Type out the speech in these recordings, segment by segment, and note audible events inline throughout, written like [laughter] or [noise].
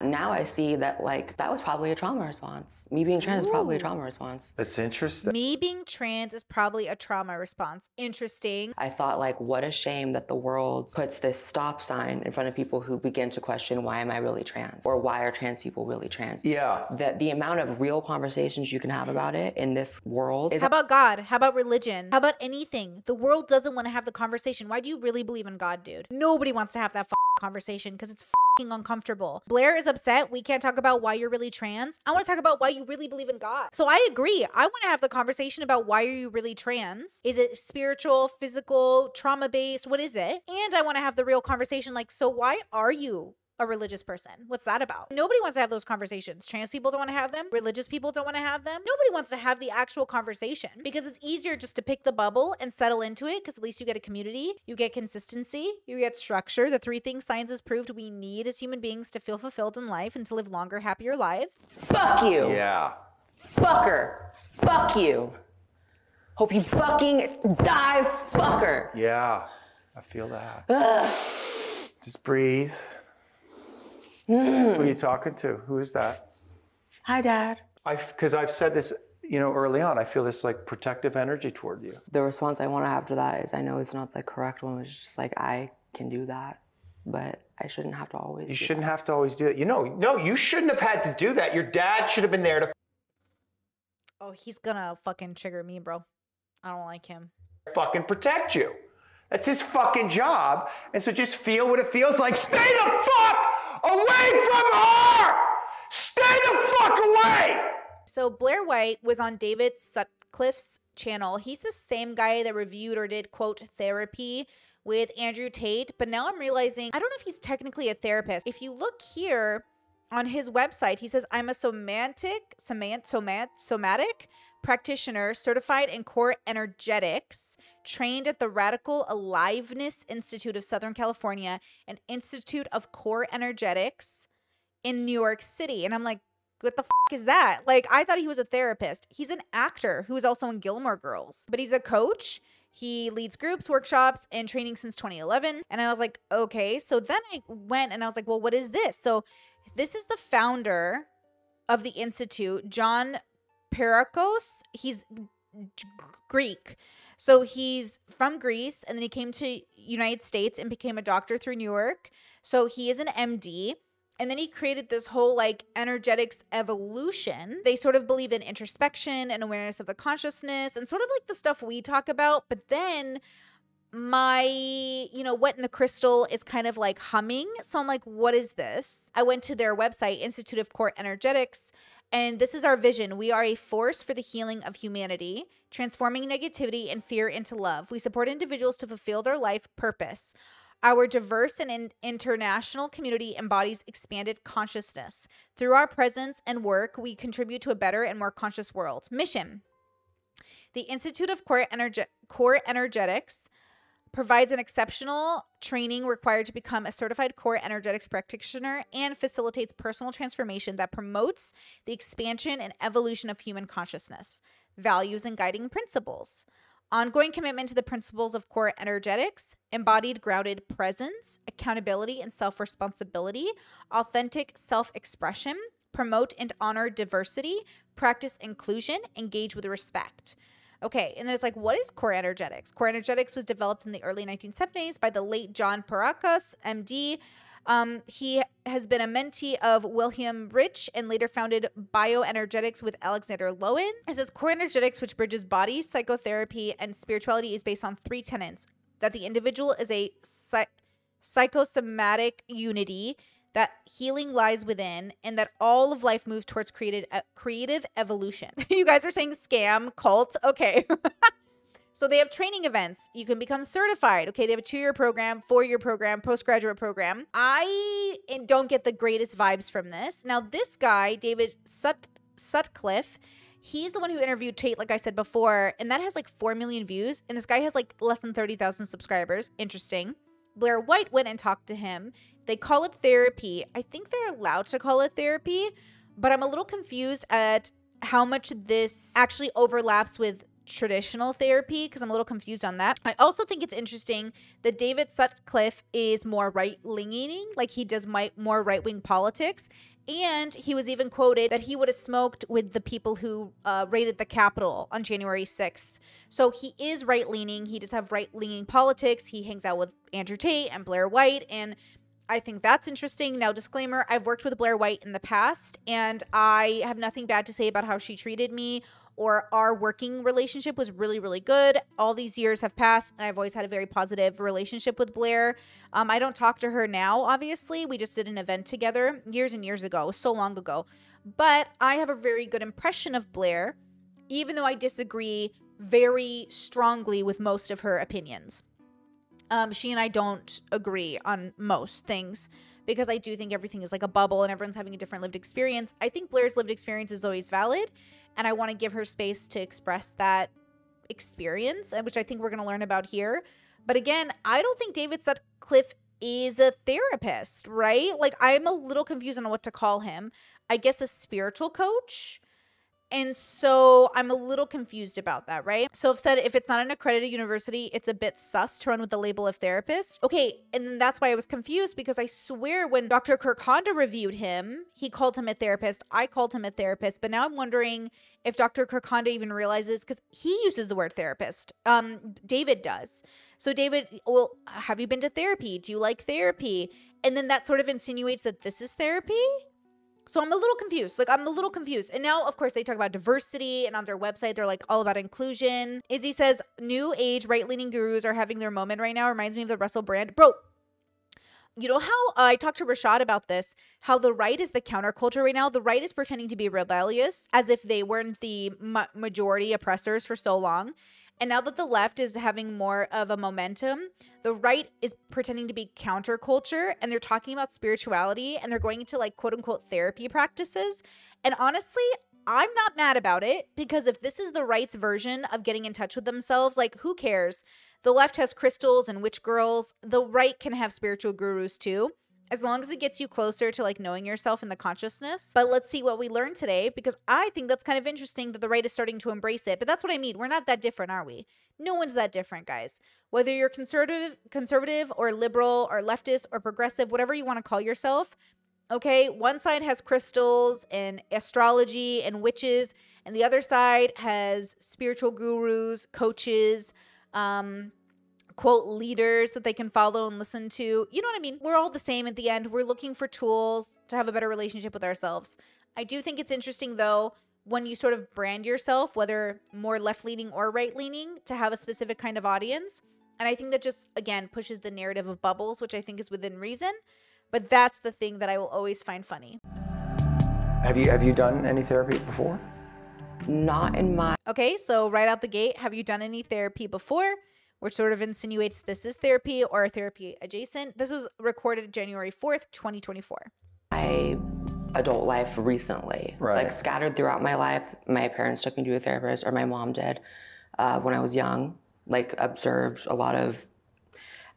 Now I see that like that was probably a trauma response. Me being trans is probably a trauma response. That's interesting. Me being trans is probably a trauma response. Interesting. I thought like what a shame that the world puts this stop sign in front of people who begin to question why am I really trans or why are trans people really trans? Yeah. That the amount of real conversations you can have about it in this world is How about God? How about religion? How about anything? The world doesn't want to have the conversation. Why do you really believe in God, dude? Nobody wants to have that f- conversation because it's uncomfortable. Blaire is upset. We can't talk about why you're really trans. I want to talk about why you really believe in God. So I agree. I want to have the conversation about why are you really trans? Is it spiritual, physical, trauma based? What is it? And I want to have the real conversation like, so why are you a religious person. What's that about? Nobody wants to have those conversations. Trans people don't want to have them. Religious people don't want to have them. Nobody wants to have the actual conversation because it's easier just to pick the bubble and settle into it because at least you get a community, you get consistency, you get structure. The three things science has proved we need as human beings to feel fulfilled in life and to live longer, happier lives. fuck you. Yeah. Fucker. Fuck you. Hope you fucking die, fucker. Yeah. I feel that. Ugh. Just breathe. Who are you hmm. talking to? Who is that? Hi, Dad. I because I've said this, you know, early on. I feel this like protective energy toward you. The response I want to have to that is I know it's not the correct one. It's just like I can do that, but I shouldn't have to always. You do shouldn't that. have to always do it. You know, no, you shouldn't have had to do that. Your dad should have been there to Oh, he's gonna fucking trigger me, bro. I don't like him. fucking protect you. That's his fucking job. And so just feel what it feels like. Stay the fuck away from her! Stay the fuck away! So Blaire White was on David Sutcliffe's channel. He's the same guy that reviewed or did quote therapy with Andrew Tate, but now I'm realizing I don't know if he's technically a therapist. If you look here on his website, he says I'm a somatic, somant, somat, somatic practitioner certified in core energetics, trained at the Radical Aliveness Institute of Southern California and Institute of Core Energetics in New York City. And I'm like, what the fuck is that? Like, I thought he was a therapist. He's an actor who is also in Gilmore Girls, but he's a coach. He leads groups, workshops, and training since 2011. And I was like, okay. So then I went and I was like, well, what is this? So this is the founder of the Institute, John Pierrakos. He's Greek. So he's from Greece and then he came to United States and became a doctor through New York. So he is an MD. And then he created this whole like energetics evolution. They sort of believe in introspection and awareness of the consciousness and sort of like the stuff we talk about. But then my, you know, what in the crystal is kind of like humming. So I'm like, what is this? I went to their website, Institute of Core Energetics, and this is our vision. We are a force for the healing of humanity, transforming negativity and fear into love. We support individuals to fulfill their life purpose. Our diverse and in- international community embodies expanded consciousness. Through our presence and work, we contribute to a better and more conscious world. Mission The Institute of Core, Energe- Core Energetics provides an exceptional training required to become a certified core energetics practitioner and facilitates personal transformation that promotes the expansion and evolution of human consciousness, values, and guiding principles. Ongoing commitment to the principles of core energetics, embodied grounded presence, accountability and self responsibility, authentic self expression, promote and honor diversity, practice inclusion, engage with respect. Okay, and then it's like, what is core energetics? Core energetics was developed in the early 1970s by the late John Pierrakos, MD. Um, he has been a mentee of William Rich and later founded Bioenergetics with Alexander Lowen. It says core energetics, which bridges body, psychotherapy, and spirituality, is based on three tenets that the individual is a psy- psychosomatic unity, that healing lies within, and that all of life moves towards created, uh, creative evolution. [laughs] you guys are saying scam, cult. Okay. [laughs] So they have training events. You can become certified. Okay, they have a two-year program, four-year program, postgraduate program. I don't get the greatest vibes from this. Now, this guy, David Sut- Sutcliffe, he's the one who interviewed Tate, like I said before, and that has like four million views. And this guy has like less than thirty thousand subscribers. Interesting. Blaire White went and talked to him. They call it therapy. I think they're allowed to call it therapy, but I'm a little confused at how much this actually overlaps with traditional therapy because I'm a little confused on that. I also think it's interesting that David Sutcliffe is more right leaning, like he does my, more right wing politics. And he was even quoted that he would have smoked with the people who uh, raided the Capitol on January 6th. So he is right leaning. He does have right leaning politics. He hangs out with Andrew Tate and Blaire White. And I think that's interesting. Now, disclaimer I've worked with Blaire White in the past, and I have nothing bad to say about how she treated me or our working relationship was really, really good. All these years have passed, and I've always had a very positive relationship with Blaire. Um, I don't talk to her now, obviously. We just did an event together years and years ago, so long ago. But I have a very good impression of Blaire, even though I disagree very strongly with most of her opinions. Um, she and I don't agree on most things because I do think everything is like a bubble and everyone's having a different lived experience. I think Blaire's lived experience is always valid, and I want to give her space to express that experience, which I think we're going to learn about here. But again, I don't think David Sutcliffe is a therapist, right? Like, I'm a little confused on what to call him. I guess a spiritual coach. And so I'm a little confused about that, right? So I've said if it's not an accredited university, it's a bit sus to run with the label of therapist. Okay, and that's why I was confused because I swear when Dr. Kirk Honda reviewed him, he called him a therapist. I called him a therapist, but now I'm wondering if Dr. Kirk Honda even realizes because he uses the word therapist. Um, David does. So David, well, have you been to therapy? Do you like therapy? And then that sort of insinuates that this is therapy. So I'm a little confused. Like I'm a little confused. And now, of course, they talk about diversity, and on their website, they're like all about inclusion. Izzy says new age right leaning gurus are having their moment right now. Reminds me of the Russell Brand, bro. You know how I talked to Rashad about this? How the right is the counterculture right now. The right is pretending to be rebellious as if they weren't the ma- majority oppressors for so long. And now that the left is having more of a momentum, the right is pretending to be counterculture and they're talking about spirituality and they're going into like quote unquote therapy practices. And honestly, I'm not mad about it because if this is the right's version of getting in touch with themselves, like who cares? The left has crystals and witch girls. The right can have spiritual gurus too as long as it gets you closer to like knowing yourself and the consciousness. But let's see what we learn today because I think that's kind of interesting that the right is starting to embrace it. But that's what I mean. We're not that different, are we? No one's that different, guys. Whether you're conservative, conservative or liberal or leftist or progressive, whatever you want to call yourself, okay? One side has crystals and astrology and witches, and the other side has spiritual gurus, coaches, um, quote leaders that they can follow and listen to. You know what I mean? We're all the same at the end. We're looking for tools to have a better relationship with ourselves. I do think it's interesting though when you sort of brand yourself, whether more left leaning or right leaning, to have a specific kind of audience. And I think that just again pushes the narrative of bubbles, which I think is within reason. But that's the thing that I will always find funny. Have you have you done any therapy before? Not in my Okay, so right out the gate, have you done any therapy before? Which sort of insinuates this is therapy or therapy adjacent. This was recorded January 4th, 2024. my adult life recently. Right. Like scattered throughout my life. My parents took me to a therapist, or my mom did, uh, when I was young. Like observed a lot of,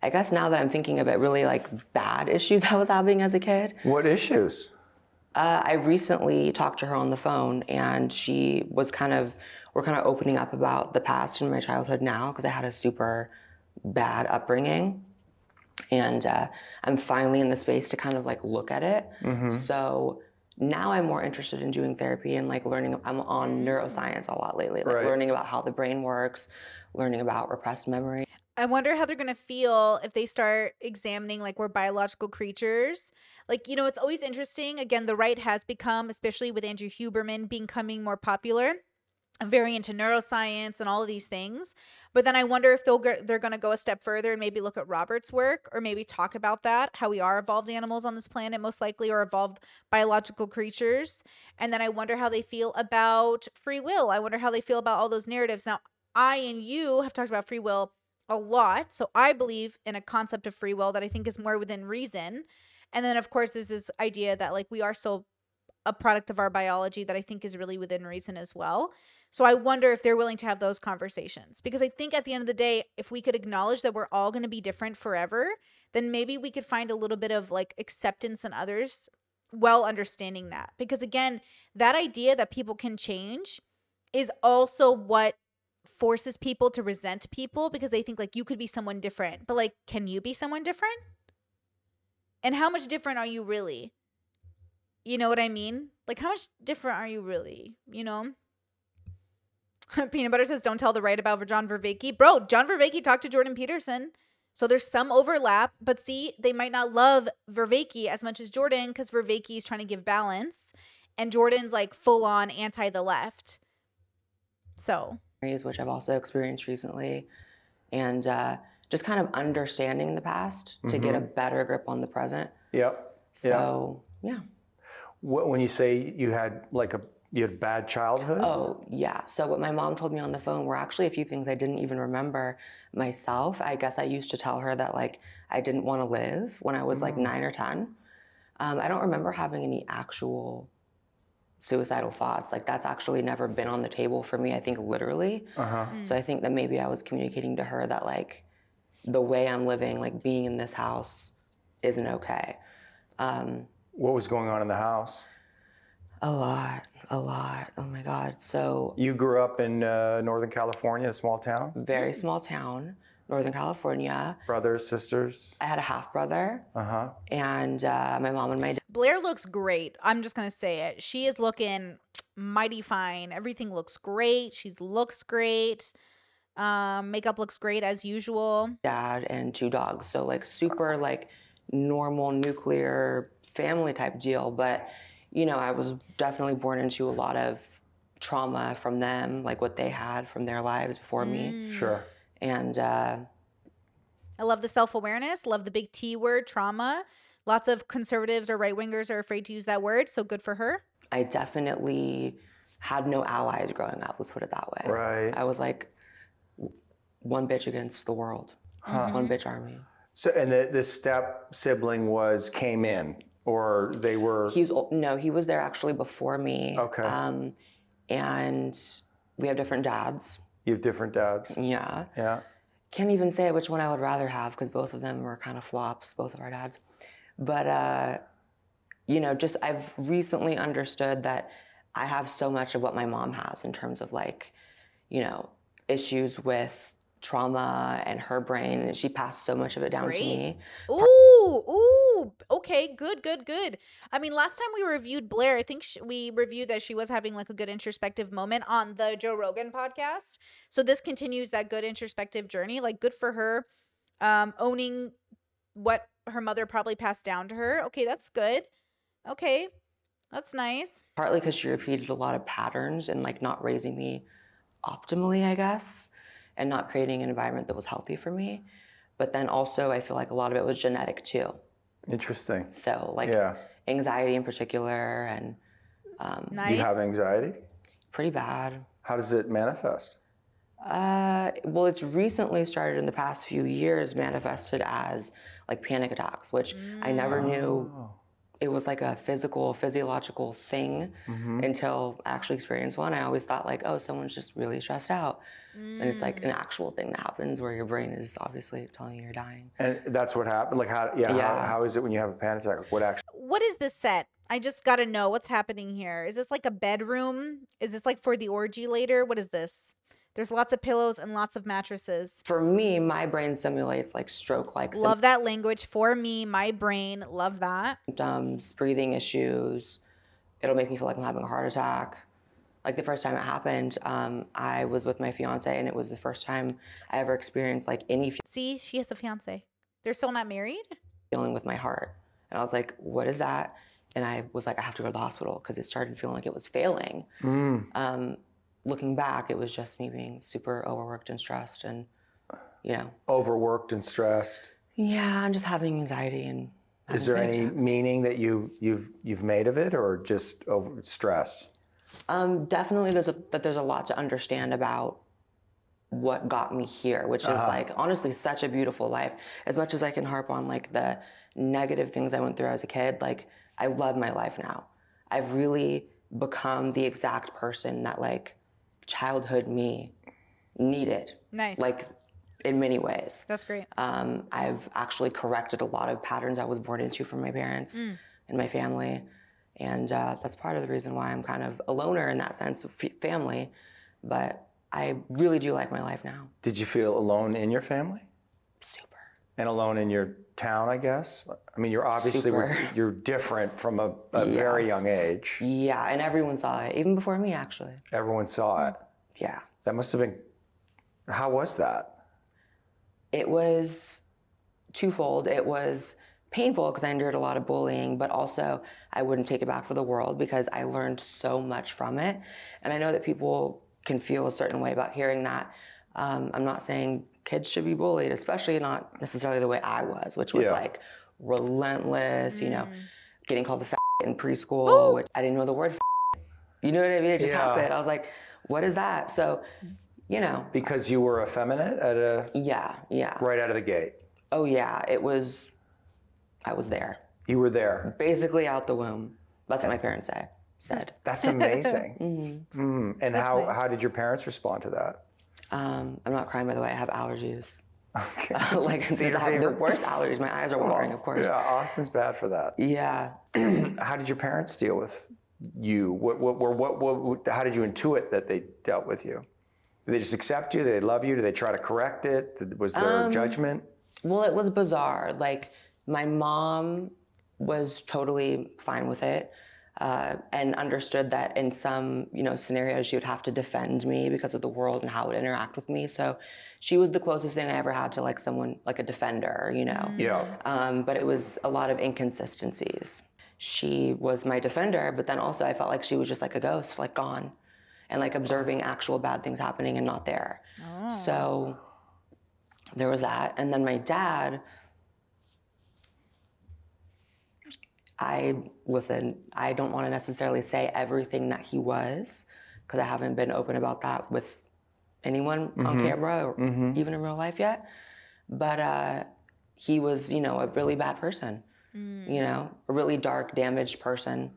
I guess now that I'm thinking of it, really like bad [laughs] issues I was having as a kid. What issues? Uh, I recently talked to her on the phone, and she was kind of, we're kind of opening up about the past in my childhood now because I had a super bad upbringing, and uh, I'm finally in the space to kind of like look at it. So now I'm more interested in doing therapy and like learning. I'm on neuroscience a lot lately, like Right. learning about how the brain works, learning about repressed memory. I wonder how they're going to feel if they start examining like we're biological creatures. Like, you know, it's always interesting. Again, the right has become, especially with Andrew Huberman becoming more popular, very into neuroscience and all of these things. But then I wonder if they'll go, they're going to go a step further and maybe look at Robert's work or maybe talk about that, how we are evolved animals on this planet most likely or evolved biological creatures. And then I wonder how they feel about free will. I wonder how they feel about all those narratives. Now, I and you have talked about free will a lot. So I believe in a concept of free will that I think is more within reason. And then, of course, there's this idea that like we are still a product of our biology that I think is really within reason as well. So I wonder if they're willing to have those conversations because I think at the end of the day, if we could acknowledge that we're all going to be different forever, then maybe we could find a little bit of like acceptance in others well understanding that. Because again, that idea that people can change is also what forces people to resent people because they think like you could be someone different. But like, can you be someone different? And how much different are you really? You know what I mean? Like, how much different are you really? You know? [laughs] Peanut Butter says, don't tell the right about John Vervaeke. Bro, John Vervaeke talked to Jordan Peterson. So there's some overlap, but see, they might not love Vervaeke as much as Jordan because Vervaeke is trying to give balance and Jordan's like full on anti the left. So, which I've also experienced recently, and uh, just kind of understanding the past to get a better grip on the present. Yep. So, yeah. Wh- When you say you had like a you had bad childhood. Oh, yeah. So, what my mom told me on the phone were actually a few things I didn't even remember myself. I guess I used to tell her that, like, I didn't want to live when I was like nine or 10. Um, I don't remember having any actual suicidal thoughts. Like, that's actually never been on the table for me, I think, literally. Uh huh. So, I think that maybe I was communicating to her that, like, the way I'm living, like, being in this house isn't okay. Um, What was going on in the house? A lot, a lot. Oh my God. So, You grew up in uh, Northern California, a small town. very small town, Northern California. Brothers, sisters. I had a half brother, Uh huh. and uh, my mom and my dad. Blaire looks great. I'm just going to say it. She is looking mighty fine. Everything looks great. She looks great. Um, makeup looks great as usual. dad and two dogs. So like super like normal nuclear family type deal. But you know, I was definitely born into a lot of trauma from them, like what they had from their lives before me. Sure. And uh, I love the self awareness, love the big T word, trauma. Lots of conservatives or right wingers are afraid to use that word, so good for her. I definitely had no allies growing up. Let's put it that way. Right. I was like one bitch against the world, one bitch army. So, and the, the step sibling was came in, or they were. He was no, he was there actually before me. Okay. Um, and we have different dads. you have different dads. Yeah. Yeah. Can't even say which one I would rather have because both of them were kind of flops, both of our dads. But uh, you know, just I've recently understood that I have so much of what my mom has in terms of like, you know, issues with trauma and her brain, and she passed so much of it down Great. to me. Ooh, ooh. Okay, good, good, good. I mean, last time we reviewed Blaire, I think we reviewed that she was having like a good introspective moment on the Joe Rogan podcast. So this continues that good introspective journey. Like, good for her, um, owning what her mother probably passed down to her. Okay, that's good. Okay, that's nice. partly because she repeated a lot of patterns and like not raising me optimally, I guess, and not creating an environment that was healthy for me. But then also, I feel like a lot of it was genetic too. Interesting. So like Yeah. anxiety in particular, and um, Nice. You have anxiety. pretty bad. How does it manifest? Uh, well, it's recently started in the past few years manifested as like panic attacks, which I never knew Oh. It was like a physical, physiological thing Mhm. until I actually experienced one. I always thought like, oh, someone's just really stressed out, and it's like an actual thing that happens where your brain is obviously telling you you're dying. And that's what happened. Like how? Yeah. How, Yeah. how is it when you have a panic attack? What actually? What is this set? I just got to know what's happening here. Is this like a bedroom? Is this like for the orgy later? What is this? There's lots of pillows and lots of mattresses. For me, my brain simulates like stroke-like Love that language for me, my brain. Love that. symptoms, breathing issues. It'll make me feel like I'm having a heart attack. Like the first time it happened, um, I was with my fiance, and it was the first time I ever experienced like any See, she has a fiance. They're still not married? feeling with my heart. And I was like, what is that? And I was like, I have to go to the hospital because it started feeling like it was failing. Mm. Um, looking back, it was just me being super overworked and stressed and, you know, Overworked and stressed. yeah, and just having anxiety and. Is there any meaning that you you've you've made of it, or just over stress? Um, definitely, there's a, that there's a lot to understand about what got me here, which is like honestly such a beautiful life. As much as I can harp on like the negative things I went through as a kid, like I love my life now. I've really become the exact person that like childhood me needed, Nice. like in many ways. That's great. Um, I've actually corrected a lot of patterns I was born into from my parents and my family. And uh, that's part of the reason why I'm kind of a loner in that sense of f- family. But I really do like my life now. Did you feel alone in your family Super. And alone in your town? I guess. I mean, you're obviously Super. [laughs] you're different from a, a Yeah. very young age. Yeah, and everyone saw it, even before me, actually. Everyone saw it. Yeah. That must have been. How was that? It was twofold. It was painful because I endured a lot of bullying, but also I wouldn't take it back for the world because I learned so much from it. And I know that people can feel a certain way about hearing that. Um, I'm not saying kids should be bullied, especially not necessarily the way I was, which was Yeah. like relentless, you know, getting called the fat [laughs] in preschool, which I didn't know the word. f- You know what I mean? It just Yeah. happened. I was like, what is that? So, you know, Because you were effeminate at a yeah, yeah. right out of the gate. Oh yeah, it was. I was there, You were there. basically out the womb. That's what my parents say. Said. That's [laughs] amazing. Mm. And how nice. how did your parents respond to that? Um, I'm not crying by the way. I have allergies. [laughs] Okay. [laughs] like have the worst allergies. My eyes are watering, of course. Yeah, Austin's bad for that. Yeah. [clears throat] how did your parents deal with you? What, what, what, what, what, how did you intuit that they dealt with you? Did they just accept you? Did they love you? Did they try to correct it? Was there Um, judgment? Well, it was bizarre. Like my mom was totally fine with it. Uh, and understood that in some, you know, scenarios she would have to defend me because of the world and how it would interact with me. So, she was the closest thing I ever had to like someone like a defender, you know. Yeah. um, but it was a lot of inconsistencies. She was my defender, but then also I felt like she was just like a ghost, like gone, and like observing actual bad things happening and not there. Oh. So there was that. And then my dad, I listen, I don't want to necessarily say everything that he was because I haven't been open about that with anyone on camera or even in real life yet. But uh, he was, you know, a really bad person, you know, a really dark, damaged person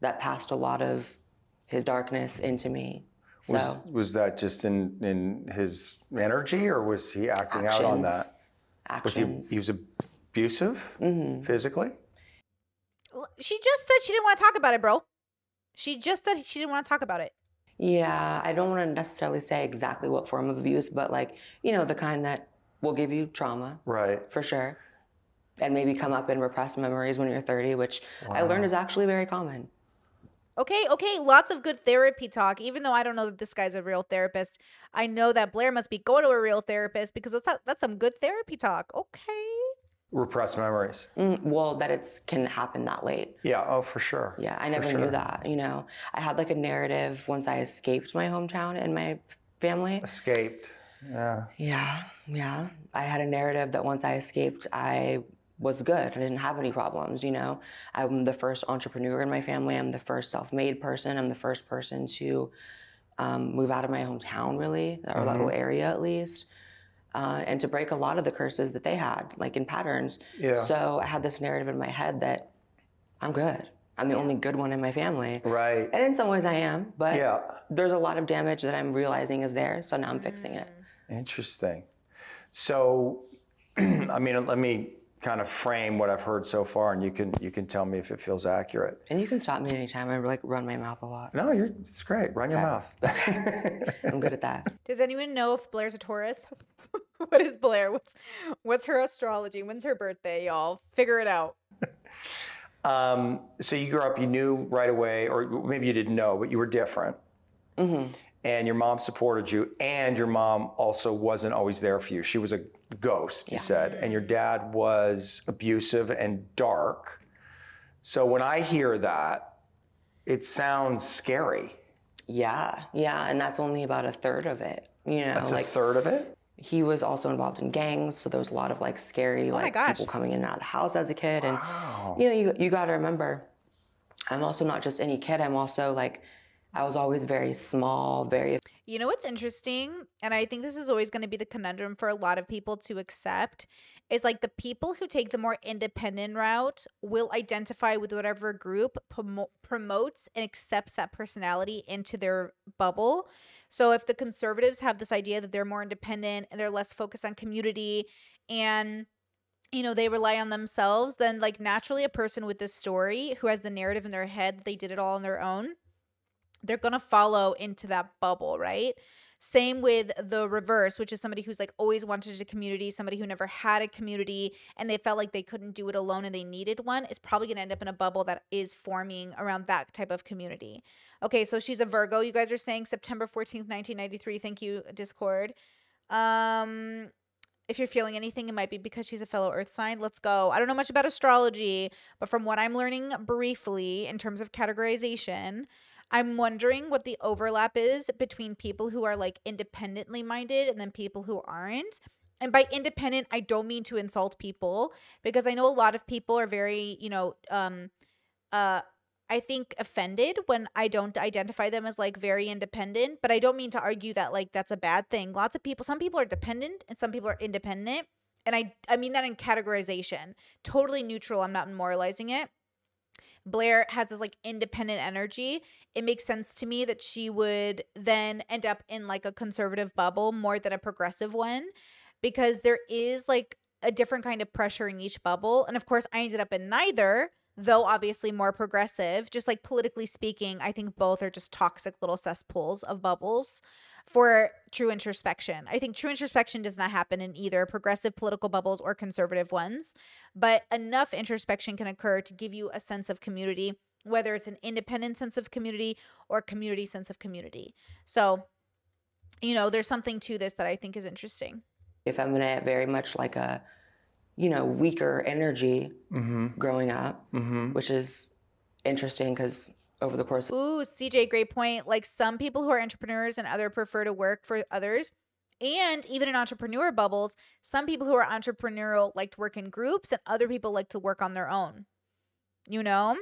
that passed a lot of his darkness into me. So Was, was that just in, in his energy or was he acting out on that? actions, Was he, he was abusive mm-hmm. physically? L- She just said she didn't want to talk about it, bro. She just said she didn't want to talk about it. Yeah, I don't want to necessarily say exactly what form of abuse, but like, you know, the kind that will give you trauma Right. for sure. And maybe come up in repressed memories when you're 30, which I learned is actually very common. Okay, okay, lots of good therapy talk. Even though I don't know that this guy's a real therapist, I know that Blaire must be going to a real therapist because that's that's some good therapy talk. Okay. Repressed memories. Mm, well, that it's can happen that late. Yeah. Oh, for sure. Yeah, I never sure. knew that. You know, I had like a narrative once I escaped my hometown and my family. Escaped. Yeah. Yeah, yeah. I had a narrative that once I escaped, I was good. I didn't have any problems, you know. I'm the first entrepreneur in my family. I'm the first self-made person. I'm the first person to um, move out of my hometown, really, or that little area at least, uh, and to break a lot of the curses that they had, like in patterns. Yeah. So I had this narrative in my head that I'm good. I'm the only good one in my family. Right. And in some ways I am, but Yeah. there's a lot of damage that I'm realizing is there. So now I'm fixing it. Interesting. So, [clears throat] I mean, let me kind of frame what I've heard so far, and you can you can tell me if it feels accurate. And you can stop me anytime. I like run my mouth a lot. No, you're it's great. Run your mouth. [laughs] I'm good at that. [laughs] Does anyone know if Blaire's a Taurus? [laughs] what is Blaire? What's what's her astrology? When's her birthday, y'all? Figure it out. [laughs] Um, so you grew up, you knew right away, or maybe you didn't know, but you were different. And your mom supported you, and your mom also wasn't always there for you. She was a ghost, you said, and your dad was abusive and dark. So when I hear that, it sounds scary. Yeah, yeah, and that's only about a third of it. You know, That's like a third of it. He was also involved in gangs, so there was a lot of like scary oh like people coming in and out of the house as a kid, and Wow. you know, you you got to remember, I'm also not just any kid. I'm also like, I was always very small, very You know what's interesting? And I think this is always going to be the conundrum for a lot of people to accept is like the people who take the more independent route will identify with whatever group promo- promotes and accepts that personality into their bubble. So if the conservatives have this idea that they're more independent and they're less focused on community and you know they rely on themselves then like naturally a person with this story who has the narrative in their head that they did it all on their own they're going to follow into that bubble, right? Same with the reverse, which is somebody who's like always wanted a community, somebody who never had a community and they felt like they couldn't do it alone and they needed one, is probably going to end up in a bubble that is forming around that type of community. Okay, so she's a Virgo. You guys are saying September 14th, 1993. Thank you, Discord. Um, if you're feeling anything, it might be because she's a fellow earth sign. Let's go. I don't know much about astrology, but from what I'm learning briefly in terms of categorization, I'm wondering what the overlap is between people who are like independently minded and then people who aren't. And by independent, I don't mean to insult people because I know a lot of people are very, you know, um, uh, I think offended when I don't identify them as like very independent, but I don't mean to argue that like that's a bad thing. Lots of people, some people are dependent and some people are independent. And I I mean that in categorization. Totally neutral. I'm not moralizing it. Blaire has this like independent energy. It makes sense to me that she would then end up in like a conservative bubble more than a progressive one because there is like a different kind of pressure in each bubble. And of course, I ended up in neither, though obviously more progressive. Just like politically speaking, I think both are just toxic little cesspools of bubbles for true introspection. I think true introspection does not happen in either progressive political bubbles or conservative ones, but enough introspection can occur to give you a sense of community, whether it's an independent sense of community or community sense of community. So, you know, there's something to this that I think is interesting. If I'm going to very much like a, you know, weaker energy growing up, which is interesting because over the course Ooh, CJ, great point. Like some people who are entrepreneurs and other prefer to work for others. And even in entrepreneur bubbles, some people who are entrepreneurial like to work in groups and other people like to work on their own. You know?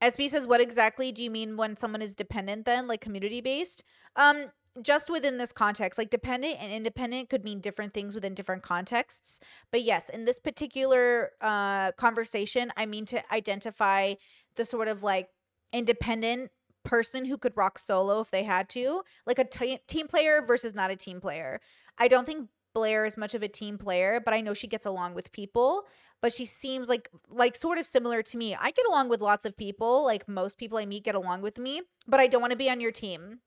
SB says, what exactly do you mean when someone is dependent then, like community based? Um, just within this context, like dependent and independent could mean different things within different contexts. But yes, in this particular uh, conversation, I mean to identify the sort of like independent person who could rock solo if they had to, like a t- team player versus not a team player. I don't think Blaire is much of a team player, but I know she gets along with people. But she seems like like sort of similar to me. I get along with lots of people, like most people I meet get along with me, but I don't want to be on your team.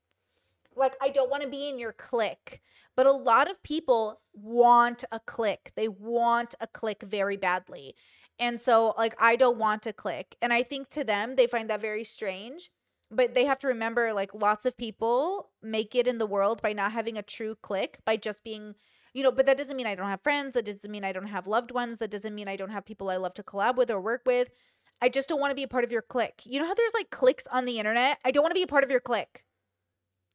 Like I don't want to be in your clique. But a lot of people want a clique. They want a clique very badly. And so like I don't want a clique. And I think to them they find that very strange. But they have to remember like lots of people make it in the world by not having a true clique, by just being you know, but that doesn't mean I don't have friends. That doesn't mean I don't have loved ones. That doesn't mean I don't have people I love to collab with or work with. I just don't want to be a part of your clique. You know how there's like cliques on the internet? I don't want to be a part of your clique.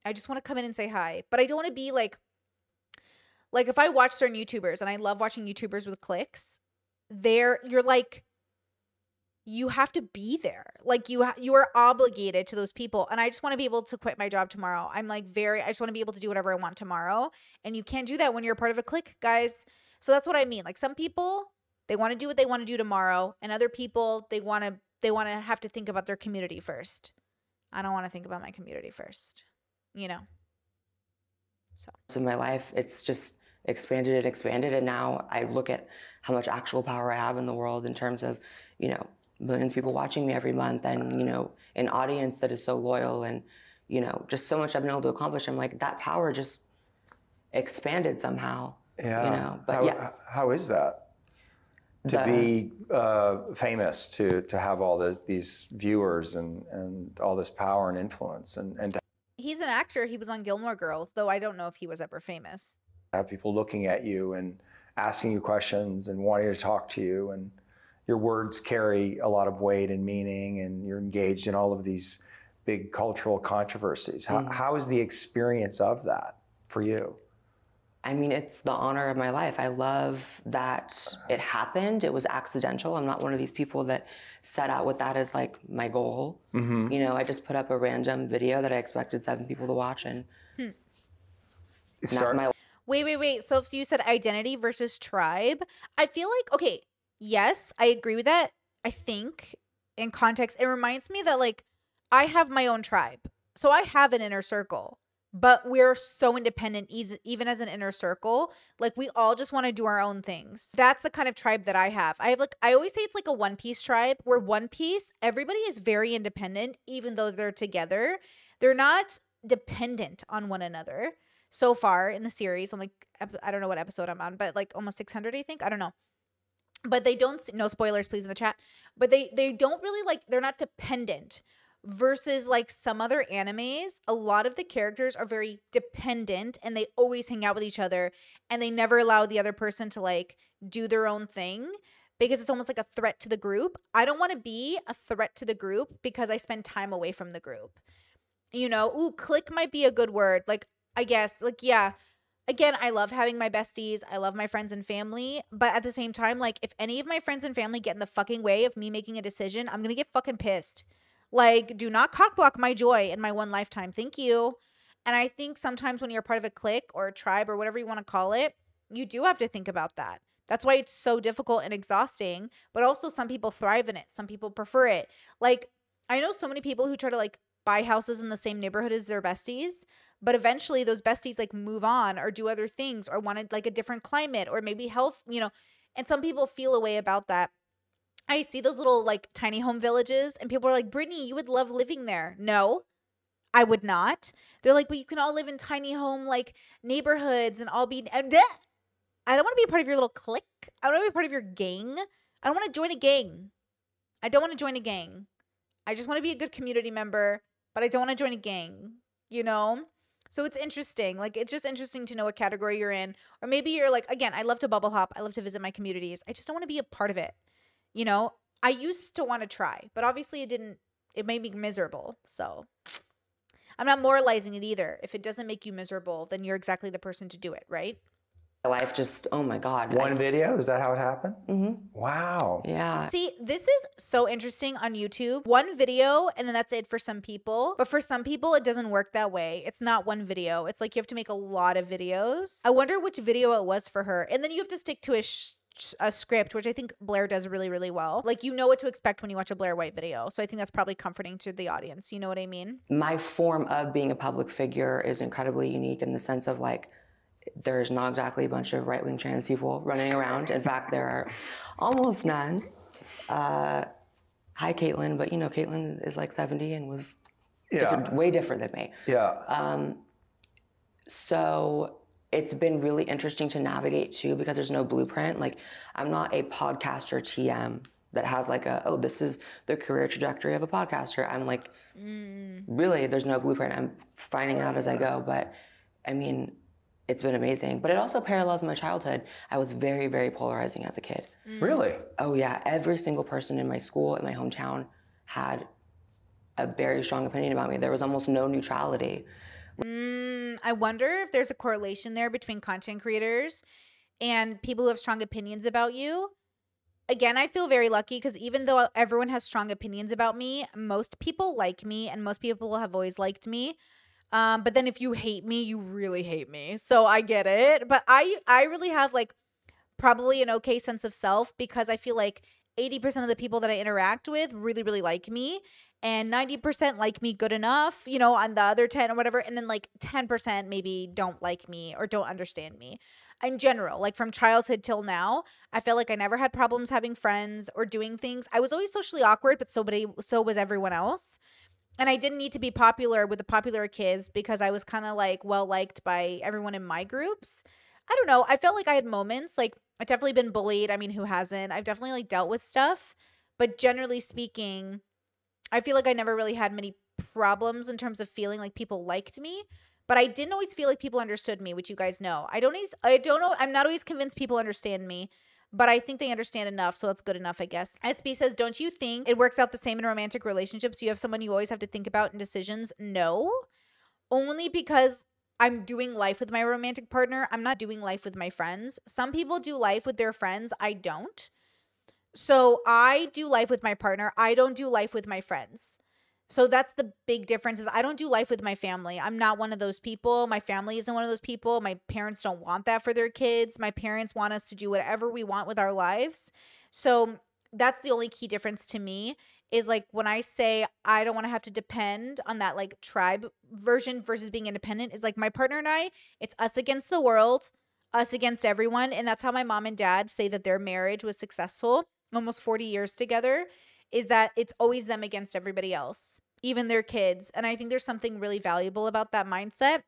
I just want to come in and say hi. But I don't want to be like like if I watch certain YouTubers and I love watching YouTubers with cliques, there you're like you have to be there. Like you ha- you are obligated to those people. And I just want to be able to quit my job tomorrow. I'm like very I just want to be able to do whatever I want tomorrow. And you can't do that when you're a part of a clique, guys. So that's what I mean. Like some people they want to do what they want to do tomorrow and other people they want to they want to have to think about their community first. I don't want to think about my community first. You know. So in my life, it's just expanded and expanded. And now I look at how much actual power I have in the world in terms of, you know, millions of people watching me every month and, you know, an audience that is so loyal and, you know, just so much I've been able to accomplish. I'm like, that power just expanded somehow. Yeah. You know, but how, yeah. how is that? To The- be uh, famous, to to have all the, these viewers and, and all this power and influence, and, and to he's an actor. He was on Gilmore Girls, though I don't know if he was ever famous. have people looking at you and asking you questions and wanting to talk to you, and your words carry a lot of weight and meaning, and you're engaged in all of these big cultural controversies. How, Mm. how is the experience of that for you? I mean, it's the honor of my life. I love that it happened. It was accidental. I'm not one of these people that set out with that as like my goal. Mm-hmm. You know, I just put up a random video that I expected seven people to watch, and not Start, my Wait, wait, wait. So if you said identity versus tribe, I feel like okay, yes, I agree with that. I think in context, it reminds me that like I have my own tribe. So I have an inner circle, but we're so independent even as an inner circle. Like we all just want to do our own things. That's the kind of tribe that I have. I have like I always say it's like a one piece tribe where one piece everybody is very independent even though they're together. They're not dependent on one another so far in the series. I'm like, I don't know what episode I'm on, but like almost 600, I think. I don't know. But they don't, no spoilers, please, in the chat. But they they don't really like, they're not dependent versus like some other animes a lot of the characters are very dependent and they always hang out with each other and they never allow the other person to like do their own thing because it's almost like a threat to the group. I don't want to be a threat to the group because i spend time away from the group. You know? Ooh click might be a good word. Like i guess like yeah. Again i love having my besties. I love my friends and family but at the same time like if any of my friends and family get in the fucking way of me making a decision i'm gonna get fucking pissed like, do not cockblock my joy in my one lifetime. Thank you. And I think sometimes when you're part of a clique or a tribe or whatever you want to call it, you do have to think about that. That's why it's so difficult and exhausting, but also some people thrive in it. Some people prefer it. Like, I know so many people who try to like buy houses in the same neighborhood as their besties, but eventually those besties like move on or do other things or wanted like a different climate or maybe health, you know. And some people feel a way about that. I see those little like tiny home villages, and people are like, Brittany, you would love living there. No, I would not. They're like, but you can all live in tiny home like neighborhoods and all be. I don't want to be part of your little clique. I don't want to be part of your gang. I don't want to join a gang. I don't want to join a gang. I just want to be a good community member, but I don't want to join a gang, you know? So it's interesting. Like, it's just interesting to know what category you're in. Or maybe you're like, again, I love to bubble hop. I love to visit my communities. I just don't want to be a part of it. You know, I used to want to try, but obviously it didn't, it made me miserable. So I'm not moralizing it either. If it doesn't make you miserable, then you're exactly the person to do it, right? Life just, oh my God. One I, video? Is that how it happened? Mm-hmm. Wow. Yeah. See, this is so interesting on YouTube. One video, and then that's it for some people. But for some people, it doesn't work that way. It's not one video. It's like you have to make a lot of videos. I wonder which video it was for her. And then you have to stick to a sh- a script, which I think Blaire does really, really well. Like you know what to expect when you watch a Blaire White video. So I think that's probably comforting to the audience. You know what I mean? My form of being a public figure is incredibly unique in the sense of like there's not exactly a bunch of right wing trans people running around. In fact, there are almost none. Uh, hi, Caitlyn, but you know, Caitlyn is like 70 and was yeah. different, way different than me. Yeah. Um, so it's been really interesting to navigate too because there's no blueprint. Like I'm not a podcaster TM that has like a oh this is the career trajectory of a podcaster. I'm like mm. really there's no blueprint. I'm finding out as I go, but I mean it's been amazing. But it also parallels my childhood. I was very very polarizing as a kid. Mm. Really? Oh yeah, every single person in my school in my hometown had a very strong opinion about me. There was almost no neutrality. Mm, I wonder if there's a correlation there between content creators and people who have strong opinions about you. Again, I feel very lucky because even though everyone has strong opinions about me, most people like me and most people have always liked me. Um, but then if you hate me, you really hate me. So I get it. But I I really have like probably an okay sense of self because I feel like 80% of the people that I interact with really, really like me and 90% like me good enough, you know, on the other 10 or whatever. And then like 10% maybe don't like me or don't understand me. In general, like from childhood till now, I feel like I never had problems having friends or doing things. I was always socially awkward, but so, so was everyone else. And I didn't need to be popular with the popular kids because I was kind of like well liked by everyone in my groups. I don't know. I felt like I had moments like I've definitely been bullied. I mean, who hasn't? I've definitely like dealt with stuff, but generally speaking, I feel like I never really had many problems in terms of feeling like people liked me, but I didn't always feel like people understood me, which you guys know. I don't always I don't know I'm not always convinced people understand me, but I think they understand enough, so that's good enough, I guess. SB says, "Don't you think it works out the same in romantic relationships? You have someone you always have to think about in decisions?" No. Only because I'm doing life with my romantic partner. I'm not doing life with my friends. Some people do life with their friends. I don't. So I do life with my partner. I don't do life with my friends. So that's the big difference is I don't do life with my family. I'm not one of those people. My family isn't one of those people. My parents don't want that for their kids. My parents want us to do whatever we want with our lives. So that's the only key difference to me is like when I say I don't want to have to depend on that like tribe version versus being independent is like my partner and I, it's us against the world, us against everyone. And that's how my mom and dad say that their marriage was successful almost 40 years together is that it's always them against everybody else. even their kids. And I think there's something really valuable about that mindset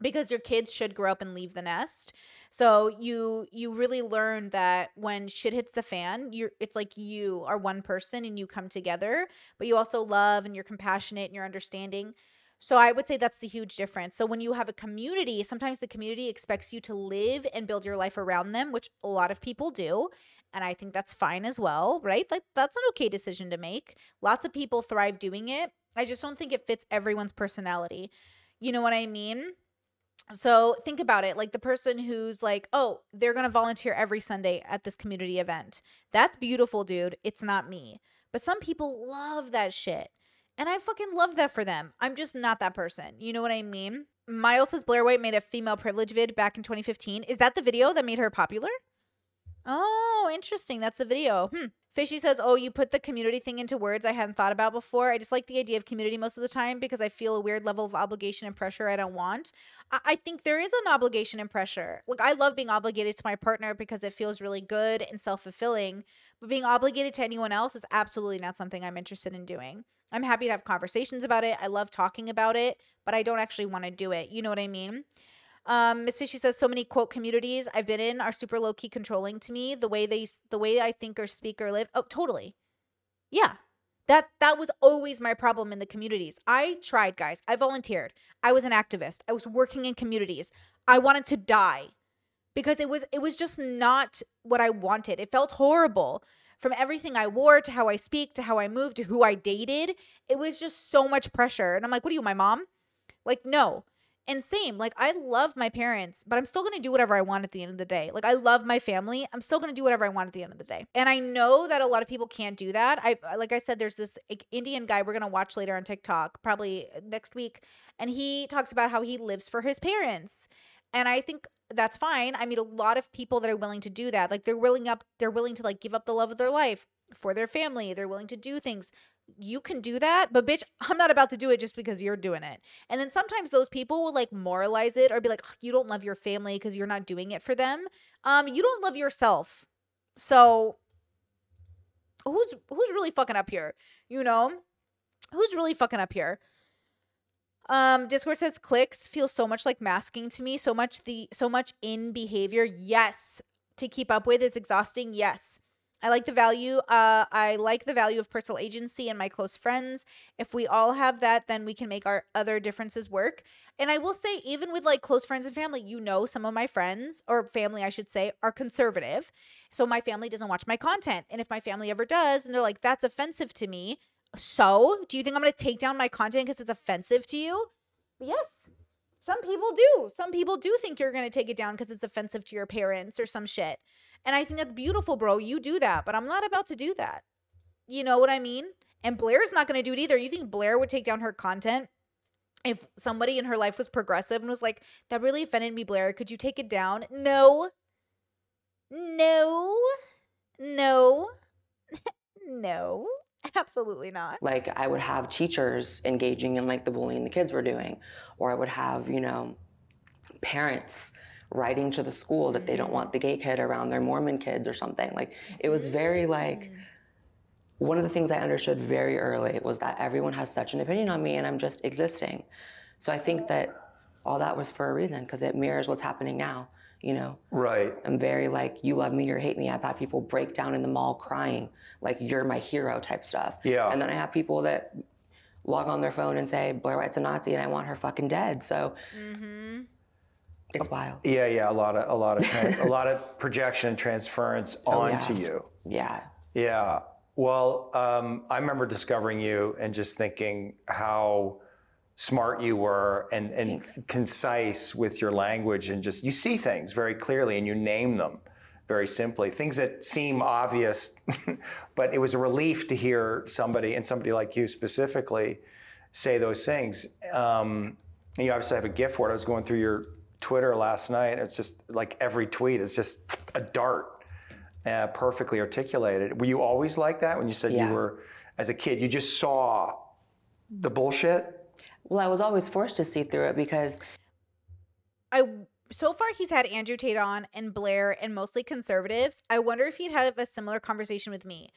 because your kids should grow up and leave the nest. So you you really learn that when shit hits the fan, you're it's like you are one person and you come together, but you also love and you're compassionate and you're understanding. So I would say that's the huge difference. So when you have a community, sometimes the community expects you to live and build your life around them, which a lot of people do. And I think that's fine as well, right? Like that's an okay decision to make. Lots of people thrive doing it. I just don't think it fits everyone's personality. You know what I mean? So think about it like the person who's like, oh, they're going to volunteer every Sunday at this community event. That's beautiful, dude. It's not me. But some people love that shit. And I fucking love that for them. I'm just not that person. You know what I mean? Miles says Blaire White made a female privilege vid back in 2015. Is that the video that made her popular? Oh, interesting. That's the video. Hmm. Fishy says, Oh, you put the community thing into words I hadn't thought about before. I just like the idea of community most of the time because I feel a weird level of obligation and pressure I don't want. I, I think there is an obligation and pressure. Like, I love being obligated to my partner because it feels really good and self fulfilling, but being obligated to anyone else is absolutely not something I'm interested in doing. I'm happy to have conversations about it. I love talking about it, but I don't actually want to do it. You know what I mean? Um, Miss Fishy says so many quote communities I've been in are super low key controlling to me. The way they, the way I think or speak or live. Oh, totally. Yeah, that that was always my problem in the communities. I tried, guys. I volunteered. I was an activist. I was working in communities. I wanted to die because it was it was just not what I wanted. It felt horrible. From everything I wore to how I speak to how I moved to who I dated, it was just so much pressure. And I'm like, "What are you, my mom?" Like, no. And same, like I love my parents, but I'm still going to do whatever I want at the end of the day. Like I love my family. I'm still going to do whatever I want at the end of the day. And I know that a lot of people can't do that. I like I said there's this Indian guy we're going to watch later on TikTok, probably uh, next week, and he talks about how he lives for his parents. And I think that's fine. I meet a lot of people that are willing to do that. Like they're willing up they're willing to like give up the love of their life for their family. They're willing to do things you can do that, but bitch, I'm not about to do it just because you're doing it. And then sometimes those people will like moralize it or be like, you don't love your family because you're not doing it for them. Um, you don't love yourself. So who's who's really fucking up here? You know? Who's really fucking up here? Um, Discord says cliques feel so much like masking to me, so much the so much in behavior. Yes. To keep up with, it's exhausting. Yes. I like the value. Uh, I like the value of personal agency and my close friends. If we all have that, then we can make our other differences work. And I will say, even with like close friends and family, you know, some of my friends or family, I should say, are conservative. So my family doesn't watch my content. And if my family ever does, and they're like, that's offensive to me. So do you think I'm going to take down my content because it's offensive to you? Yes. Some people do. Some people do think you're going to take it down because it's offensive to your parents or some shit. And I think that's beautiful, bro. You do that, but I'm not about to do that. You know what I mean? And Blaire's not going to do it either. You think Blaire would take down her content if somebody in her life was progressive and was like, that really offended me, Blaire. Could you take it down? No. No. No. [laughs] no. Absolutely not. Like I would have teachers engaging in like the bullying the kids were doing, or I would have, you know, parents writing to the school that they don't want the gay kid around their Mormon kids or something. Like it was very like one of the things I understood very early was that everyone has such an opinion on me and I'm just existing. So I think that all that was for a reason because it mirrors what's happening now, you know. Right. I'm very like you love me or hate me. I've had people break down in the mall crying like you're my hero type stuff. Yeah. And then I have people that log on their phone and say Blaire White's a Nazi and I want her fucking dead. So mm-hmm. It's wild. Yeah, yeah, a lot of a lot of a [laughs] lot of projection and transference oh, onto yeah. you. Yeah. Yeah. Well, um, I remember discovering you and just thinking how smart you were and, and concise with your language and just you see things very clearly and you name them very simply things that seem obvious [laughs] but it was a relief to hear somebody and somebody like you specifically say those things um, and you obviously have a gift for it i was going through your Twitter last night. It's just like every tweet is just a dart, uh, perfectly articulated. Were you always like that when you said yeah. you were, as a kid, you just saw the bullshit? Well, I was always forced to see through it because. I so far he's had Andrew Tate on and Blair and mostly conservatives. I wonder if he'd had a similar conversation with me.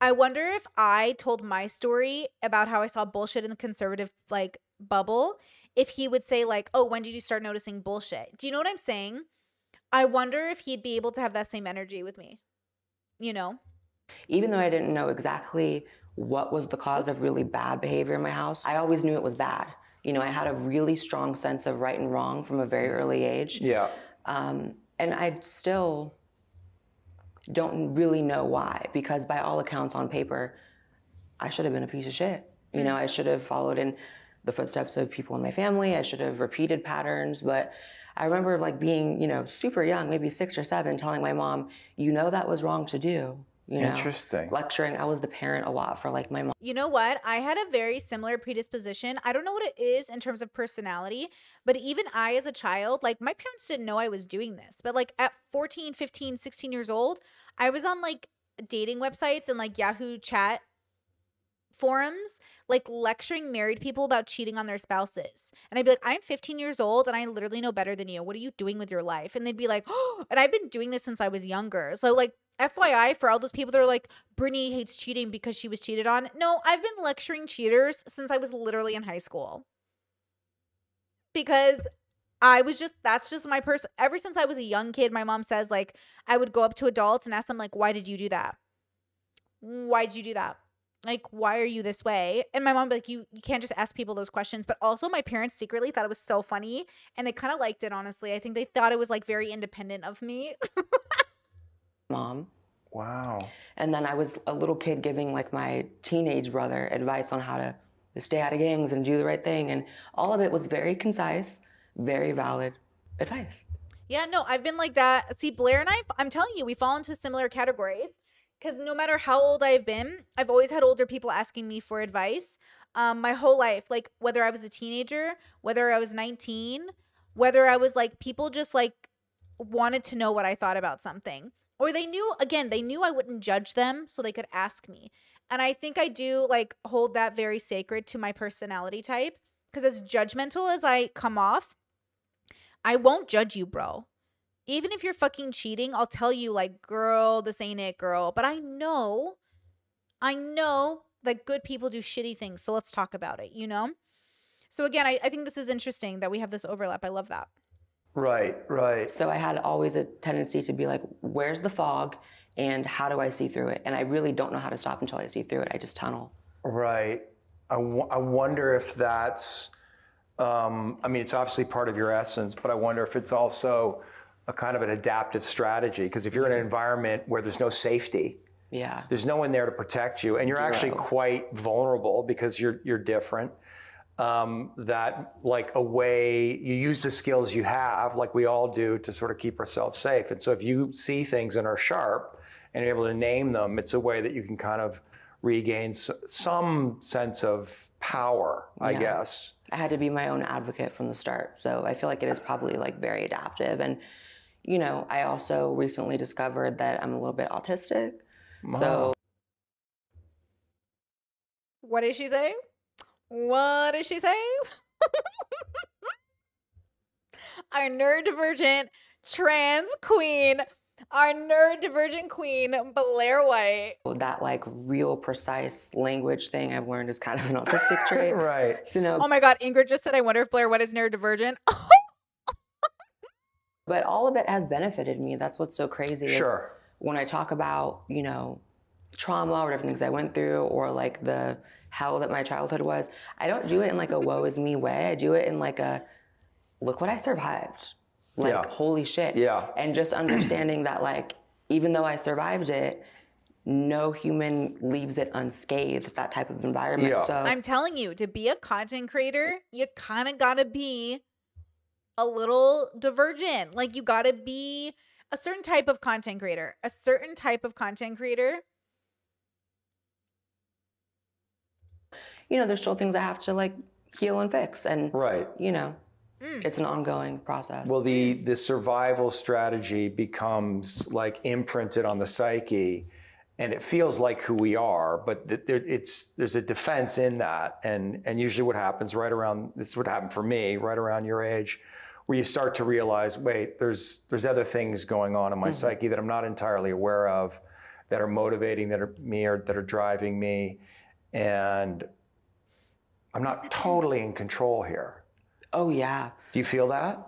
I wonder if I told my story about how I saw bullshit in the conservative like bubble, if he would say like, "Oh, when did you start noticing bullshit?" Do you know what I'm saying? I wonder if he'd be able to have that same energy with me. You know? Even though I didn't know exactly what was the cause of really bad behavior in my house, I always knew it was bad. You know, I had a really strong sense of right and wrong from a very early age. Yeah. Um, and I still don't really know why, because by all accounts on paper, I should have been a piece of shit. You know, I should have followed in the footsteps of people in my family. I should have repeated patterns. But I remember like being, you know, super young, maybe six or seven, telling my mom, you know, that was wrong to do. You know, Interesting. lecturing. I was the parent a lot for like my mom. You know what? I had a very similar predisposition. I don't know what it is in terms of personality, but even I as a child, like my parents didn't know I was doing this. But like at 14, 15, 16 years old, I was on like dating websites and like Yahoo chat forums, like lecturing married people about cheating on their spouses. And I'd be like, I'm 15 years old and I literally know better than you. What are you doing with your life? And they'd be like, oh, and I've been doing this since I was younger. So, like, FYI, for all those people that are like, Brittany hates cheating because she was cheated on. No, I've been lecturing cheaters since I was literally in high school. Because I was just, that's just my person. Ever since I was a young kid, my mom says, like, I would go up to adults and ask them, like, why did you do that? Why did you do that? Like, why are you this way? And my mom would be like, you, you can't just ask people those questions. But also, my parents secretly thought it was so funny and they kind of liked it, honestly. I think they thought it was like very independent of me. [laughs] mom. Wow. And then I was a little kid giving like my teenage brother advice on how to stay out of gangs and do the right thing. And all of it was very concise, very valid advice. Yeah, no, I've been like that. See, Blaire and I, I'm telling you, we fall into similar categories because no matter how old I've been, I've always had older people asking me for advice. Um, my whole life, like whether I was a teenager, whether I was 19, whether I was like, people just like wanted to know what I thought about something. Or they knew, again, they knew I wouldn't judge them, so they could ask me. And I think I do like hold that very sacred to my personality type because as judgmental as I come off, I won't judge you, bro. Even if you're fucking cheating, I'll tell you, like, girl, this ain't it, girl. But I know, I know that good people do shitty things. So let's talk about it, you know? So again, I, I think this is interesting that we have this overlap. I love that. Right, right. So I had always a tendency to be like, where's the fog and how do I see through it? And I really don't know how to stop until I see through it. I just tunnel. Right. I, w- I wonder if that's, um, I mean, it's obviously part of your essence, but I wonder if it's also a kind of an adaptive strategy. Because if you're in an environment where there's no safety, Yeah. there's no one there to protect you, and you're actually quite vulnerable because you're you're different. Um, that like a way you use the skills you have, like we all do, to sort of keep ourselves safe. And so if you see things and are sharp and you're able to name them, it's a way that you can kind of regain s- some sense of power, I Yeah. guess. I had to be my own advocate from the start. So I feel like it is probably like very adaptive. And, you know, I also recently discovered that I'm a little bit autistic. So What did she say? What did she say? [laughs] our neurodivergent trans queen, our neurodivergent queen, Blaire White. Oh, that like real precise language thing I've learned is kind of an autistic [laughs] trait. Right. So, you know, Oh my God, Ingrid just said, I wonder if Blaire White is neurodivergent. [laughs] but all of it has benefited me. That's what's so crazy. is Sure. when I talk about, you know, trauma or different things I went through or like the hell that my childhood was, I don't do it in like a woe is me way. I do it in like a look what I survived. Like, Yeah. holy shit. Yeah. And just understanding that, like, even though I survived it, no human leaves it unscathed, that type of environment. Yeah. So, I'm telling you, to be a content creator, you kind of got to be a little divergent. Like, you got to be a certain type of content creator, a certain type of content creator. you know, there's still things I have to like heal and fix. And, Right. you know, Mm. it's an ongoing process. Well, the the survival strategy becomes like imprinted on the psyche, and it feels like who we are. But th- there, it's there's a defense in that, and and usually what happens right around this would happen for me right around your age, where you start to realize, wait, there's there's other things going on in my psyche that I'm not entirely aware of, that are motivating that are me or that are driving me and i'm not totally in control here Oh yeah. do you feel that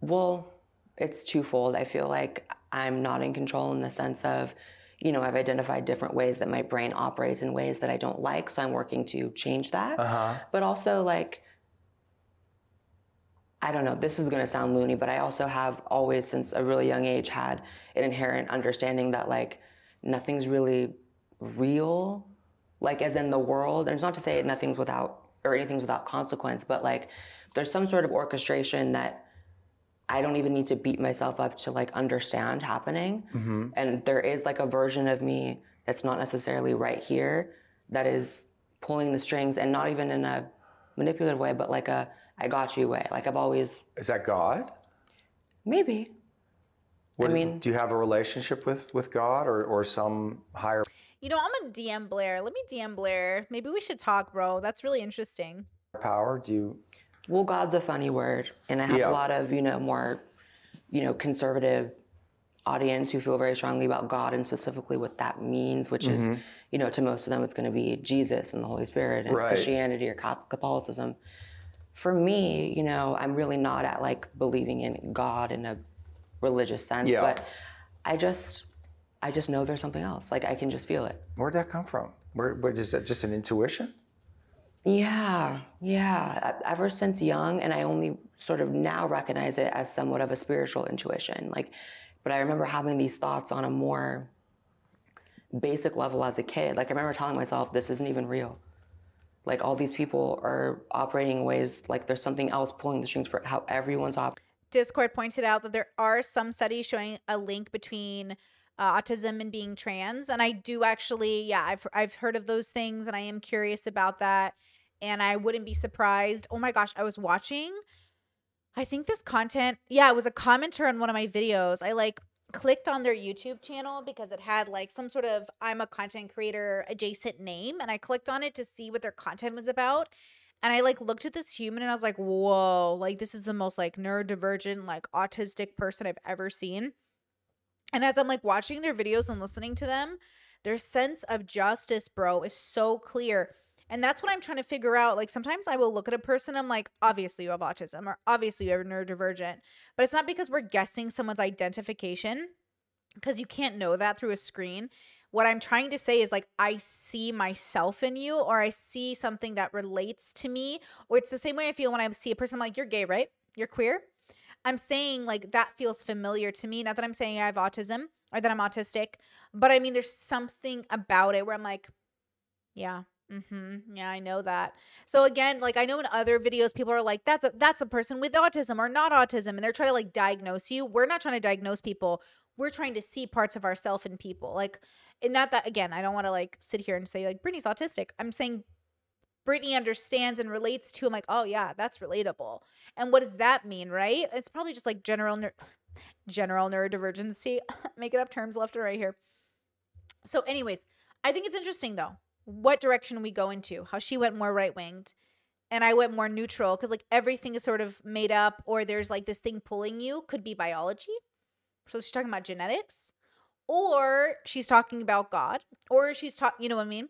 Well, it's twofold. I feel like I'm not in control in the sense of, you know, I've identified different ways that my brain operates in ways that I don't like, so I'm working to change that. uh-huh But also like I don't know, this is going to sound loony, but I also have always since a really young age had an inherent understanding that like nothing's really real, like as in the world. And it's not to say nothing's without or anything's without consequence, but like there's some sort of orchestration that I don't even need to beat myself up to like understand happening. Mm-hmm. And there is like a version of me that's not necessarily right here that is pulling the strings and not even in a manipulative way, but like a I got you way. Like I've always is that god maybe. What- I mean- do you have a relationship with with god or, or some higher You know, I'm gonna DM Blaire. Let me DM Blaire. Maybe we should talk, bro. That's really interesting. power do you Well, God's a funny word, and I have Yeah. a lot of you know more, you know, conservative audience who feel very strongly about God and specifically what that means, which is, mm-hmm. you know, to most of them it's going to be Jesus and the Holy Spirit and Right. Christianity or Catholicism. For me, you know, I'm really not at like believing in God in a religious sense, Yeah. but I just, I just know there's something else. Like I can just feel it. where'd that come from where, where is that just an intuition Yeah, yeah. Ever since young, and I only sort of now recognize it as somewhat of a spiritual intuition. Like, but I remember having these thoughts on a more basic level as a kid. Like, I remember telling myself, this isn't even real. Like, all these people are operating in ways like there's something else pulling the strings for how everyone's operating. Discord pointed out that there are some studies showing a link between uh, autism and being trans, and I do actually, yeah, I've I've heard of those things, and I am curious about that, and I wouldn't be surprised. Oh my gosh, I was watching. I think this content, yeah, it was a commenter on one of my videos. I like clicked on their YouTube channel because it had like some sort of I'm a content creator adjacent name, and I clicked on it to see what their content was about. And I like looked at this human and I was like, whoa, like this is the most like neurodivergent, like autistic person I've ever seen. And as I'm like watching their videos and listening to them, their sense of justice, bro, is so clear. And that's what I'm trying to figure out. Like sometimes I will look at a person, I'm like, obviously you have autism, or obviously you are neurodivergent. But it's not because we're guessing someone's identification, because you can't know that through a screen what I'm trying to say is like I see myself in you or I see something that relates to me or it's the same way I feel when I see a person I'm like you're gay, right? You're queer. I'm saying like that feels familiar to me. Not that I'm saying I have autism or that I'm autistic, but I mean there's something about it where I'm like yeah, Mm-hmm. Yeah, I know that. So again, like I know in other videos, people are like, "That's a that's a person with autism or not autism," and they're trying to like diagnose you. We're not trying to diagnose people. We're trying to see parts of ourself in people. Like, and not that again. I don't want to like sit here and say like Brittany's autistic. I'm saying Brittany understands and relates to. I'm like, oh yeah, that's relatable. And what does that mean, right? It's probably just like general neur- general neurodivergency. [laughs] Making up terms left and right here. So, anyways, I think it's interesting though what direction we go into. How she went more right winged, and I went more neutral because like everything is sort of made up, or there's like this thing pulling you. Could be biology. So she's talking about genetics, or she's talking about God, or she's talking. You know what I mean?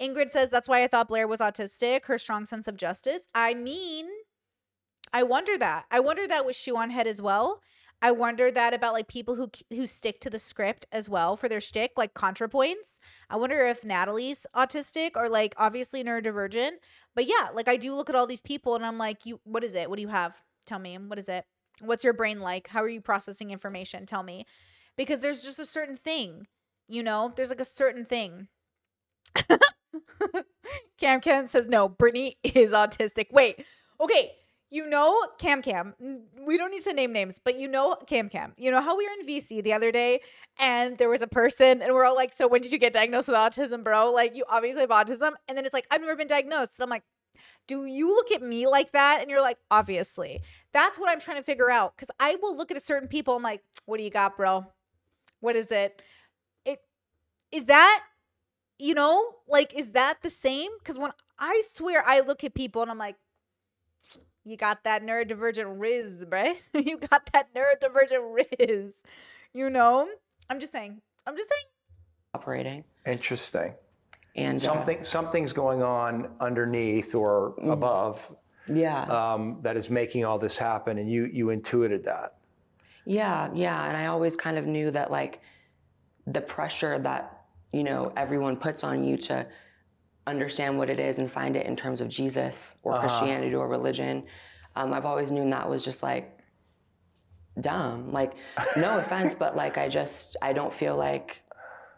Ingrid says that's why I thought Blaire was autistic. Her strong sense of justice. I mean, I wonder that. I wonder that with Shoeonhead as well. I wonder that about like people who who stick to the script as well for their shtick, like ContraPoints. I wonder if Natalie's autistic or like obviously neurodivergent. But yeah, like I do look at all these people and I'm like, you, what is it? What do you have? Tell me. What is it? What's your brain like? How are you processing information? Tell me, because there's just a certain thing, you know. There's like a certain thing. [laughs] Cam Cam says no. Brittany is autistic. Wait, okay. You know Cam Cam. We don't need to name names, but you know Cam Cam. You know how we were in VC the other day and there was a person and we're all like, "So when did you get diagnosed with autism, bro? Like you obviously have autism." And then it's like, "I've never been diagnosed." And I'm like, "Do you look at me like that?" And you're like, "Obviously." That's what I'm trying to figure out cuz I will look at a certain people I'm like, "What do you got, bro? What is it?" It is that you know, like is that the same? Cuz when I swear I look at people and I'm like, you got that neurodivergent riz, bruh. [laughs] you got that neurodivergent riz. You know? I'm just saying. I'm just saying. operating. Interesting. And uh, Something something's going on underneath or above yeah. um, that is making all this happen, and you you intuited that. Yeah, yeah, and I always kind of knew that like the pressure that you know everyone puts on you to understand what it is and find it in terms of Jesus or Christianity or religion. Um, I've always known that was just like dumb. Like, no [laughs] offense, but like I just I don't feel like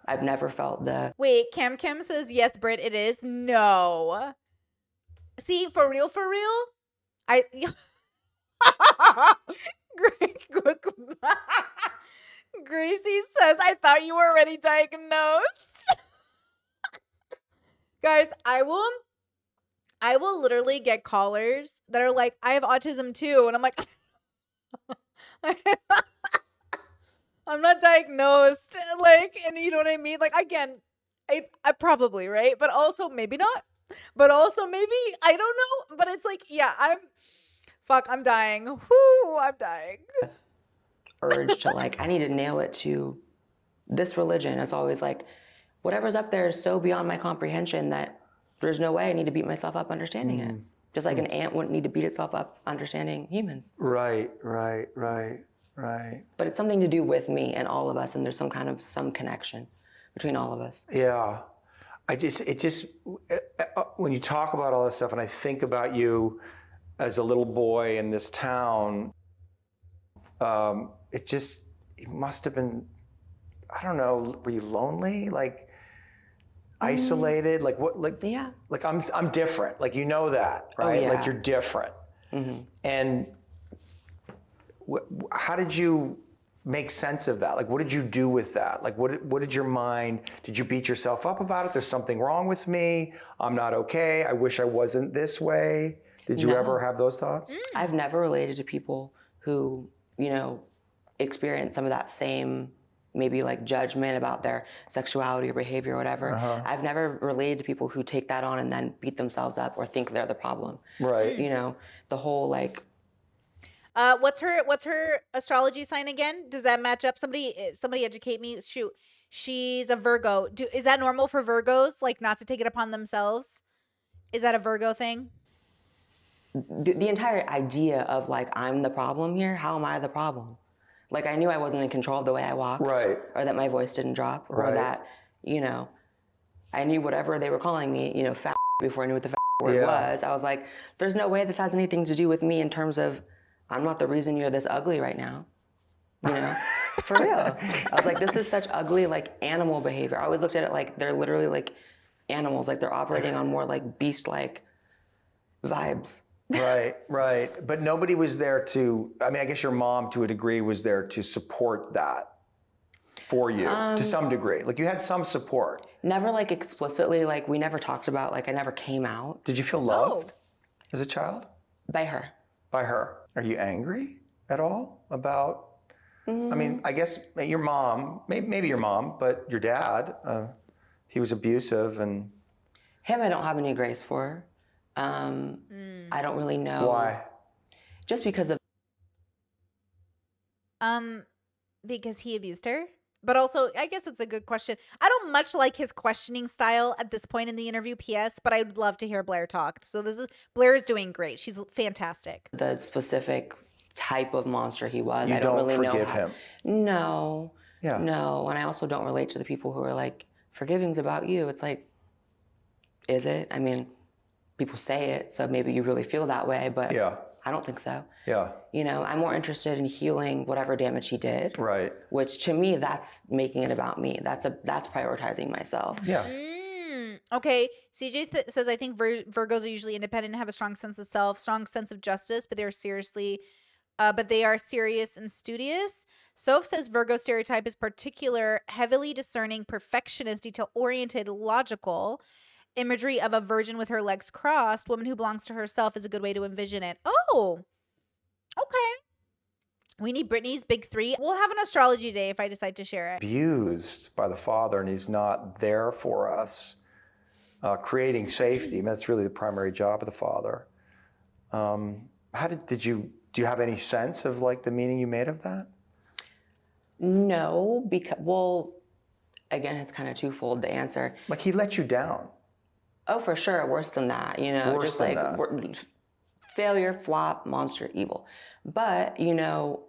I've never felt the Wait, Cam Cam says yes, Brit. It is no. See, for real, for real, I. [laughs] [laughs] Gracie says, "I thought you were already diagnosed." Guys, I will. I will literally get callers that are like, "I have autism too," and I'm like. [laughs] I'm not diagnosed. Like, and you know what I mean? Like, again, I, I probably, right? But also, maybe not. But also, maybe, I don't know. But it's like, yeah, I'm, fuck, I'm dying. Whoo, I'm dying. urge to like I need to nail it to this religion. It's always like whatever's up there is so beyond my comprehension that there's no way I need to beat myself up understanding it. Just like an ant wouldn't need to beat itself up understanding humans. Right, right, right, right. But it's something to do with me and all of us, and there's some kind of some connection between all of us. Yeah. I just, it just, uh, uh, when you talk about all this stuff, and I think about you as a little boy in this town, um, it just, it must have been, I don't know, were you lonely? Like, Um, isolated? Like, what, like, Yeah. like I'm, I'm different. Like, you know that, oh, right? yeah. Like, you're different. Mm-hmm. And wh- how did you make sense of that? Like, what did you do with that? Like, what did, what did your mind? Did you beat yourself up about it? There's something wrong with me. I'm not okay. I wish I wasn't this way. Did you No. ever have those thoughts? Mm. I've never related to people who, you know, experience some of that same maybe like judgment about their sexuality or behavior or whatever. I've never related to people who take that on and then beat themselves up or think they're the problem. Right. You know, the whole like Uh, what's her, what's her astrology sign again? Does that match up? Somebody, eh, somebody educate me. Shoot. She's a Virgo. Do, is that normal for Virgos? Like, not to take it upon themselves? Is that a Virgo thing? the, the entire idea of like I'm the problem here. How am I the problem? Like I knew I wasn't in control of the way I walked, Right. Or that my voice didn't drop, or Right. that you know, I knew whatever they were calling me, you know, fat [laughs] before I knew what the fat [laughs] word Yeah. was. I was like, there's no way this has anything to do with me in terms of I'm not the reason you're this ugly right now. You know, [laughs] for real. I was like, this is such ugly like animal behavior. I always looked at it like they're literally like animals, like they're operating on more like beast like vibes. Right, right. But nobody was there to, I mean, I guess your mom to a degree was there to support that for you Um, to some degree. Like you had some support. Never like explicitly, like we never talked about, like I never came out Did you feel loved as a child by her. by her? Are you angry at all about? I Mm. mean, I guess your mom, maybe, maybe your mom, but your dad, uh, he was abusive and Him, I don't have any grace for. Um, I don't really know why? Just because of Um, because he abused her. But also, I guess it's a good question. I don't much like his questioning style at this point in the interview. P.S. But I'd love to hear Blaire talk. So this is Blaire is doing great. She's fantastic. the specific type of monster he was. You I don't, don't really know. forgive how- him. No, Yeah. no, and I also don't relate to the people who are like, "Forgiving's about you." It's like, is it? I mean, people say it, so maybe you really feel that way, but Yeah. I don't think so. Yeah. You know, I'm more interested in healing whatever damage he did. Right. which to me that's making it about me that's a that's prioritizing myself Yeah. Mm, okay. CJ th- says, I think Vir- Virgos are usually independent and have a strong sense of self, strong sense of justice, but they're seriously, uh, but they are serious and studious. Soph says Virgo stereotype is particular, heavily discerning, perfectionist, detail oriented, logical. Imagery of a virgin with her legs crossed, woman who belongs to herself is a good way to envision it. Oh, okay. We need Brittany's big three. We'll have an astrology day if I decide to share it. Abused by the father and he's not there for us, uh, creating safety. I mean, that's really the primary job of the father. Um, how did, did you, do you have any sense of like the meaning you made of that? no because well again, it's kind of twofold the answer. Like he let you down. Oh, for sure, worse than that. You know, Worse just than like that. failure, flop, monster, evil. But you know,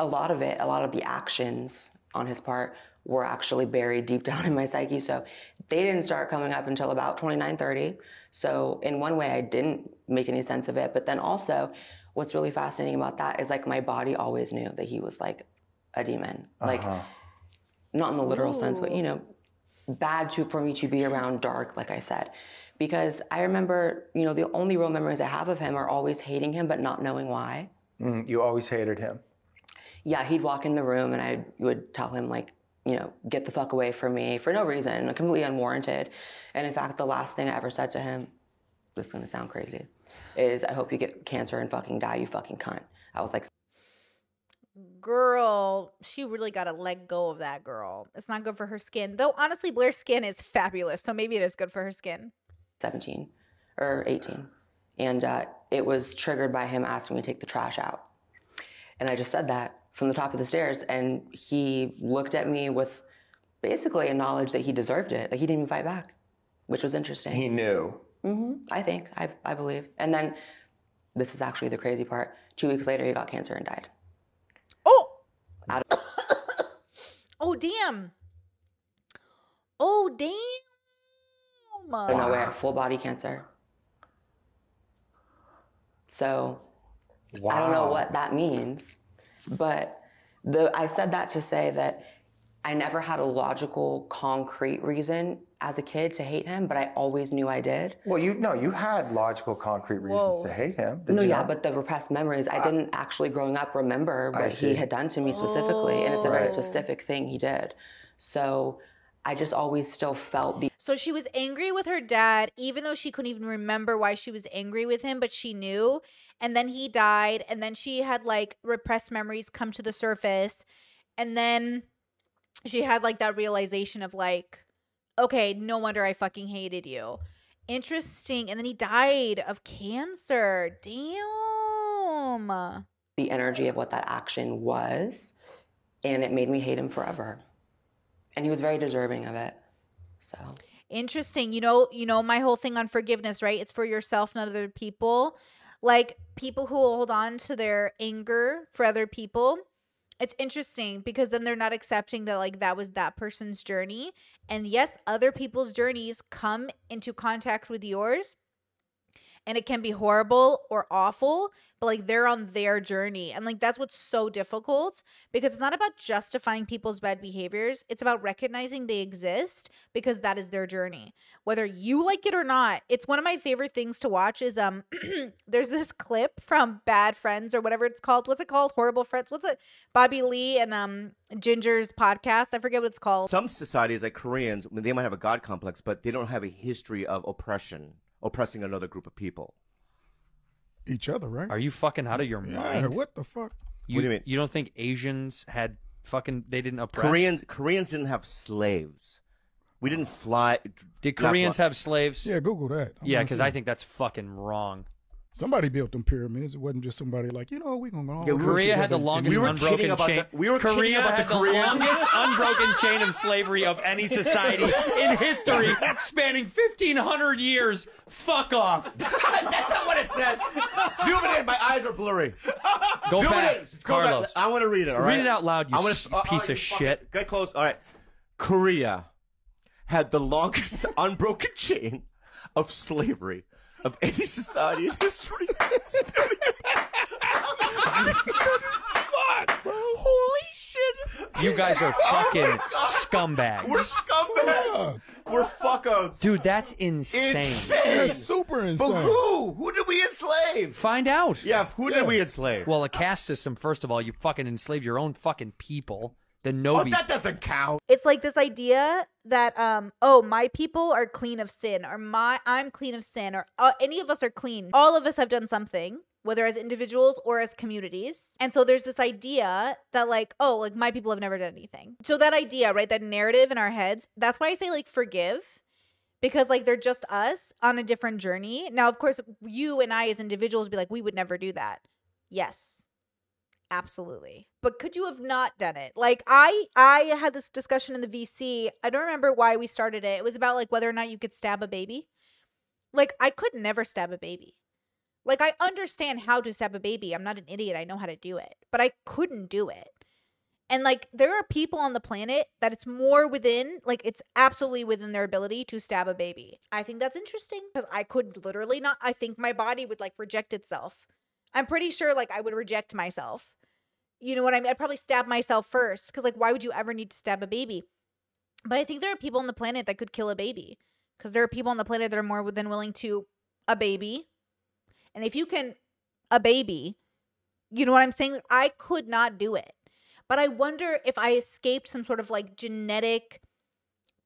a lot of it, a lot of the actions on his part were actually buried deep [laughs] down in my psyche. So they didn't start coming up until about 29, 30. So in one way, I didn't make any sense of it. But then also, what's really fascinating about that is like my body always knew that he was like a demon. Like Uh-huh. not in the literal sense, but you know, bad to for me to be around dark, like I said. Because I remember, you know, the only real memories I have of him are always hating him but not knowing why. Mm, you always hated him. Yeah, he'd walk in the room and I would tell him like, you know, get the fuck away from me for no reason, completely unwarranted. And in fact, the last thing I ever said to him, this is gonna sound crazy, is I hope you get cancer and fucking die, you fucking cunt. I was like Girl, she really got to let go of that girl. It's not good for her skin. Though honestly, Blaire's skin is fabulous, so maybe it is good for her skin. 17 or 18. And uh, it was triggered by him asking me to take the trash out. And I just said that from the top of the stairs. And he looked at me with basically a knowledge that he deserved it. Like he didn't even fight back, which was interesting. He knew. hmm I think, I, I believe. And then this is actually the crazy part. Two weeks later, he got cancer and died. Oh, Out [coughs] oh damn. Oh damn. Out of nowhere, full body cancer. So Wow. I don't know what that means, but the I said that to say that I never had a logical, concrete reason as a kid to hate him, but I always knew I did. Well, you no, you had logical, concrete reasons Whoa. to hate him. Did no, you yeah, not? but the repressed memories, I didn't actually growing up remember what he had done to me specifically, and it's a oh. very specific thing he did. So I just always still felt the So she was angry with her dad, even though she couldn't even remember why she was angry with him, but she knew. And then he died, and then she had like repressed memories come to the surface. And then she had like that realization of like, okay, no wonder I fucking hated you. Interesting. And then he died of cancer. Damn. the energy of what that action was, and it made me hate him forever. And he was very deserving of it. So Interesting. You know, you know my whole thing on forgiveness, right? It's for yourself, not other people. Like people who hold on to their anger for other people. It's interesting because then they're not accepting that like that was that person's journey. And yes, other people's journeys come into contact with yours. And it can be horrible or awful, but like they're on their journey. And like that's what's so difficult because it's not about justifying people's bad behaviors. It's about recognizing they exist because that is their journey whether you like it or not it's one of my favorite things to watch is um [clears throat] there's this clip from bad friends or whatever it's called what's it called horrible friends what's it bobby lee and um ginger's podcast i forget what it's called Some societies, like Koreans, they might have a god complex, but they don't have a history of oppression, oppressing another group of people. Each other, right? Are you fucking out of your yeah, mind? what the fuck? You, What do you mean? You don't think Asians had fucking? They didn't oppress. Koreans, Koreans didn't have slaves. We didn't fly. Did Koreans fly- have slaves? Yeah, Google that. I Yeah, because. I think that's fucking wrong. Somebody built them pyramids. It wasn't just somebody like you know we're gonna all Yeah, we Korea had the longest We were unbroken about chain. the- we were kidding Korea about the had the, Korean- longest unbroken chain of slavery of any society in history, spanning fifteen hundred years. Fuck off. [laughs] That's not what it says. Zoom it in. My eyes are blurry. Go Zoom back, it in. Go back. Carlos. I want to read it. All Read it out loud, you I wanna- s- uh, piece you of fucking- shit. Get close. All right. Korea had the longest [laughs] unbroken chain of slavery of any society in history. [laughs] Fuck. Holy shit. You guys are [laughs] oh fucking scumbags. We're scumbags, scumbags. We're fuckos. dude. That's insane. Insane. That's super insane. But who? Who did we enslave? Find out. Yeah, who did we enslave? Well, a caste system. First of all, you fucking enslaved your own fucking people. The Well, Nobi. that doesn't count. it's like this idea that um oh my people are clean of sin or my i'm clean of sin or uh, any of us are clean all of us have done something whether as individuals or as communities and so there's this idea that like oh like my people have never done anything so that idea right that narrative in our heads that's why i say like forgive because like they're just us on a different journey now of course you and i as individuals be like we would never do that yes Absolutely. But could you have not done it? Like I I had this discussion in the VC. I don't remember why we started it. It was about like whether or not you could stab a baby. Like I could never stab a baby. Like I understand how to stab a baby. I'm not an idiot. I know how to do it. But I couldn't do it. And like there are people on the planet that it's more within, like it's absolutely within their ability to stab a baby. I think that's interesting because I could literally not I think my body would like reject itself. I'm pretty sure like I would reject myself. You know what I mean? I'd probably stab myself first because like why would you ever need to stab a baby? But I think there are people on the planet that could kill a baby because there are people on the planet that are more than willing to a baby. And if you can a baby, you know what I'm saying? I could not do it. But I wonder if I escaped some sort of like genetic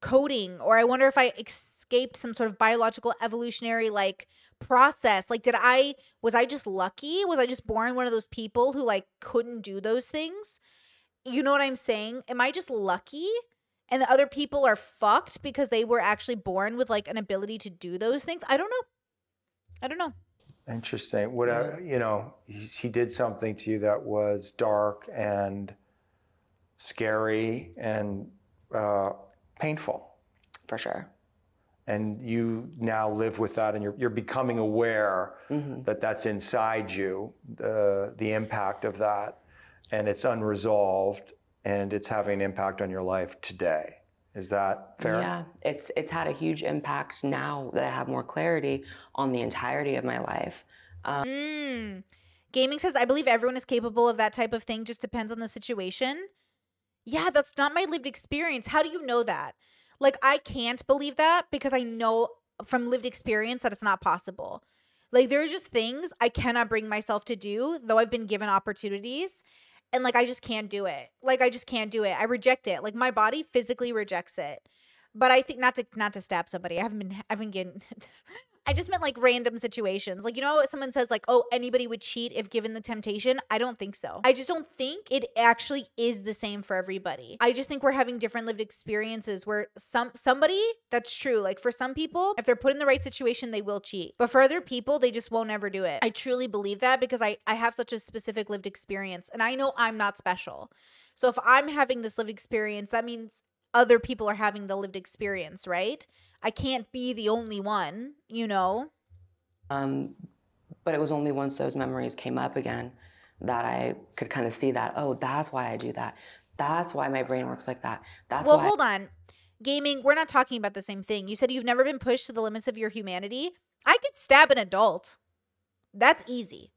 coding or I wonder if I escaped some sort of biological evolutionary like process. Like did I was I just lucky? Was I just born one of those people who like couldn't do those things? You know what I'm saying? Am I just lucky? And the other people are fucked because they were actually born with like an ability to do those things? I don't know. I don't know. Interesting. What I, you know, he, he did something to you that was dark and scary and uh, painful, For sure. And you now live with that, and you're you're becoming aware Mm-hmm. that that's inside you, the the impact of that, and it's unresolved, and it's having an impact on your life today. Is that fair? Yeah, it's it's had a huge impact now that I have more clarity on the entirety of my life. Mm. Gaming says, I believe everyone is capable of that type of thing, just depends on the situation. Yeah, that's not my lived experience. How do you know that? Like, I can't believe that because I know from lived experience that it's not possible. Like, there are just things I cannot bring myself to do, though I've been given opportunities. And like, I just can't do it. Like, I just can't do it. I reject it. Like, my body physically rejects it. But I think not to not to stab somebody. I haven't been I haven't getting [laughs] I just meant like random situations. Like, you know, someone says, like, oh, anybody would cheat if given the temptation. I don't think so. I just don't think it actually is the same for everybody. I just think we're having different lived experiences where some somebody, that's true. Like for some people, if they're put in the right situation, they will cheat. But for other people, they just won't ever do it. I truly believe that because I, I have such a specific lived experience and I know I'm not special. So if I'm having this lived experience, that means other people are having the lived experience, right? I can't be the only one, you know? Um, but it was only once those memories came up again that I could kind of see that, oh, that's why I do that. That's why my brain works like that. That's why. well, hold on. Gaming, we're not talking about the same thing. You said you've never been pushed to the limits of your humanity. I could stab an adult. That's easy.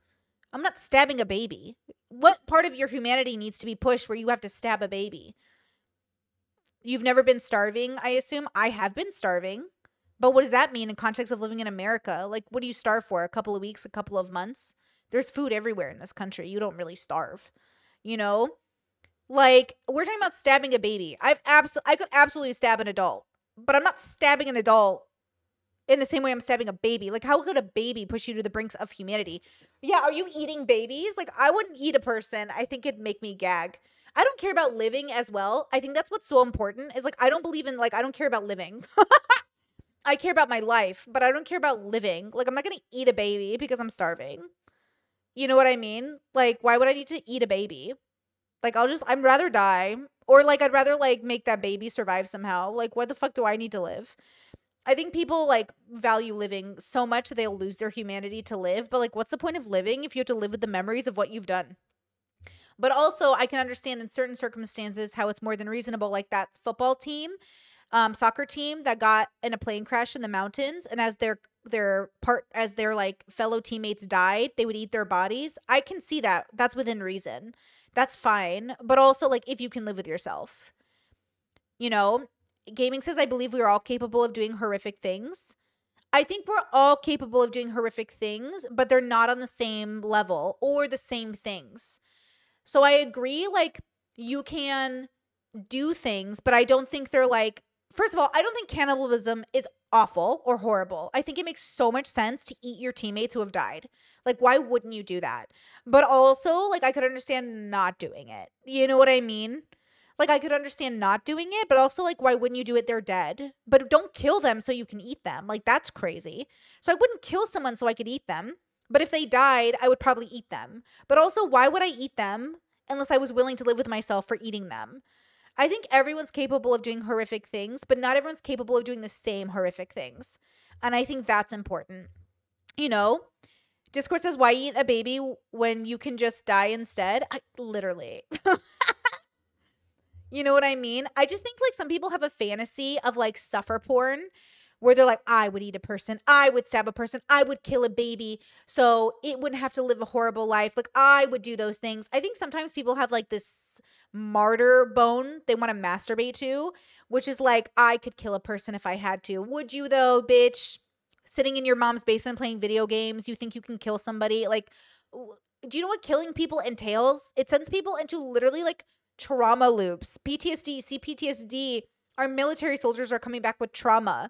I'm not stabbing a baby. What part of your humanity needs to be pushed where you have to stab a baby? You've never been starving, I assume. I have been starving. But what does that mean in context of living in America? Like, what do you starve for? A couple of weeks, a couple of months? There's food everywhere in this country. You don't really starve, you know? Like, we're talking about stabbing a baby. I've abs- I could absolutely stab an adult, but I'm not stabbing an adult in the same way I'm stabbing a baby. Like, how could a baby push you to the brinks of humanity? Yeah, are you eating babies? Like, I wouldn't eat a person. I think it'd make me gag. I don't care about living as well. I think that's what's so important is like, I don't believe in, like, I don't care about living. [laughs] I care about my life, but I don't care about living. Like, I'm not going to eat a baby because I'm starving. You know what I mean? Like, why would I need to eat a baby? Like, I'll just, I'd rather die. Or, like, I'd rather, like, make that baby survive somehow. Like, what the fuck do I need to live? I think people, like, value living so much they'll lose their humanity to live. But, like, what's the point of living if you have to live with the memories of what you've done? But also, I can understand in certain circumstances how it's more than reasonable, like that football team, um, soccer team that got in a plane crash in the mountains, and as their their part as their like fellow teammates died, they would eat their bodies. I can see that. That's within reason. That's fine. But also, like, if you can live with yourself, you know, gaming says, I believe we are all capable of doing horrific things. I think we're all capable of doing horrific things, but they're not on the same level or the same things. So I agree, like, you can do things, but I don't think they're like, first of all, I don't think cannibalism is awful or horrible. I think it makes so much sense to eat your teammates who have died. Like, why wouldn't you do that? But also, like, I could understand not doing it. You know what I mean? Like, I could understand not doing it, but also, like, why wouldn't you do it? They're dead. But don't kill them so you can eat them. Like, that's crazy. So I wouldn't kill someone so I could eat them. But if they died, I would probably eat them. But also, why would I eat them unless I was willing to live with myself for eating them? I think everyone's capable of doing horrific things, but not everyone's capable of doing the same horrific things. And I think that's important. You know, Discourse says, why eat a baby when you can just die instead? I literally. [laughs] you know what I mean? I just think like some people have a fantasy of like suffer porn where they're like, I would eat a person, I would stab a person, I would kill a baby, so it wouldn't have to live a horrible life. Like, I would do those things. I think sometimes people have like this martyr bone they want to masturbate to, which is like, I could kill a person if I had to. Would you though, bitch? Sitting in your mom's basement playing video games, you think you can kill somebody? Like, do you know what killing people entails? It sends people into literally like trauma loops. PTSD, CPTSD. Our military soldiers are coming back with trauma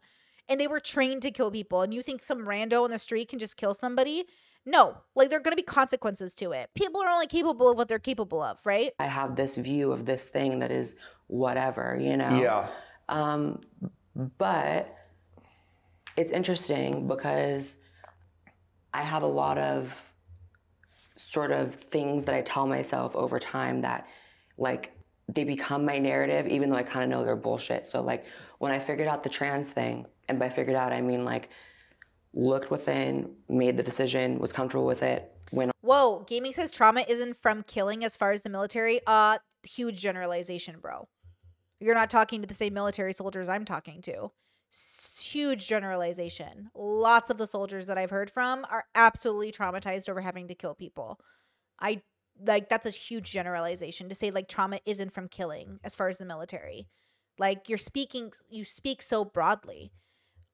and they were trained to kill people and you think some rando on the street can just kill somebody no like there are going to be consequences to it people are only capable of what they're capable of right I have this view of this thing that is whatever, you know? Yeah. Um, but it's interesting because I have a lot of sort of things that I tell myself over time that like they become my narrative even though I kind of know they're bullshit. So like when I figured out the trans thing, and by figured out I mean like looked within, made the decision, was comfortable with it, went whoa gaming says trauma isn't from killing as far as the military. Uh huge generalization bro. You're not talking to the same military soldiers i'm talking to. Huge generalization. Lots of the soldiers that i've heard from are absolutely traumatized over having to kill people. I like that's a huge generalization to say like trauma isn't from killing as far as the military. Like you're speaking you speak so broadly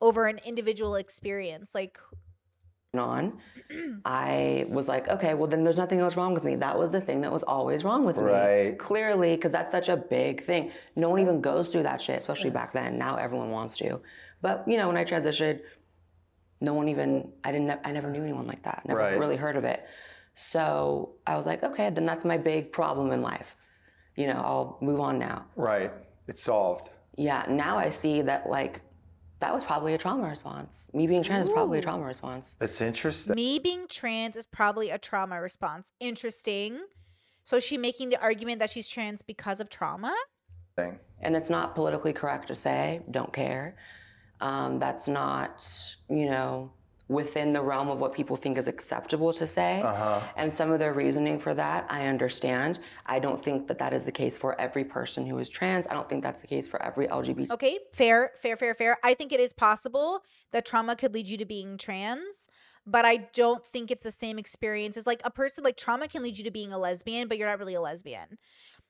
over an individual experience like on, [clears throat] I was like, okay, well, then there's nothing else wrong with me. That was the thing that was always wrong with me. Right. Clearly, because that's such a big thing. No one even goes through that shit, especially back then. Now everyone wants to. But, you know, when I transitioned, no one even, I didn't, I never knew anyone like that. Never Right. really heard of it. So I was like, okay, then that's my big problem in life. You know, I'll move on now. Right. It's solved. Yeah, now I see that, like, that was probably a trauma response. Me being trans is probably a trauma response. That's interesting. Me being trans is probably a trauma response. Interesting. So is she making the argument that she's trans because of trauma? and it's not politically correct to say don't care um, that's not you know within the realm of what people think is acceptable to say Uh-huh. and some of their reasoning for that i understand i don't think that that is the case for every person who is trans i don't think that's the case for every lgbt Okay, fair, fair, fair, fair. I think it is possible that trauma could lead you to being trans, but I don't think it's the same experience as like a person like trauma can lead you to being a lesbian, but you're not really a lesbian.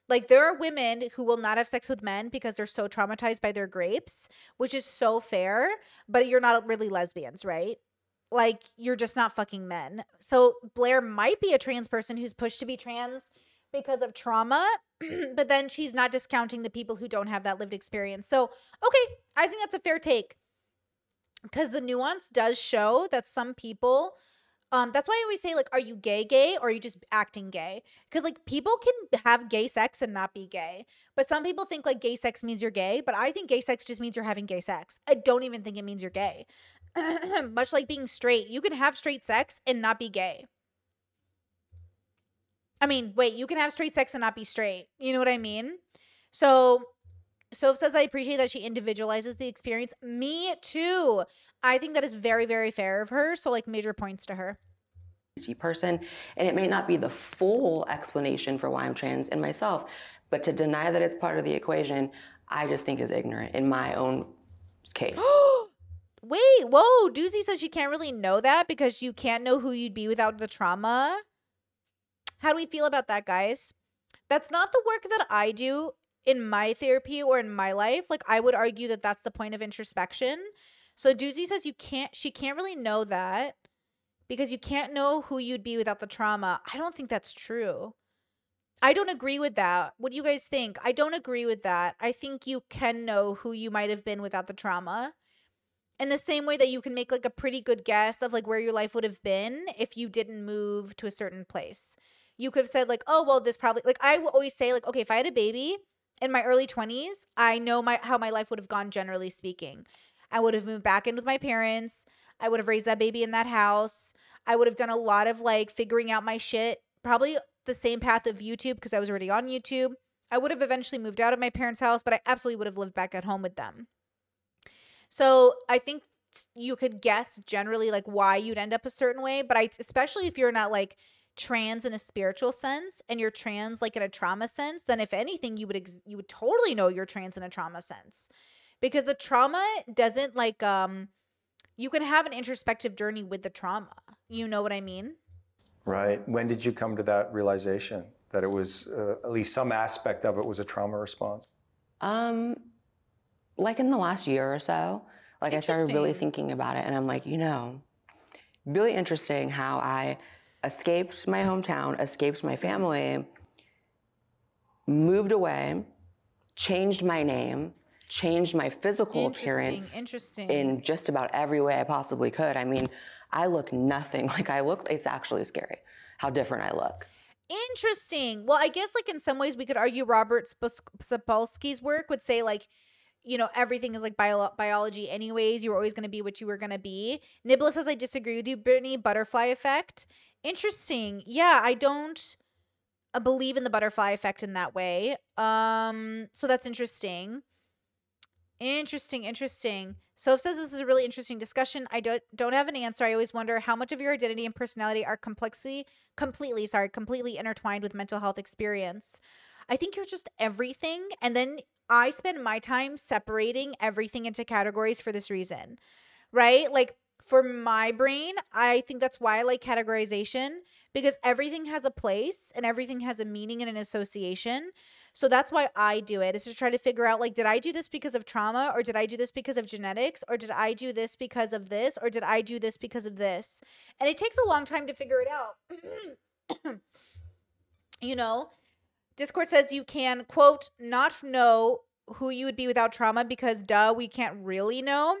Like there are women who will not have sex with men because they're so traumatized by their grapes, which is so fair, but you're not really lesbians, right? Like you're just not fucking men. So Blaire might be a trans person who's pushed to be trans because of trauma, [clears throat] but then she's not discounting the people who don't have that lived experience. So, okay, I think that's a fair take. Because the nuance does show that some people um that's why I always say like are you gay gay or are you just acting gay? Cuz like people can have gay sex and not be gay. But some people think like gay sex means you're gay, but I think gay sex just means you're having gay sex. I don't even think it means you're gay. [clears throat] Much like being straight, you can have straight sex and not be gay. I mean, wait, you can have straight sex and not be straight. You know what I mean? So, Soph says, I appreciate that she individualizes the experience. Me too. I think that is very, very fair of her. So, like, major points to her. person and it may not be the full explanation for why i'm trans in myself but to deny that it's part of the equation i just think is ignorant in my own case [gasps] [gasps] Wait, whoa. Doozy says she can't really know that because you can't know who you'd be without the trauma. How do we feel about that, guys? That's not the work that I do in my therapy or in my life. Like, I would argue that that's the point of introspection. So, Doozy says you can't, she can't really know that because you can't know who you'd be without the trauma. I don't think that's true. I don't agree with that. What do you guys think? I don't agree with that. I think you can know who you might have been without the trauma. In the same way that you can make like a pretty good guess of like where your life would have been if you didn't move to a certain place. You could have said like, "Oh, well, this probably like I always say like, okay, if I had a baby in my early 20s, I know my how my life would have gone generally speaking. I would have moved back in with my parents. I would have raised that baby in that house. I would have done a lot of like figuring out my shit, probably the same path of YouTube because I was already on YouTube. I would have eventually moved out of my parents' house, but I absolutely would have lived back at home with them. So I think you could guess generally like why you'd end up a certain way, but I especially if you're not like trans in a spiritual sense and you're trans like in a trauma sense, then if anything you would ex- you would totally know you're trans in a trauma sense. Because the trauma doesn't like um you can have an introspective journey with the trauma. You know what I mean? Right. When did you come to that realization that it was uh, at least some aspect of it was a trauma response? Um, like in the last year or so, like I started really thinking about it, and I'm like, you know, really interesting how I escaped my hometown, escaped my family, moved away, changed my name, changed my physical Interesting, appearance interesting. in just about every way I possibly could. I mean, I look nothing [laughs] like I look. It's actually scary how different I look. Interesting. Well, I guess like in some ways we could argue Robert Sapolsky's work would say like, you know, everything is like bio- biology anyways. You were always going to be what you were going to be. Nibla says I disagree with you, Brittany. Butterfly effect. Interesting. Yeah, I don't uh, believe in the butterfly effect in that way. Um, so that's interesting. Interesting, interesting. Soph says this is a really interesting discussion. I don't don't have an answer. I always wonder how much of your identity and personality are complexly completely, sorry, completely intertwined with mental health experience. I think you're just everything. And then I spend my time separating everything into categories for this reason, right? Like for my brain, I think that's why I like categorization because everything has a place and everything has a meaning and an association. So that's why I do it is to try to figure out like, did I do this because of trauma or did I do this because of genetics or did I do this because of this or did I do this because of this? And it takes a long time to figure it out. [clears throat] you know, Discord says you can, quote, not know who you would be without trauma because, duh, we can't really know.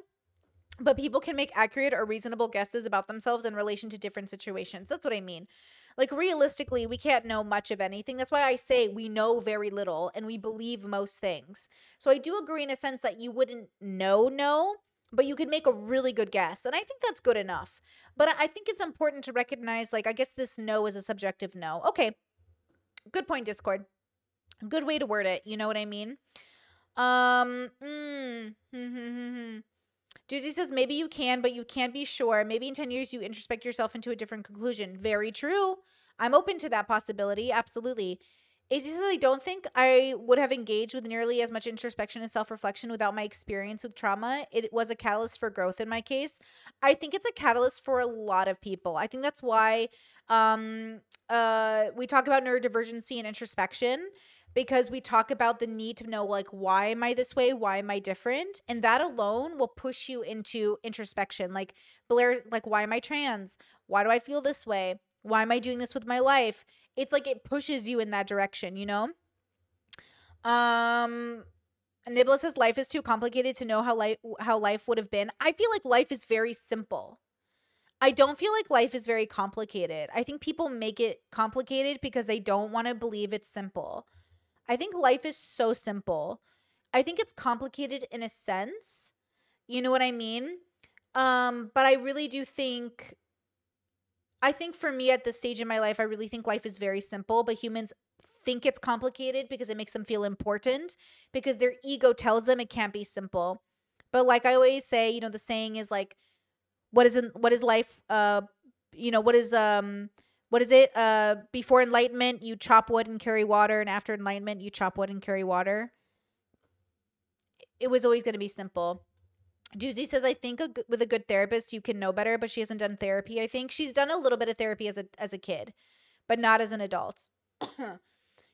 But people can make accurate or reasonable guesses about themselves in relation to different situations. That's what I mean. Like, realistically, we can't know much of anything. That's why I say we know very little and we believe most things. So I do agree in a sense that you wouldn't know, no, but you could make a really good guess. And I think that's good enough. But I think it's important to recognize, like, I guess this no is a subjective no. Okay, good point discord. Good way to word it you know what i mean? Um mm, [laughs] Doozy says maybe you can but you can't be sure. Maybe in 10 years you introspect yourself into a different conclusion. Very true. I'm open to that possibility absolutely Az says i don't think i would have engaged with nearly as much introspection and self-reflection without my experience with trauma. It was a catalyst for growth in my case. I think it's a catalyst for a lot of people. I think that's why um uh we talk about neurodivergency and introspection because we talk about the need to know like why am i this way? Why am i different? And that alone will push you into introspection. Like blaire like why am i trans? Why do i feel this way? Why am i doing this with my life it's like it pushes you in that direction you know um Nibla says life is too complicated to know how life how life would have been. I feel like life is very simple. I don't feel like life is very complicated. I think people make it complicated because they don't want to believe it's simple. I think life is so simple. I think it's complicated in a sense. You know what I mean? Um, but I really do think I think for me at this stage in my life, I really think life is very simple, but humans think it's complicated because it makes them feel important because their ego tells them it can't be simple. But like I always say, you know, the saying is like what is in, what is life uh you know, what is um what is it? Uh before enlightenment, you chop wood and carry water and after enlightenment, you chop wood and carry water. It was always going to be simple. Doozy says, I think a with a good therapist, you can know better, but she hasn't done therapy. I think she's done a little bit of therapy as a as a kid, but not as an adult. [coughs]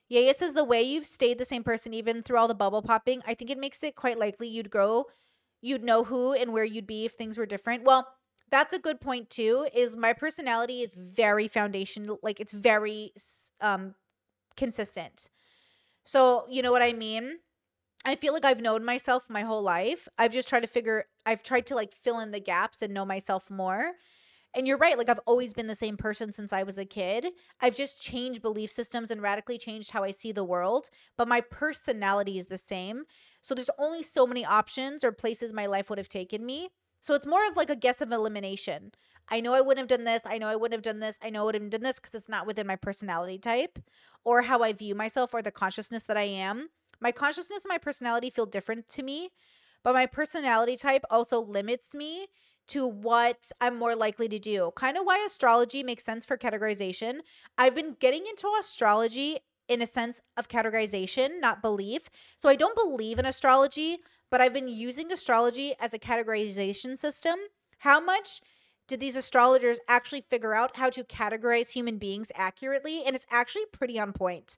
Yaya says the way you've stayed the same person even through all the bubble popping, I think it makes it quite likely you'd grow, you'd know who and where you'd be if things were different. Well, that's a good point too. Is my personality is very foundational, like it's very um consistent. So you know what I mean. I feel like I've known myself my whole life. I've just tried to figure. I've tried to like fill in the gaps and know myself more. And you're right. Like I've always been the same person since I was a kid. I've just changed belief systems and radically changed how I see the world. But my personality is the same. So there's only so many options or places my life would have taken me. So it's more of like a guess of elimination. I know I wouldn't have done this. I know I wouldn't have done this. I know I wouldn't have done this because it's not within my personality type or how I view myself or the consciousness that I am. My consciousness and my personality feel different to me, but my personality type also limits me to what I'm more likely to do. Kind of why astrology makes sense for categorization. I've been getting into astrology in a sense of categorization, not belief. So I don't believe in astrology, but I've been using astrology as a categorization system. How much did these astrologers actually figure out how to categorize human beings accurately? And it's actually pretty on point.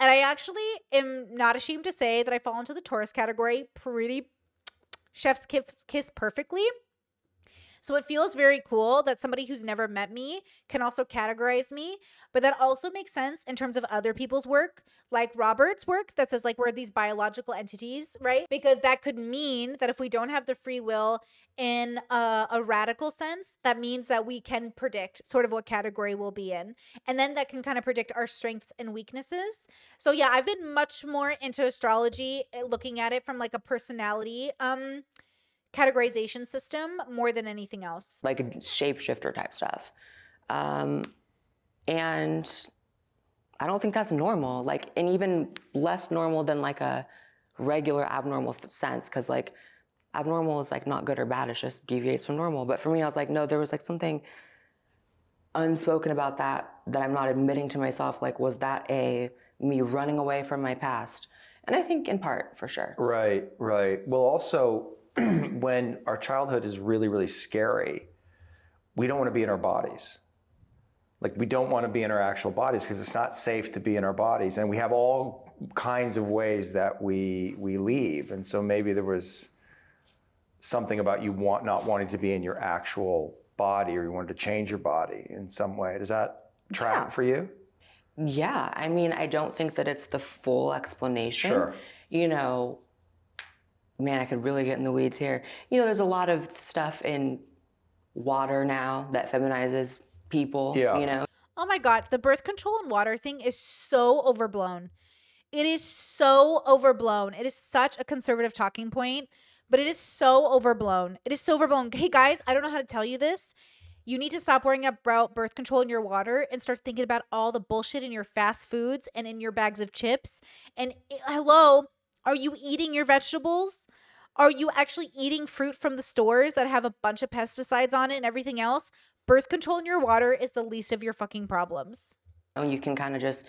And I actually am not ashamed to say that I fall into the Taurus category pretty [tsk] chef's kiss, kiss perfectly. So it feels very cool that somebody who's never met me can also categorize me, but that also makes sense in terms of other people's work, like Robert's work that says like we're these biological entities, right? Because that could mean that if we don't have the free will in a, a radical sense, that means that we can predict sort of what category we'll be in. And then that can kind of predict our strengths and weaknesses. So yeah, I've been much more into astrology, eh, looking at it from like a personality um categorization system more than anything else. like a shapeshifter type stuff. Um, and I don't think that's normal. Like, and even less normal than like a regular abnormal th- sense, because like abnormal is like not good or bad. It's just deviates from normal. But for me, I was like, no, there was like something unspoken about that that I'm not admitting to myself. Like, was that a me running away from my past? And I think in part, for sure. Right, right. Well, also, [clears throat] when our childhood is really, really scary, we don't want to be in our bodies. Like, we don't want to be in our actual bodies because it's not safe to be in our bodies. And we have all kinds of ways that we, we leave. And so maybe there was something about you want, not wanting to be in your actual body or you wanted to change your body in some way. Does that track Yeah. for you? Yeah, I mean, I don't think that it's the full explanation. Sure. You know, man, I could really get in the weeds here. You know, there's a lot of stuff in water now that feminizes people. Yeah. You know, Oh my god, the birth control and water thing is so overblown. It is so overblown. It is such a conservative talking point, but it is so overblown. It is so overblown. Hey guys, I don't know how to tell you this. You need to stop worrying about birth control in your water and start thinking about all the bullshit in your fast foods and in your bags of chips. And eh, hello, are you eating your vegetables? Are you actually eating fruit from the stores that have a bunch of pesticides on it and everything else? Birth control in your water is the least of your fucking problems. and you can kind of just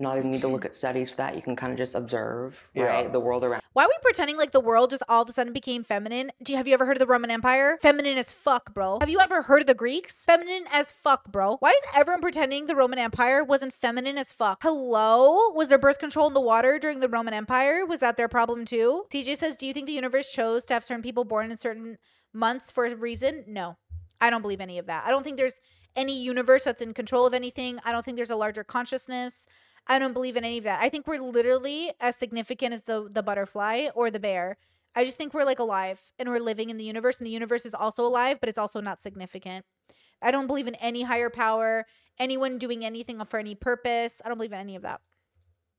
not even need to look at studies for that. You can kind of just observe, Yeah. right, the world around. Why are we pretending like the world just all of a sudden became feminine? Do you, have you ever heard of the Roman Empire? Feminine as fuck, bro. Have you ever heard of the Greeks? Feminine as fuck, bro. Why is everyone pretending the Roman Empire wasn't feminine as fuck? Hello? Was there birth control in the water during the Roman Empire? Was that their problem too? TJ says, Do you think the universe chose to have certain people born in certain months for a reason? No. I don't believe any of that. I don't think there's any universe that's in control of anything. I don't think there's a larger consciousness. I don't believe in any of that. I think we're literally as significant as the the butterfly or the bear. I just think we're like alive and we're living in the universe and the universe is also alive, but it's also not significant. I don't believe in any higher power, anyone doing anything for any purpose. I don't believe in any of that.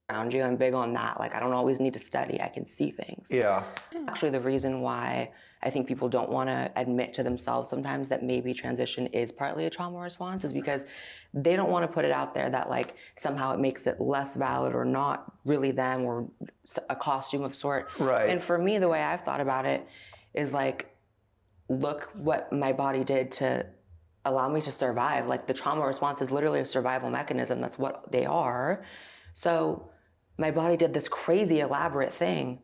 around you. I'm big on that. Like, I don't always need to study. I can see things. Yeah. Actually, the reason why I think people don't want to admit to themselves sometimes that maybe transition is partly a trauma response is because they don't want to put it out there that like somehow it makes it less valid or not really them or a costume of sort. Right. And for me, the way I've thought about it is like, look what my body did to allow me to survive. Like the trauma response is literally a survival mechanism. That's what they are. So my body did this crazy elaborate thing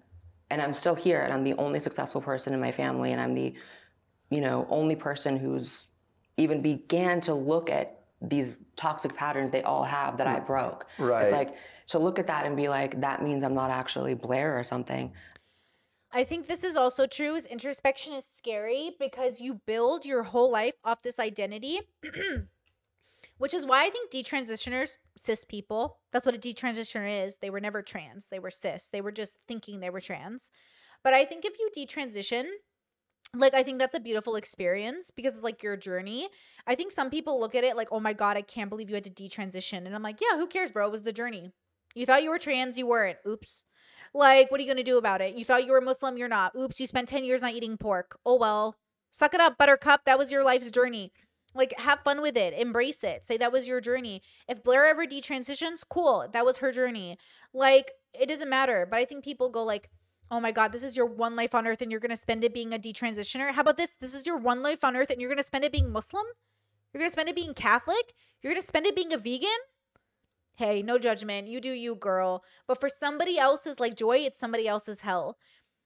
and I'm still here and I'm the only successful person in my family and I'm the you know only person who's even began to look at these toxic patterns they all have that I mm. broke. Right. It's like to look at that and be like that means I'm not actually Blaire or something. I think this is also true is introspection is scary because you build your whole life off this identity. [clears throat] Which is why I think detransitioners, cis people, that's what a detransitioner is. They were never trans. They were cis. They were just thinking they were trans. But I think if you detransition, like I think that's a beautiful experience because it's like your journey. I think some people look at it like, "Oh my god, I can't believe you had to detransition." And I'm like, "Yeah, who cares, bro? It was the journey. You thought you were trans, you weren't. Oops." Like, what are you going to do about it? You thought you were Muslim, you're not. Oops, you spent 10 years not eating pork. Oh well. Suck it up, Buttercup. That was your life's journey. Like, have fun with it. Embrace it. Say that was your journey. If Blaire ever detransitions, cool. That was her journey. Like, it doesn't matter. But I think people go like, oh my God, this is your one life on earth and you're going to spend it being a detransitioner. How about this? This is your one life on earth and you're going to spend it being Muslim? You're going to spend it being Catholic? You're going to spend it being a vegan? Hey, no judgment. You do you, girl. But for somebody else's like joy, it's somebody else's hell.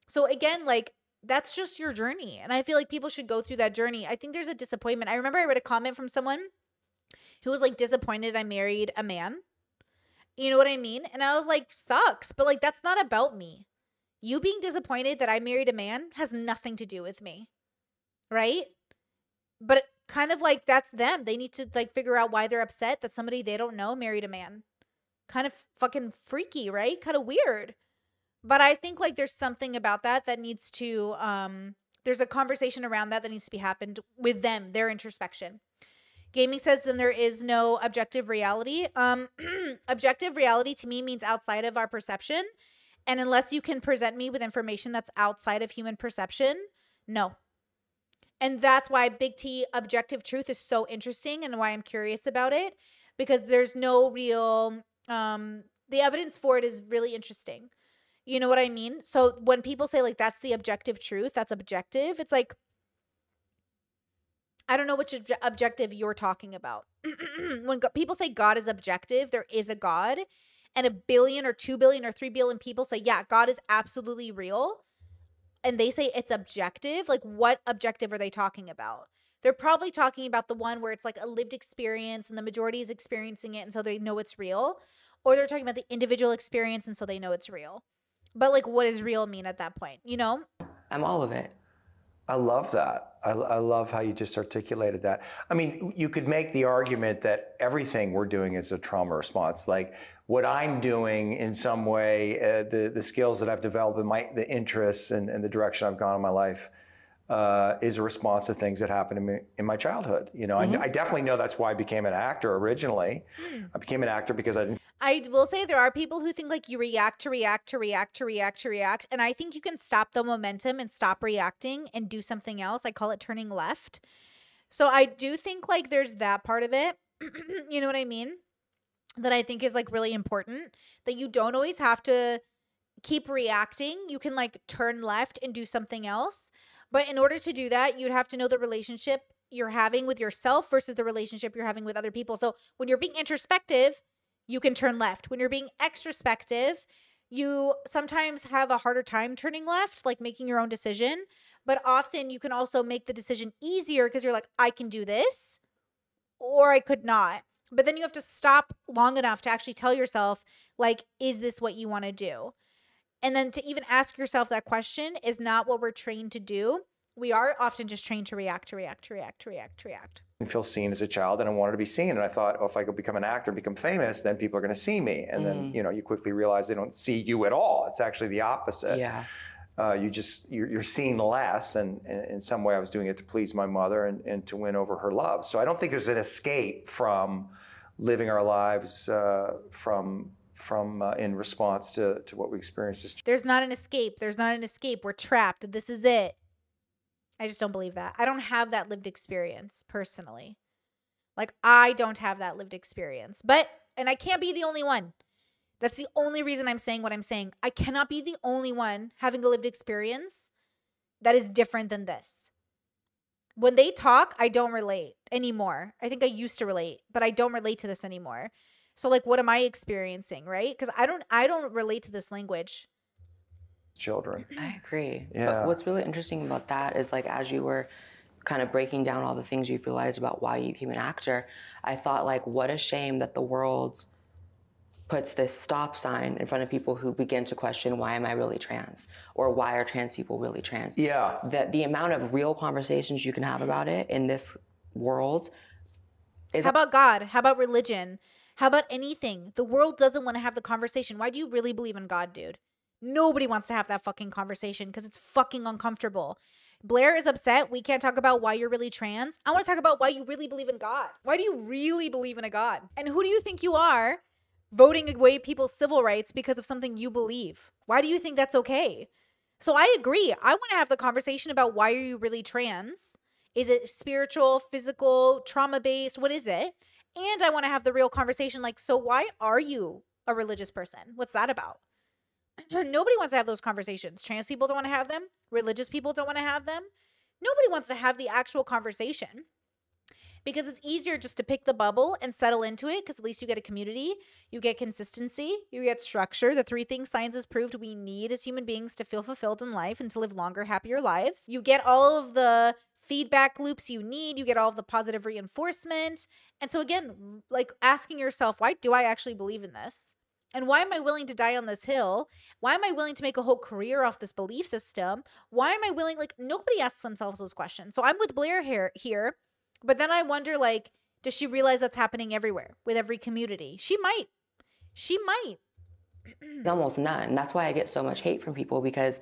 So again, like that's just your journey. And I feel like people should go through that journey. I think there's a disappointment. I remember I read a comment from someone who was like disappointed I married a man. You know what I mean? And I was like, sucks. But like, that's not about me. You being disappointed that I married a man has nothing to do with me. Right? But kind of like that's them. They need to like figure out why they're upset that somebody they don't know married a man. Kind of fucking freaky, right? Kind of weird. But I think like there's something about that that needs to um there's a conversation around that that needs to be happened with them, their introspection. Gaming says then there is no objective reality. Um [clears throat] objective reality to me means outside of our perception. And unless you can present me with information that's outside of human perception, no. And that's why Big T objective truth is so interesting and why I'm curious about it because there's no real um the evidence for it is really interesting. You know what I mean? So when people say like that's the objective truth, that's objective, it's like I don't know which obje- objective you're talking about. [clears throat] when go- people say God is objective, there is a God, and a billion or 2 billion or 3 billion people say, "Yeah, God is absolutely real." And they say it's objective, like what objective are they talking about? They're probably talking about the one where it's like a lived experience and the majority is experiencing it and so they know it's real, or they're talking about the individual experience and so they know it's real. But like, what does real mean at that point? You know? I'm all of it. I love that. I, I, love how you just articulated that. I mean, you could make the argument that everything we're doing is a trauma response. Like what I'm doing in some way, uh, the the skills that I've developed, and my the interests and, and the direction I've gone in my life, uh, is a response to things that happened to me in my childhood. You know, mm-hmm. I, I, definitely know that's why I became an actor originally. Mm. I became an actor because I didn't I will say there are people who think like you react to react to react to react to react. And I think you can stop the momentum and stop reacting and do something else. I call it turning left. So I do think like there's that part of it. [clears throat] you know what I mean? That I think is like really important that you don't always have to keep reacting. You can like turn left and do something else. But in order to do that, you'd have to know the relationship you're having with yourself versus the relationship you're having with other people. So when you're being introspective, you can turn left. When you're being extrospective, you sometimes have a harder time turning left, like making your own decision. But often you can also make the decision easier because you're like, I can do this or I could not. But then you have to stop long enough to actually tell yourself, like, is this what you want to do? And then to even ask yourself that question is not what we're trained to do we are often just trained to react, to react, to react, to react, to react. And feel seen as a child, and I wanted to be seen. And I thought, oh, if I could become an actor, and become famous, then people are going to see me. And mm. then you know, you quickly realize they don't see you at all. It's actually the opposite. Yeah. Uh, you just you're, you're seen less, and, and, in some way, I was doing it to please my mother and, and to win over her love. So I don't think there's an escape from living our lives uh, from from uh, in response to to what we experienced. There's not an escape. There's not an escape. We're trapped. This is it. I just don't believe that. I don't have that lived experience personally. Like, I don't have that lived experience. But, and I can't be the only one. That's the only reason I'm saying what I'm saying. I cannot be the only one having a lived experience that is different than this. When they talk, I don't relate anymore. I think I used to relate, but I don't relate to this anymore. So like what am I experiencing, right? Cuz I don't I don't relate to this language children. I agree. Yeah. But what's really interesting about that is like as you were kind of breaking down all the things you've realized about why you became an actor, I thought like what a shame that the world puts this stop sign in front of people who begin to question why am I really trans or why are trans people really trans? Yeah. That the amount of real conversations you can have about it in this world is How about God? How about religion? How about anything? The world doesn't want to have the conversation. Why do you really believe in God, dude? Nobody wants to have that fucking conversation because it's fucking uncomfortable. Blaire is upset. We can't talk about why you're really trans. I want to talk about why you really believe in God. Why do you really believe in a God? And who do you think you are voting away people's civil rights because of something you believe? Why do you think that's okay? So I agree. I want to have the conversation about why are you really trans? Is it spiritual, physical, trauma based? What is it? And I want to have the real conversation like, so why are you a religious person? What's that about? [clears throat] Nobody wants to have those conversations. Trans people don't want to have them. Religious people don't want to have them. Nobody wants to have the actual conversation because it's easier just to pick the bubble and settle into it because at least you get a community, you get consistency, you get structure. The three things science has proved we need as human beings to feel fulfilled in life and to live longer, happier lives. You get all of the feedback loops you need, you get all of the positive reinforcement. And so, again, like asking yourself, why do I actually believe in this? And why am I willing to die on this hill? Why am I willing to make a whole career off this belief system? Why am I willing? Like, nobody asks themselves those questions. So I'm with Blaire here, here but then I wonder like, does she realize that's happening everywhere with every community? She might. She might. Almost none. That's why I get so much hate from people because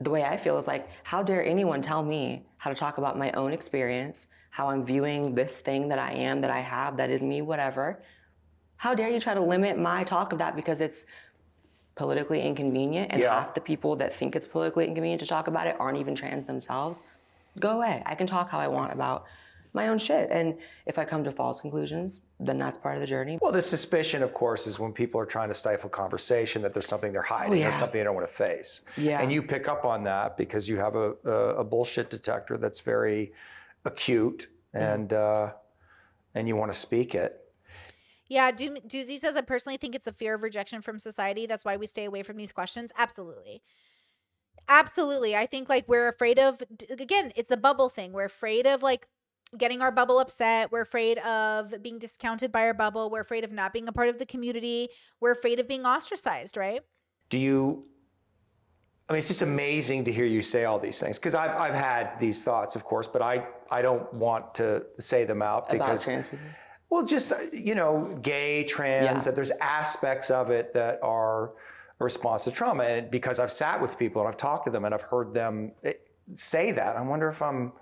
the way I feel is like, how dare anyone tell me how to talk about my own experience, how I'm viewing this thing that I am, that I have, that is me, whatever. How dare you try to limit my talk of that because it's politically inconvenient and Yeah. half the people that think it's politically inconvenient to talk about it aren't even trans themselves? Go away. I can talk how I want about my own shit. And if I come to false conclusions, then that's part of the journey. Well, the suspicion, of course, is when people are trying to stifle conversation that there's something they're hiding yeah. or something they don't want to face. Yeah. And you pick up on that because you have a, a, a bullshit detector that's very acute and uh, and you want to speak it. Yeah, Do- Doozy says, I personally think it's the fear of rejection from society. That's why we stay away from these questions. Absolutely. Absolutely. I think like we're afraid of, again, it's the bubble thing. We're afraid of like getting our bubble upset. We're afraid of being discounted by our bubble. We're afraid of not being a part of the community. We're afraid of being ostracized, right? Do you? I mean, it's just amazing to hear you say all these things because I've I've had these thoughts, of course, but I I don't want to say them out About because trans people. Well, just uh, you know, gay, trans. Yeah. That there's aspects of it that are a response to trauma, and because I've sat with people and I've talked to them and I've heard them eh, say that, I wonder if I'm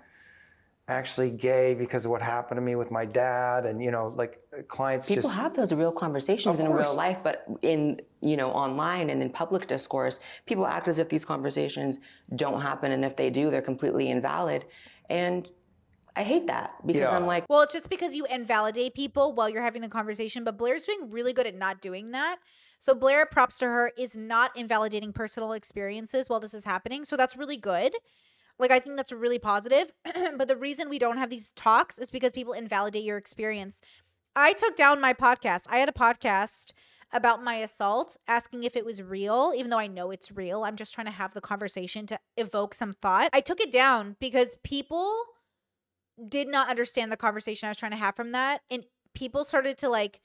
actually gay because of what happened to me with my dad, and you know, like uh, clients People just have those real conversations in real life, but in you know online and in public discourse, people act as if these conversations don't happen, and if they do, they're completely invalid. And I hate that because Yeah. I'm like, Well, it's just because you invalidate people while you're having the conversation, but Blaire's doing really good at not doing that. So Blaire, props to her, is not invalidating personal experiences while this is happening. So that's really good. Like I think that's really positive. [clears throat] but the reason we don't have these talks is because people invalidate your experience. I took down my podcast. I had a podcast about my assault, asking if it was real, even though I know it's real. I'm just trying to have the conversation to evoke some thought. I took it down because people did not understand the conversation I was trying to have from that. And people started to like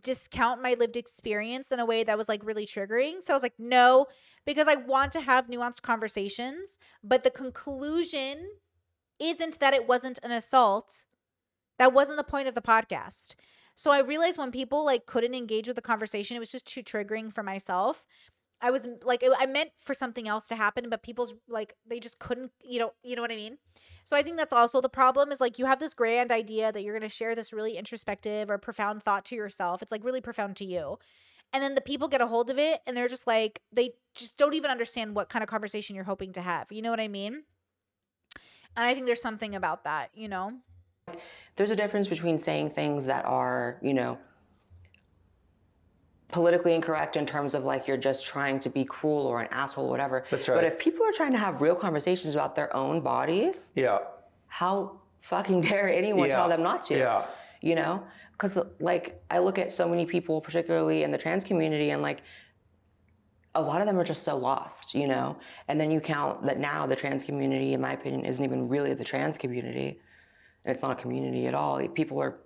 discount my lived experience in a way that was like really triggering. So I was like, no, because I want to have nuanced conversations. But the conclusion isn't that it wasn't an assault. That wasn't the point of the podcast. So I realized when people like couldn't engage with the conversation, it was just too triggering for myself. I was like, I meant for something else to happen, but people's like, they just couldn't, you know, you know what I mean? So I think that's also the problem is like you have this grand idea that you're going to share this really introspective or profound thought to yourself. It's like really profound to you. And then the people get a hold of it and they're just like, they just don't even understand what kind of conversation you're hoping to have. You know what I mean? And I think there's something about that, you know? there's a difference between saying things that are, you know, politically incorrect in terms of like you're just trying to be cruel or an asshole or whatever. That's right. But if people are trying to have real conversations about their own bodies, yeah, how fucking dare anyone Yeah. tell them not to? Yeah. You know? Because, like, I look at so many people, particularly in the trans community, and like, a lot of them are just so lost, you know? And then you count that now the trans community, in my opinion, isn't even really the trans community. And it's not a community at all. People are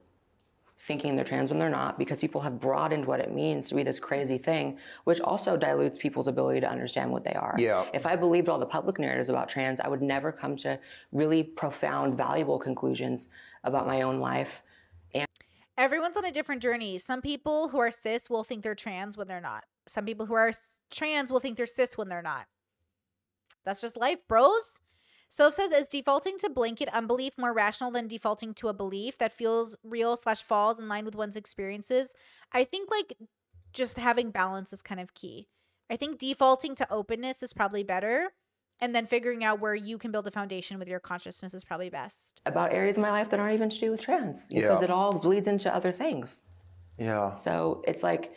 thinking they're trans when they're not because people have broadened what it means to be this crazy thing, which also dilutes people's ability to understand what they are. Yeah. If I believed all the public narratives about trans, I would never come to really profound, valuable conclusions about my own life. And everyone's on a different journey. Some people who are cis will think they're trans when they're not. Some people who are trans will think they're cis when they're not. That's just life, bros. Soph says, is defaulting to blanket unbelief more rational than defaulting to a belief that feels real slash falls in line with one's experiences? I think like just having balance is kind of key. I think defaulting to openness is probably better. And then figuring out where you can build a foundation with your consciousness is probably best. about areas of my life that aren't even to do with trans because Yeah. it all bleeds into other things. Yeah. So it's like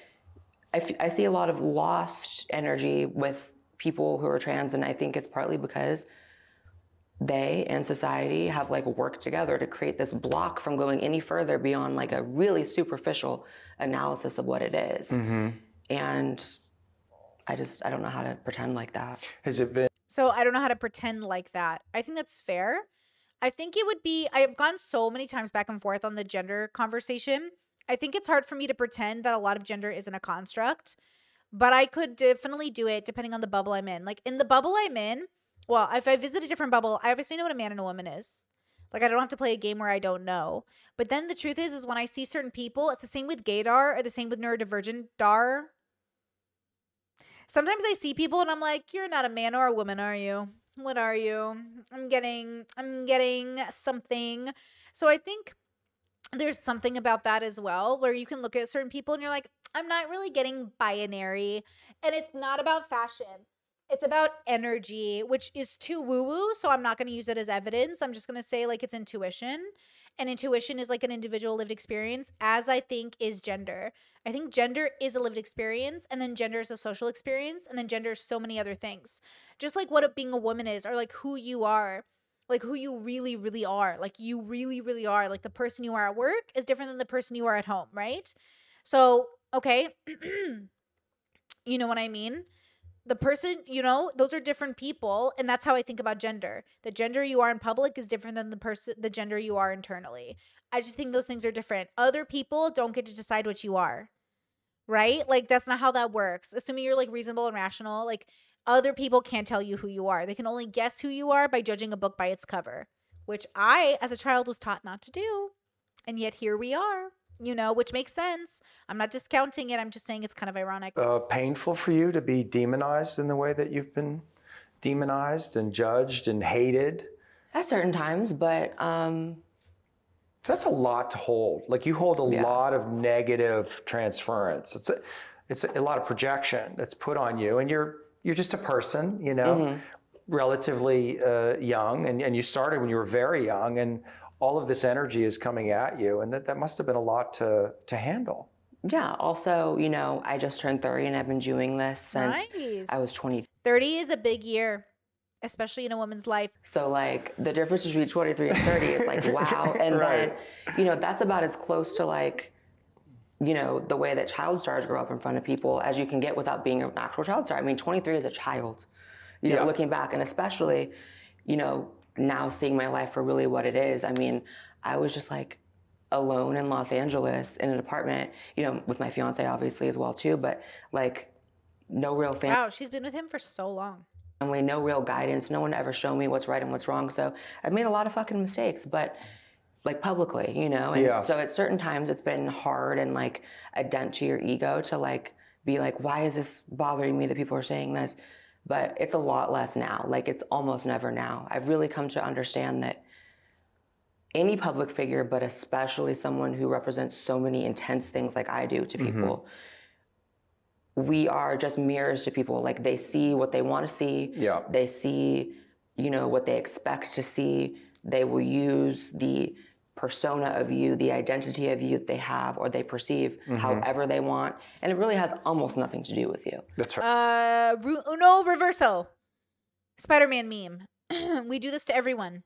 I, f- I see a lot of lost energy with people who are trans, and I think it's partly because they and society have like worked together to create this block from going any further beyond like a really superficial analysis of what it is. Mm-hmm. And I just I don't know how to pretend like that. Has it been? So I don't know how to pretend like that. I think that's fair. I think it would be, I have gone so many times back and forth on the gender conversation. I think it's hard for me to pretend that a lot of gender isn't a construct, but I could definitely do it depending on the bubble I'm in. Like in the bubble I'm in, well, if I visit a different bubble, I obviously know what a man and a woman is. Like I don't have to play a game where I don't know. But then the truth is, is when I see certain people, it's the same with gaydar or the same with neurodivergent dar. Sometimes I see people and I'm like, you're not a man or a woman, are you? What are you? I'm getting I'm getting something. So I think there's something about that as well where you can look at certain people and you're like, I'm not really getting binary. And it's not about fashion. It's about energy, which is too woo woo. So I'm not going to use it as evidence. I'm just going to say, like, it's intuition. And intuition is like an individual lived experience, as I think is gender. I think gender is a lived experience, and then gender is a social experience, and then gender is so many other things. Just like what being a woman is, or like who you are, like who you really, really are. Like you really, really are. Like the person you are at work is different than the person you are at home, right? So, okay. [clears throat] you know what I mean? The person, you know, those are different people, and that's how I think about gender. The gender you are in public is different than the person the gender you are internally. I just think those things are different. Other people don't get to decide what you are. Right? Like that's not how that works. Assuming you're like reasonable and rational, like other people can't tell you who you are. They can only guess who you are by judging a book by its cover, which I as a child was taught not to do. And yet here we are. You know, which makes sense. I'm not discounting it. I'm just saying it's kind of ironic. uh, painful for you to be demonized in the way that you've been demonized and judged and hated? At certain times, but um, That's a lot to hold. Like you hold a Yeah. lot of negative transference. It's a, it's a, lot of projection that's put on you, and you're you're just a person, you know, Mm-hmm. relatively uh, young, and, and you started when you were very young, and all of this energy is coming at you, and that, that must have been a lot to to handle. yeah. Also, you know, I just turned 30 and I've been doing this since nice. I was 20. 30 is a big year, especially in a woman's life. So like the difference between 23 and 30 is like [laughs] wow. And Right. then, you know, that's about as close to like, you know, the way that child stars grow up in front of people as you can get without being an actual child star. I mean, 23 is a child, you know, Yeah. looking back and especially, you know, now seeing my life for really what it is. I mean, I was just like alone in Los Angeles in an apartment, you know, with my fiance obviously as well too, but like no real family Wow, she's been with him for so long. family, no real guidance. No one ever showed me what's right and what's wrong. So I've made a lot of fucking mistakes, but like publicly, you know? And Yeah. so at certain times it's been hard and like a dent to your ego to like be like, why is this bothering me that people are saying this? But it's a lot less now. Like it's almost never now. I've really come to understand that any public figure, but especially someone who represents so many intense things like I do to mm-hmm. people, we are just mirrors to people. Like they see what they want to see. Yeah. They see, you know, what they expect to see. They will use the persona of you, the identity of you that they have or they perceive however they want. And it really has almost nothing to do with you. That's right. Uh, Ru- Uno Reverso, Spider Man meme. [clears throat] we do this to everyone.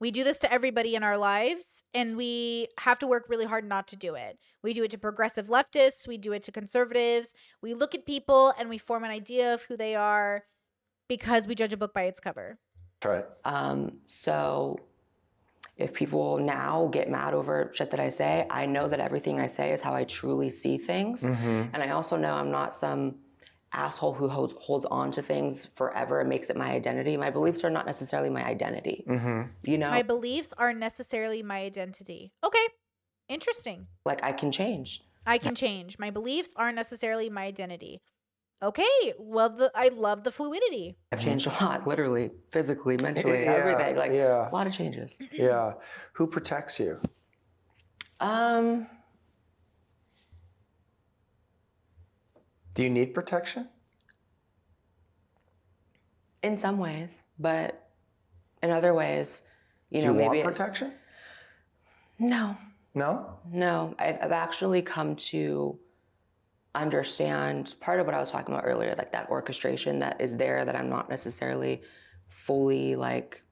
We do this to everybody in our lives, and we have to work really hard not to do it. We do it to progressive leftists, we do it to conservatives. We look at people and we form an idea of who they are because we judge a book by its cover. Right. Um, so if people now get mad over shit that I say, I know that everything I say is how I truly see things. Mm-hmm. And I also know I'm not some asshole who holds, holds on to things forever and makes it my identity. My beliefs are not necessarily my identity. Mm-hmm. You know, My beliefs aren't necessarily my identity. Okay, interesting. like I can change. I can change. My beliefs aren't necessarily my identity. Okay, well, the, I love the fluidity. I've changed a [laughs] lot, literally, physically, mentally, Yeah, everything. Like yeah. a lot of changes. [clears throat] Yeah. Who protects you? Um, Do you need protection? In some ways, but in other ways, you Do know, you maybe want protection? no, No? no. I've actually come to understand part of what I was talking about earlier, like that orchestration that is there that I'm not necessarily fully like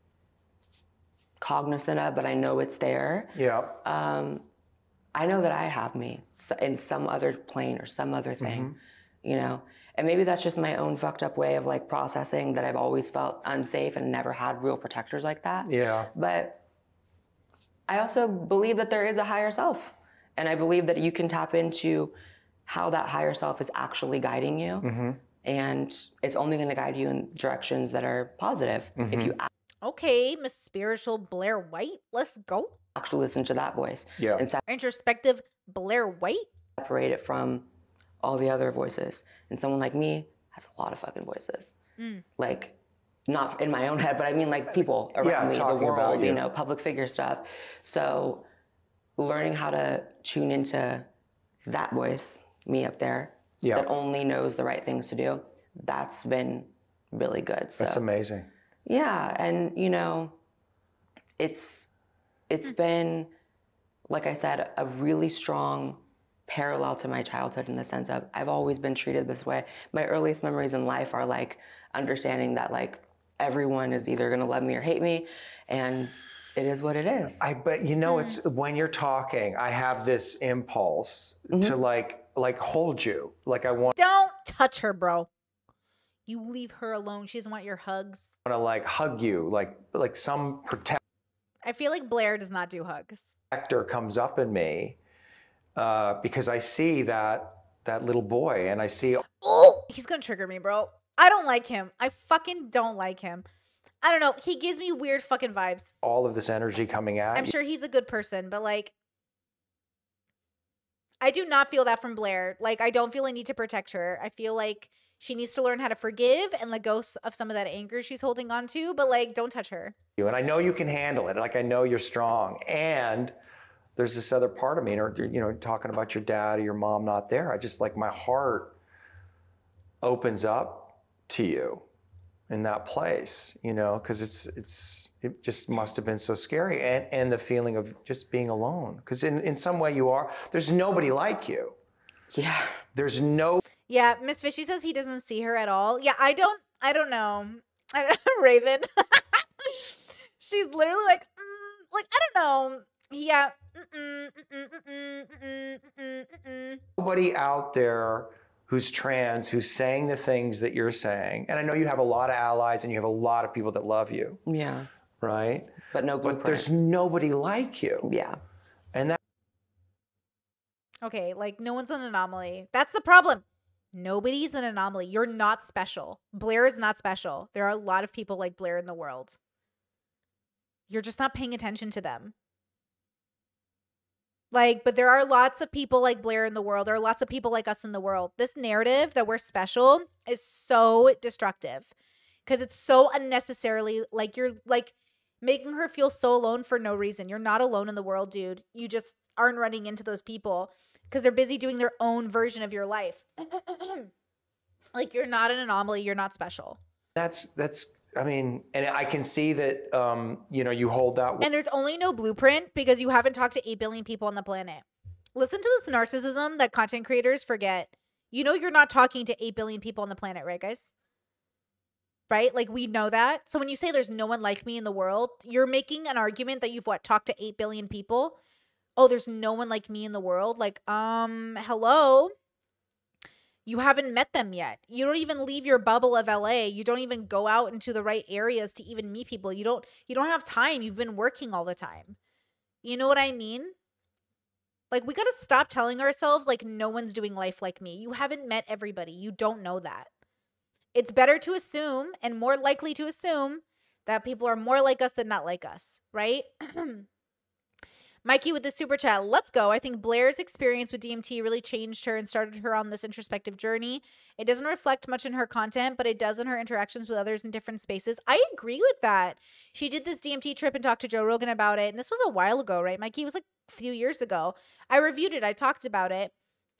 cognizant of, but I know it's there. Yeah. um, I know that I have me in some other plane or some other thing, you know? And maybe that's just my own fucked up way of like processing that I've always felt unsafe and never had real protectors like that. Yeah. But I also believe that there is a higher self. And I believe that you can tap into how that higher self is actually guiding you. Mm-hmm. And it's only going to guide you in directions that are positive Mm-hmm. if you Okay, Miss Spiritual Blaire White, let's go. actually listen to that voice Yeah. and Introspective Blaire White. separate it from all the other voices. And someone like me has a lot of fucking voices. Like, not in my own head, but I mean like people around Yeah, me, the world, about you. you. know, public figure stuff. So, learning how to tune into that voice, me up there, Yeah. that only knows the right things to do, that's been really good. So, That's amazing. yeah, and you know, it's it's been like I said, a really strong parallel to my childhood in the sense of I've always been treated this way. My earliest memories in life are like understanding that like everyone is either gonna love me or hate me, and it is what it is. I but you know it's when you're talking, I have this impulse Mm-hmm. to like like hold you. Like I want Don't touch her, bro. You leave her alone. She doesn't want your hugs. I want to like hug you, like like some protect I feel like Blaire does not do hugs. protector comes up in me uh, because I see that that little boy and I see Oh, he's gonna trigger me, bro. I don't like him. I fucking don't like him. I don't know. He gives me weird fucking vibes. all of this energy coming at I'm you. sure he's a good person, but like, I do not feel that from Blaire. Like, I don't feel a need to protect her. I feel like she needs to learn how to forgive and let go of some of that anger she's holding on to, but like, don't touch her. you and I know you can handle it. Like I know you're strong. And there's this other part of me, or you know, talking about your dad or your mom not there. I just like my heart opens up to you in that place, you know, because it's it's it just must have been so scary, and and the feeling of just being alone. Because in in some way you are. There's nobody like you. yeah. There's no Yeah, Miss Fishy says he doesn't see her at all. Yeah, I don't. I don't know. [laughs] I don't, Raven. [laughs] She's literally like, mm, like I don't know. Yeah. Mm-mm, mm-mm, mm-mm, mm-mm, mm-mm, mm-mm. nobody out there who's trans who's saying the things that you're saying. And I know you have a lot of allies and you have a lot of people that love you, Yeah. right? But no But there's nobody like you. yeah. And that Okay, like no one's an anomaly. That's the problem. Nobody's an anomaly. You're not special. Blaire is not special. There are a lot of people like Blaire in the world. You're just not paying attention to them. Like, but there are lots of people like Blaire in the world. There are lots of people like us in the world. This narrative that we're special is so destructive because it's so unnecessarily like you're like making her feel so alone for no reason. You're not alone in the world, dude. You just aren't running into those people because they're busy doing their own version of your life. [clears throat] like you're not an anomaly. You're not special. that's that's I mean, and I can see that um, you know, you hold that And there's only no blueprint because you haven't talked to 8 billion people on the planet. Listen to this narcissism that content creators forget. You know, you're not talking to 8 billion people on the planet, right, guys? Right? Like, we know that. So when you say there's no one like me in the world, you're making an argument that you've what, talked to 8 billion people? Oh, there's no one like me in the world? Like, um, hello? You haven't met them yet. You don't even leave your bubble of LA. You don't even go out into the right areas to even meet people. You don't you don't have time. You've been working all the time. You know what I mean? Like we got to stop telling ourselves like no one's doing life like me. You haven't met everybody. You don't know that. It's better to assume and more likely to assume that people are more like us than not like us, right? [clears throat] Mikey with the super chat. Let's go. I think Blaire's experience with DMT really changed her and started her on this introspective journey. It doesn't reflect much in her content, but it does in her interactions with others in different spaces. I agree with that. She did this DMT trip and talked to Joe Rogan about it. And this was a while ago, right? Mikey it was like a few years ago. I reviewed it, I talked about it.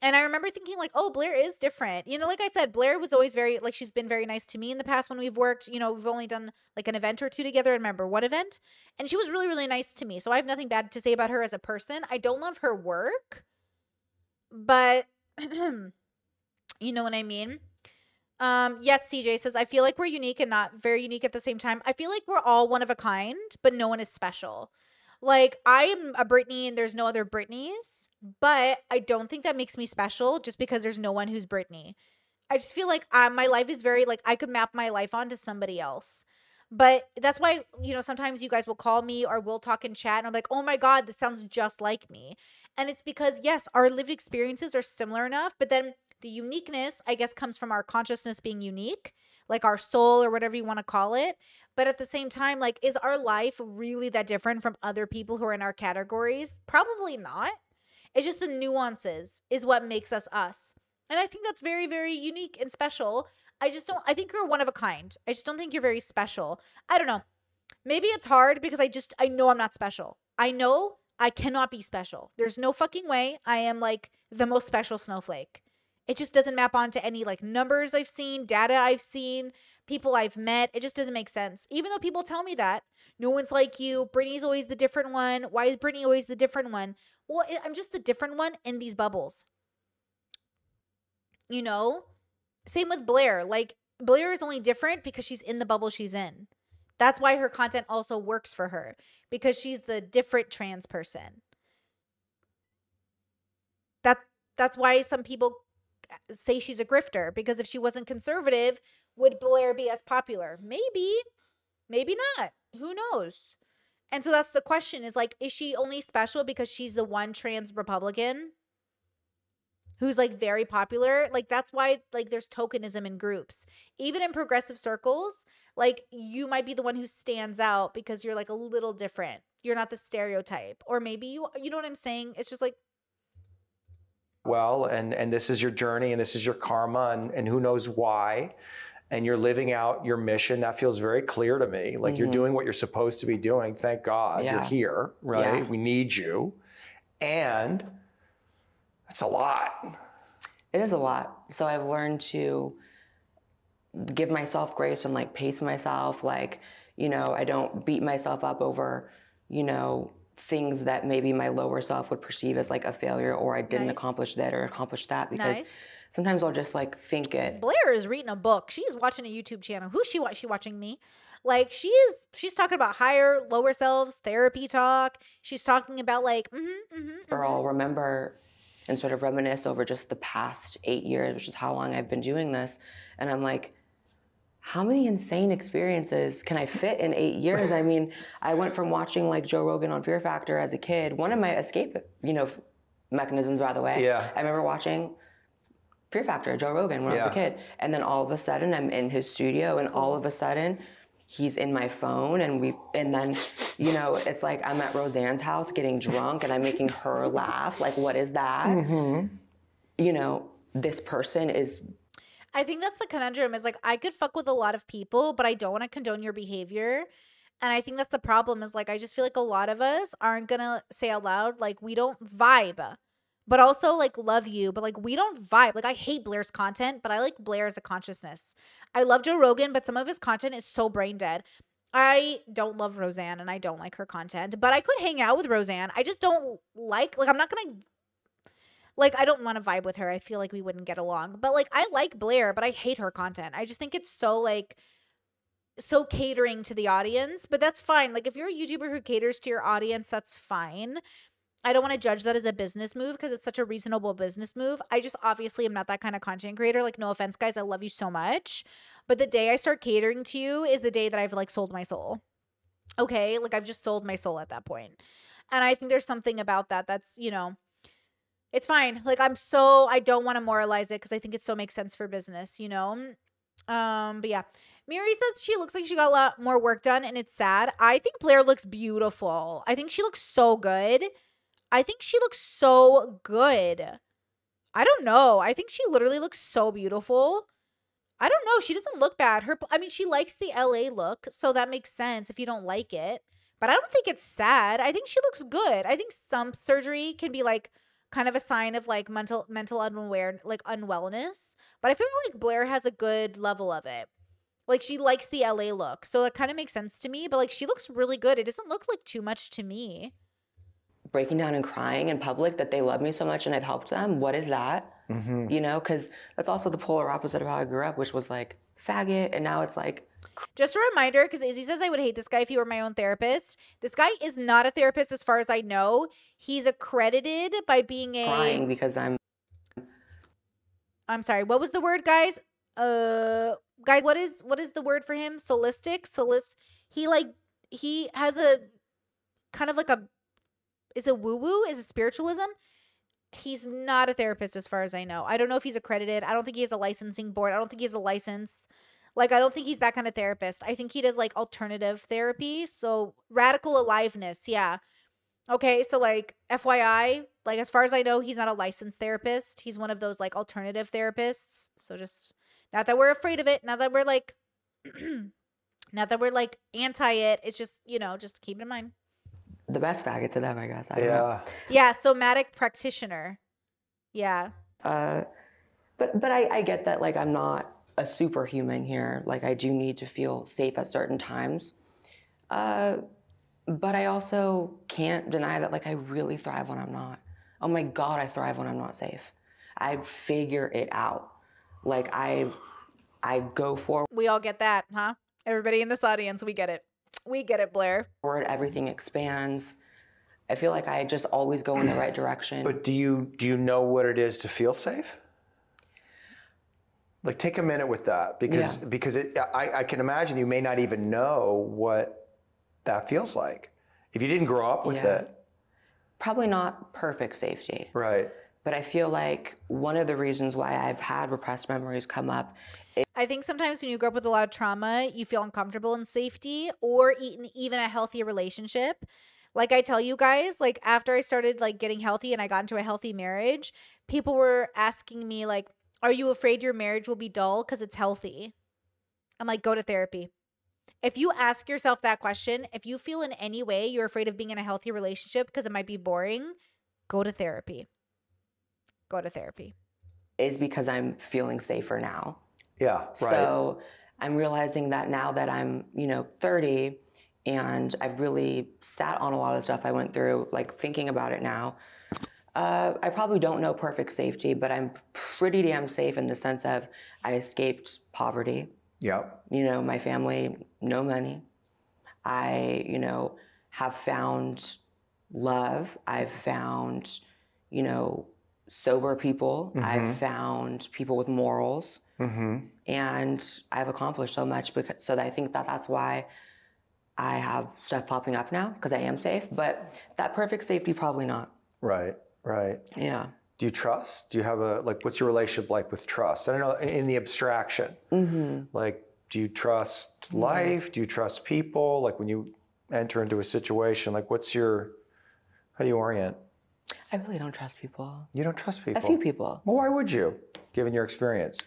And I remember thinking like, oh, Blaire is different. You know, like I said, Blaire was always very like she's been very nice to me in the past when we've worked. You know, we've only done like an event or two together. I remember one event, and she was really really nice to me. So I have nothing bad to say about her as a person. I don't love her work, but [clears throat] you know what I mean. Um, yes, CJ says, I feel like we're unique and not very unique at the same time. I feel like we're all one of a kind, but no one is special. Like, I'm a Brittany and there's no other Brittanys, but I don't think that makes me special just because there's no one who's Brittany. I just feel like uh, my life is very, like, I could map my life onto somebody else. But that's why, you know, sometimes you guys will call me or we'll talk in chat and I'm like, oh my God, this sounds just like me. And it's because, yes, our lived experiences are similar enough, but then the uniqueness, I guess, comes from our consciousness being unique, like our soul or whatever you want to call it. But at the same time, like, is our life really that different from other people who are in our categories? Probably not. It's just the nuances is what makes us us. And I think that's very, very unique and special. I just don't, I think you're one of a kind. I just don't think you're very special. I don't know. Maybe it's hard because I just, I know I'm not special. I know I cannot be special. There's no fucking way I am like the most special snowflake. It just doesn't map onto any like numbers I've seen, data I've seen, people I've met. It just doesn't make sense. Even though people tell me that no one's like you, Brittany's always the different one. Why is Brittany always the different one? Well, I'm just the different one in these bubbles. You know? Same with Blaire. Like, Blaire is only different because she's in the bubble she's in. That's why her content also works for her because she's the different trans person. That that's why some people say she's a grifter because if she wasn't conservative, would Blaire be as popular? Maybe, maybe not. Who knows? And so that's the question is like, is she only special because she's the one trans Republican who's like very popular? Like, that's why like there's tokenism in groups. Even in progressive circles, like you might be the one who stands out because you're like a little different. You're not the stereotype. Or maybe you, you know what I'm saying? It's just like, well and and this is your journey and this is your karma and, and who knows why and you're living out your mission that feels very clear to me. Like mm-hmm. you're doing what you're supposed to be doing. Thank god yeah. you're here right? Yeah. we need you. And that's a lot. It is a lot. So i've learned to give myself grace and like pace myself. Like you know i don't beat myself up over you know things that maybe my lower self would perceive as like a failure or I didn't nice. accomplish that or accomplish that because nice. sometimes I'll just like think it. Blaire is reading a book. She's watching a YouTube channel. Who's she watching? She watching me? Like she is she's talking about higher lower selves, therapy talk. She's talking about like mm-hmm, mm-hmm, mm-hmm. or I'll remember and sort of reminisce over just the past eight years, which is how long I've been doing this. And I'm like, how many insane experiences can I fit in eight years? I mean, I went from watching like Joe Rogan on Fear Factor as a kid. One of my escape, you know, mechanisms, by the way. Yeah. I remember watching Fear Factor, Joe Rogan, when yeah. I was a kid, and then all of a sudden I'm in his studio, and all of a sudden he's in my phone, and we, and then, you know, it's like I'm at Roseanne's house getting drunk, and I'm making her laugh. Like, what is that? Mm-hmm. You know, this person is I think that's the conundrum is like I could fuck with a lot of people, but I don't want to condone your behavior. And I think that's the problem is like I just feel like a lot of us aren't gonna say out loud, like we don't vibe. But also like love you, but like we don't vibe. Like I hate Blaire's content, but I like Blair as a consciousness. I love Joe Rogan, but some of his content is so brain dead. I don't love Roseanne and I don't like her content, but I could hang out with Roseanne. I just don't like like I'm not gonna like I don't want to vibe with her. I feel like we wouldn't get along. But like I like Blaire, but I hate her content. I just think it's so like so catering to the audience, but that's fine. Like if you're a YouTuber who caters to your audience, that's fine. I don't want to judge that as a business move because it's such a reasonable business move. I just obviously am not that kind of content creator. Like, no offense, guys, I love you so much. But the day I start catering to you is the day that I've like sold my soul. Okay. Like, I've just sold my soul at that point. And I think there's something about that that's, you know, it's fine. Like I'm so I don't want to moralize it because I think it so makes sense for business, you know. Um, but yeah. Miri says she looks like she got a lot more work done and it's sad. I think Blaire looks beautiful. I think she looks so good. I think she looks so good. I don't know. I think she literally looks so beautiful. I don't know. She doesn't look bad. Her I mean, she likes the LA look, so that makes sense if you don't like it. But I don't think it's sad. I think she looks good. I think some surgery can be like kind of a sign of like mental mental unaware like unwellness. But I feel like Blaire has a good level of it. Like she likes the LA look. So it kind of makes sense to me, but like she looks really good. It doesn't look like too much to me. Breaking down and crying in public that they love me so much and I've helped them. What is that? You know, because that's also the polar opposite of how I grew up, which was like faggot, and now it's like Just a reminder, because Izzy says I would hate this guy if he were my own therapist. This guy is not a therapist as far as I know. He's accredited by being a crying because I'm I'm sorry, what was the word, guys? Uh guys, what is what is the word for him? Solistic? Solis he like he has a kind of like a is it woo woo? Is it spiritualism? He's not a therapist as far as I know. I don't know if he's accredited. I don't think he has a licensing board. I don't think he has a license. Like I don't think he's that kind of therapist. I think he does like alternative therapy. So radical aliveness, yeah. Okay, so like FYI, like as far as I know, he's not a licensed therapist. He's one of those like alternative therapists. So just not that we're afraid of it, not that we're like [clears throat] not that we're like anti it. It's just, you know, just keep it in mind. The best faggot to them, I guess. I don't know. Yeah. Yeah, somatic practitioner. Yeah. Uh, but but I, I get that like I'm not a superhuman here. Like I do need to feel safe at certain times. Uh, but I also can't deny that like I really thrive when I'm not. Oh my god, I thrive when I'm not safe. I figure it out. Like I I go for. We all get that, huh? Everybody in this audience, we get it. We get it, Blaire. everything expands. I feel like I just always go in the right direction. But do you do you know what it is to feel safe? Like take a minute with that because Yeah. because it, I, I can imagine you may not even know what that feels like if you didn't grow up with Yeah. it. Probably not perfect safety. Right. But I feel like one of the reasons why I've had repressed memories come up I think sometimes when you grow up with a lot of trauma, you feel uncomfortable in safety or even even a healthy relationship. Like I tell you guys, like after I started like getting healthy and I got into a healthy marriage, people were asking me like, "Are you afraid your marriage will be dull cuz it's healthy?" I'm like, "Go to therapy." If you ask yourself that question, if you feel in any way you're afraid of being in a healthy relationship because it might be boring, go to therapy. Go to therapy. is because I'm feeling safer now. Yeah. Right. So I'm realizing that now that I'm, you know, 30 and I've really sat on a lot of stuff I went through, like thinking about it now, uh, I probably don't know perfect safety, but I'm pretty damn safe in the sense of I escaped poverty. yeah. You know, my family, no money. I, you know, have found love. I've found, you know, sober people. I've found people with morals. Mm-hmm. And I've accomplished so much because, so that I think that that's why I have stuff popping up now because I am safe. But that perfect safety, probably not. Right. Right. Yeah. Do you trust? Do you have a like? What's your relationship like with trust? I don't know in, in the abstraction. Mm-hmm. Like, do you trust life? Do you trust people? Like when you enter into a situation, like what's your? How do you orient? I really don't trust people. You don't trust people. A few people. Well, why would you, given your experience?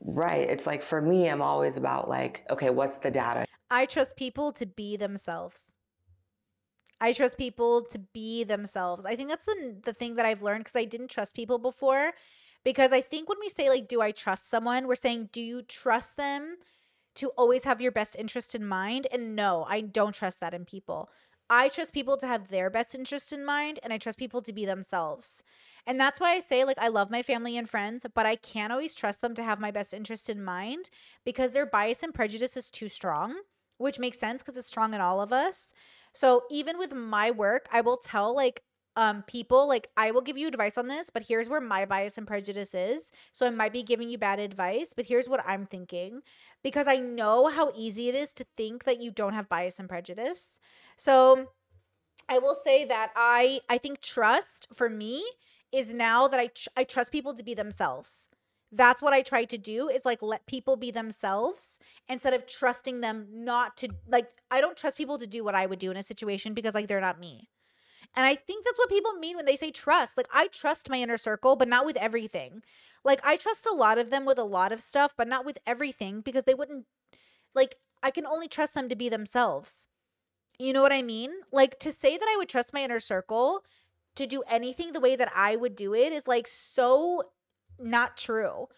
Right. It's like for me, I'm always about like, okay, what's the data? I trust people to be themselves. I trust people to be themselves. I think that's the the thing that I've learned because I didn't trust people before. Because I think when we say like, do I trust someone? We're saying, do you trust them to always have your best interest in mind? And no, I don't trust that in people. I trust people to have their best interest in mind, and I trust people to be themselves. And that's why I say, like, I love my family and friends, but I can't always trust them to have my best interest in mind because their bias and prejudice is too strong, which makes sense because it's strong in all of us. So even with my work, I will tell, like, um people like I will give you advice on this, but here's where my bias and prejudice is. So I might be giving you bad advice, but here's what I'm thinking because I know how easy it is to think that you don't have bias and prejudice. So I will say that I I think trust for me is now that I tr- I trust people to be themselves. That's what I try to do is like let people be themselves instead of trusting them not to like I don't trust people to do what I would do in a situation because like they're not me. And I think that's what people mean when they say trust. Like I trust my inner circle, but not with everything. Like I trust a lot of them with a lot of stuff, but not with everything because they wouldn't like I can only trust them to be themselves. You know what I mean? Like to say that I would trust my inner circle to do anything the way that I would do it is like so not true.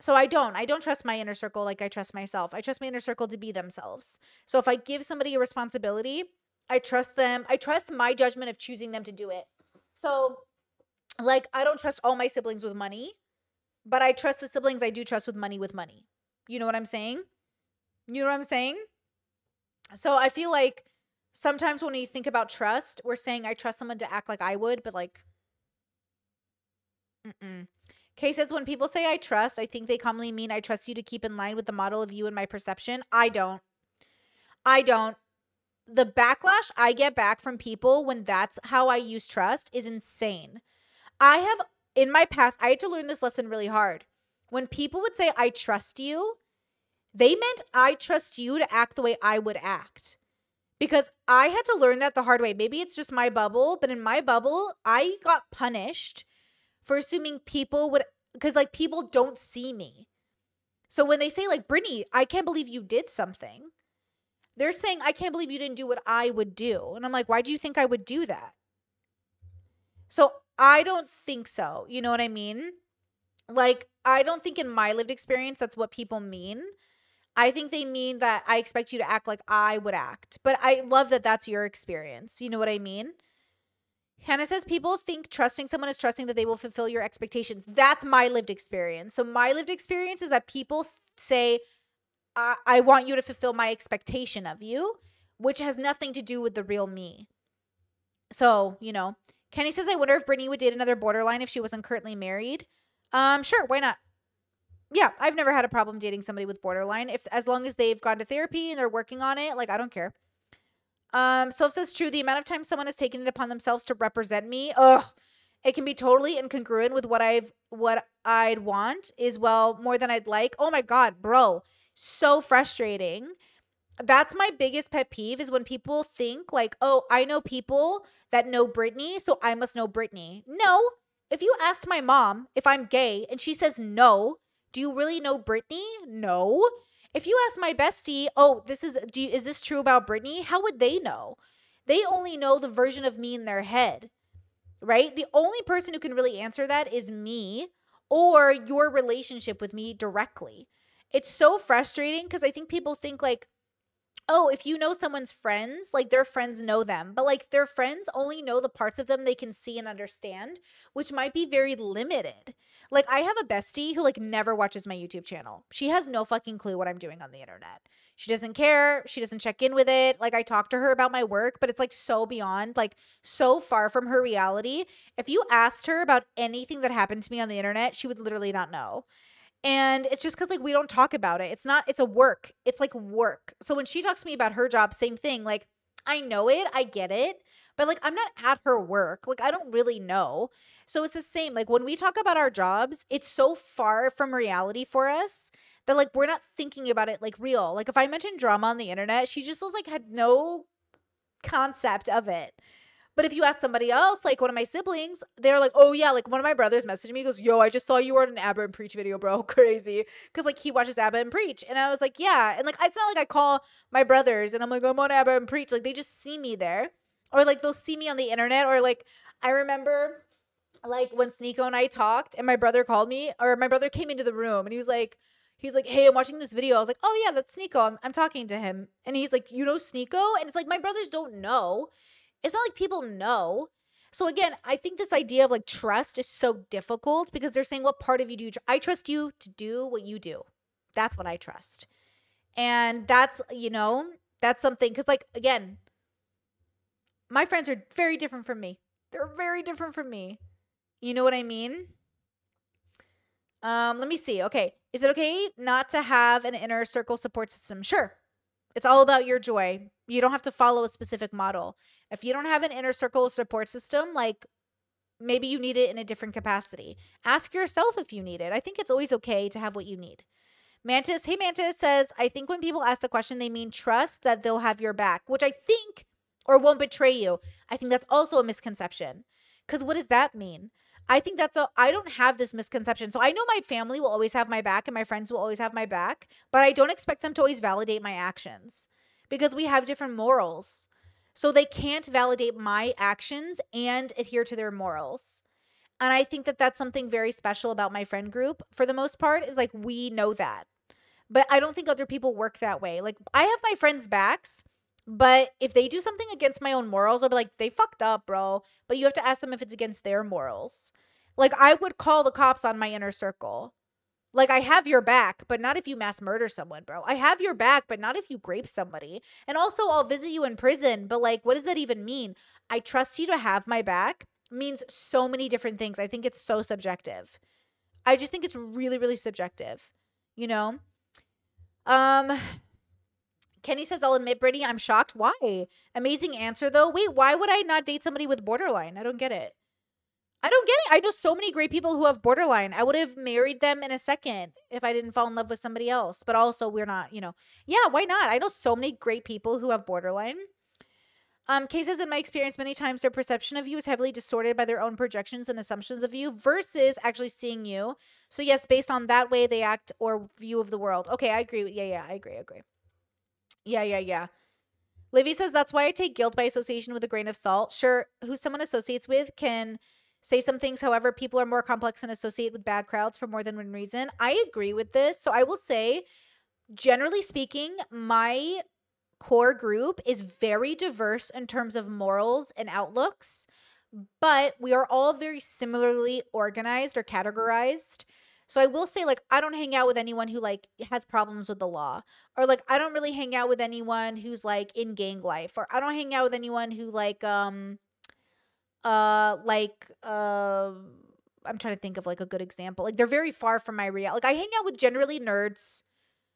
So I don't. I don't trust my inner circle like I trust myself. I trust my inner circle to be themselves. So if I give somebody a responsibility, I trust them. I trust my judgment of choosing them to do it. So like I don't trust all my siblings with money, but I trust the siblings I do trust with money with money. You know what I'm saying? You know what I'm saying? So I feel like sometimes when we think about trust, we're saying I trust someone to act like I would, but like Mm-mm. Kay says, when people say I trust, I think they commonly mean I trust you to keep in line with the model of you and my perception. I don't. I don't. The backlash I get back from people when that's how I use trust is insane. I have, in my past, I had to learn this lesson really hard. When people would say, I trust you, they meant I trust you to act the way I would act. Because I had to learn that the hard way. Maybe it's just my bubble, but in my bubble, I got punished for assuming people would because like people don't see me. So when they say like Brittany, I can't believe you did something. They're saying I can't believe you didn't do what I would do. And I'm like, why do you think I would do that? So I don't think so. You know what I mean? Like I don't think in my lived experience that's what people mean. I think they mean that I expect you to act like I would act. But I love that that's your experience. You know what I mean? Hannah says people think trusting someone is trusting that they will fulfill your expectations. That's my lived experience. So my lived experience is that people say, I-, want you to fulfill my expectation of you, which has nothing to do with the real me. So, you know, Kenny says, I wonder if Brittany would date another borderline if she wasn't currently married. Um, sure, why not? Yeah, I've never had a problem dating somebody with borderline. If as long as they've gone to therapy and they're working on it, like I don't care. Um, Soph says true. The amount of time someone has taken it upon themselves to represent me, ugh, it can be totally incongruent with what I've what I'd want is well more than I'd like. Oh my god, bro, so frustrating. That's my biggest pet peeve is when people think like, oh, I know people that know Brittany, so I must know Brittany. No. If you asked my mom if I'm gay and she says no, do you really know Brittany? No. If you ask my bestie, "Oh, this is do you, is this true about Brittany?" How would they know? They only know the version of me in their head. Right? The only person who can really answer that is me or your relationship with me directly. It's so frustrating because I think people think like oh, if you know someone's friends, like their friends know them, but like their friends only know the parts of them they can see and understand, which might be very limited. Like I have a bestie who like never watches my YouTube channel. She has no fucking clue what I'm doing on the internet. She doesn't care. She doesn't check in with it. Like I talk to her about my work, but it's like so beyond, like so far from her reality. If you asked her about anything that happened to me on the internet, she would literally not know. And it's just because like we don't talk about it. It's not, it's a work. It's like work. So when she talks to me about her job, same thing. Like I know it, I get it, but like I'm not at her work. Like I don't really know. So it's the same. Like when we talk about our jobs, it's so far from reality for us that like we're not thinking about it like real. Like if I mentioned drama on the internet, she just was like had no concept of it. But if you ask somebody else, like one of my siblings, they're like, oh yeah, like one of my brothers messaged me, he goes, yo, I just saw you were on an Aba and Preach video, bro. [laughs] Crazy. Cause like he watches Aba and Preach. And I was like, yeah. And like it's not like I call my brothers and I'm like, I'm on Aba and Preach. Like they just see me there. Or like they'll see me on the internet. Or like I remember like when Sneako and I talked and my brother called me, or my brother came into the room and he was like, he was like, hey, I'm watching this video. I was like, oh yeah, that's Sneako. I'm, I'm talking to him. And he's like, you know Sneako? And it's like, my brothers don't know. It's not like people know. So again, I think this idea of like trust is so difficult because they're saying what part of you do you tr- I trust you to do what you do. That's what I trust. And that's, you know, that's something cuz like again, my friends are very different from me. They're very different from me. You know what I mean? Um, let me see. Okay. Is it okay not to have an inner circle support system? Sure. It's all about your joy. You don't have to follow a specific model. If you don't have an inner circle support system, like maybe you need it in a different capacity. Ask yourself if you need it. I think it's always okay to have what you need. Mantis, hey Mantis says, I think when people ask the question, they mean trust that they'll have your back, which I think, or won't betray you. I think that's also a misconception. Because what does that mean? I think that's a I don't have this misconception. So I know my family will always have my back and my friends will always have my back, but I don't expect them to always validate my actions because we have different morals. So they can't validate my actions and adhere to their morals. And I think that that's something very special about my friend group for the most part is like we know that. But I don't think other people work that way. Like I have my friends' backs, but if they do something against my own morals, I'll be like, they fucked up, bro. But you have to ask them if it's against their morals. Like I would call the cops on my inner circle. Like I have your back, but not if you mass murder someone, bro. I have your back, but not if you grape somebody. And also I'll visit you in prison, but like what does that even mean? I trust you to have my back means so many different things. I think it's so subjective. I just think it's really really subjective. You know? Um Kenny says, I'll admit, Brittany, I'm shocked. Why? Amazing answer, though. Wait, why would I not date somebody with borderline? I don't get it. I don't get it. I know so many great people who have borderline. I would have married them in a second if I didn't fall in love with somebody else. But also, we're not, you know, yeah, why not? I know so many great people who have borderline. Um, cases in my experience, many times their perception of you is heavily distorted by their own projections and assumptions of you versus actually seeing you. So, yes, based on that way they act or view of the world. Okay, I agree. Yeah, yeah, I agree. I agree. Yeah, yeah, yeah. Livy says that's why I take guilt by association with a grain of salt. Sure, who someone associates with can say some things. However, people are more complex and associate with bad crowds for more than one reason. I agree with this. So I will say, generally speaking, my core group is very diverse in terms of morals and outlooks, but we are all very similarly organized or categorized. So I will say like I don't hang out with anyone who like has problems with the law or like I don't really hang out with anyone who's like in gang life or I don't hang out with anyone who like um uh like uh I'm trying to think of like a good example. Like they're very far from my reality. Like I hang out with generally nerds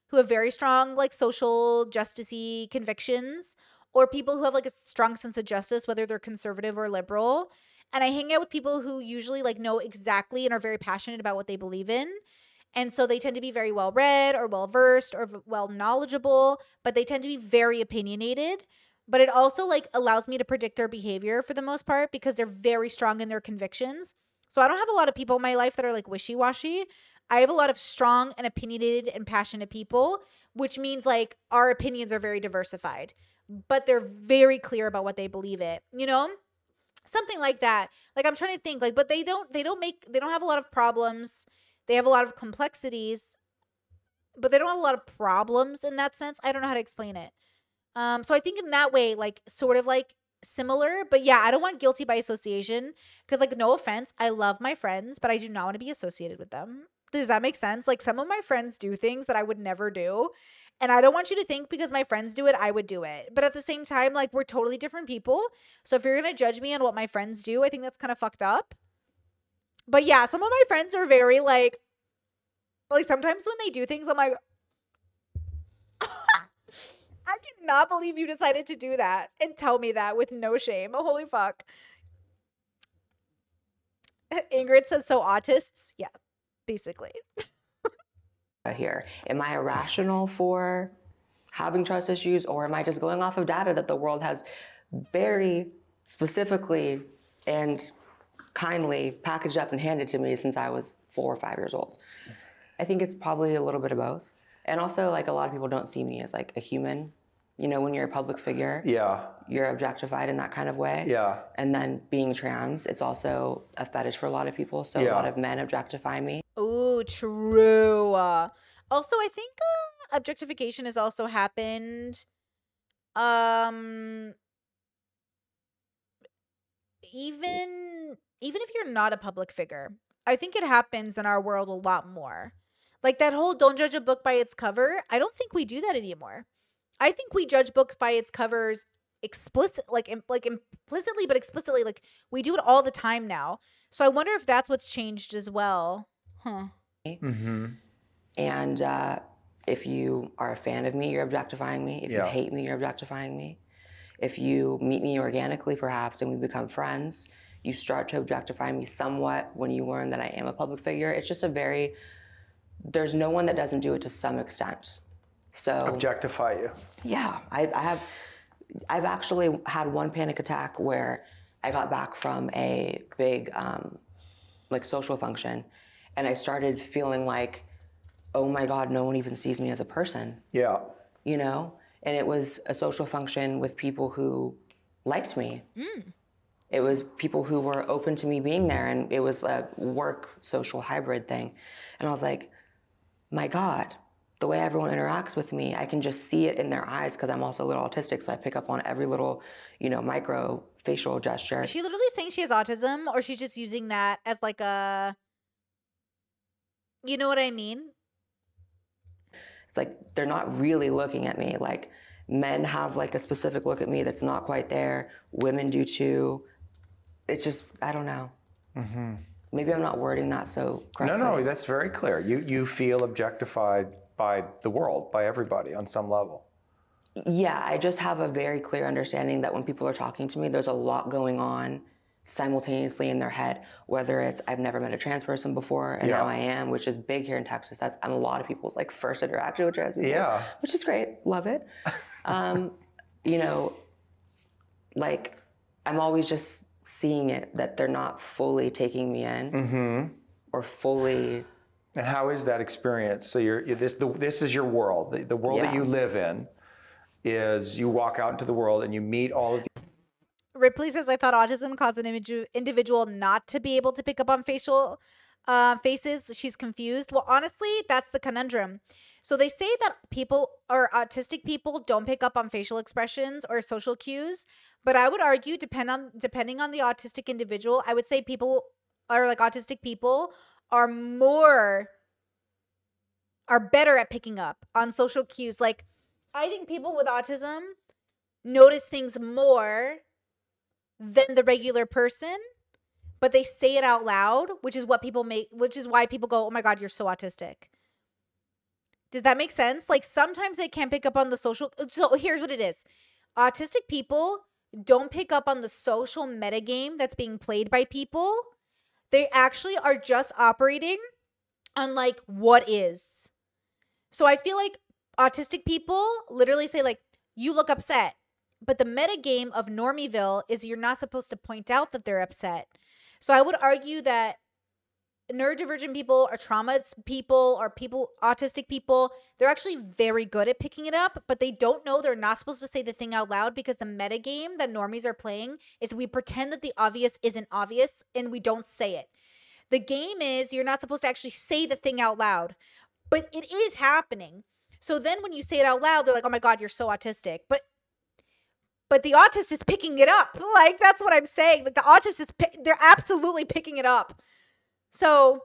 who have very strong like social justicey convictions or people who have like a strong sense of justice whether they're conservative or liberal. And I hang out with people who usually like know exactly and are very passionate about what they believe in. And so they tend to be very well read or well versed or well knowledgeable, but they tend to be very opinionated but it also like allows me to predict their behavior for the most part because they're very strong in their convictions. So I don't have a lot of people in my life that are like wishy-washy. I have a lot of strong and opinionated and passionate people, which means like our opinions are very diversified, but they're very clear about what they believe it. You know? Something like that. Like I'm trying to think like but they don't they don't make they don't have a lot of problems. They have a lot of complexities, but they don't have a lot of problems in that sense. I don't know how to explain it. Um, so I think in that way, like sort of like similar, but yeah, I don't want guilty by association because, like, no offense, I love my friends, but I do not want to be associated with them. Does that make sense? Like, some of my friends do things that I would never do. And I don't want you to think because my friends do it, I would do it. But at the same time, like, we're totally different people. So if you're going to judge me on what my friends do, I think that's kind of fucked up. But yeah, some of my friends are very like, like, sometimes when they do things, I'm like, [laughs] I cannot believe you decided to do that and tell me that with no shame. Holy fuck. [laughs] Ingrid says, so autists? Yeah, basically. [laughs] here. Am I irrational for having trust issues, or am I just going off of data that the world has very specifically and kindly packaged up and handed to me since I was four or five years old? I think it's probably a little bit of both. And also, like, a lot of people don't see me as like a human you know, when you're a public figure, Yeah. you're objectified in that kind of way. Yeah. And then being trans, it's also a fetish for a lot of people. So a lot of men objectify me. True. Uh, also, I think uh, objectification has also happened. Um, even even if you're not a public figure, I think it happens in our world a lot more. Like that whole "don't judge a book by its cover." I don't think we do that anymore. I think we judge books by its covers explicit like im- like implicitly but explicitly like we do it all the time now. So I wonder if that's what's changed as well. Huh. Mm-hmm. And uh, if you are a fan of me, you're objectifying me. If Yeah. you hate me, you're objectifying me. If you meet me organically, perhaps, and we become friends, you start to objectify me somewhat when you learn that I am a public figure. It's just a very, there's no one that doesn't do it to some extent. So, Objectify you. yeah, I, I have, I've actually had one panic attack where I got back from a big, um, like social function, and I started feeling like, oh my God, no one even sees me as a person, Yeah. you know? And it was a social function with people who liked me. Mm. It was people who were open to me being there, and it was a work social hybrid thing. And I was like, my God, the way everyone interacts with me, I can just see it in their eyes because I'm also a little autistic, so I pick up on every little, you know, micro facial gesture. Is she literally saying she has autism or she's just using that as like a You know what I mean? it's like they're not really looking at me. Like men have like a specific look at me that's not quite there. Women do too. It's just I don't know. Mm-hmm. Maybe I'm not wording that so No, correctly. no, that's very clear. You you feel objectified by the world, by everybody on some level. Yeah, I just have a very clear understanding that when people are talking to me, there's a lot going on simultaneously in their head. Whether it's I've never met a trans person before and Yeah. now I am, which is big here in Texas. That's and a lot of people's like first interaction with trans people. Yeah. which is great. Love it. [laughs] Um, you know, like I'm always just seeing it that they're not fully taking me in Mm-hmm. or fully. And how is that experience? So you're, you're this. The, this is your world. The, the world that you live in is you walk out into the world and you meet all of Ripley says, I thought autism caused an individual not to be able to pick up on facial uh, faces. She's confused. Well, honestly, that's the conundrum. So they say that people or autistic people don't pick up on facial expressions or social cues, but I would argue, depend on depending on the autistic individual, I would say people are like autistic people are more are better at picking up on social cues. Like I think people with autism notice things more than the regular person, but they say it out loud, which is what people make, which is why people go, "Oh my god, you're so autistic." Does that make sense? Like sometimes they can't pick up on the social. So here's what it is: autistic people don't pick up on the social metagame that's being played by people. They actually are just operating on like what is. So I feel like autistic people literally say like, "You look upset." But the metagame of Normieville is you're not supposed to point out that they're upset. So I would argue that neurodivergent people or trauma people or people autistic people they're actually very good at picking it up but they don't know they're not supposed to say the thing out loud because the metagame that normies are playing is we pretend that the obvious isn't obvious and we don't say it. The game is you're not supposed to actually say the thing out loud but it is happening. So then when you say it out loud they're like oh my god you're so autistic. But but the autist is picking it up. [laughs] Like that's what I'm saying. Like the autist is pi- they're absolutely picking it up. So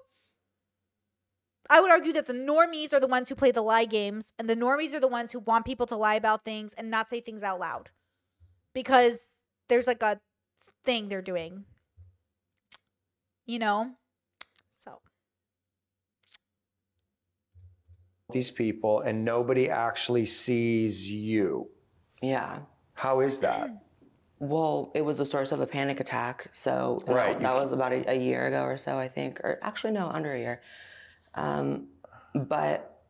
I would argue that the normies are the ones who play the lie games and the normies are the ones who want people to lie about things and not say things out loud. Because there's like a thing they're doing. You know? So these people and nobody actually sees you. Yeah. How is that? Well, it was the source of a panic attack. So that- Right, that, you- was about a, a year ago or so, I think. Or actually, no, under a year. Um, but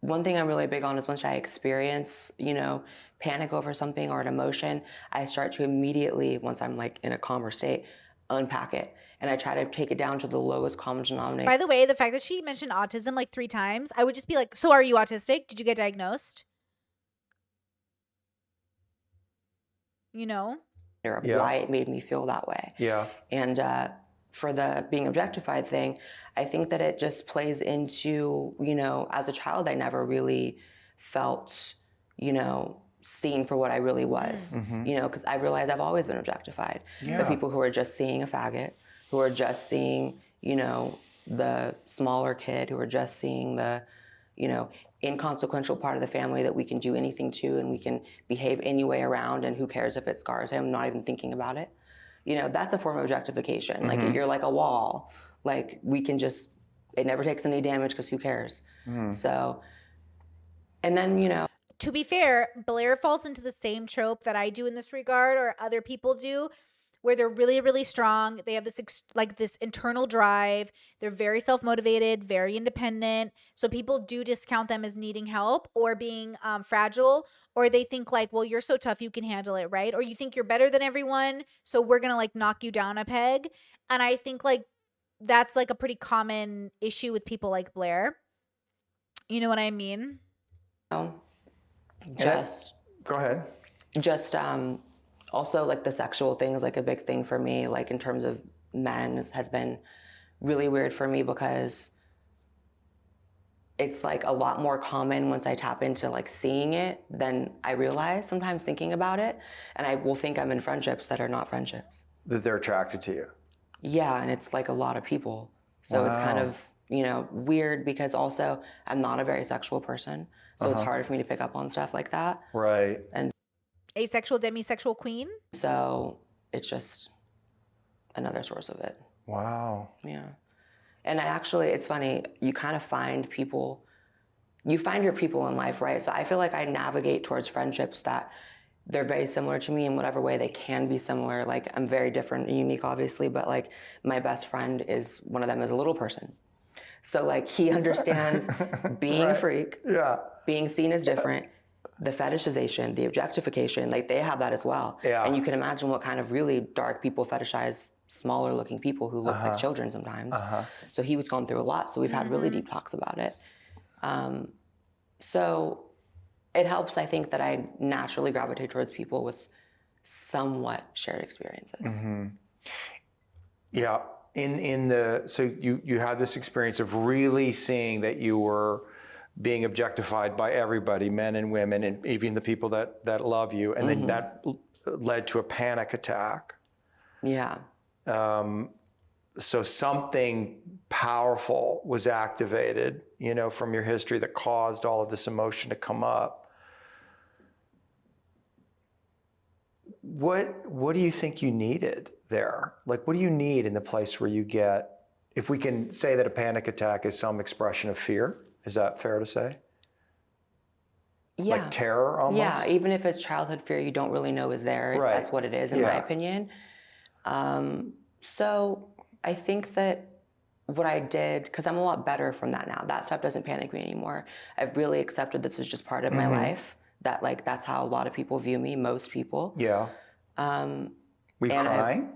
one thing I'm really big on is once I experience, you know, panic over something or an emotion, I start to immediately, once I'm like in a calmer state, unpack it. And I try to take it down to the lowest common denominator. by the way, the fact that she mentioned autism like three times, I would just be like, So are you autistic? Did you get diagnosed? You know? of Yeah. why it made me feel that way. Yeah. And uh, for the being objectified thing, I think that it just plays into, you know, as a child, I never really felt, you know, seen for what I really was, you know, because I realized I've always been objectified. Yeah. But people who are just seeing a faggot, who are just seeing, you know, the smaller kid, who are just seeing the, you know, inconsequential part of the family that we can do anything to and we can behave any way around and who cares if it scars him, not even thinking about it. You know, that's a form of objectification. Like mm-hmm. you're like a wall. Like we can just it never takes any damage because who cares? Mm-hmm. So and then, you know, to be fair, Blaire falls into the same trope that I do in this regard, or other people do, where they're really, really strong. They have this ex- like this internal drive. They're very self motivated, very independent. So people do discount them as needing help or being um, fragile, or they think like, well, you're so tough, you can handle it, right? Or you think you're better than everyone, so we're gonna like knock you down a peg. And I think like that's like a pretty common issue with people like Blaire. You know what I mean? oh just Go ahead. just um also like the sexual thing is like a big thing for me like in terms of men has been really weird for me because it's like a lot more common once I tap into like seeing it than I realize sometimes thinking about it. And I will think I'm in friendships that are not friendships. That they're attracted to you. Yeah, and it's like a lot of people. So it's kind of, you know, weird because also I'm not a very sexual person. So it's Uh-huh. hard for me to pick up on stuff like that. Right. Asexual, demisexual queen. So it's just another source of it. Wow. Yeah. And I actually, it's funny, you kind of find people, you find your people in life, right? So I feel like I navigate towards friendships that they're very similar to me in whatever way they can be similar. Like I'm very different and unique, obviously, but like my best friend is one of them is a little person. So like he [laughs] understands being a freak, Yeah. being seen as different, the fetishization, the objectification, like they have that as well. Yeah. And you can imagine what kind of really dark people fetishize smaller looking people who look Uh-huh. like children sometimes. So he was going through a lot. So we've had really deep talks about it. Um, so it helps, I think, that I naturally gravitate towards people with somewhat shared experiences. Mm-hmm. Yeah. In in the so you you had this experience of really seeing that you were being objectified by everybody, men and women, and even the people that that love you, and then that led to a panic attack. Yeah. Um, so something powerful was activated, you know, from your history that caused all of this emotion to come up. What what do you think you needed there? Like, what do you need in the place where you get? If we can say that a panic attack is some expression of fear, is that fair to say? Yeah. Like terror almost. Yeah, even if it's childhood fear you don't really know is there, Right. that's what it is, in my opinion. Um, so I think that what I did, because I'm a lot better from that now. That stuff doesn't panic me anymore. I've really accepted this is just part of my Mm-hmm. life. That like that's how a lot of people view me. Most people. Yeah. Um, Were you And I've- crying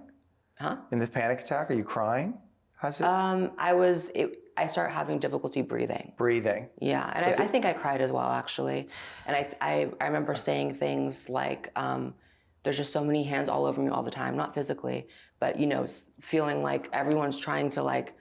huh? in the panic attack? Are you crying? How's it Um, I was. It, I start having difficulty breathing. breathing? Yeah, and I, I think I cried as well, actually. And I, I, I remember saying things like, um, "There's just so many hands all over me all the time, not physically, but you know, feeling like everyone's trying to like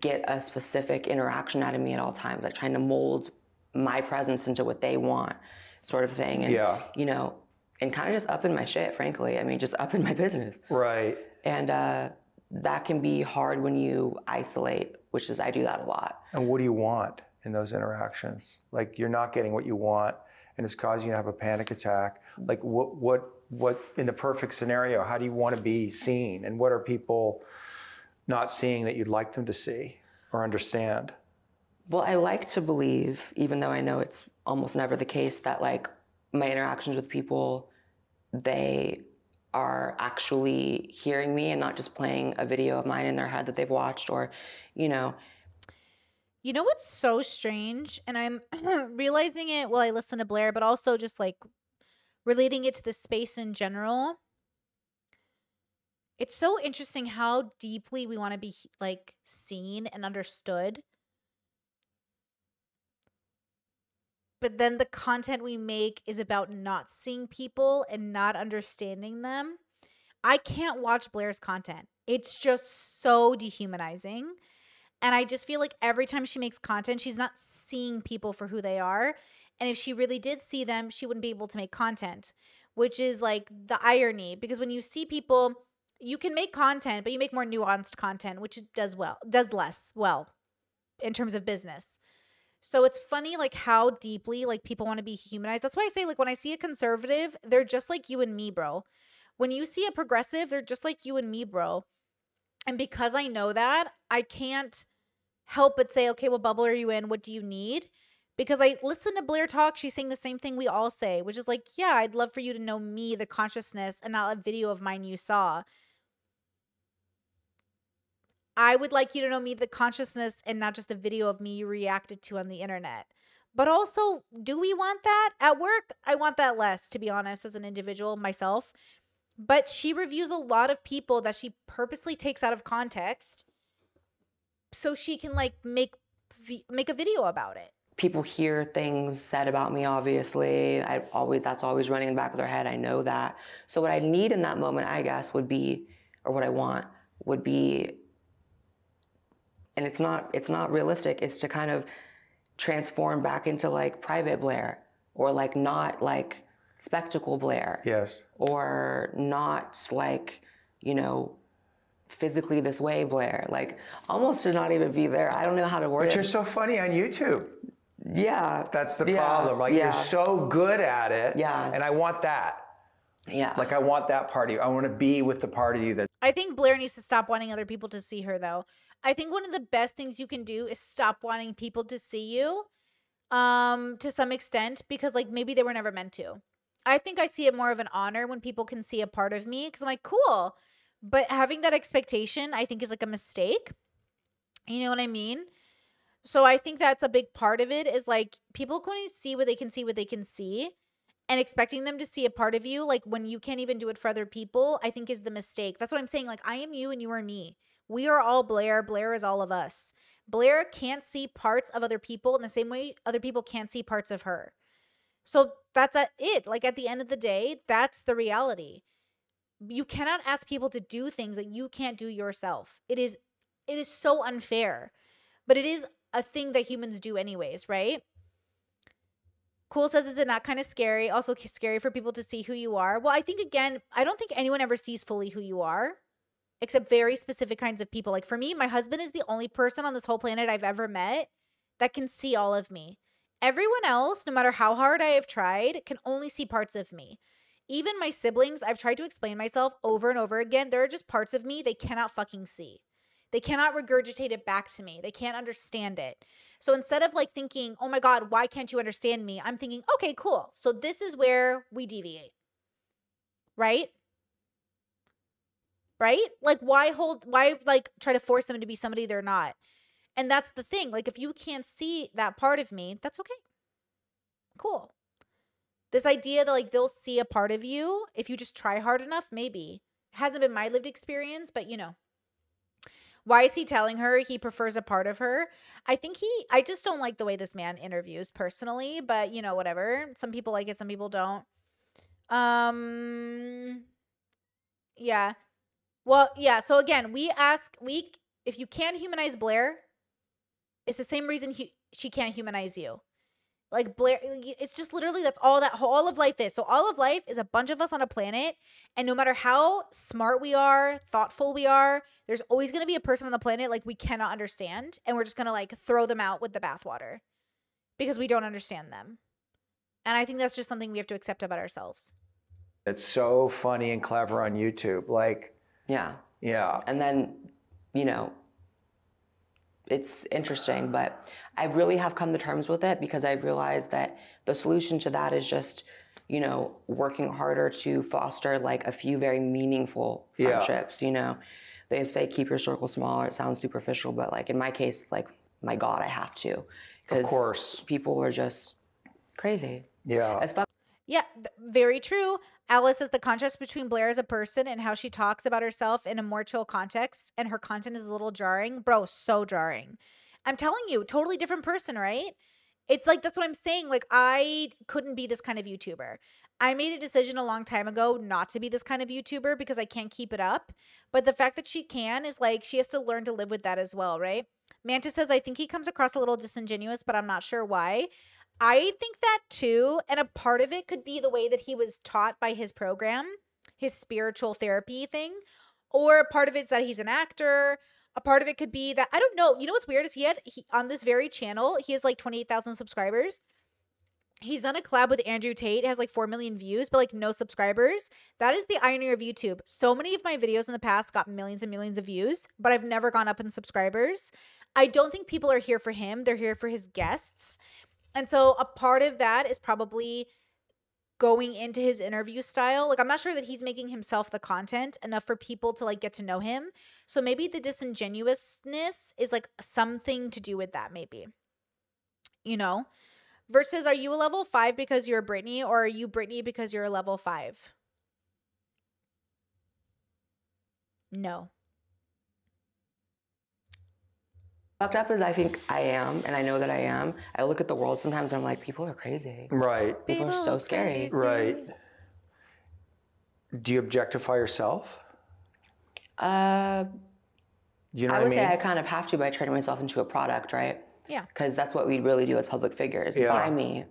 get a specific interaction out of me at all times, like trying to mold my presence into what they want, sort of thing." And Yeah. you know, and kind of just up in my shit, frankly. I mean, just up in my [laughs] business. Right. And uh, that can be hard when you isolate, which is I do that a lot. And what do you want in those interactions? Like you're not getting what you want, and it's causing you to have a panic attack. Like what, what, what? In the perfect scenario, how do you want to be seen? And what are people not seeing that you'd like them to see or understand? Well, I like to believe, even though I know it's almost never the case, that like my interactions with people, they are actually hearing me and not just playing a video of mine in their head that they've watched or, you know, You know what's so strange? And I'm [clears throat] realizing it while I listen to Blaire, but also just like relating it to the space in general. It's so interesting how deeply we want to be like seen and understood. But then the content we make is about not seeing people and not understanding them. I can't watch Blaire's content. It's just so dehumanizing. And I just feel like every time she makes content, she's not seeing people for who they are. And if she really did see them, she wouldn't be able to make content, which is like the irony. Because when you see people, you can make content, but you make more nuanced content, which does well, does less well in terms of business. So it's funny like how deeply like people want to be humanized. That's why I say like when I see a conservative, they're just like you and me, bro. When you see a progressive, they're just like you and me, bro. And because I know that, I can't help but say, okay, what bubble are you in? What do you need? Because I listen to Blaire talk, she's saying the same thing we all say, which is like, yeah, I'd love for you to know me, the consciousness, and not a video of mine you saw. I would like you to know me, the consciousness, and not just a video of me you reacted to on the internet. But also, do we want that at work? I want that less, to be honest, as an individual myself. But she reviews a lot of people that she purposely takes out of context so she can like make make a video about it. people hear things said about me obviously i always that's always running in the back of their head i know that so what i need in that moment i guess would be or what i want would be and it's not it's not realistic is to kind of transform back into like private blaire or like not like spectacle blaire Yes. or not like you know physically this way blaire like almost to not even be there i don't know how to word But it you're so funny on YouTube. yeah That's the Yeah, problem. Like yeah. you're so good at it. Yeah. And I want that. yeah Like I want that part of you. I want to be with the part of you that I think Blaire needs to stop wanting other people to see her though. I think one of the best things you can do is stop wanting people to see you um to some extent because like maybe they were never meant to. I think I see it more of an honor when people can see a part of me cuz I'm like cool. But having that expectation I think is like a mistake. You know what I mean? So I think that's a big part of it is like people can only see what they can see what they can see and expecting them to see a part of you like when you can't even do it for other people i think is the mistake that's what i'm saying like i am you and you are me we are all blaire blaire is all of us. Blaire can't see parts of other people in the same way other people can't see parts of her. So that's it. Like at the end of the day that's the reality. You cannot ask people to do things that you can't do yourself. It is it is so unfair. But it is a thing that humans do anyways right? Cool says, is it not kind of scary? Also, scary for people to see who you are. Well, I think, again, I don't think anyone ever sees fully who you are, except very specific kinds of people. Like for me, my husband is the only person on this whole planet I've ever met that can see all of me. Everyone else, no matter how hard I have tried, can only see parts of me. Even my siblings, I've tried to explain myself over and over again. There are just parts of me they cannot fucking see. They cannot regurgitate it back to me. They can't understand it. So instead of like thinking, oh my God, why can't you understand me? I'm thinking, okay, cool. So this is where we deviate. Right? Right? Like, why hold, why like try to force them to be somebody they're not? And that's the thing. Like, if you can't see that part of me, that's okay. Cool. This idea that like they'll see a part of you if you just try hard enough, maybe. Hasn't been my lived experience, but you know. Why is he telling her he prefers a part of her? I think he, I just don't like the way this man interviews personally, but you know, whatever. Some people like it, some people don't. Um, yeah. Well, yeah. So again, we ask, we, if you can't humanize Blaire, it's the same reason he, she can't humanize you. Like Blaire, it's just literally that's all that all of life is. So all of life is a bunch of us on a planet, and no matter how smart we are, thoughtful we are, there's always going to be a person on the planet like we cannot understand, and we're just going to like throw them out with the bathwater because we don't understand them. And I think that's just something we have to accept about ourselves. it's so funny and clever on YouTube. Like, yeah yeah. and then you know it's interesting but i really have come to terms with it because i've realized that the solution to that is just you know working harder to foster like a few very meaningful friendships, Yeah. friendships you know they say keep your circle small it sounds superficial but like in my case like my god i have to because course. people are just crazy Yeah. as fuck Yeah, th- very true. Alice says the contrast between Blaire as a person and how she talks about herself in a more chill context and her content is a little jarring. Bro, so jarring. I'm telling you, totally different person, right? It's like that's what I'm saying. Like I couldn't be this kind of YouTuber. I made a decision a long time ago not to be this kind of YouTuber because I can't keep it up. But the fact that she can is like she has to learn to live with that as well, right? Mantis says I think he comes across a little disingenuous, but I'm not sure why. I think that too. And a part of it could be the way that he was taught by his program, his spiritual therapy thing. Or a part of it is that he's an actor. A part of it could be that I don't know. You know what's weird is he had he, on this very channel, he has like 28,000 subscribers. He's done a collab with Andrew Tate, has like 4 million views, but like no subscribers. That is the irony of YouTube. So many of my videos in the past got millions and millions of views, but I've never gone up in subscribers. I don't think people are here for him, they're here for his guests. And so a part of that is probably going into his interview style. Like I'm not sure that he's making himself the content enough for people to like get to know him. So maybe the disingenuousness is like something to do with that maybe. You know? Versus are you a level 5 because you're Brittany or are you Brittany because you're a level 5? No. Fucked up as I think I am, and I know that I am. I look at the world sometimes and I'm like, people are crazy. Right. People are so scary. Right. Do you objectify yourself? Uh, You know I what would I mean? say I kind of have to by turning myself into a product, right? Yeah. Because that's what we really do as public figures. Yeah. Buy me,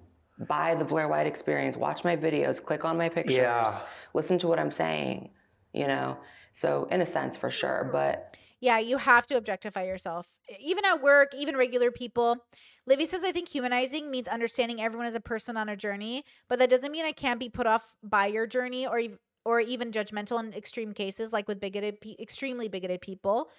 buy the Blaire White experience, watch my videos, click on my pictures, Yeah. listen to what I'm saying, you know? So, in a sense, for sure. But Yeah, you have to objectify yourself, even at work, even regular people. Livy says, I think humanizing means understanding everyone as a person on a journey, but that doesn't mean I can't be put off by your journey or or even judgmental in extreme cases, like with bigoted, extremely bigoted people.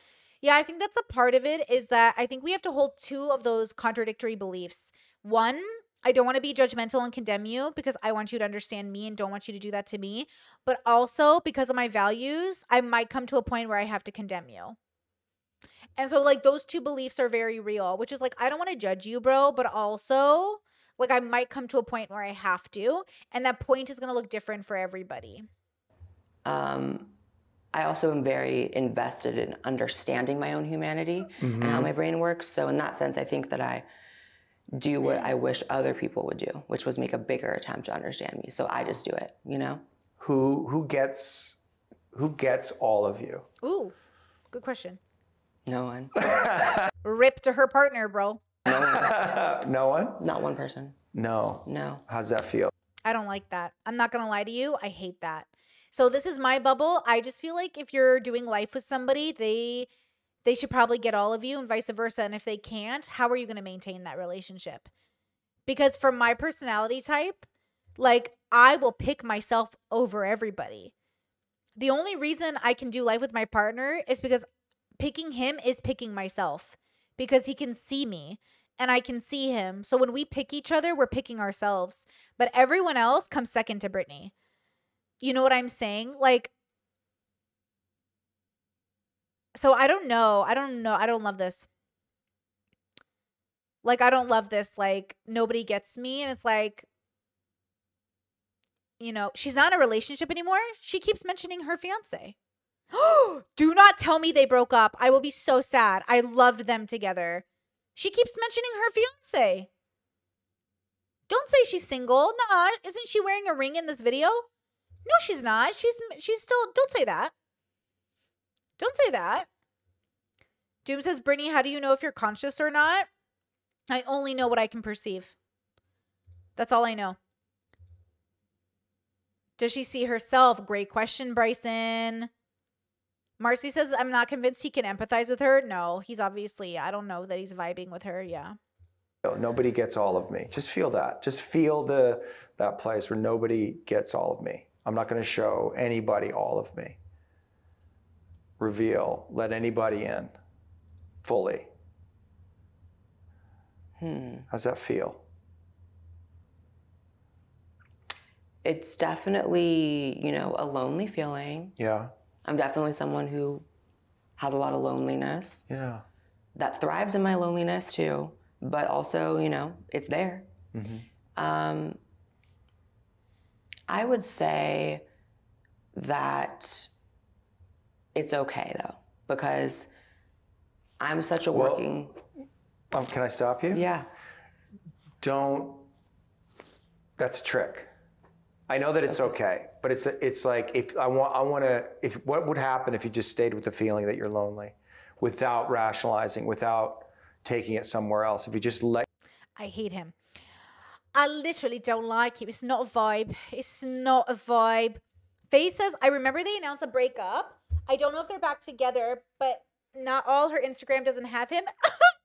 Yeah, I think that's a part of it. Is that I think we have to hold two of those contradictory beliefs. One, I don't want to be judgmental and condemn you because I want you to understand me and don't want you to do that to me. But also because of my values, I might come to a point where I have to condemn you. And so like those two beliefs are very real, which is like I don't want to judge you, bro, but also like I might come to a point where I have to, and that point is going to look different for everybody. um, I also am very invested in understanding my own humanity and how my brain works. So, in that sense, I think that I do what I wish other people would do, which was make a bigger attempt to understand me. So, I just do it, you know? who who gets who gets all of you? Ooh. Good question. No one. Rip to her partner, bro. no one? [laughs] no one? Not one person. No. No. How's that feel? I don't like that. I'm not going to lie to you. I hate that. So this is my bubble. I just feel like if you're doing life with somebody, they they should probably get all of you and vice versa. And if they can't, how are you going to maintain that relationship? Because for my personality type, like I will pick myself over everybody. The only reason I can do life with my partner is because picking him is picking myself because he can see me and I can see him. So when we pick each other, we're picking ourselves. But everyone else comes second to Brittany. You know what I'm saying? Like, so I don't know. I don't know. I don't love this. Like, I don't love this. Like, nobody gets me. And it's like, you know, she's not in a relationship anymore. She keeps mentioning her fiance. [gasps] Do not tell me they broke up. I will be so sad. I loved them together. She keeps mentioning her fiance. Don't say she's single. Nah, isn't she wearing a ring in this video? No, she's not. She's she's still. Don't say that. Don't say that. Doom says, Brittany, how do you know if you're conscious or not? I only know what I can perceive. That's all I know. Does she see herself? Great question, Bryson. Marcy says, I'm not convinced he can empathize with her. No, he's obviously, I don't know that he's vibing with her. Yeah. Nobody gets all of me. Just feel that. Just feel the that place where nobody gets all of me. I'm not going to show anybody all of me. Reveal. Let anybody in fully. Hmm. How's that feel? It's definitely, you know, a lonely feeling. Yeah. I'm definitely someone who has a lot of loneliness Yeah. that thrives in my loneliness too, but also, you know, it's there. Hmm. Um, I would say that it's okay though, because I'm such a Well- working, Um, can I stop you? yeah. Don't. That's a trick. I know that it's okay, but it's it's like if I want I want to if what would happen if you just stayed with the feeling that you're lonely, without rationalizing, without taking it somewhere else. If you just let I hate him. I literally don't like him. It's not a vibe. It's not a vibe. Faye says, I remember they announced a breakup. I don't know if they're back together, but not all her Instagram doesn't have him. [laughs] Oh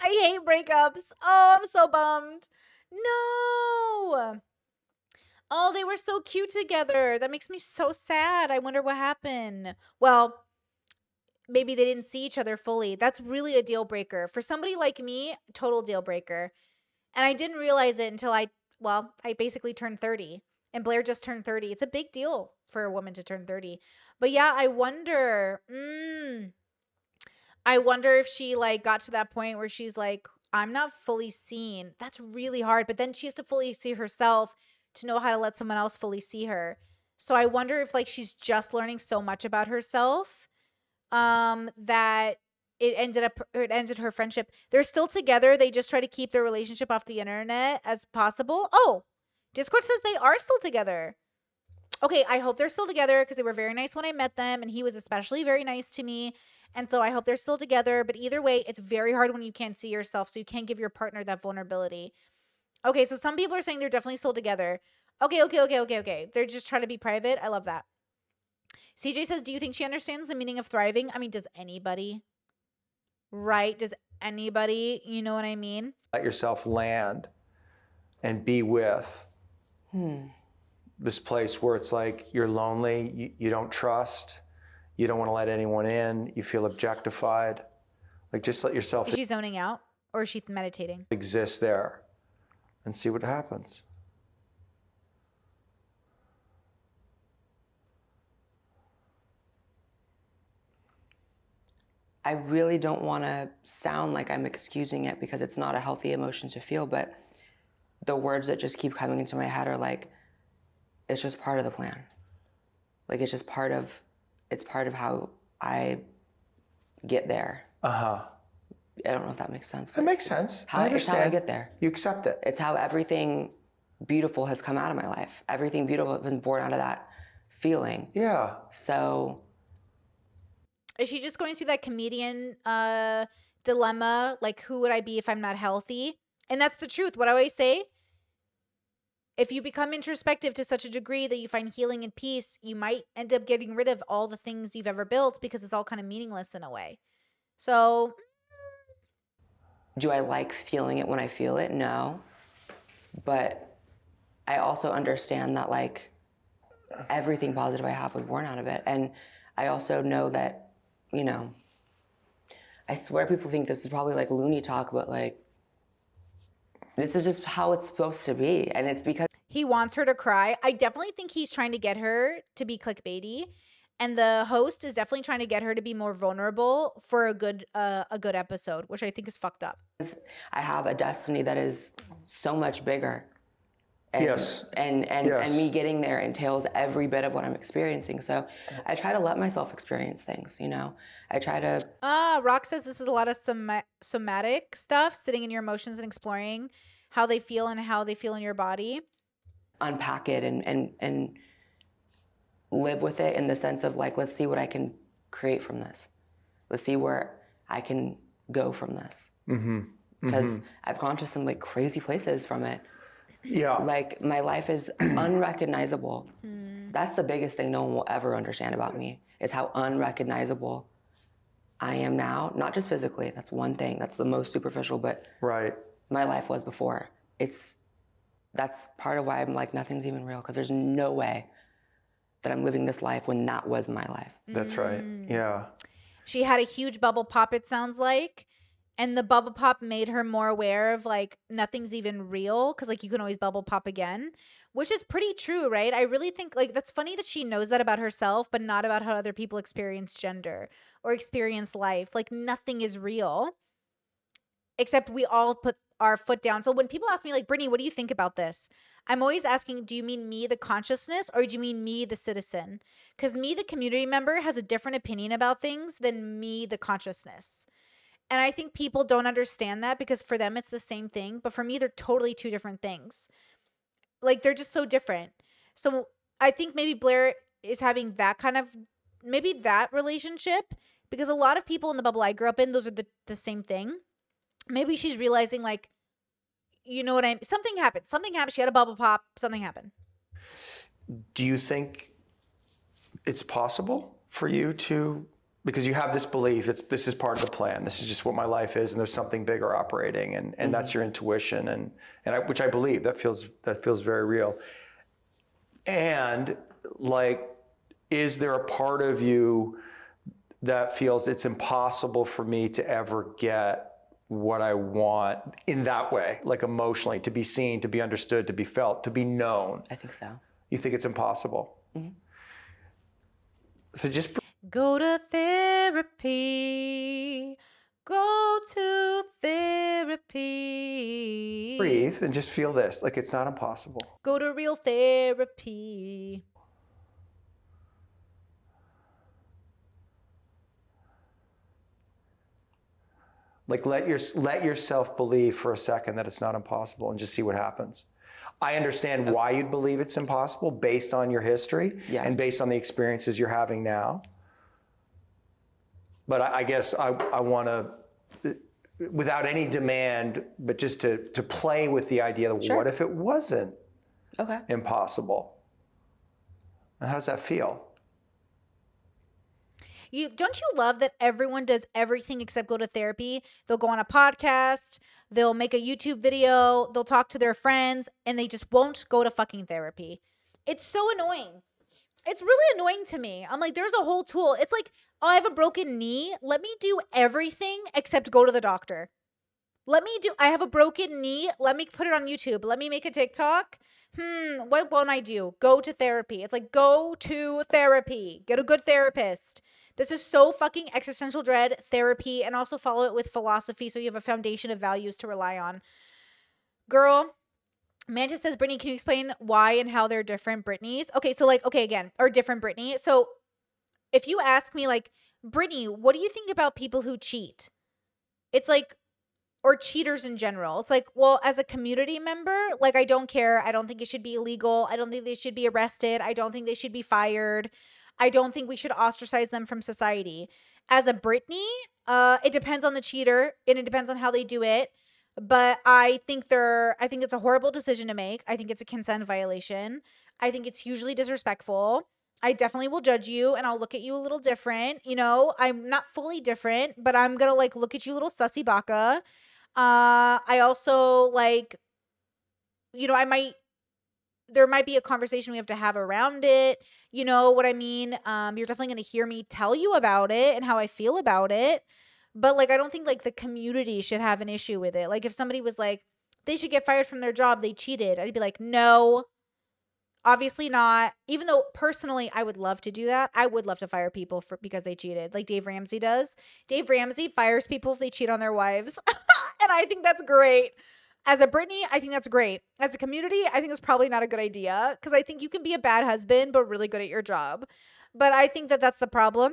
I hate breakups. Oh, I'm so bummed. No. Oh, they were so cute together. That makes me so sad. I wonder what happened. Well, maybe they didn't see each other fully. That's really a deal breaker. For somebody like me, total deal breaker. And I didn't realize it until I, well, I basically turned 30. And Blaire just turned 30. It's a big deal for a woman to turn 30. But yeah, I wonder. Mm, I wonder if she like got to that point where she's like, I'm not fully seen. That's really hard. But then she has to fully see herself to know how to let someone else fully see her. So I wonder if like she's just learning so much about herself um that it ended up it ended her friendship. They're still together. They just try to keep their relationship off the internet as possible. Oh, Discord says they are still together. Okay, I hope they're still together because they were very nice when I met them and he was especially very nice to me. And so I hope they're still together, but either way, it's very hard when you can't see yourself, so you can't give your partner that vulnerability. Okay, so some people are saying they're definitely still together. Okay, okay, okay, okay, okay. They're just trying to be private. I love that. CJ says, Do you think she understands the meaning of thriving? I mean, does anybody? Right? Does anybody? You know what I mean? Let yourself land and be with hmm. this place where it's like you're lonely, you, you don't trust, you don't want to let anyone in, you feel objectified. Like just let yourself Is she zoning out or is she meditating? exist there and see what happens. I really don't want to sound like I'm excusing it because it's not a healthy emotion to feel, but the words that just keep coming into my head are like, it's just part of the plan. Like it's just part of, it's part of how I get there. Uh huh. I don't know if that makes sense. That makes sense. How, I it's how I get there. You accept it. It's how everything beautiful has come out of my life. Everything beautiful has been born out of that feeling. Yeah. So Is she just going through that comedian uh dilemma? Like, who would I be if I'm not healthy? And that's the truth. What I always say if you become introspective to such a degree that you find healing and peace, you might end up getting rid of all the things you've ever built because it's all kind of meaningless in a way. So, do I like feeling it when I feel it? No. But I also understand that like everything positive I have was born out of it. And I also know that, you know, I swear people think this is probably like loony talk, but like this is just how it's supposed to be. And it's because he wants her to cry. I definitely think he's trying to get her to be clickbaity. And the host is definitely trying to get her to be more vulnerable for a good uh, a good episode, which I think is fucked up. I have a destiny that is so much bigger. And, Yes. And and, Yes. and me getting there entails every bit of what I'm experiencing. So I try to let myself experience things, you know. I try to Ah, Rock says this is a lot of soma- somatic stuff, sitting in your emotions and exploring how they feel and how they feel in your body. Unpack it and and and live with it in the sense of like let's see what I can create from this. Let's see where I can go from this. Mm-hmm. Because I've gone to some like crazy places from it. Yeah. Like my life is [clears throat] unrecognizable. That's the biggest thing no one will ever understand about me is how unrecognizable I am now. Not just physically, that's one thing. That's the most superficial, but right. my life was before. It's that's part of why I'm like nothing's even real because there's no way that I'm living this life when that was my life. That's right. Mm. Yeah. She had a huge bubble pop, it sounds like. And the bubble pop made her more aware of like nothing's even real because like you can always bubble pop again, which is pretty true, right? I really think like that's funny that she knows that about herself, but not about how other people experience gender or experience life. Like nothing is real except we all put our foot down. So when people ask me, like, Brittany, what do you think about this? I'm always asking, do you mean me, the consciousness, or do you mean me, the citizen? Because me, the community member, has a different opinion about things than me, the consciousness. And I think people don't understand that because for them it's the same thing, but for me, they're totally two different things. Like, they're just so different. So I think maybe Blaire is having that kind of, maybe that relationship because a lot of people in the bubble I grew up in, those are the, the same thing maybe she's realizing like you know what i'm something happened something happened she had a bubble pop something happened. Do you think it's possible for you to because you have this belief it's this is part of the plan this is just what my life is and there's something bigger operating and, and that's mm-hmm. your intuition and and I, which I believe that feels that feels very real. And like is there a part of you that feels it's impossible for me to ever get what I want in that way like emotionally to be seen to be understood to be felt to be known I think so. you think it's impossible. Mm-hmm. So just br- go to therapy go to therapy breathe and just feel this. Like it's not impossible. go to real therapy Like let your let yourself believe for a second that it's not impossible and just see what happens. I understand why you'd believe it's impossible based on your history Yeah. and based on the experiences you're having now. But I, I guess I, I want to, without any demand, but just to, to play with the idea that Sure. what if it wasn't Okay. impossible? And how does that feel? You don't you love that everyone does everything except go to therapy? They'll go on a podcast, they'll make a YouTube video, they'll talk to their friends, and they just won't go to fucking therapy. It's so annoying. It's really annoying to me. I'm like, there's a whole tool. It's like, oh, I have a broken knee. Let me do everything except go to the doctor. Let me do, I have a broken knee. Let me put it on YouTube. Let me make a TikTok. Hmm, what won't I do? Go to therapy. It's like, go to therapy. Get a good therapist. This is so fucking existential dread therapy and also follow it with philosophy so you have a foundation of values to rely on. Girl, Mantis says, Brittany, can you explain why and how they're different Brittanys? Okay, so like, okay, again, or different Brittany. So if you ask me, like, Brittany, what do you think about people who cheat? It's like, or cheaters in general. It's like, well, as a community member, like, I don't care. I don't think it should be illegal. I don't think they should be arrested. I don't think they should be fired. I don't think we should ostracize them from society. As a Brittany, uh, it depends on the cheater and it depends on how they do it. But I think they're I think it's a horrible decision to make. I think it's a consent violation. I think it's hugely disrespectful. I definitely will judge you and I'll look at you a little different. You know, I'm not fully different, but I'm gonna like look at you a little sussy baka. Uh I also like you know, I might there might be a conversation we have to have around it. You know what I mean? Um, you're definitely going to hear me tell you about it and how I feel about it. But like, I don't think like the community should have an issue with it. Like, if somebody was like, they should get fired from their job, they cheated, I'd be like, no, obviously not. Even though personally, I would love to do that. I would love to fire people for because they cheated, like Dave Ramsey does. Dave Ramsey fires people if they cheat on their wives, [laughs] and I think that's great. As a Brittany, I think that's great. As a community, I think it's probably not a good idea because I think you can be a bad husband but really good at your job. But I think that that's the problem.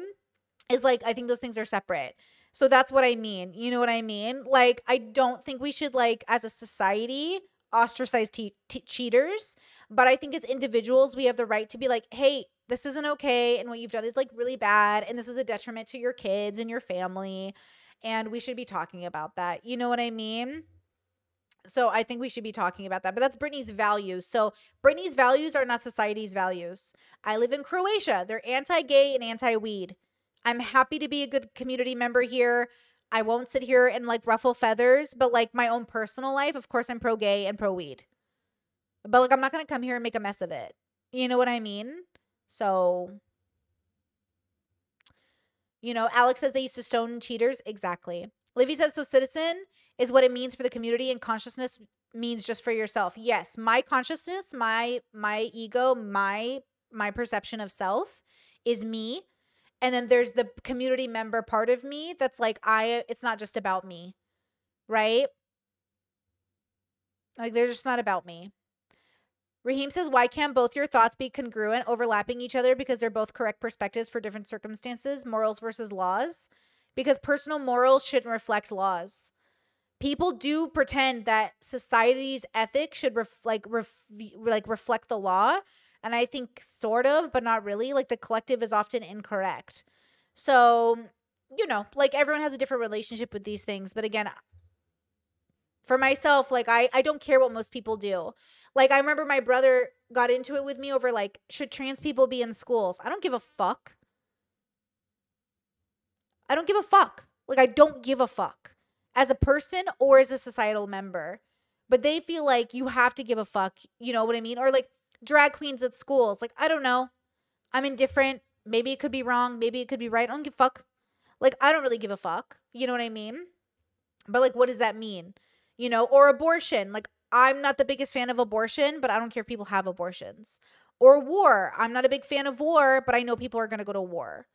Is like I think those things are separate. So that's what I mean. You know what I mean? Like I don't think we should like as a society ostracize te- te- cheaters, but I think as individuals we have the right to be like, "Hey, this isn't okay and what you've done is like really bad and this is a detriment to your kids and your family." And we should be talking about that. You know what I mean? So I think we should be talking about that. But that's Brittany's values. So Brittany's values are not society's values. I live in Croatia. They're anti-gay and anti-weed. I'm happy to be a good community member here. I won't sit here and like ruffle feathers, but like my own personal life, of course I'm pro-gay and pro-weed. But like I'm not going to come here and make a mess of it. You know what I mean? So you know, Alex says they used to stone cheaters. Exactly. Livy says so citizen is what it means for the community and consciousness means just for yourself. Yes, my consciousness, my my ego, my my perception of self is me. And then there's the community member part of me that's like I it's not just about me. Right? Like they're just not about me. Raheem says, Why can't both your thoughts be congruent, overlapping each other because they're both correct perspectives for different circumstances, morals versus laws? Because personal morals shouldn't reflect laws. People do pretend that society's ethics should ref- like ref- like reflect the law, and I think sort of, but not really. Like the collective is often incorrect. So, you know, like everyone has a different relationship with these things, but again, for myself, like I I don't care what most people do. Like I remember my brother got into it with me over like should trans people be in schools? I don't give a fuck. I don't give a fuck. Like I don't give a fuck as a person or as a societal member. But they feel like you have to give a fuck, you know what I mean? Or like drag queens at schools. Like I don't know. I'm indifferent. Maybe it could be wrong, maybe it could be right. I don't give a fuck. Like I don't really give a fuck. You know what I mean? But like what does that mean? You know, or abortion. Like I'm not the biggest fan of abortion, but I don't care if people have abortions. Or war. I'm not a big fan of war, but I know people are going to go to war.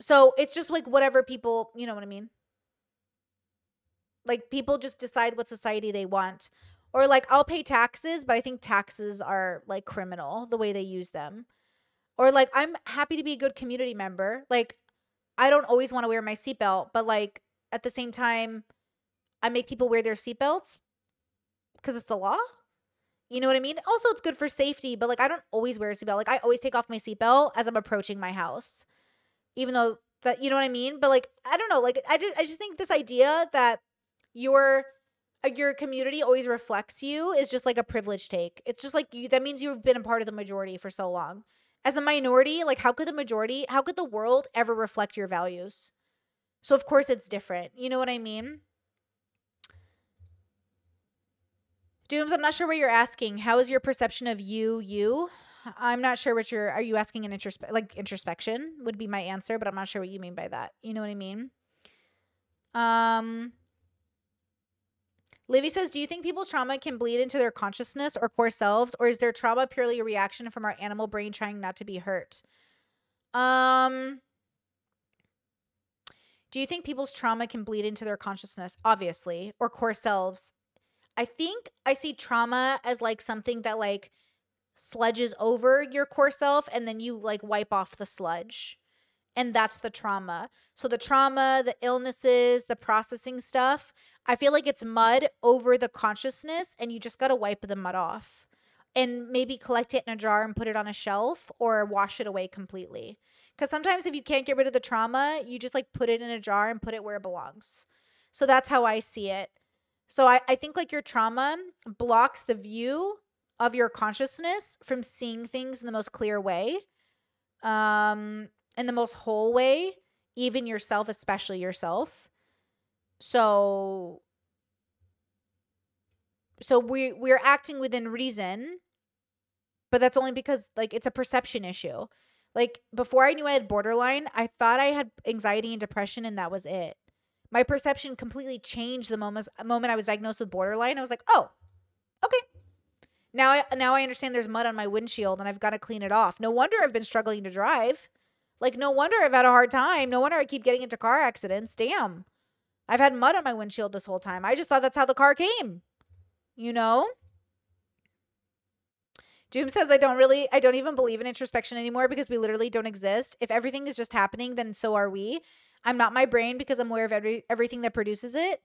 So it's just like whatever people, you know what I mean? Like people just decide what society they want. Or like I'll pay taxes, but I think taxes are like criminal the way they use them. Or like I'm happy to be a good community member. Like I don't always want to wear my seatbelt, but like at the same time, I make people wear their seatbelts because it's the law. You know what I mean? Also, it's good for safety, but like I don't always wear a seatbelt. Like I always take off my seatbelt as I'm approaching my house, even though that you know what I mean. But like I don't know. Like I just I just think this idea that your uh, your community always reflects you is just like a privilege take. It's just like you that means you've been a part of the majority for so long. As a minority, like how could the majority, how could the world ever reflect your values? So of course it's different. You know what I mean? Dooms, I'm not sure what you're asking. How is your perception of you you? I'm not sure what you're are you asking an introspe- like introspection would be my answer, but I'm not sure what you mean by that. You know what I mean? Um Livy says, Do you think people's trauma can bleed into their consciousness or core selves, or is their trauma purely a reaction from our animal brain trying not to be hurt? Um do you think people's trauma can bleed into their consciousness? Obviously, or core selves. I think I see trauma as like something that like sludges over your core self and then you like wipe off the sludge. And that's the trauma. So the trauma, the illnesses, the processing stuff, I feel like it's mud over the consciousness and you just got to wipe the mud off and maybe collect it in a jar and put it on a shelf or wash it away completely. Because sometimes if you can't get rid of the trauma, you just like put it in a jar and put it where it belongs. So that's how I see it. So I, I think like your trauma blocks the view of your consciousness from seeing things in the most clear way, um, in the most whole way, even yourself, especially yourself. So so we we're acting within reason, but that's only because like it's a perception issue. Like before I knew I had borderline, I thought I had anxiety and depression and that was it my perception completely changed the moment moment I was diagnosed with borderline. I was like, "Oh, okay." Now I now I understand there's mud on my windshield and I've got to clean it off. No wonder I've been struggling to drive. Like no wonder I've had a hard time. No wonder I keep getting into car accidents. Damn. I've had mud on my windshield this whole time. I just thought that's how the car came. You know? Doom says I don't really I don't even believe in introspection anymore because we literally don't exist. If everything is just happening, then so are we. I'm not my brain because I'm aware of every everything that produces it.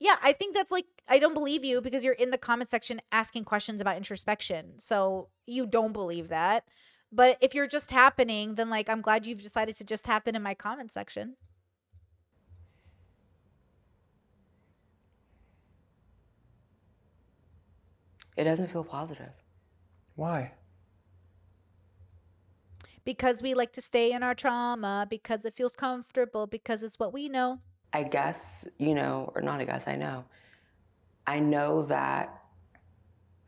Yeah, I think that's like I don't believe you because you're in the comment section asking questions about introspection. So you don't believe that. But if you're just happening, then like I'm glad you've decided to just happen in my comment section. It doesn't feel positive. Why? because we like to stay in our trauma, because it feels comfortable, because it's what we know. I guess, you know, or not I guess, I know. I know that,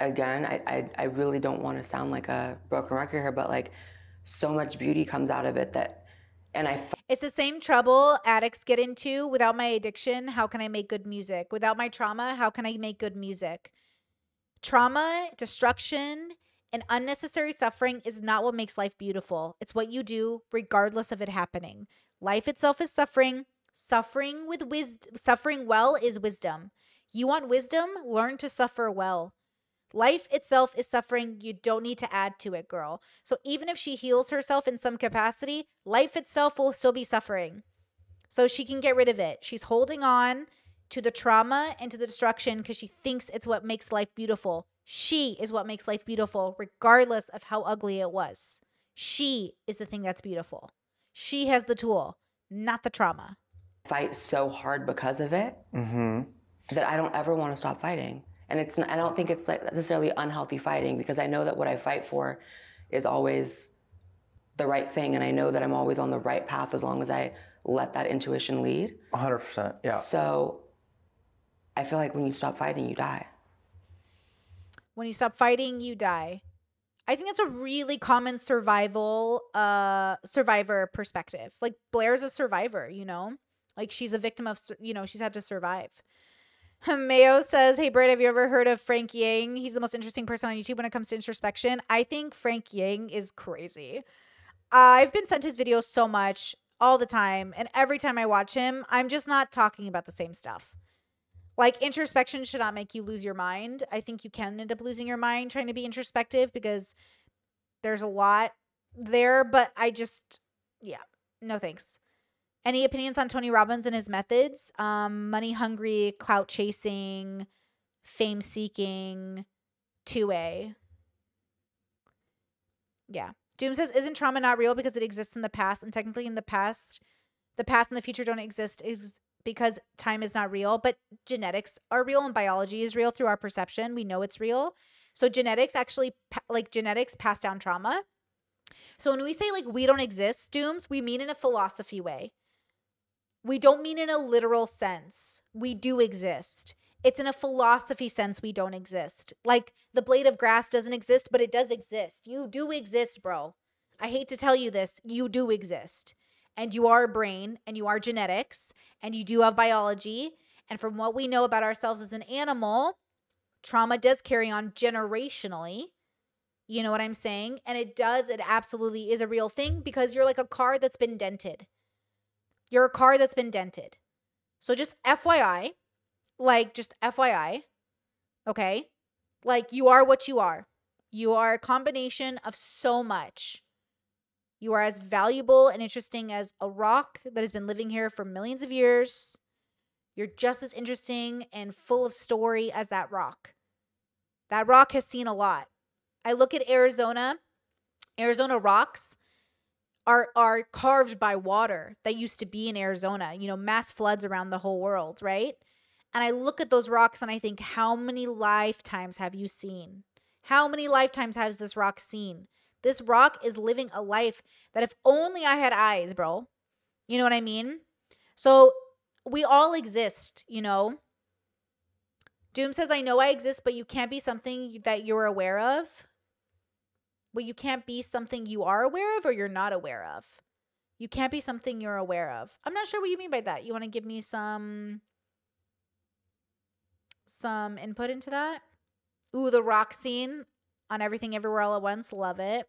again, I, I, I really don't want to sound like a broken record here, but like so much beauty comes out of it that, and I. It's the same trouble addicts get into. Without my addiction, how can I make good music? Without my trauma, how can I make good music? Trauma, destruction, and unnecessary suffering is not what makes life beautiful. It's what you do regardless of it happening. Life itself is suffering. Suffering with wisdom, suffering well is wisdom. You want wisdom? Learn to suffer well. Life itself is suffering. You don't need to add to it, girl. So even if she heals herself in some capacity, life itself will still be suffering. So she can get rid of it. She's holding on to the trauma and to the destruction because she thinks it's what makes life beautiful. She is what makes life beautiful, regardless of how ugly it was. She is the thing that's beautiful. She has the tool, not the trauma. Fight so hard because of it Mm-hmm. that I don't ever want to stop fighting. And it's I don't think it's like necessarily unhealthy fighting because I know that what I fight for is always the right thing, and I know that I'm always on the right path as long as I let that intuition lead. 100%. Yeah. So I feel like when you stop fighting, you die. When you stop fighting, you die. I think that's a really common survival uh survivor perspective. Like Blaire's a survivor, you know? Like she's a victim of you know, she's had to survive. [laughs] Mayo says, Hey, Britt, have you ever heard of Frank Yang? He's the most interesting person on YouTube when it comes to introspection. I think Frank Yang is crazy. I've been sent his videos so much all the time. And every time I watch him, I'm just not talking about the same stuff. Like, introspection should not make you lose your mind. I think you can end up losing your mind trying to be introspective because there's a lot there. But I just, yeah, no thanks. Any opinions on Tony Robbins and his methods? Um, money hungry, clout chasing, fame seeking, 2A. Yeah. Doom says, isn't trauma not real because it exists in the past? And technically, in the past, the past and the future don't exist is because time is not real, but genetics are real and biology is real through our perception. We know it's real. So genetics actually like genetics pass down trauma. So when we say like we don't exist, dooms, we mean in a philosophy way. We don't mean in a literal sense. We do exist. It's in a philosophy sense we don't exist. Like the blade of grass doesn't exist, but it does exist. You do exist, bro. I hate to tell you this, you do exist. And you are a brain and you are genetics and you do have biology. And from what we know about ourselves as an animal, trauma does carry on generationally. You know what I'm saying? And it does, it absolutely is a real thing because you're like a car that's been dented. You're a car that's been dented. So just FYI, like just FYI, okay? Like you are what you are. You are a combination of so much. You are as valuable and interesting as a rock that has been living here for millions of years. You're just as interesting and full of story as that rock. That rock has seen a lot. I look at Arizona, Arizona rocks are are carved by water that used to be in Arizona, you know, mass floods around the whole world, right? And I look at those rocks and I think how many lifetimes have you seen? How many lifetimes has this rock seen? This rock is living a life that if only I had eyes, bro. You know what I mean? So we all exist, you know? Doom says, I know I exist, but you can't be something that you're aware of. Well, you can't be something you are aware of or you're not aware of. You can't be something you're aware of. I'm not sure what you mean by that. You want to give me some some input into that? Ooh, the rock scene on Everything Everywhere All at Once. Love it.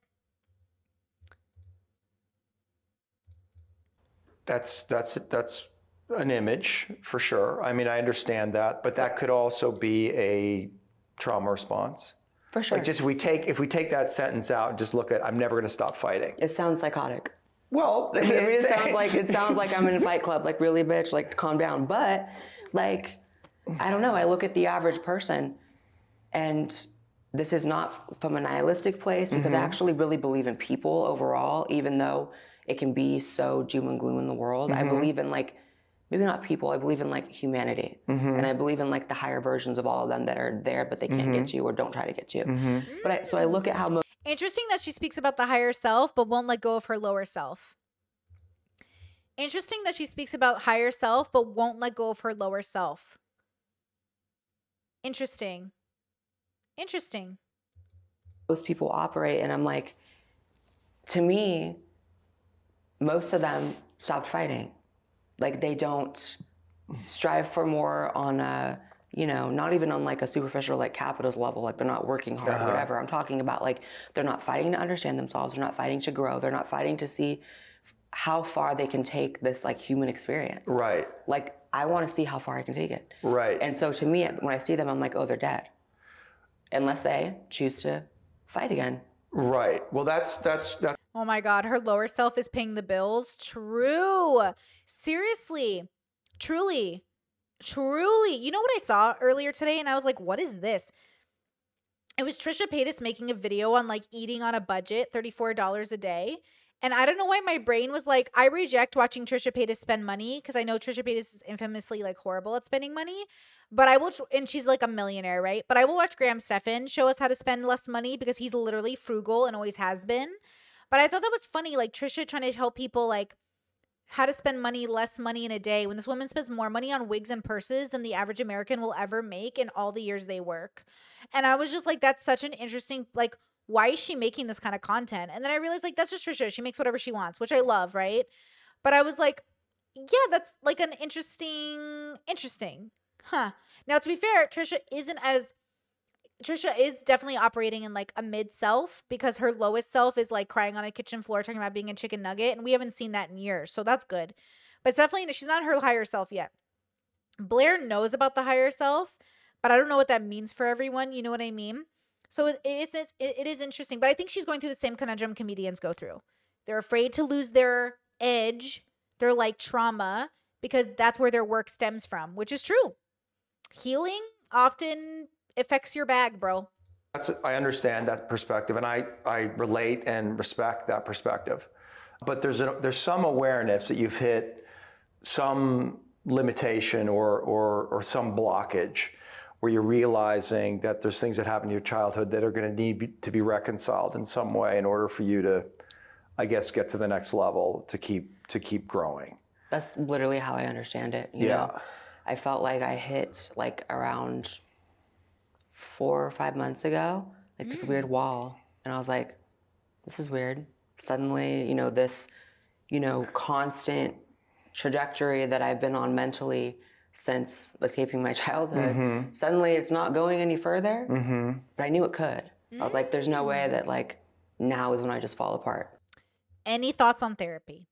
That's that's that's an image for sure. I mean, I understand that, but that could also be a trauma response. For sure. Like just if we take if we take that sentence out and just look at I'm never going to stop fighting. it sounds psychotic. Well, I [laughs] mean, it sounds like it sounds like I'm in a fight club, like really, bitch, like calm down. But like, I don't know. I look at the average person, and this is not from a nihilistic place because I mm-hmm. actually really believe in people overall, even though it can be so doom and gloom in the world. I mm-hmm. believe in like maybe not people. I believe in like humanity, mm-hmm. and I believe in like the higher versions of all of them that are there, but they can't get to you or don't try to get to you. But I, so I look at how most Interesting that she speaks about the higher self, but won't let go of her lower self. Interesting that she speaks about higher self, but won't let go of her lower self. Interesting. Interesting. most people operate and i'm like to me most of them stopped fighting. Like they don't strive for more on a you know not even on like a superficial like capitalist level like they're not working hard uh-huh. whatever. I'm talking about like they're not fighting to understand themselves they're not fighting to grow they're not fighting to see how far they can take this like human experience. Right, like i want to see how far i can take it. Right. and so to me when i see them i'm like oh they're dead unless they choose to fight again Right. Well, that's that's that's Oh my God, her lower self is paying the bills. True. Seriously. Truly. Truly. You know what I saw earlier today? And I was like, what is this? It was Trisha Paytas making a video on like eating on a budget, $34 a day. And I don't know why my brain was like, I reject watching Trisha Paytas spend money because I know Trisha Paytas is infamously like horrible at spending money. But I will, tr- and she's like a millionaire, right? But I will watch Graham Stephan show us how to spend less money because he's literally frugal and always has been. But I thought that was funny, like Trisha trying to help people like how to spend money, less money in a day when this woman spends more money on wigs and purses than the average American will ever make in all the years they work. And I was just like, that's such an interesting, like, why is she making this kind of content? And then I realized, like, that's just Trisha. She makes whatever she wants, which I love, right? But I was like, yeah, that's like an interesting, interesting, huh? Now, to be fair, Trisha isn't as Trisha is definitely operating in like a mid self because her lowest self is like crying on a kitchen floor talking about being a chicken nugget, and we haven't seen that in years, so that's good. But it's definitely she's not her higher self yet. Blaire knows about the higher self, but I don't know what that means for everyone. You know what I mean? So it is it, it is interesting, but I think she's going through the same conundrum comedians go through. They're afraid to lose their edge, their like trauma because that's where their work stems from, which is true. Healing often affects your bag, bro. That's I understand that perspective, and I I relate and respect that perspective. But there's a, there's some awareness that you've hit some limitation or or or some blockage where you're realizing that there's things that happened in your childhood that are going to need to be reconciled in some way in order for you to, I guess, get to the next level to keep to keep growing. That's literally how I understand it. You Yeah. Know? I felt like I hit like around four or five months ago, like this mm. weird wall. And I was like, this is weird. Suddenly, you know, this, you know, constant trajectory that I've been on mentally since escaping my [laughs] childhood, mm-hmm. suddenly it's not going any further. Mm-hmm. But I knew it could. I was like, there's no way mm. that like now is when I just fall apart. Any thoughts on therapy?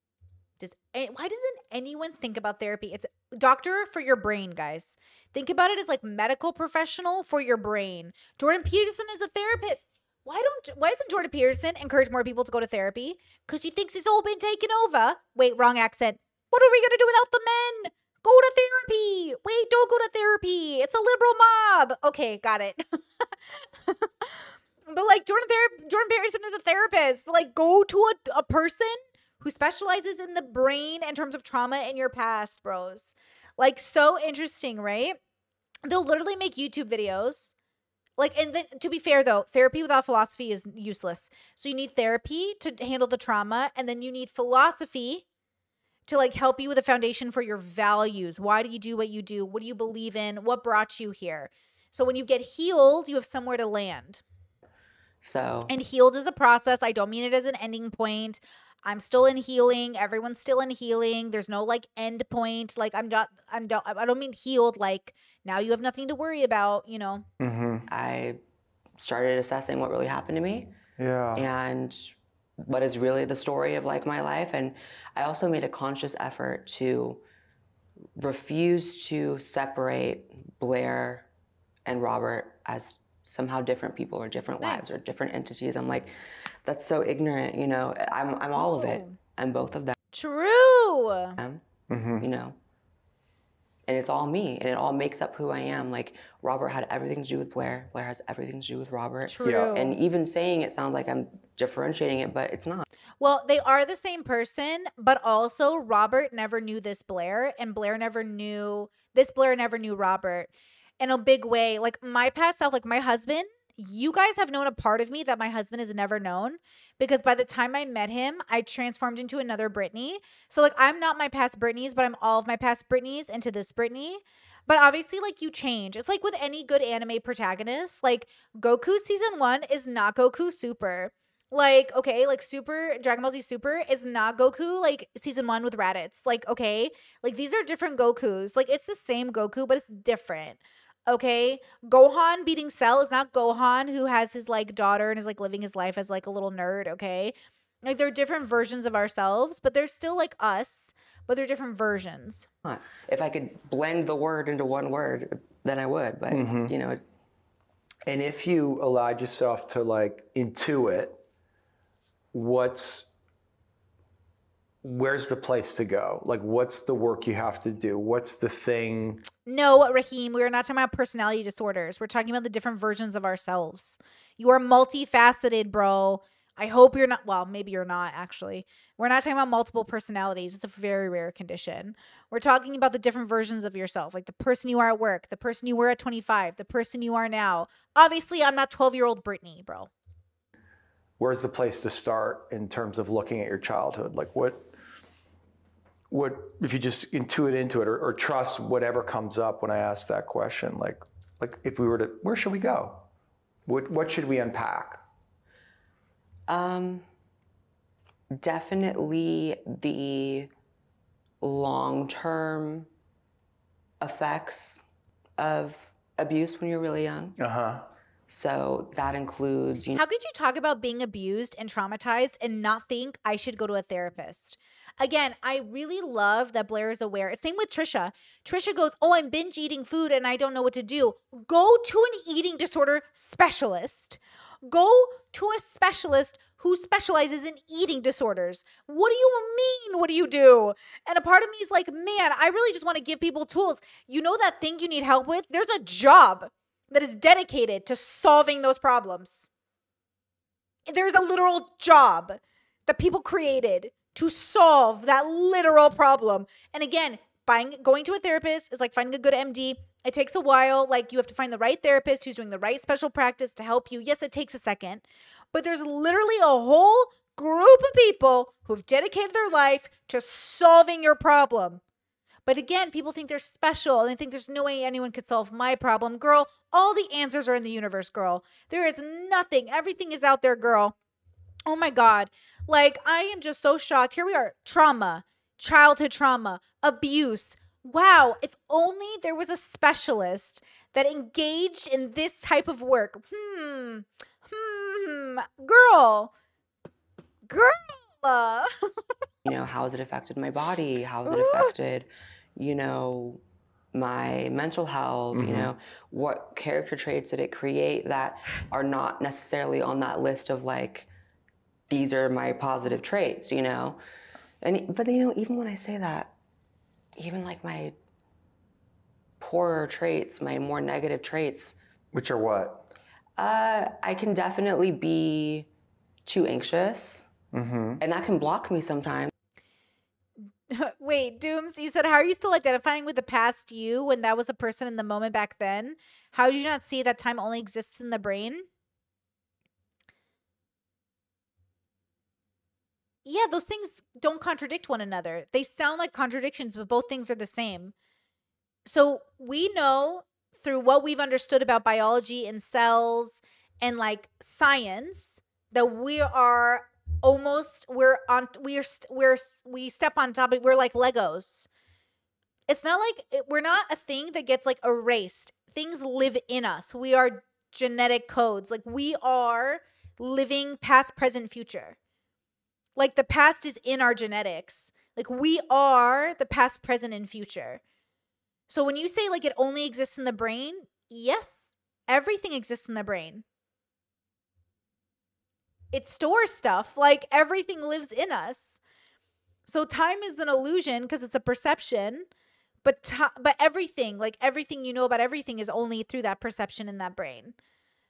Does why doesn't anyone think about therapy? It's doctor for your brain, guys. Think about it as like medical professional for your brain. Jordan Peterson is a therapist. Why don't why doesn't Jordan Peterson encourage more people to go to therapy? Because he thinks it's all been taken over. Wait, wrong accent. What are we gonna do without the men? Go to therapy. Wait, don't go to therapy. It's a liberal mob. Okay, got it. [laughs] But like Jordan Ther- Jordan Peterson is a therapist. Like go to a, a person who specializes in the brain in terms of trauma in your past, bros. Like so interesting, right? They'll literally make YouTube videos. Like and then to be fair though, therapy without philosophy is useless. So you need therapy to handle the trauma and then you need philosophy to like help you with a foundation for your values. Why do you do what you do? What do you believe in? What brought you here? So when you get healed, you have somewhere to land. So And healed is a process. I don't mean it as an ending point. I'm still in healing. Everyone's still in healing. There's no like end point. Like I'm not I'm don't I don't mean healed like now you have nothing to worry about, you know. Mm-hmm. I started assessing what really happened to me Yeah. and what is really the story of like my life and I also made a conscious effort to refuse to separate Blaire and Robert as somehow different people or different lives Nice. or different entities. I'm like that's so ignorant, you know. I'm I'm all of it. Oh. I'm both of them, True. Mm-hmm. you know. And it's all me and it all makes up who I am. Like Robert had everything to do with Blaire. Blaire has everything to do with Robert. True. And even saying it sounds like I'm differentiating it, but it's not. Well, they are the same person, but also Robert never knew this Blaire, and Blaire never knew this Blaire never knew Robert in a big way. Like my past self, like my husband, you guys have known a part of me that my husband has never known because by the time I met him, I transformed into another Brittany. So like I'm not my past Brittanys, but I'm all of my past Brittanys into this Brittany. But obviously, like you change. It's like with any good anime protagonist. Like Goku season one is not Goku Super. Like, okay, like Super Dragon Ball Z Super is not Goku like season one with Raditz. Like, okay, like these are different Gokus. Like, it's the same Goku, but it's different. Okay, Gohan beating Cell is not Gohan who has his like daughter and is like living his life as like a little nerd. Okay, like they're different versions of ourselves, but they're still like us, but they're different versions. not. If I could blend the word into one word, then I would. But mm-hmm. you know, And if you allowed yourself to like intuit what's where's the place to go? Like what's the work you have to do? What's the thing? No, Raheem, we are not talking about personality disorders. We're talking about the different versions of ourselves. You are multifaceted, bro. I hope you're not. Well, maybe you're not, actually. We're not talking about multiple personalities. It's a very rare condition. We're talking about the different versions of yourself, like the person you are at work, the person you were at 25, the person you are now. Obviously, I'm not 12 year old Brittany, bro. Where's the place to start in terms of looking at your childhood? Like what what if you just intuit into it or, or trust whatever comes up when I ask that question? Like like if we were to where should we go? What what should we unpack? um, definitely the long-term effects of abuse when you're really young. Uh-huh. So that includes, you know, How could you talk about being abused and traumatized and not think I should go to a therapist? Again, I really love that Blaire is aware. Same with Trisha. Trisha goes, Oh, I'm binge eating food and I don't know what to do. Go to an eating disorder specialist. Go to a specialist who specializes in eating disorders. What do you mean? What do you do? And a part of me is like, man, I really just want to give people tools. You know that thing you need help with? There's a job that is dedicated to solving those problems. There's a literal job that people created to solve that literal problem. And again, buying going to a therapist is like finding a good MD. It takes a while. Like you have to find the right therapist who's doing the right special practice to help you. Yes, it takes a second, but there's literally a whole group of people who've dedicated their life to solving your problem. But again, people think they're special and they think there's no way anyone could solve my problem. Girl, all the answers are in the universe, girl. There is nothing. Everything is out there, girl. Oh my God. Like, I am just so shocked. Here we are trauma, childhood trauma, abuse. Wow. If only there was a specialist that engaged in this type of work. Hmm. Hmm. Girl. Girl. you know, how has it affected my body? How has it affected, you know, my mental health? You know, what character traits did it create that are not necessarily on that list of like, these are my positive traits, you know? And but you know, even when I say that, even like my poorer traits, my more negative traits, Which are what? uh, I can definitely be too anxious, Mm-hmm. and that can block me sometimes. [laughs] Wait, Dooms, you said, how are you still identifying with the past you when that was a person in the moment back then? How do you not see that time only exists in the brain? Yeah, those things don't contradict one another. They sound like contradictions, but both things are the same. So we know through what we've understood about biology and cells and like science that we are almost we're on we're we're we step on top of we're like legos. It's not like eh, we're not a thing that gets like erased. Things live in us. We are genetic codes. Like we are living past present future like the past is in our genetics. Like we are the past present and future. So when you say like it only exists in the brain yes everything exists in the brain. It stores stuff. Like everything lives in us. So time is an illusion because it's a perception but ti but everything like everything you know about everything is only through that perception in that brain.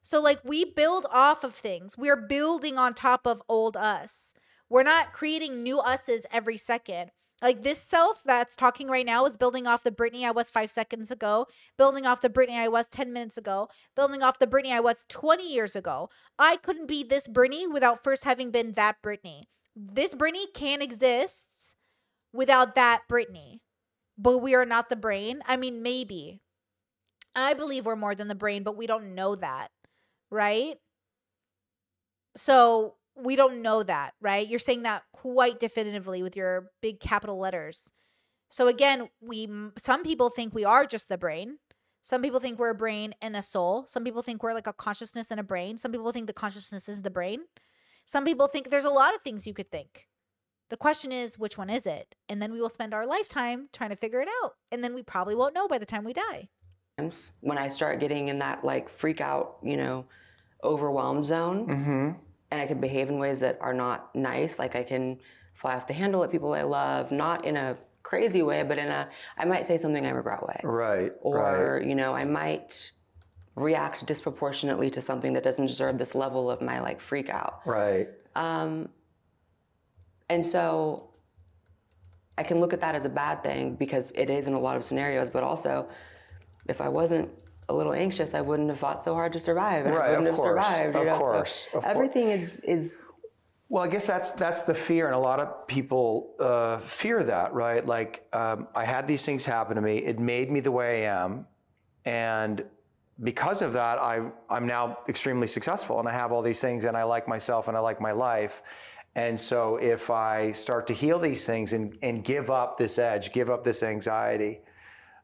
So like we build off of things. We're building on top of old us we're not creating new us's every second like this self that's talking right now is building off the Brittany I was five seconds ago, building off the Brittany I was 10 minutes ago, building off the Brittany I was 20 years ago. I couldn't be this Brittany without first having been that Brittany. This Brittany can't exist without that Brittany, but we are not the brain. I mean, maybe. I believe we're more than the brain, but we don't know that, right? So we don't know that, right? You're saying that quite definitively with your big capital letters. So again, we some people think we are just the brain. Some people think we're a brain and a soul. Some people think we're like a consciousness and a brain. Some people think the consciousness is the brain. Some people think there's a lot of things you could think. The question is, which one is it? And then we will spend our lifetime trying to figure it out. And then we probably won't know by the time we die. When I start getting in that like freak out, you know, overwhelmed zone, Mm-hmm. And I can behave in ways that are not nice. Like I can fly off the handle at people I love, not in a crazy way, but in a I might say something I regret way, Right. or right. you know I might react disproportionately to something that doesn't deserve this level of my like freak out. Right. Um, and so I can look at that as a bad thing because it is in a lot of scenarios, but also if I wasn't a little anxious, I wouldn't have fought so hard to survive. And Right, I wouldn't have course, survived. of know? course, So of course. everything is is Well, I guess that's that's the fear, and a lot of people uh, fear that, right? Like, um, I had these things happen to me. It made me the way I am, and because of that, I I'm now extremely successful, and I have all these things, and I like myself, and I like my life. And so, if I start to heal these things and and give up this edge, give up this anxiety,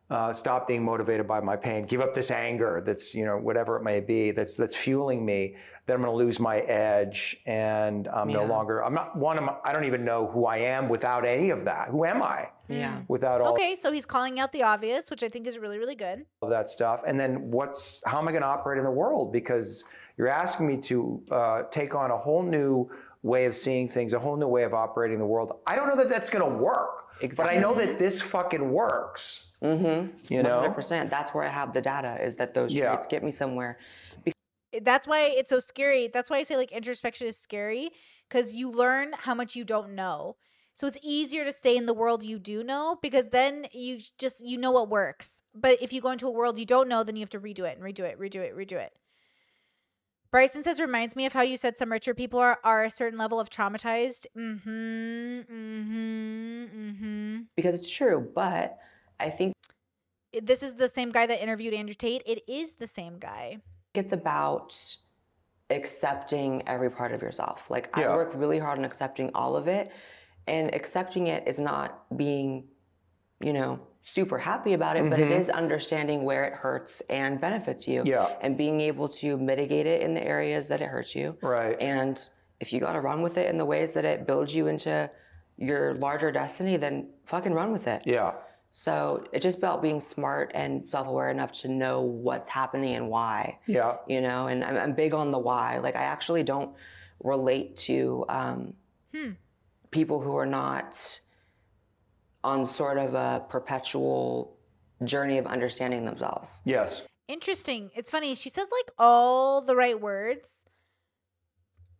uh, stop being motivated by my pain, give up this anger that's you know whatever it may be that's that's fueling me. Then I'm going to lose my edge, and I'm no longer. I'm not one. Of, I don't even know who I am without any of that. Who am I yeah. without all Okay, so he's calling out the obvious, which I think is really, really good. of that stuff? And then what's how am I going to operate in the world? Because You're asking me to uh, take on a whole new way of seeing things, a whole new way of operating the world. I don't know that that's going to work, but I know that this fucking works. Mm-hmm. You know, 100%. That's where I have the data is that those Yeah. traits get me somewhere. that's why it's so scary. That's why I say like introspection is scary because you learn how much you don't know. So it's easier to stay in the world you do know because then you just you know what works. But if you go into a world you don't know, then you have to redo it and redo it, redo it, redo it. Bryson says reminds me of how you said some richer people are, are a certain level of traumatized. Mm-hmm. Mm-hmm. Mm-hmm. Because it's true. But I think This is the same guy that interviewed Andrew Tate. It is the same guy. it's about accepting every part of yourself. Like Yeah. I work really hard on accepting all of it. And accepting it is not being, you know, super happy about it, but it is understanding where it hurts and benefits you. Yeah. And being able to mitigate it in the areas that it hurts you. Right. And if you gotta run with it in the ways that it builds you into your larger destiny, then fucking run with it. yeah. So it's just about being smart and self-aware enough to know what's happening and why. Yeah. You know, and I'm, I'm big on the why. Like I actually don't relate to um, people who are not on sort of a perpetual journey of understanding themselves. Yes. Interesting. It's funny. She says like all the right words.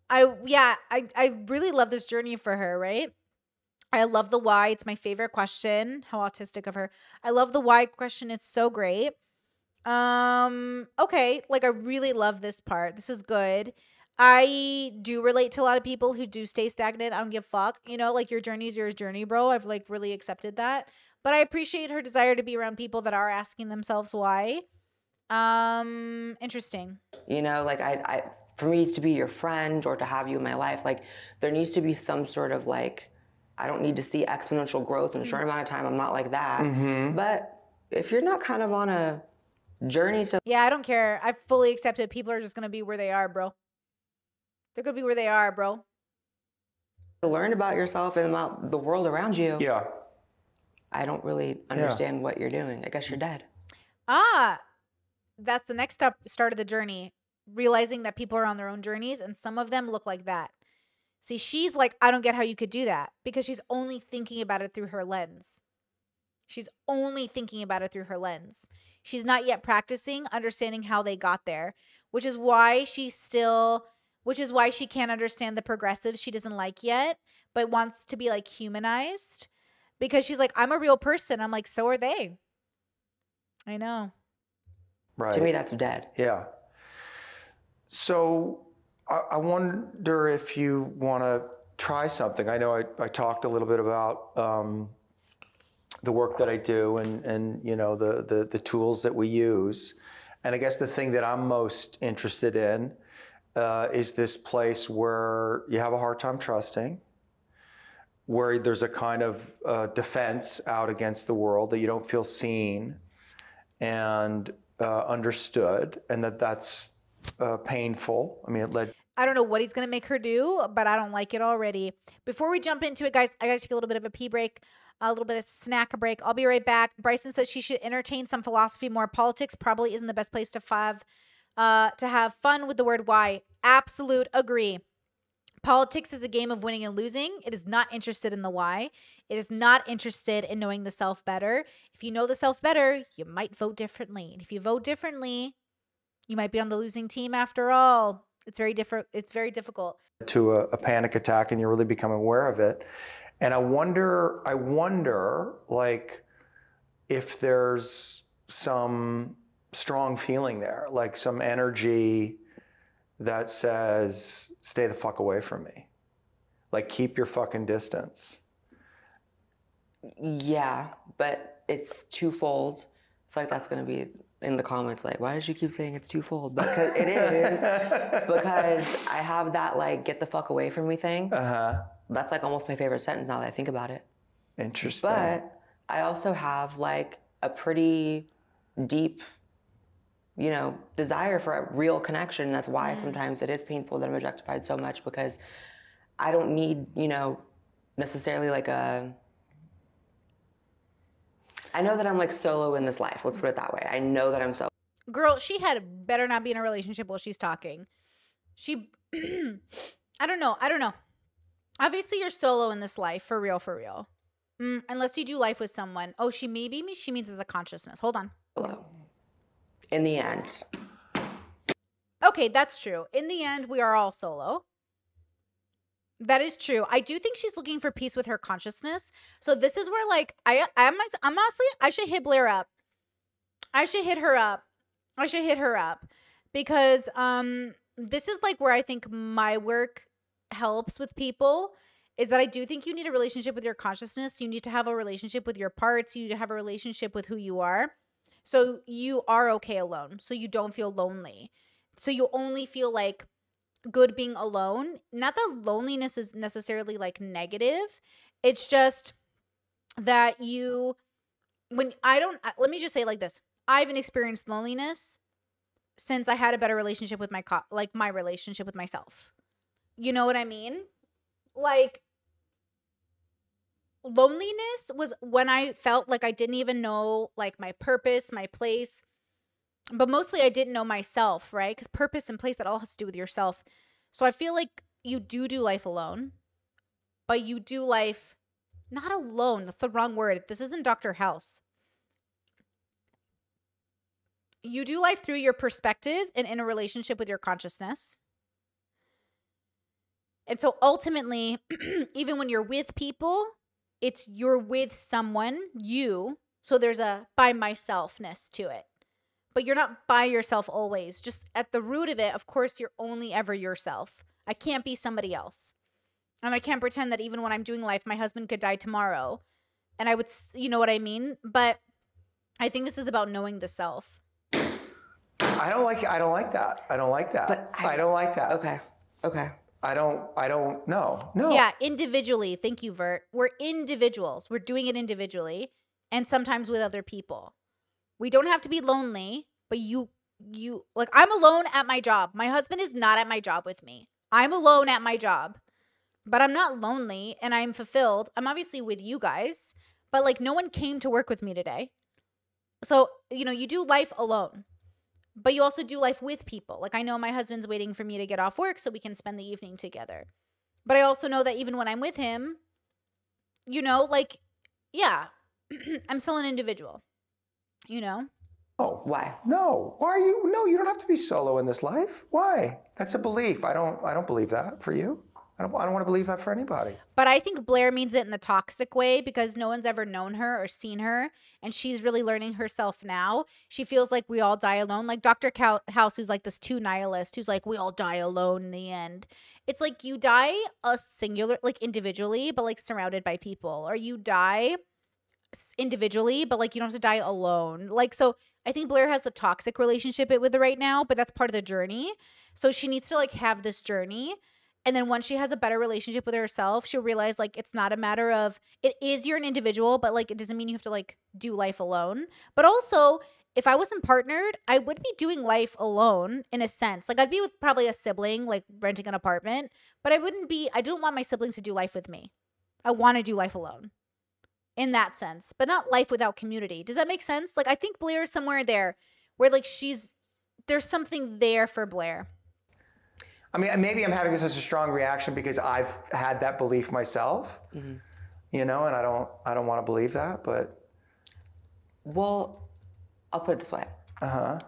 I yeah, I I really love this journey for her, right? I love the why. It's my favorite question. How autistic of her. I love the why question. It's so great. Um okay, like I really love this part. This is good. I do relate to a lot of people who do stay stagnant. I don't give a fuck. You know, like your journey is your journey, bro. I've like really accepted that. But I appreciate her desire to be around people that are asking themselves why. Um, interesting. You know, like I, I, for me to be your friend or to have you in my life, like there needs to be some sort of like, I don't need to see exponential growth in a short amount of time. I'm not like that. But if you're not kind of on a journey to Yeah, I don't care. I fully accept it. People are just gonna be where they are, bro. They're gonna be where they are, bro. learn about yourself and about the world around you, Yeah. I don't really understand what you're doing. I guess you're dead. Ah, that's the next step start of the journey. Realizing that people are on their own journeys and some of them look like that. See, she's like, I don't get how you could do that because she's only thinking about it through her lens. She's only thinking about it through her lens. She's not yet practicing understanding how they got there, which is why she's still, which is why she can't understand the progressives she doesn't like yet, but wants to be like humanized because she's like, I'm a real person. I'm like, so are they. I know. Right. To me, that's dead. Yeah. So I, I wonder if you want to try something. I know I, I talked a little bit about um, the work that I do and, and you know the, the the tools that we use. And I guess the thing that I'm most interested in uh, is this place where you have a hard time trusting, where there's a kind of uh, defense out against the world that you don't feel seen and uh, understood, and that that's uh, painful. I mean, it led. I don't know what he's going to make her do, but I don't like it already. Before we jump into it, guys, I got to take a little bit of a pee break, a little bit of snack break. I'll be right back. Bryson says she should entertain some philosophy more. Politics probably isn't the best place to have uh, to have fun with the word why. Absolute agree. Politics is a game of winning and losing. It is not interested in the why. It is not interested in knowing the self better. If you know the self better, you might vote differently. And if you vote differently, you might be on the losing team after all. It's very different. It's very difficult. to a, a panic attack and you're really becoming aware of it. And I wonder, I wonder, like, if there's some strong feeling there, like some energy that says, stay the fuck away from me. Like, keep your fucking distance. Yeah, but it's twofold. I feel like that's gonna be in the comments. Like, why did you keep saying it's twofold? Because it is. [laughs] because I have that like get the fuck away from me thing. Uh huh. That's like almost my favorite sentence now that I think about it. Interesting. But I also have like a pretty deep, you know, desire for a real connection. That's why sometimes it is painful that I'm objectified so much because I don't need, you know, necessarily like a. I know that I'm like solo in this life. Let's put it that way. I know that I'm solo. Girl, she had better not be in a relationship while she's talking. She, [clears throat] I don't know. I don't know. Obviously, you're solo in this life, for real, for real. Mm, unless you do life with someone. Oh, she maybe me. She means as a consciousness. Hold on. Solo. In the end, Okay, that's true. In the end, we are all solo. That is true. I do think she's looking for peace with her consciousness. So this is where, like, I, I'm, I'm honestly, I should hit Blaire up. I should hit her up. I should hit her up because, um, this is like where I think my work helps with people is that I do think you need a relationship with your consciousness. You need to have a relationship with your parts. You need to have a relationship with who you are. So you are okay alone. So you don't feel lonely. So you only feel like good being alone. Not that loneliness is necessarily like negative. It's just that you when I don't let me just say like this. I haven't experienced loneliness since I had a better relationship with my co- like my relationship with myself. You know what I mean? Like loneliness was when I felt like I didn't even know like my purpose, my place. But mostly I didn't know myself, right? Cuz purpose and place that all has to do with yourself. So I feel like you do do life alone. But you do life not alone. That's the wrong word. This isn't Dr. House. You do life through your perspective and in a relationship with your consciousness. And so ultimately, [clears throat] even when you're with people, it's you're with someone, you. So there's a by myselfness to it. But you're not by yourself always. Just at the root of it, of course, you're only ever yourself. I can't be somebody else. And I can't pretend that even when I'm doing life, my husband could die tomorrow. And I would, you know what I mean? But I think this is about knowing the self. I don't like. I don't like that. I don't like that. But I- I, don't like that. okay, okay. I don't. I don't. know. No. Yeah, individually. Thank you, Vert. We're individuals. We're doing it individually and sometimes with other people. We don't have to be lonely, but you you like I'm alone at my job. My husband is not at my job with me. I'm alone at my job. But I'm not lonely and I'm fulfilled. I'm obviously with you guys, but like no one came to work with me today. So, you know, you do life alone. But you also do life with people. Like I know my husband's waiting for me to get off work so we can spend the evening together. But I also know that even when I'm with him, you know, like, yeah, [clears throat] I'm still an individual. You know? Oh, Why? No. Why are you? No. You don't have to be solo in this life. Why? That's a belief. I don't. I don't believe that for you. I don't. I don't want to believe that for anybody. But I think Blaire means it in the toxic way because no one's ever known her or seen her. And she's really learning herself now. She feels like we all die alone. Like Dr. Cal- House, who's like this too nihilist, who's like, we all die alone in the end. It's like you die a singular, like individually, but like surrounded by people. Or you die individually, but like you don't have to die alone. Like, so I think Blaire has the toxic relationship with it right now, but that's part of the journey. So she needs to like have this journey. And then once she has a better relationship with herself, she'll realize like it's not a matter of it is you're an individual, but like it doesn't mean you have to like do life alone. But also, if I wasn't partnered, I would be doing life alone in a sense. Like I'd be with probably a sibling, like renting an apartment, but I wouldn't be I don't want my siblings to do life with me. I want to do life alone. In that sense, but not life without community. Does that make sense? Like I think Blaire is somewhere there where like she's there's something there for Blaire. I mean, maybe I'm having such a strong reaction because I've had that belief myself. You know, and I don't. I don't want to believe that, but Well, I'll put it this way. uh huh.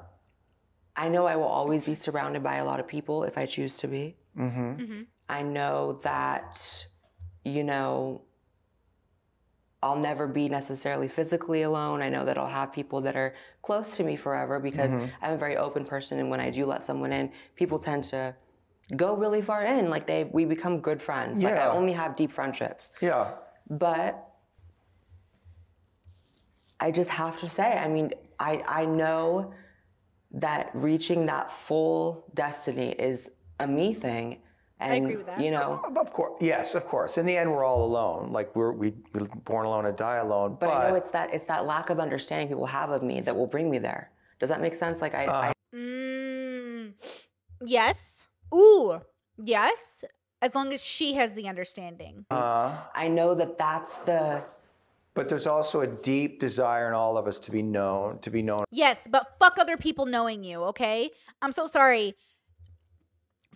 I know I will always be surrounded by a lot of people if I choose to be. Mm-hmm. I know that, you know, I'll never be necessarily physically alone. I know that I'll have people that are close to me forever because I'm a very open person. And when I do let someone in, people tend to go really far in. Like they, we become good friends. Like I only have deep friendships. Yeah. But I just have to say, I mean, I, I know that reaching that full destiny is a me thing. And, I agree with that. You know, Of course. Yes. Of course. In the end, we're all alone. Like we're we we're born alone and die alone. but, I know it's that it's that lack of understanding people have of me that will bring me there. Does that make sense? Like I, I Mm, yes. Ooh, yes. As long as she has the understanding. uh, I know that that's the but there's also a deep desire in all of us to be known, to be known. Yes, but fuck other people knowing you, okay? I'm so sorry.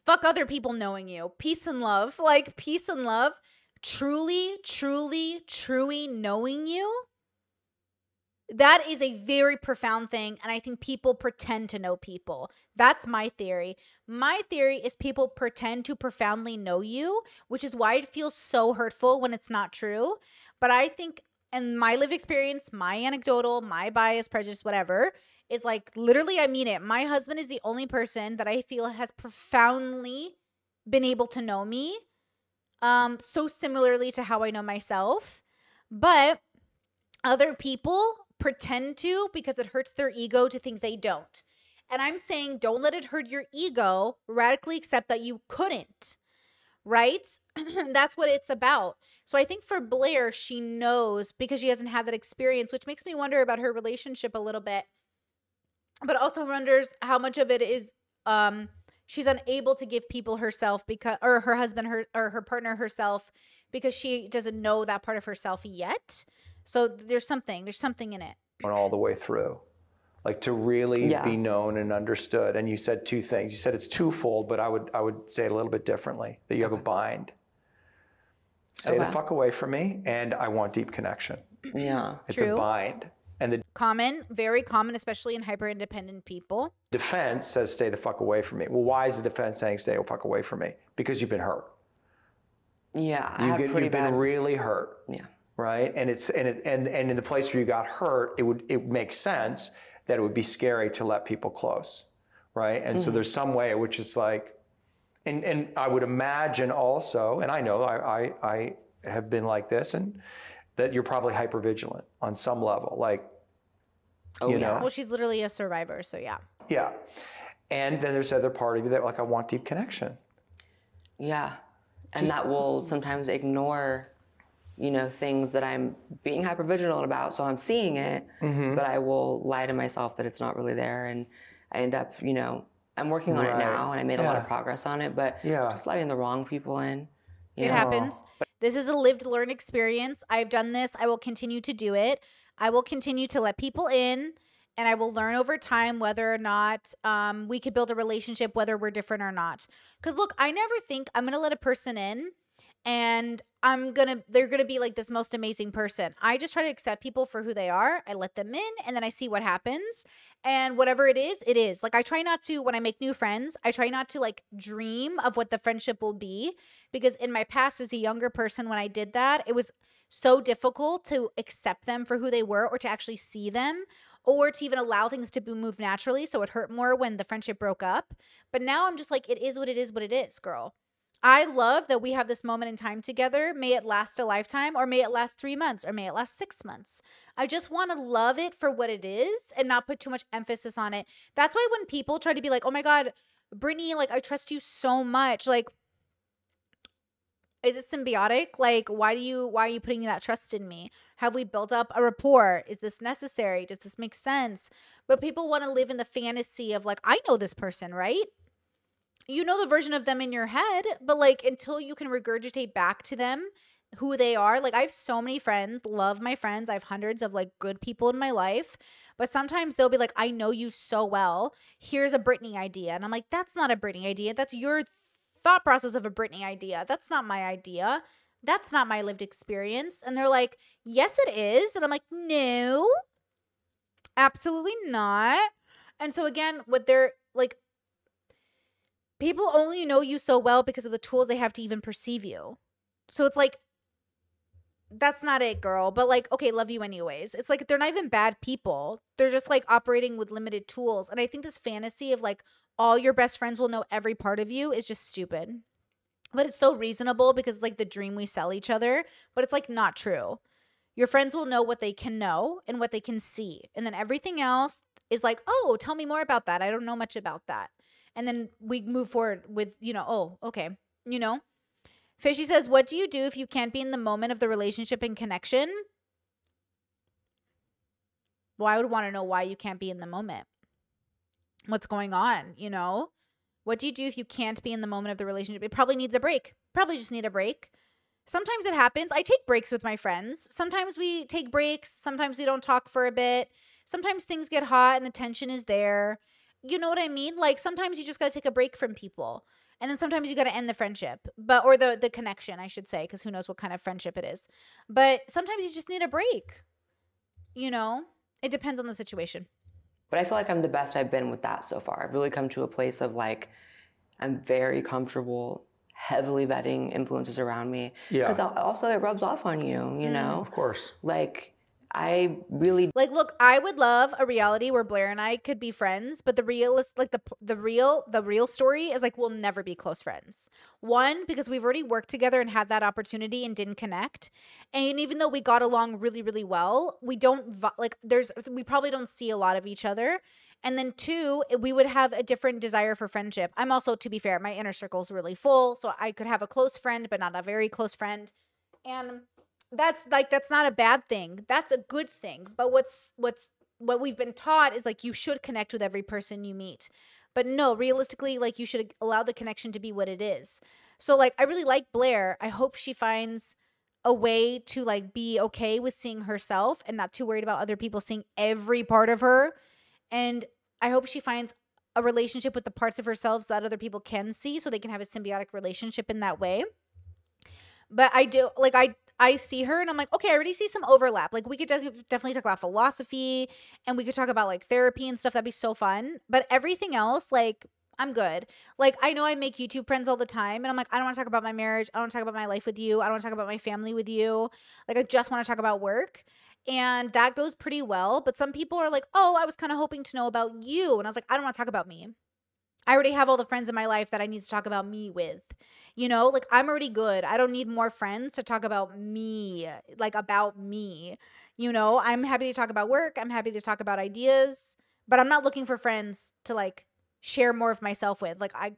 fuck other people knowing you. Peace and love. Like peace and love. Truly, truly, truly knowing you. That is a very profound thing. And I think people pretend to know people. That's my theory. My theory is people pretend to profoundly know you, which is why it feels so hurtful when it's not true. But I think, and my lived experience, my anecdotal, my bias, prejudice, whatever, is like literally, I mean it. My husband is the only person that I feel has profoundly been able to know me um so similarly to how I know myself. But other people pretend to because it hurts their ego to think they don't. And I'm saying don't let it hurt your ego, radically accept that you couldn't. Right? [clears throat] That's what it's about. So I think for Blaire, she knows because she hasn't had that experience, which makes me wonder about her relationship a little bit. But also wonders how much of it is um she's unable to give people herself because or her husband her or her partner herself because she doesn't know that part of herself yet. So there's something, there's something in it. all the way through. Like to really Yeah. be known and understood. And you said two things. You said it's twofold, but I would I would say it a little bit differently. That you have a bind. Stay the fuck away from me, and I want deep connection. Yeah. It's True. a bind. And the Common, very common, especially in hyper independent people. defense says stay the fuck away from me. Well, why is the defense saying stay the fuck away from me? Because you've been hurt. Yeah. I You have get, pretty you've been bad. really hurt. yeah. Right? And it's and it, and and in the place where you got hurt, it would it makes sense that it would be scary to let people close, right? And so mm-hmm. there's some way which is like, and and I would imagine also, and I know I I, I have been like this, and that you're probably hyper vigilant on some level, like Oh, you yeah. know, Well, she's literally a survivor, so yeah. yeah. And then there's the other part of you that like I want deep connection. Yeah. And that will sometimes ignore, you know, things that I'm being hyper vigilant about. So I'm seeing it, Mm-hmm. but I will lie to myself that it's not really there. And I end up, you know, I'm working on Right. it now and I made a lot of progress on it, but Yeah. just letting the wrong people in. you It know. happens. This is a lived learn experience. I've done this. I will continue to do it. I will continue to let people in and I will learn over time whether or not um, we could build a relationship, whether we're different or not. Because look, I never think I'm going to let a person in and I'm to, they're to be like this most amazing person. I just try to accept people for who they are. I let them in and then I see what happens. And whatever it is, it is. Like I try not to, when I make new friends, I try not to like dream of what the friendship will be because in my past as a younger person when I did that, it was so difficult to accept them for who they were or to actually see them or to even allow things to move naturally so it hurt more when the friendship broke up. But now I'm just like it is what it is what it is, girl. I love that we have this moment in time together. May it last a lifetime or may it last 3 months or may it last 6 months. I just want to love it for what it is and not put too much emphasis on it. That's why when people try to be like, "Oh my god, Brittany, like I trust you so much." Like is it symbiotic? Like, why do you why are you putting that trust in me? Have we built up a rapport? Is this necessary? Does this make sense? But people want to live in the fantasy of like, I know this person, right? You know the version of them in your head, but like until you can regurgitate back to them who they are. Like I have so many friends, love my friends. I have hundreds of like good people in my life. But sometimes they'll be like, I know you so well. Here's a Brittany idea. And I'm like, that's not a Brittany idea. That's your thought process of a Brittany idea. That's not my idea. That's not my lived experience. And they're like, yes, it is. And I'm like, no, absolutely not. And so again, what they're like, people only know you so well because of the tools they have to even perceive you. So it's like, that's not it, girl. But like, okay, love you anyways. It's like they're not even bad people. They're just like operating with limited tools. And I think this fantasy of like all your best friends will know every part of you is just stupid. But it's so reasonable because like the dream we sell each other, but it's like not true. Your friends will know what they can know and what they can see. And then everything else is like, oh, tell me more about that. I don't know much about that. And then we move forward with, you know, oh, okay, you know? Fishy says, What do you do if you can't be in the moment of the relationship and connection? Well, I would want to know why you can't be in the moment. What's going on, you know? What do you do if you can't be in the moment of the relationship? It probably needs a break. Probably just need a break. Sometimes it happens. I take breaks with my friends. Sometimes we take breaks. Sometimes we don't talk for a bit. Sometimes things get hot and the tension is there. You know what I mean? Like sometimes you just got to take a break from people. And then sometimes you got to end the friendship, but or the the connection, I should say, because who knows what kind of friendship it is. But sometimes you just need a break. You know, it depends on the situation. But I feel like I'm the best I've been with that so far. I've really come to a place of like, I'm very comfortable heavily vetting influences around me. Yeah. Because also it rubs off on you, you mm. know? Of course. Like, I really Like, look, I would love a reality where Blaire and I could be friends, but the realist, like the the real the real story is like we'll never be close friends. One because we've already worked together and had that opportunity and didn't connect, and even though we got along really really well, we don't like there's we probably don't see a lot of each other. And then two, eh, we would have a different desire for friendship. I'm also, to be fair, my inner circle's really full, so I could have a close friend, but not a very close friend. And that's like that's not a bad thing. That's a good thing. But what's what's what we've been taught is like you should connect with every person you meet. But no realistically like you should allow the connection to be what it is. So like i really like blaire. I hope she finds a way to like be okay with seeing herself and not too worried about other people seeing every part of her. And i hope she finds a relationship with the parts of herself that other people can see so they can have a symbiotic relationship in that way. But I do like I I see her and I'm like, okay, I already see some overlap. Like we could de- definitely talk about philosophy and we could talk about like therapy and stuff. That'd be so fun. But everything else, like I'm good. Like I know I make YouTube friends all the time and I'm like, I don't want to talk about my marriage. I don't want to talk about my life with you. I don't want to talk about my family with you. Like I just want to talk about work. And that goes pretty well. But some people are like, oh, I was kind of hoping to know about you. And I was like, I don't want to talk about me. I already have all the friends in my life that I need to talk about me with. You know, like I'm already good. I don't need more friends to talk about me, like about me. You know, I'm happy to talk about work. I'm happy to talk about ideas, but I'm not looking for friends to like share more of myself with. Like I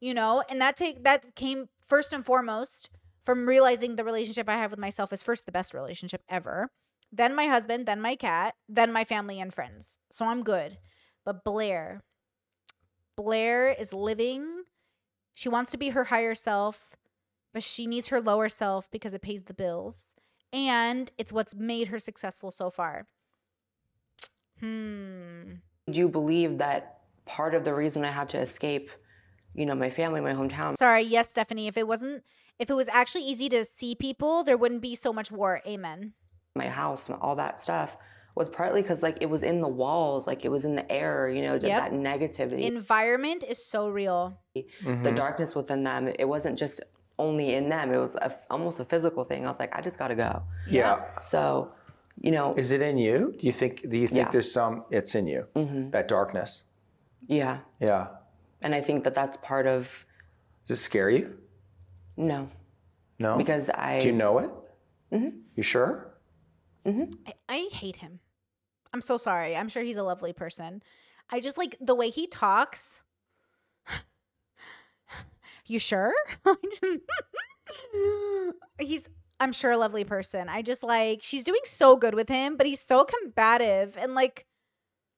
you know, and that take that came first and foremost from realizing the relationship I have with myself is first the best relationship ever. Then my husband, then my cat, then my family and friends. So I'm good. But Blaire, Blaire is living. She wants to be her higher self, but she needs her lower self because it pays the bills. And it's what's made her successful so far. Hmm. do you believe that part of the reason I had to escape, you know, my family, my hometown, Sorry, yes, Stephanie. If it wasn't, if it was actually easy to see people, there wouldn't be so much war. Amen. my house, all that stuff was partly because like it was in the walls, like it was in the air, you know, that- Yep. that negativity, Environment is so real. Mm-hmm. the darkness within them. It wasn't just only in them; it was a, almost a physical thing. I was like, I just got to go. Yeah. So, you know, Is it in you? Do you think? Do you think Yeah. there's some? It's in you. Mm-hmm. That darkness. yeah, Yeah. and I think that that's part of Does it scare you? no, No. because I Do you know it? Mhm. You sure? Mm-hmm. I, I hate him. I'm so sorry. I'm sure he's a lovely person. I just like the way he talks. you sure? [laughs] he's I'm sure a lovely person. I just like she's doing so good with him, but he's so combative and like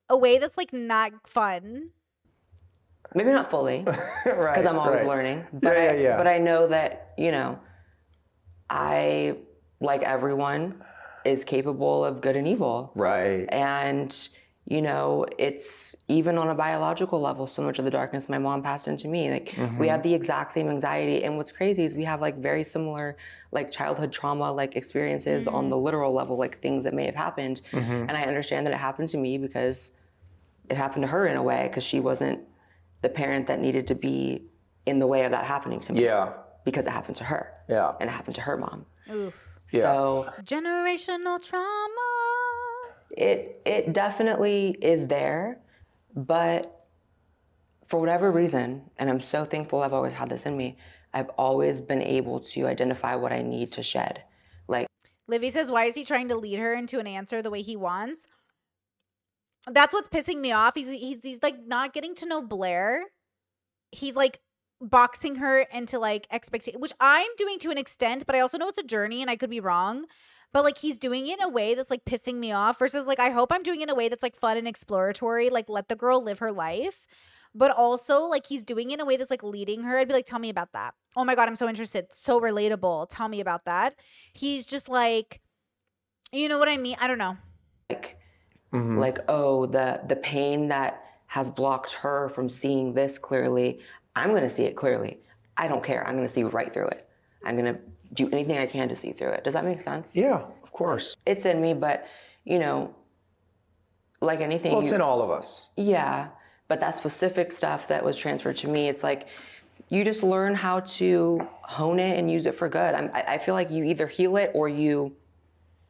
a way that's like not fun. maybe not fully. [laughs] right. because I'm always right. learning. But Yeah, I, yeah, yeah. But I know that you know, I like everyone is capable of good and evil, Right. and you know, it's even on a biological level. So much of the darkness my mom passed into me. Like Mm-hmm. we have the exact same anxiety, and what's crazy is we have like very similar like childhood trauma like experiences on the literal level, like things that may have happened. Mm-hmm. And I understand that it happened to me because it happened to her in a way because she wasn't the parent that needed to be in the way of that happening to me Yeah. because it happened to her Yeah. and it happened to her mom. Oof. Yeah. So Generational trauma. it it definitely is there, but for whatever reason, and I'm so thankful I've always had this in me, I've always been able to identify what I need to shed. Like Livy says, why is he trying to lead her into an answer the way he wants? That's what's pissing me off. He's he's he's like not getting to know Blaire. He's like boxing her into like expectation, which I'm doing to an extent, but I also know it's a journey and I could be wrong. But like he's doing it in a way that's like pissing me off versus like I hope I'm doing it in a way that's like fun and exploratory, like let the girl live her life. But also like he's doing it in a way that's like leading her. I'd be like, tell me about that. Oh my god, I'm so interested. So relatable. Tell me about that. He's just like, you know what I mean? I don't know. like Mhm. like oh the the pain that has blocked her from seeing this clearly, I'm going to see it clearly. I don't care. I'm going to see right through it. I'm going to do anything I can to see through it. Does that make sense? Yeah, of course. It's in me, but you know, like anything, Well, it's you- in all of us. yeah, but that specific stuff that was transferred to me, it's like you just learn how to hone it and use it for good. I'm, I I feel like you either heal it or you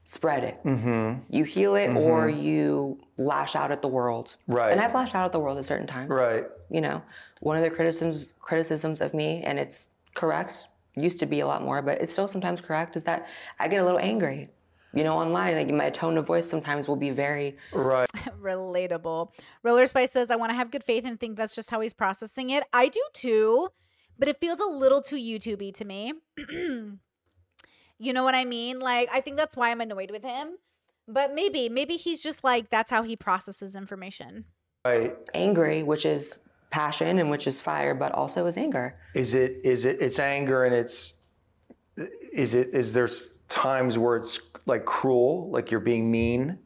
spread it. Mm-hmm. You heal it or you lash out at the world. Right. And I've lashed out at the world at certain times. Right. You know, one of the criticisms criticisms of me, and it's correct. Used to be a lot more, but it's still sometimes correct. Is that I get a little angry. You know, online, like my tone of voice sometimes will be very Right. [laughs] Relatable. Roller Spice says, I want to have good faith and think that's just how he's processing it. I do too, but it feels a little too YouTubey to me. [clears throat] you know what I mean? Like, I think that's why I'm annoyed with him. But maybe, maybe he's just like, that's how he processes information. Right. angry, which is passion and which is fire, but also is anger. Is it is it it's anger and it's is it is there times where it's like cruel, like you're being mean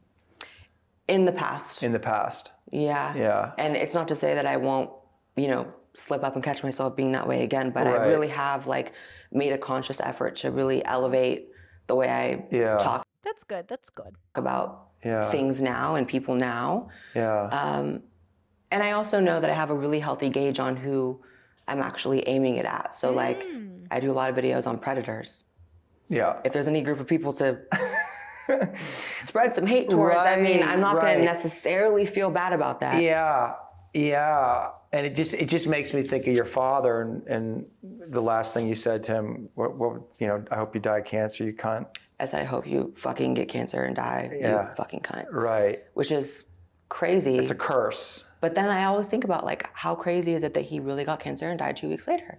In the past. in the past? yeah. Yeah. And it's not to say that I won't, you know, slip up and catch myself being that way again, but Right. I really have like made a conscious effort to really elevate the way I Yeah. talk That's good. That's good. about Yeah. things now and people now. Yeah. Um, and I also know that I have a really healthy gauge on who I'm actually aiming it at. So like Mm. I do a lot of videos on predators. yeah. if there's any group of people to [laughs] spread some hate towards, I mean, I'm not going to necessarily feel bad about that. Yeah, yeah, and it just it just makes me think of your father and, and the last thing you said to him. What, what you know? I hope you die of cancer, you cunt. I said, I hope you fucking get cancer and die, Yeah. you fucking cunt. Right. Which is crazy. It's a curse. but then I always think about like, how crazy is it that he really got cancer and died two weeks later?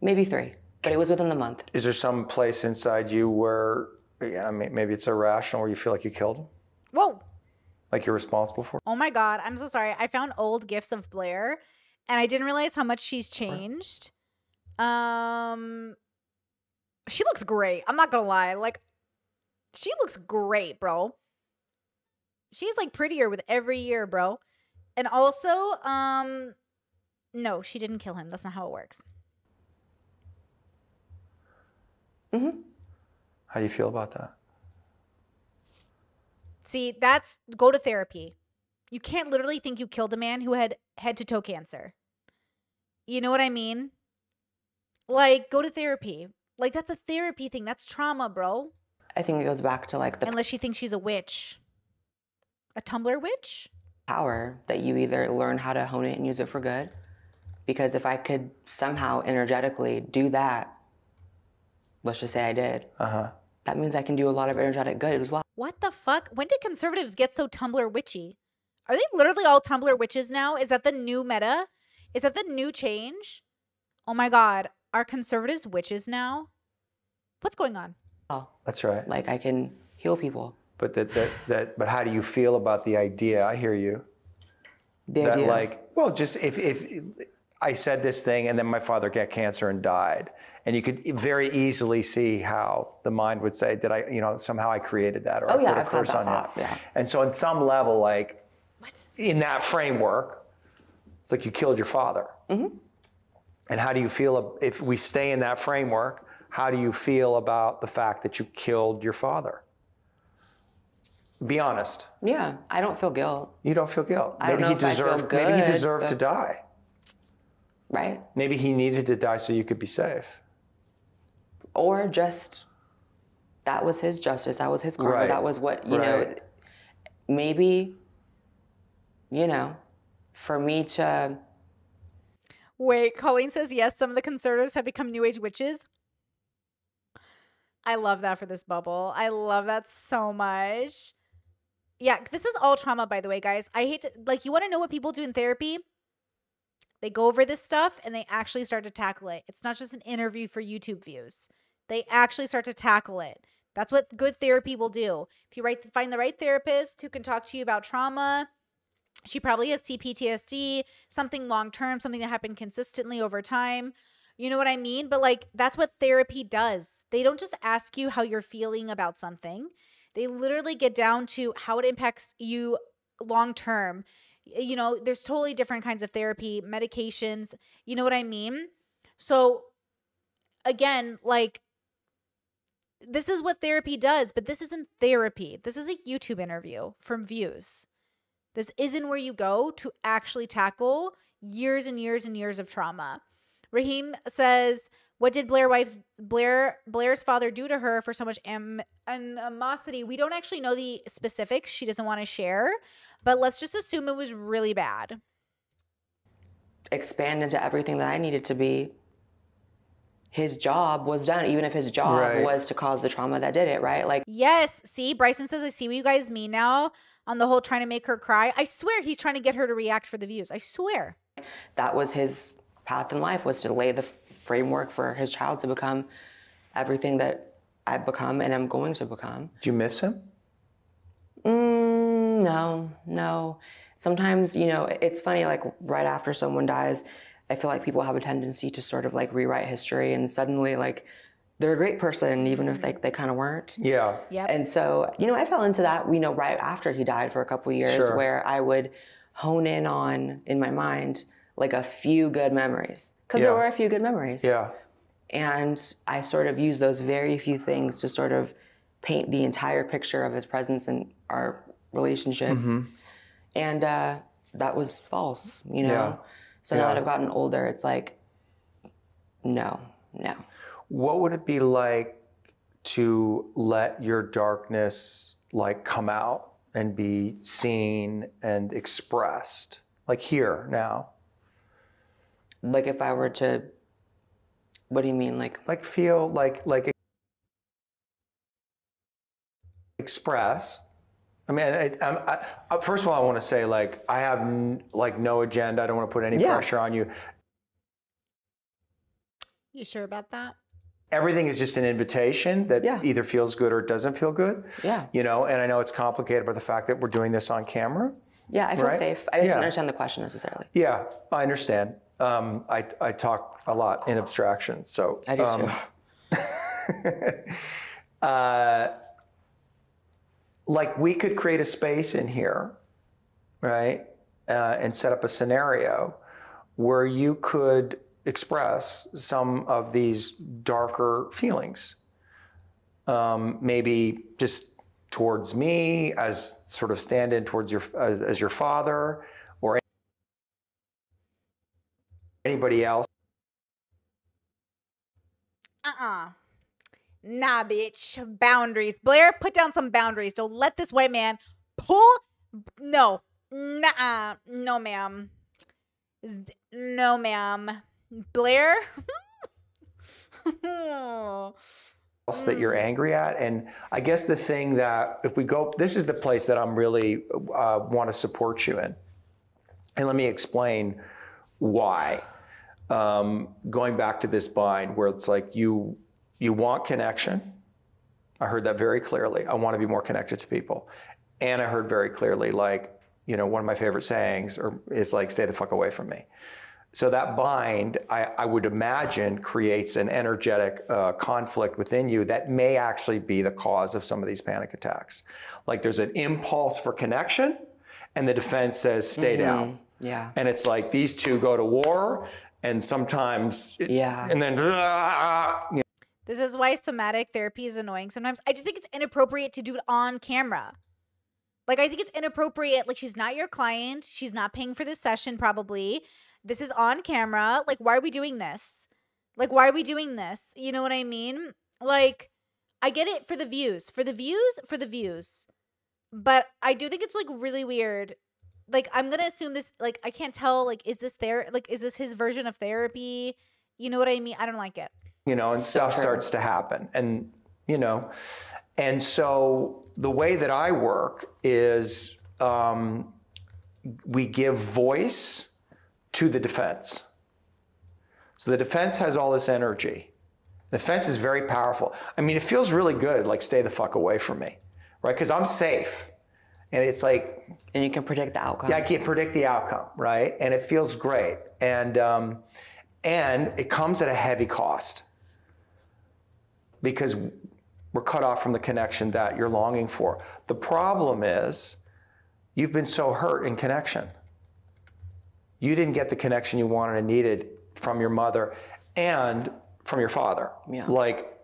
Maybe three, but it was within the month. Is there some place inside you where, yeah, I mean, maybe it's irrational, where you feel like you killed him, Whoa. like you're responsible for? it? Oh my God. I'm so sorry. I found old gifs of Blaire and I didn't realize how much she's changed. Um, she looks great. I'm not going to lie. Like, she looks great, bro. She's like prettier with every year, bro. And also, um, no, she didn't kill him. That's not how it works. Mm-hmm. how do you feel about that? See, that's go to therapy. You can't literally think you killed a man who had head to toe cancer. You know what I mean? Like, go to therapy. Like, that's a therapy thing. That's trauma, bro. I think it goes back to like the Unless she thinks she's a witch. A Tumblr witch? power that you either learn how to hone it and use it for good. Because if I could somehow energetically do that, let's just say I did, Uh huh. that means I can do a lot of energetic good as well. What the fuck? When did conservatives get so Tumblr witchy? Are they literally all Tumblr witches now? Is that the new meta? Is that the new change? Oh my god. Are conservatives witches now? What's going on? Oh, that's right. Like I can heal people. But that, that that but how do you feel about the idea? I hear you. The that idea. like well just if if i said this thing and then my father got cancer and died and you could very easily see how the mind would say did i you know somehow i created that or Oh, i yeah, put a I've curse on thought, him yeah. and so on some level like What? in that framework it's like you killed your father Mm-hmm. and how do you feel if we stay in that framework how do you feel about the fact that you killed your father be honest yeah, I don't feel guilt, you don't feel guilt I don't maybe he if I feel deserved maybe he good, deserved to die right? Maybe he needed to die so you could be safe. Or just that was his justice. That was his karma. Right. That was what you know. Maybe, you know, for me to Wait, Colleen says yes, some of the conservatives have become new age witches. I love that for this bubble. I love that so much. Yeah, this is all trauma, by the way, guys. I hate to, like, you want to know what people do in therapy? They go over this stuff and they actually start to tackle it. It's not just an interview for YouTube views. They actually start to tackle it. That's what good therapy will do. If you right, find the right therapist who can talk to you about trauma, she probably has CPTSD, something long term, something that happened consistently over time. You know what I mean? But like, that's what therapy does. They don't just ask you how you're feeling about something, they literally get down to how it impacts you long term. You know, there's totally different kinds of therapy, medications. You know what I mean? So, again, like, this is what therapy does, but this isn't therapy. This is a YouTube interview from views. This isn't where you go to actually tackle years and years and years of trauma. Raheem says, "What did Blaire wife's Blaire Blaire's father do to her for so much am- animosity?" We don't actually know the specifics. She doesn't want to share, but let's just assume it was really bad. expand into everything that I needed to be, his job was done, even if his job Right. was to cause the trauma that did it, right? Like, Yes, see, Bryson says, "I see what you guys mean now." On the whole, trying to make her cry. I swear he's trying to get her to react for the views. I swear. that was his path in life was to lay the framework for his child to become everything that I've become and I'm going to become. Do you miss him? Mm, no, no. Sometimes, you know, it's funny, like right after someone dies, I feel like people have a tendency to sort of like rewrite history and suddenly like they're a great person, even if like they kind of weren't. Yeah. Yep. And so, you know, I fell into that, you know, right after he died for a couple years Sure. where I would hone in on in my mind like a few good memories because there were a few good memories. Yeah. And I sort of used those very few things to sort of paint the entire picture of his presence in our relationship. Mm-hmm. And uh, that was false, you know? Yeah. So now that I've gotten older, it's like, no, no. What would it be like to let your darkness like come out and be seen and expressed? Like here now. Like if I were to, what do you mean? Like, Like feel like like express. I mean, I, I'm- I, I, first of all, I want to say like I have n- like no agenda. I don't want to put any Yeah. pressure on you. You sure about that? Everything is just an invitation that Yeah. either feels good or doesn't feel good. yeah. You know, and I know it's complicated by the fact that we're doing this on camera. Yeah, I feel Right? safe. I just Yeah. don't understand the question necessarily. Yeah, I understand. Um, I, I talk a lot in abstraction, so I do um, too. [laughs] uh, like we could create a space in here, right, uh, and set up a scenario where you could express some of these darker feelings. Um, maybe just towards me as sort of stand-in towards your as, as your father or anybody else. Uh-uh. Nah, bitch. Boundaries. Blaire, put down some boundaries. Don't let this white man pull. No. Nah. No, ma'am. No, ma'am. Blaire? else that you're angry at. And I guess the thing that, if we go, this is the place that I'm really uh, want to support you in. And let me explain why. Um, going back to this bind where it's like you you want connection. I heard that very clearly. I want to be more connected to people. And I heard very clearly, like, you know, one of my favorite sayings or, is like, stay the fuck away from me. So that bind, I, I would imagine, creates an energetic uh, conflict within you that may actually be the cause of some of these panic attacks. Like there's an impulse for connection, and the defense says, stay down. Yeah. And it's like these two go to war, and sometimes, it- Yeah. and then, [laughs] you know, This is why somatic therapy is annoying sometimes. I just think it's inappropriate to do it on camera. Like, I think it's inappropriate. Like, she's not your client. She's not paying for this session, probably. This is on camera. Like, why are we doing this? Like, why are we doing this? You know what I mean? Like, I get it for the views, for the views, for the views. But I do think it's like really weird. Like, I'm going to assume this, like, I can't tell, like, is this there? Like, is this his version of therapy? You know what I mean? I don't like it. you know, and stuff true. starts to happen. And, you know, and so the way that I work is um, we give voice to the defense. So the defense has all this energy. The defense is very powerful. I mean, it feels really good, like, stay the fuck away from me, right? Because I'm safe. And it's like, And you can predict the outcome. yeah, I can't predict the outcome, right? And it feels great. And, um, and it comes at a heavy cost because we're cut off from the connection that you're longing for. The problem is you've been so hurt in connection. You didn't get the connection you wanted and needed from your mother and from your father. Yeah. Like,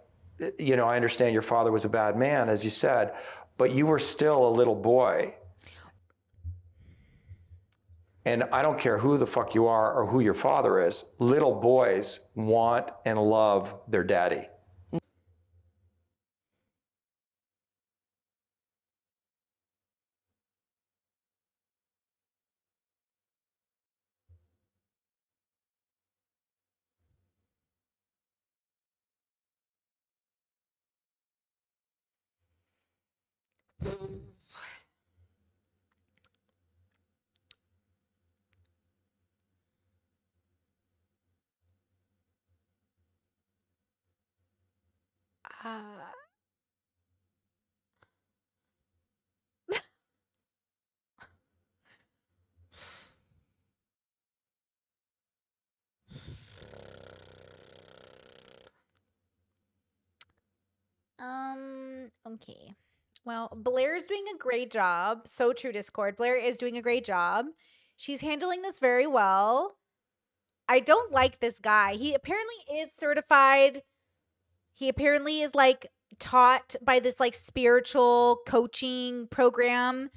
you know, I understand your father was a bad man, as you said, but you were still a little boy. And I don't care who the fuck you are or who your father is, little boys want and love their daddy. Uh, um, okay. Well, Blaire's doing a great job. So true, Discord. Blaire is doing a great job. She's handling this very well. I don't like this guy. He apparently is certified. He apparently is like taught by this like spiritual coaching program.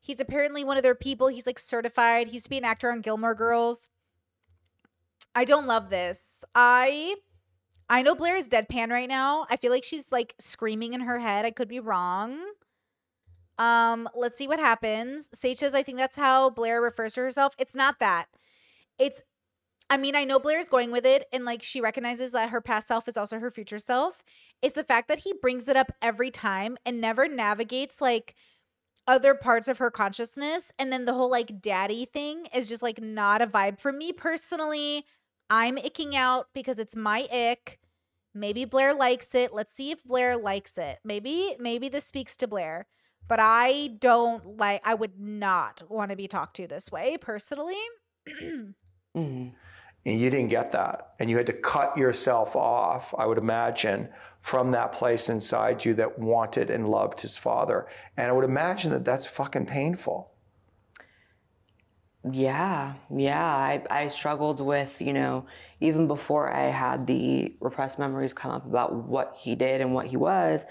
He's apparently one of their people. He's like certified. He used to be an actor on Gilmore Girls. I don't love this. I I know Blaire is deadpan right now. I feel like she's like screaming in her head. I could be wrong. Um, let's see what happens. Sage says, I think that's how Blaire refers to herself. It's not that. It's I mean, I know Blaire is going with it and like she recognizes that her past self is also her future self. It's the fact that he brings it up every time and never navigates like other parts of her consciousness. And then the whole like daddy thing is just like not a vibe for me personally. I'm icking out because it's my ick. Maybe Blaire likes it. Let's see if Blaire likes it. Maybe maybe this speaks to Blaire. But I don't like I would not want to be talked to this way personally. [clears throat] hmm And you didn't get that. And you had to cut yourself off, I would imagine, from that place inside you that wanted and loved his father. And I would imagine that that's fucking painful. Yeah, yeah. I, I struggled with, you know, even before I had the repressed memories come up about what he did and what he was,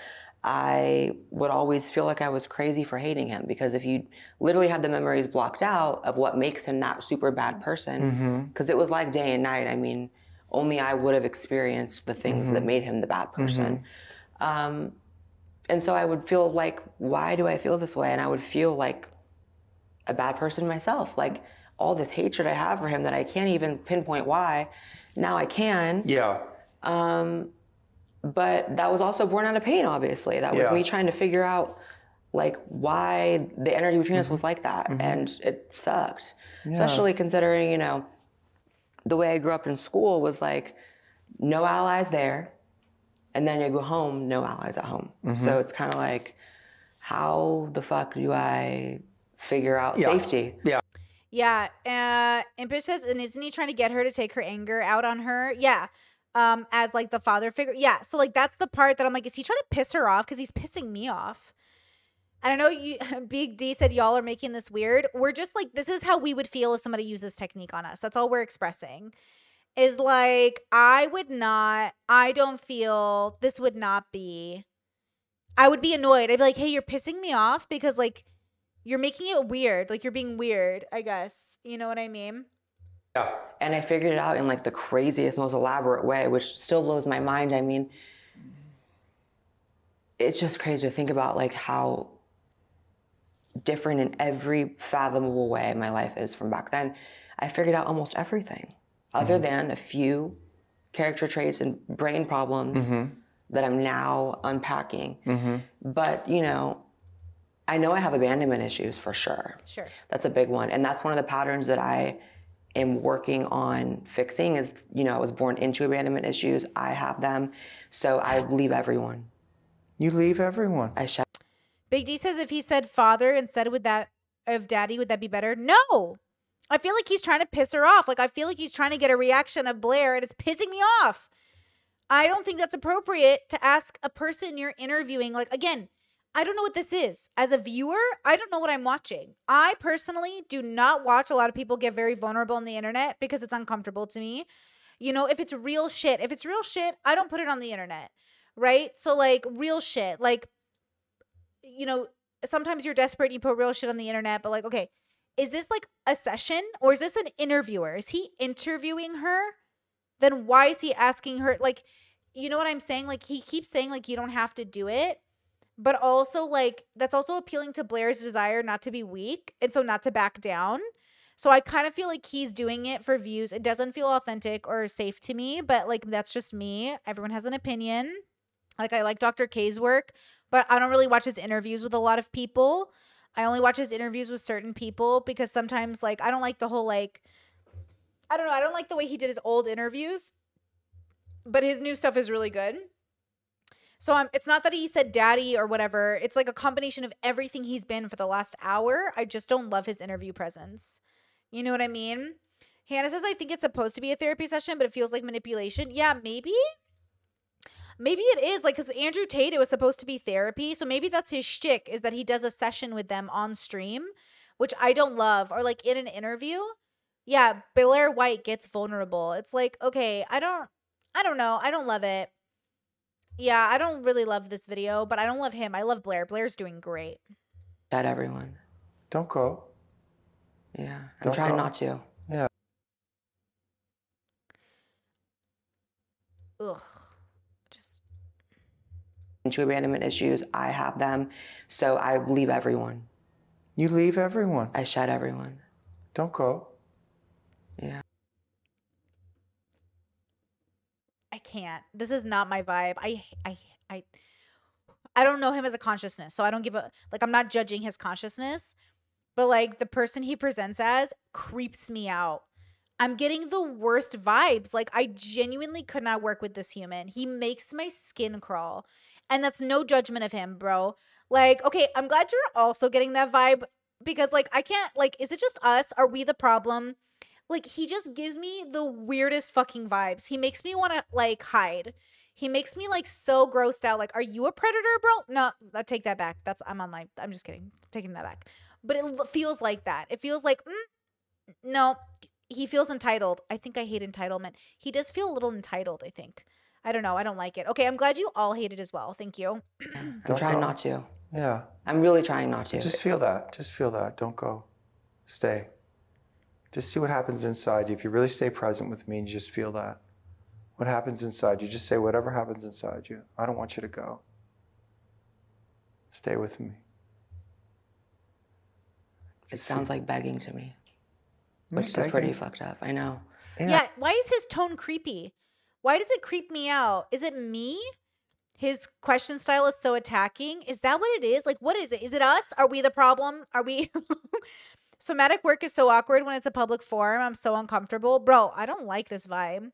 I would always feel like I was crazy for hating him because if you literally had the memories blocked out of what makes him that super bad person, mm-hmm. because it was like day and night. I mean, only I would have experienced the things that mm-hmm. made him the bad person. Mm-hmm. Um, and so I would feel like, why do I feel this way? And I would feel like a bad person myself. Like all this hatred I have for him that I can't even pinpoint why. Now I can. Yeah. Um, but that was also born out of pain, obviously. That was Yeah. me trying to figure out like why the energy between us mm-hmm. was like that. Mm-hmm. And it sucked. Especially considering, you know, the way I grew up in school was like no allies there. And then you go home, no allies at home. Mm-hmm. So it's kind of like, how the fuck do I figure out Yeah. safety? Yeah. Yeah. Uh Impish says, and isn't he trying to get her to take her anger out on her? Yeah. Um, as like the father figure. Yeah. So like that's the part that I'm like, is he trying to piss her off? Because he's pissing me off. And I know you [laughs] Big D said y'all are making this weird. We're just like, this is how we would feel if somebody used this technique on us. That's all we're expressing. Is like, I would not, I don't feel this would not be I would be annoyed. I'd be like, hey, you're pissing me off because like you're making it weird. Like you're being weird, I guess. You know what I mean? Yeah. And I figured it out in like the craziest, most elaborate way, which still blows my mind. I mean, it's just crazy to think about like how different in every fathomable way my life is from back then. I figured out almost everything, other mm-hmm. than a few character traits and brain problems mm-hmm. that I'm now unpacking. Mm-hmm. But you know, I know I have abandonment issues for sure. Sure. That's a big one. And that's one of the patterns that I am working on fixing is, you know, I was born into abandonment issues. I have them. So I leave everyone. You leave everyone. I shut Big D says if he said father instead would that of daddy, would that be better? No. I feel like he's trying to piss her off. Like I feel like he's trying to get a reaction of Blaire and it's pissing me off. I don't think that's appropriate to ask a person you're interviewing. Like again, I don't know what this is. As a viewer, I don't know what I'm watching. I personally do not watch a lot of people get very vulnerable on the internet because it's uncomfortable to me. You know, if it's real shit, if it's real shit, I don't put it on the internet. Right? So like real shit, like you know, sometimes you're desperate and you put real shit on the internet, but like, okay, is this like a session or is this an interviewer? Is he interviewing her? Then why is he asking her like you know what I'm saying? Like he keeps saying like you don't have to do it, but also like that's also appealing to Blaire's desire not to be weak and so not to back down. So I kind of feel like he's doing it for views. It doesn't feel authentic or safe to me, but like that's just me. Everyone has an opinion. Like I like Dr. K's work, but I don't really watch his interviews with a lot of people. I only watch his interviews with certain people because sometimes like I don't like the whole like I don't know, I don't like the way he did his old interviews. But his new stuff is really good. So it's not that he said daddy or whatever. It's like a combination of everything he's been for the last hour. I just don't love his interview presence. You know what I mean? Hannah says, I think it's supposed to be a therapy session, but it feels like manipulation. Yeah, maybe. Maybe it is like because Andrew Tate, it was supposed to be therapy. So maybe that's his shtick is that he does a session with them on stream, which I don't love, or like in an interview. Yeah, Blaire White gets vulnerable. It's like, okay, I don't, I don't know. I don't love it. Yeah, I don't really love this video, but I don't love him. I love Blaire. Blaire's doing great. Shed everyone. Don't go. Yeah. I'm Don't trying go. not to. Yeah. Ugh. Just Into abandonment issues, I have them. So I leave everyone. You leave everyone. I shed everyone. Don't go. Yeah. I can't. This is not my vibe. I I I I don't know him as a consciousness, so I don't give a like I'm not judging his consciousness, but like the person he presents as creeps me out. I'm getting the worst vibes. Like I genuinely could not work with this human. He makes my skin crawl. And that's no judgment of him, bro. Like, okay, I'm glad you're also getting that vibe because like I can't like is it just us? Are we the problem? Like he just gives me the weirdest fucking vibes. He makes me want to like hide. He makes me like so grossed out. Like, are you a predator, bro? No, I take that back. That's I'm on live. I'm just kidding. taking that back. But it l- feels like that. It feels like mm, no. He feels entitled. I think I hate entitlement. He does feel a little entitled. I think. I don't know. I don't like it. Okay, I'm glad you all hate it as well. Thank you. I'm [clears throat] Don't trying go. not to. Yeah. I'm really trying not to. Just feel that. Just feel that. Don't go. Stay. Just see what happens inside you. If you really stay present with me and you just feel that. What happens inside you? Just say whatever happens inside you. I don't want you to go. Stay with me. it sounds like begging to me, which is pretty fucked up. I know. Yeah. Why is his tone creepy? Why does it creep me out? Is it me? His question style is so attacking. Is that what it is? Like, what is it? Is it us? Are we the problem? Are we? [laughs] [laughs] Somatic work is so awkward when it's a public forum. I'm so uncomfortable. Bro, I don't like this vibe.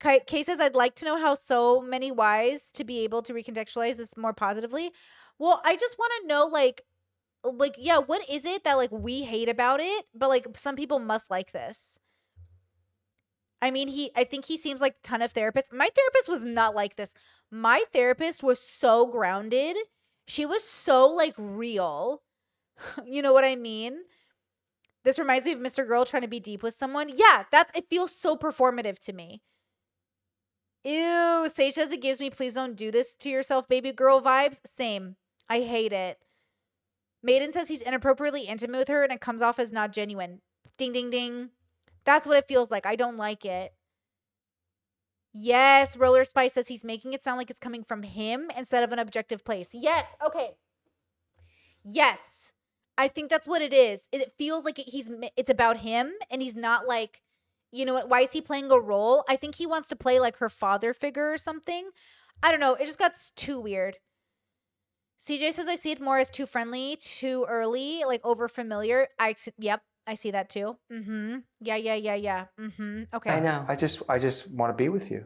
Kay says, I'd like to know how so many whys to be able to recontextualize this more positively. Well, I just want to know, like, like, yeah, what is it that like we hate about it, but like some people must like this? I mean, he I think he seems like a ton of therapists. My therapist was not like this. My therapist was so grounded. She was so like real. [laughs] you know what I mean? This reminds me of Mr. Girl trying to be deep with someone. Yeah, that's it feels so performative to me. Ew, Sage says it gives me please don't do this to yourself, baby girl vibes. Same. I hate it. Maiden says he's inappropriately intimate with her and it comes off as not genuine. Ding ding ding. That's what it feels like. I don't like it. Yes, Roller Spice says he's making it sound like it's coming from him instead of an objective place. Yes. Okay. Yes. I think that's what it is. It feels like he's it's about him and he's not like you know what why is he playing a role? I think he wants to play like her father figure or something. I don't know. It just got too weird. CJ says I see it more as too friendly, too early, like over familiar. I ex- yep, I see that too. Mhm. Yeah, yeah, yeah, yeah. Mhm. Okay. I know. I just I just want to be with you.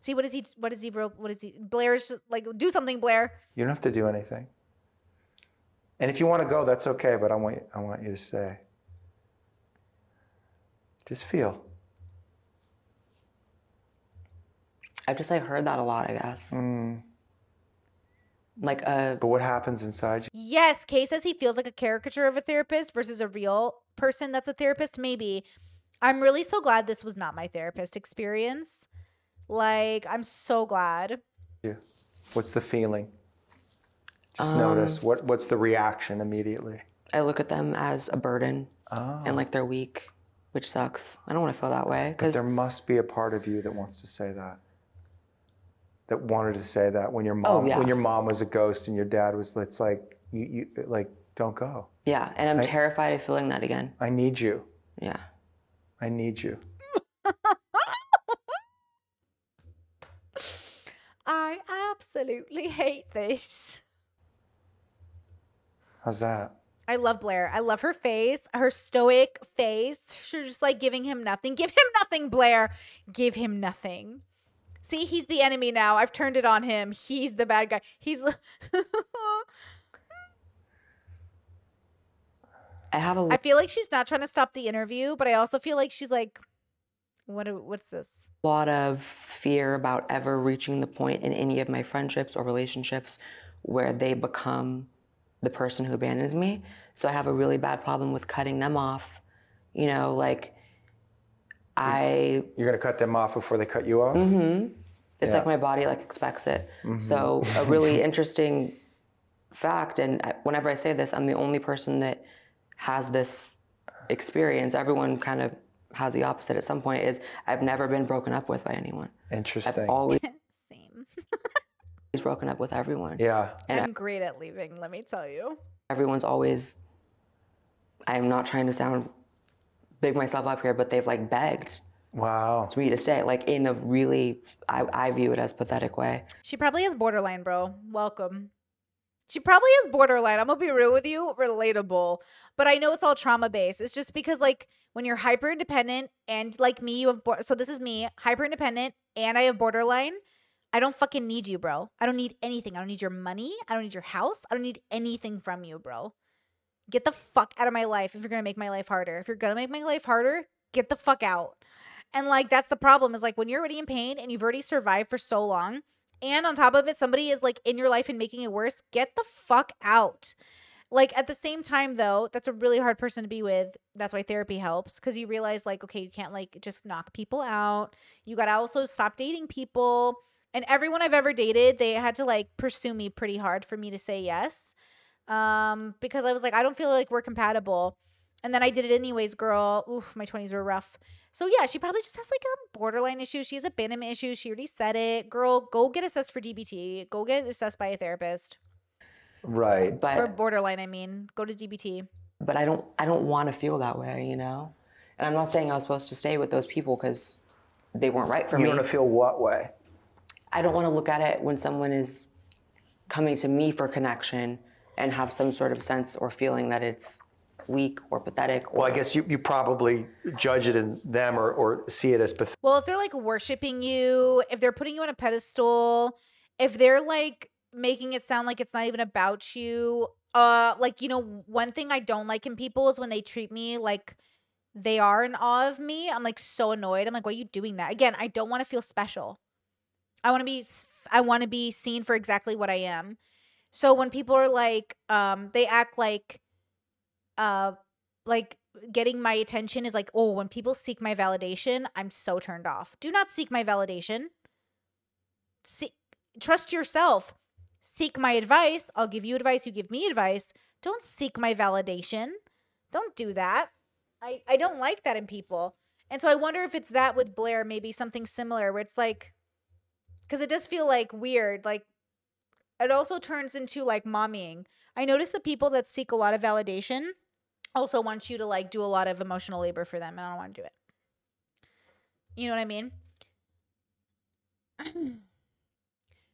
See what is he what is he real what is he Blaire's like do something Blaire. You don't have to do anything. And if you want to go, that's okay, but I want you, I want you to stay. Just feel. I've just like heard that a lot, I guess. Mm. like a But what happens inside you? Yes, Kay says he feels like a caricature of a therapist versus a real person that's a therapist. Maybe. I'm really so glad this was not my therapist experience. Like, I'm so glad. Yeah. What's the feeling? Just Um, notice what what's the reaction immediately. I look at them as a burden Oh. and like they're weak, which sucks. I don't want to feel that way because there must be a part of you that wants to say that. That wanted to say that when your mom Oh, yeah. when your mom was a ghost and your dad was it's like you, you like don't go. yeah, and I'm I- terrified of feeling that again. I need you. Yeah. I need you. [laughs] I absolutely hate this. How's that? I love Blaire. I love her face, her stoic face. She's just like giving him nothing. [laughs] Give him nothing, Blair. Give him nothing. See, he's the enemy now. I've turned it on him. He's the bad guy. He's. [laughs] I have a I feel like she's not trying to stop the interview, but I also feel like she's like, what? What's this? A lot of fear about ever reaching the point in any of my friendships or relationships where they become the person who abandons me. So I have a really bad problem with cutting them off. You know, like I You're gonna cut them off before they cut you off? Mm hmm It's Yeah. like my body like expects it. So a really [laughs] interesting fact, and whenever I say this, I'm the only person that has this experience. Everyone kind of has the opposite at some point. Is I've never been broken up with by anyone. Interesting. I've always [laughs] Same. [laughs] broken up with everyone. yeah. And I'm great at leaving, let me tell you. everyone's always. I'm not trying to sound big myself up here, but they've like begged Wow. me to stay, like in a really, I, I view it as pathetic way. She probably is borderline, bro. Welcome. She probably is borderline. I'm gonna be real with you, relatable. But I know it's all trauma based. It's just because like when you're hyper independent and like me, you have bor- so this is me, hyper independent, and I have borderline. I don't fucking need you, bro. I don't need anything. I don't need your money. I don't need your house. I don't need anything from you, bro. Get the fuck out of my life if you're gonna make my life harder. If you're gonna make my life harder, get the fuck out. And like that's the problem is like when you're already in pain and you've already survived for so long, and on top of it, somebody is like in your life and making it worse, get the fuck out. Like at the same time though, that's a really hard person to be with. That's why therapy helps because you realize like okay, you can't like just knock people out. You got to also stop dating people. And everyone I've ever dated, they had to like pursue me pretty hard for me to say yes. Um because I was like I don't feel like we're compatible. And then I did it anyways, girl. Oof, my 20s were rough. So yeah, she probably just has like a borderline issue. She has abandonment issues. She already said it. Girl, go get assessed for DBT. Go get assessed by a therapist. Right. But For borderline, I mean, go to DBT. but I don't I don't want to feel that way, you know. And I'm not saying I was supposed to stay with those people because they weren't right for me. You me. want to feel what way? I don't want to look at it when someone is coming to me for connection and have some sort of sense or feeling that it's weak or pathetic. Or, Well, I guess you, you probably judge it in them or, or see it as pathetic. Well, if they're like worshiping you, if they're putting you on a pedestal, if they're like making it sound like it's not even about you, uh like you know, one thing I don't like in people is when they treat me like they are in awe of me. I'm like so annoyed. I'm like, why are you doing that? Again, I don't want to feel special. I want to be I want to be seen for exactly what I am. So when people are like um they act like uh like getting my attention is like, oh, when people seek my validation, I'm so turned off. Do not seek my validation. See, trust yourself. Seek my advice. I'll give you advice. You give me advice. Don't seek my validation. Don't do that. I, I don't like that in people. And so I wonder if it's that with Blaire, maybe something similar where it's like, because it does feel like weird. Like, it also turns into like mommying. I notice the people that seek a lot of validation also want you to like do a lot of emotional labor for them and I don't want to do it. You know what I mean? [clears throat]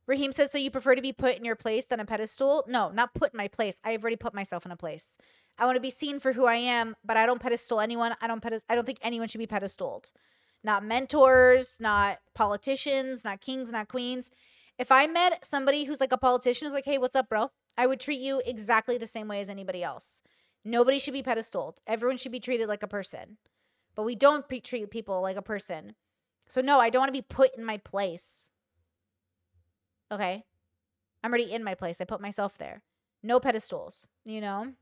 Raheem says, so you prefer to be put in your place than a pedestal? No, not put in my place. I've already put myself in a place. I want to be seen for who I am, but I don't pedestal anyone. I don't pedest- I don't think anyone should be pedestaled. Not mentors, not politicians, not kings, not queens. If I met somebody who's like a politician, is like, hey, what's up, bro? I would treat you exactly the same way as anybody else. Nobody should be pedestaled. Everyone should be treated like a person. But we don't pe- treat people like a person. So no, I don't want to be put in my place. Okay? I'm already in my place. I put myself there. No pedestals, you know?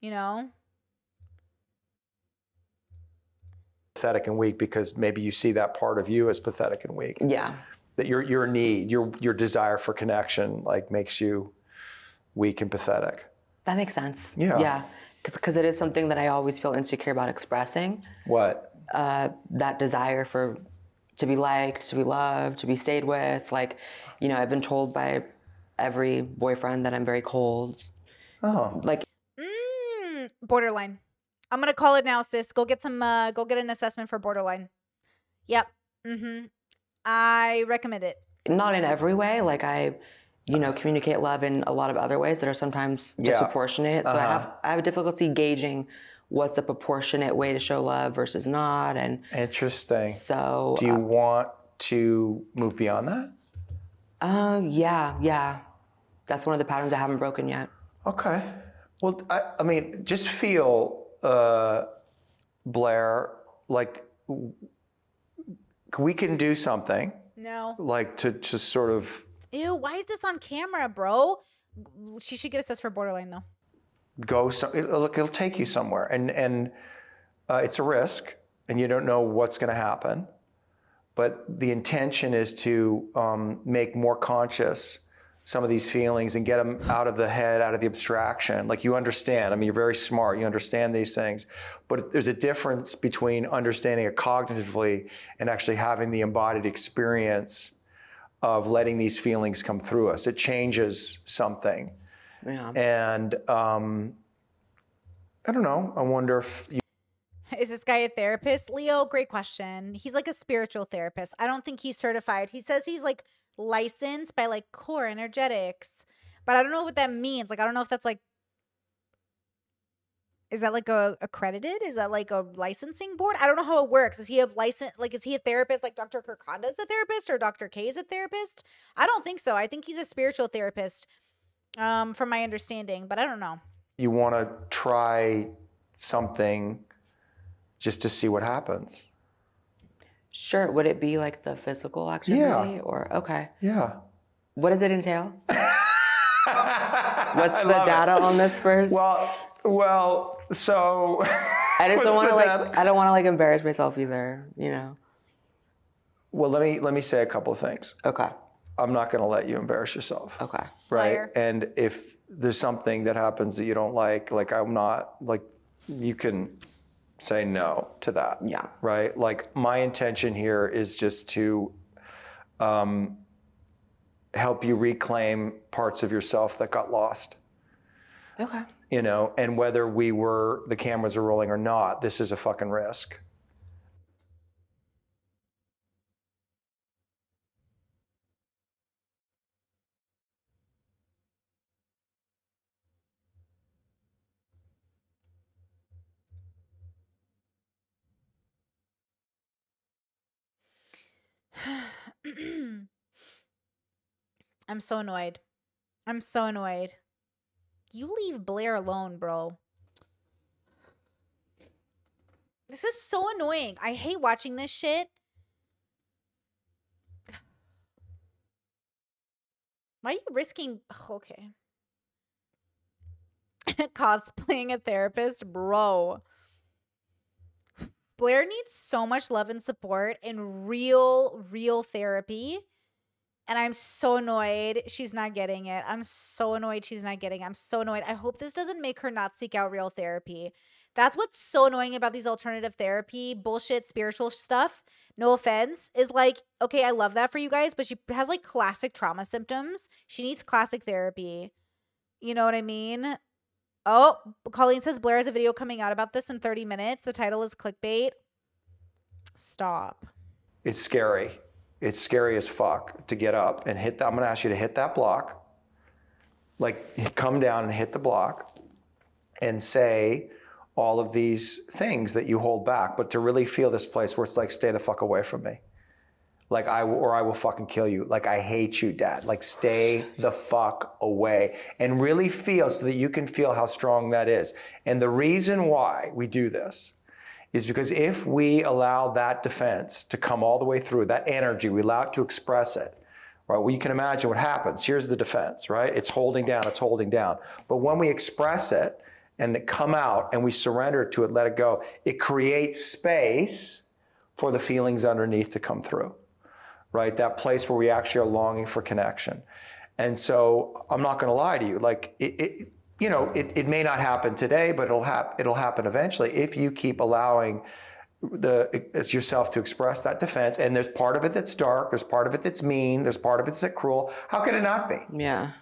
You know? Pathetic and weak because maybe you see that part of you as pathetic and weak. Yeah. That your your need, your your desire for connection, like makes you weak and pathetic. That makes sense. Yeah. Yeah. Because it is something that I always feel insecure about expressing. What? Uh, that desire for to be liked, to be loved, to be stayed with. Like, you know, I've been told by every boyfriend that I'm very cold. Oh. Like, Mm, borderline. I'm gonna call it now, sis. Go get some. Uh, go get an assessment for borderline. Yep. Mm-hmm. I recommend it. not in every way. Like, I, you know, communicate love in a lot of other ways that are sometimes Yeah. disproportionate. So I Uh-huh. have I have difficulty gauging what's a proportionate way to show love versus not, and Interesting. so Do you want to move beyond that? Um, yeah, yeah. That's one of the patterns I haven't broken yet. Okay. Well, I, I mean, just feel, uh, Blaire, like we can do something, No. like to just sort of Ew. Why is this on camera, bro? She should get assessed for borderline though. go some it'll, it'll take you somewhere and and uh, it's a risk and you don't know what's going to happen but the intention is to um, make more conscious some of these feelings and get them out of the head out of the abstraction like you understand i mean you're very smart you understand these things but there's a difference between understanding it cognitively and actually having the embodied experience of letting these feelings come through us it changes something Yeah. and um, I don't know. I wonder if you, Is this guy a therapist? Leo, great question. He's like a spiritual therapist. I don't think he's certified. He says he's like licensed by like core energetics, but I don't know what that means. Like, I don't know if that's like, is that like a accredited? Is that like a licensing board? I don't know how it works. Is he a license? Like, is he a therapist? Like Dr. Kirkanda is a therapist or Dr. K is a therapist? I don't think so. I think he's a spiritual therapist, um, from my understanding, but I don't know. you want to try something just to see what happens. Sure. Would it be like the physical activity or okay? Yeah. What does it entail? [laughs] What's the love it. data on this first? Well, well, so I just [laughs] don't want to like data? I don't want to like embarrass myself either, you know. Well, let me let me say a couple of things. Okay. I'm not going to let you embarrass yourself. Okay. right Liar. and if there's something that happens that you don't like like i'm not like you can say no to that Yeah. right like my intention here is just to um, help you reclaim parts of yourself that got lost Okay. you know and whether we were the cameras are rolling or not this is a fucking risk [clears throat] I'm so annoyed. I'm so annoyed. You leave Blaire alone, bro. This is so annoying. I hate watching this shit. Why are you risking? Okay. [laughs] Cosplaying a therapist, bro. Blaire needs so much love and support and real, real therapy. And I'm so annoyed she's not getting it. I'm so annoyed she's not getting it. I'm so annoyed. I hope this doesn't make her not seek out real therapy. That's what's so annoying about these alternative therapy bullshit spiritual stuff. No offense, is like, okay, I love that for you guys, but she has like classic trauma symptoms. She needs classic therapy. You know what I mean? Oh, Colleen says Blaire has a video coming out about this in 30 minutes. The title is clickbait. Stop. it's scary it's scary as fuck to get up and hit that i'm going to ask you to hit that block like come down and hit the block and say all of these things that you hold back but to really feel this place where it's like stay the fuck away from me like i or i will fucking kill you like i hate you dad like stay the fuck away and really feel so that you can feel how strong that is and the reason why we do this is because if we allow that defense to come all the way through, that energy, we allow it to express it, right? Well, you can imagine what happens. Here's the defense, right? It's holding down, it's holding down. But when we express it and it come out and we surrender to it, let it go, it creates space for the feelings underneath to come through, right? That place where we actually are longing for connection. And so I'm not going to lie to you, like it, it you know, it, it may not happen today, but it'll happen. It'll happen eventually if you keep allowing the yourself to express that defense. And there's part of it that's dark. There's part of it that's mean. There's part of it that's cruel. How could it not be? Yeah.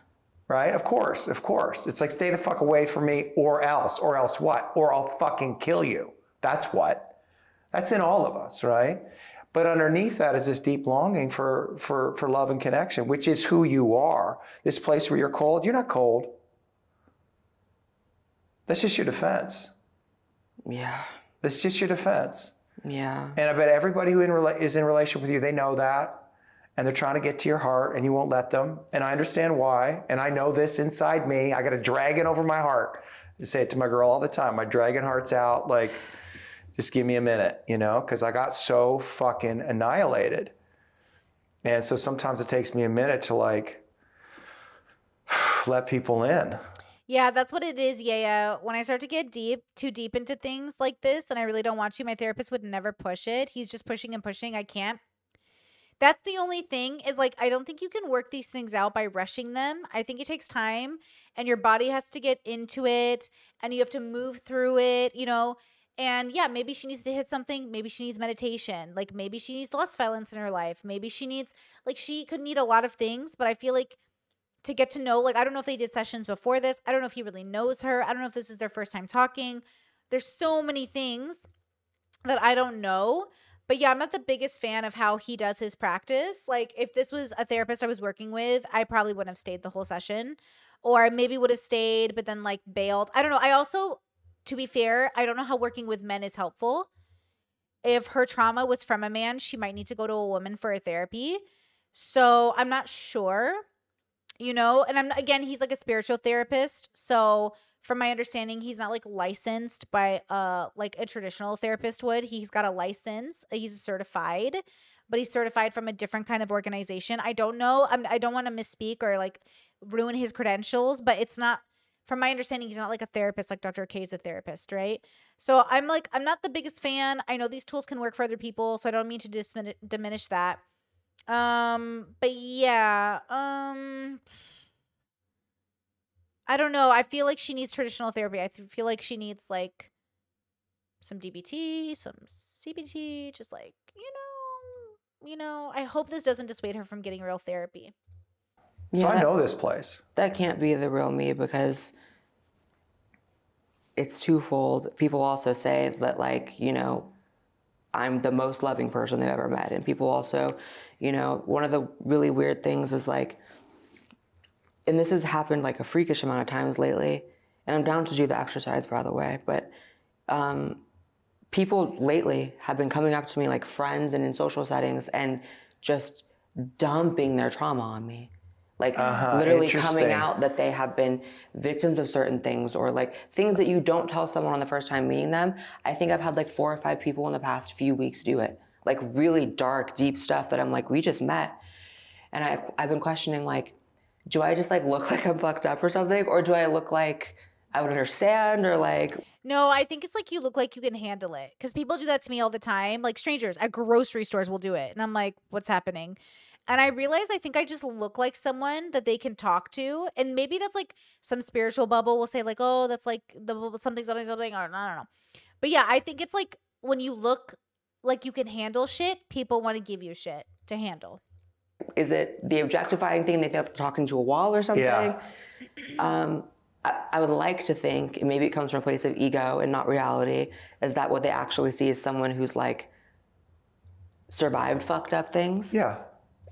Right? Of course, of course. It's like stay the fuck away from me, or else, or else what? Or I'll fucking kill you. That's what. That's in all of us, right? But underneath that is this deep longing for for for love and connection, which is who you are. This place where you're cold, you're not cold. That's just your defense. Yeah. That's just your defense. Yeah. And I bet everybody who in rela- is in relationship with you, they know that. And they're trying to get to your heart and you won't let them. And I understand why. And I know this inside me. I got a dragon over my heart. I say it to my girl all the time. My dragon heart's out. Like, just give me a minute, you know, because I got so fucking annihilated. And so sometimes it takes me a minute to like [sighs] let people in. Yeah, that's what it is, yeah. When I start to get deep, too deep into things like this, and I really don't want to, my therapist would never push it. He's just pushing and pushing. I can't. That's the only thing is like, I don't think you can work these things out by rushing them. I think it takes time and your body has to get into it and you have to move through it, you know. And yeah, maybe she needs to hit something. Maybe she needs meditation. Like maybe she needs less violence in her life. Maybe she needs, like, she could need a lot of things, but I feel like to get to know like i don't know if they did sessions before this i don't know if he really knows her i don't know if this is their first time talking there's so many things that i don't know but yeah i'm not the biggest fan of how he does his practice like if this was a therapist i was working with i probably wouldn't have stayed the whole session or maybe would have stayed but then like bailed i don't know i also to be fair i don't know how working with men is helpful. If her trauma was from a man she might need to go to a woman for a therapy. So i'm not sure you know and i'm again he's like a spiritual therapist. So from my understanding he's not like licensed by uh like a traditional therapist would. He's got a license. He's certified but he's certified from a different kind of organization. I don't know. I'm, i don't want to misspeak or like ruin his credentials but it's not from my understanding he's not like a therapist like dr k is a therapist right so i'm like i'm not the biggest fan i know these tools can work for other people so i don't mean to dismin- diminish that um, but yeah, um I don't know. I feel like she needs traditional therapy. I th- feel like she needs like some DBT, some CBT, just like, you know, you know, I hope this doesn't dissuade her from getting real therapy. So I know this place. that can't be the real me because it's twofold. People also say that, like, you know, I'm the most loving person they've ever met. And people also, you know, one of the really weird things is like, and this has happened like a freakish amount of times lately. And I'm down to do the exercise, by the way, but um, people lately have been coming up to me like friends and in social settings and just dumping their trauma on me like Uh-huh, literally coming out that they have been victims of certain things or like things that you don't tell someone on the first time meeting them i think i've had like four or five people in the past few weeks do it like really dark deep stuff that i'm like we just met and I, i've been questioning like do i just like look [laughs] like i'm fucked up or something or do i look like i would understand or like No, I think it's like you look like you can handle it. Because people do that to me all the time. Like strangers at grocery stores will do it. And I'm like, what's happening? And I realize I think I just look like someone that they can talk to. And maybe that's like some spiritual bubble will say, like, oh, that's like the something, something, something. Or I don't know. But yeah, I think it's like when you look like you can handle shit, people want to give you shit to handle. is it the objectifying thing they think they're talking to a wall or something Yeah. um, I, I would like to think and maybe it comes from a place of ego and not reality is that what they actually see is someone who's like survived fucked up things Yeah.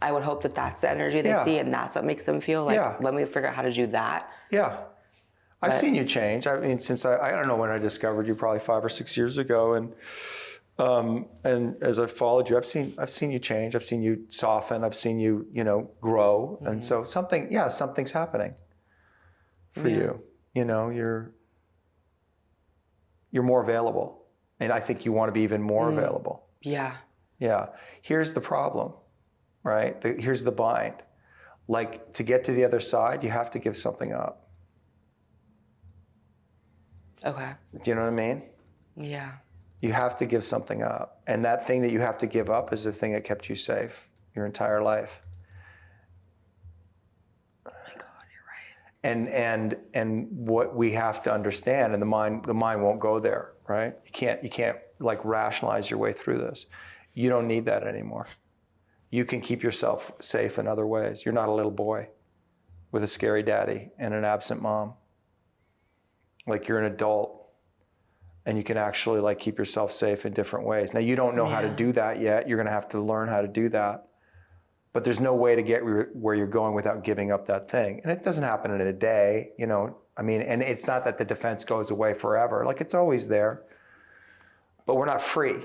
I would hope that that's the energy they Yeah. see and that's what makes them feel like Yeah. let me figure out how to do that Yeah. I've seen you change. I mean, since I, I don't know when I discovered you, probably five or six years ago, and um, and as I've followed you, I've seen I've seen you change. I've seen you soften. I've seen you, you know, grow. And so something, yeah, something's happening for you. You know, you're you're more available, and I think you want to be even more available. yeah Yeah. Here's the problem, right? The, here's the bind. like to get to the other side, you have to give something up. Okay. Do you know what I mean? Yeah. You have to give something up. And that thing that you have to give up is the thing that kept you safe your entire life. Oh my God, you're right. And and and what we have to understand, and the mind the mind won't go there, right? You can't you can't like rationalize your way through this. You don't need that anymore. You can keep yourself safe in other ways. You're not a little boy with a scary daddy and an absent mom. Like you're an adult and you can actually like keep yourself safe in different ways. Now you don't know how to do that yet. You're going to have to learn how to do that. But there's no way to get where where you're going without giving up that thing. And it doesn't happen in a day, you know. I mean, and it's not that the defense goes away forever. Like it's always there. But we're not free.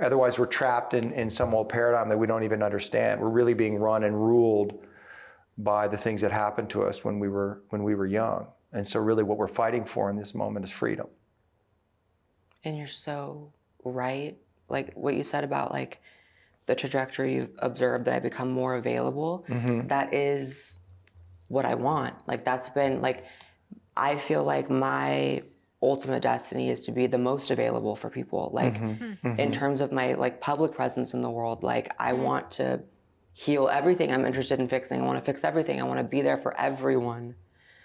Otherwise, we're trapped in, in some old paradigm that we don't even understand. We're really being run and ruled by the things that happened to us when we were when we were young. And so really what we're fighting for in this moment is freedom. And you're so right. Like what you said about like the trajectory you've observed that I become more available. Mm-hmm. that is what I want. Like that's been like I feel like my ultimate destiny is to be the most available for people. Like mm-hmm. Hmm. Mm-hmm. in terms of my like public presence in the world, like I mm-hmm. want to heal everything I'm interested in fixing. I want to fix everything. I want to be there for everyone.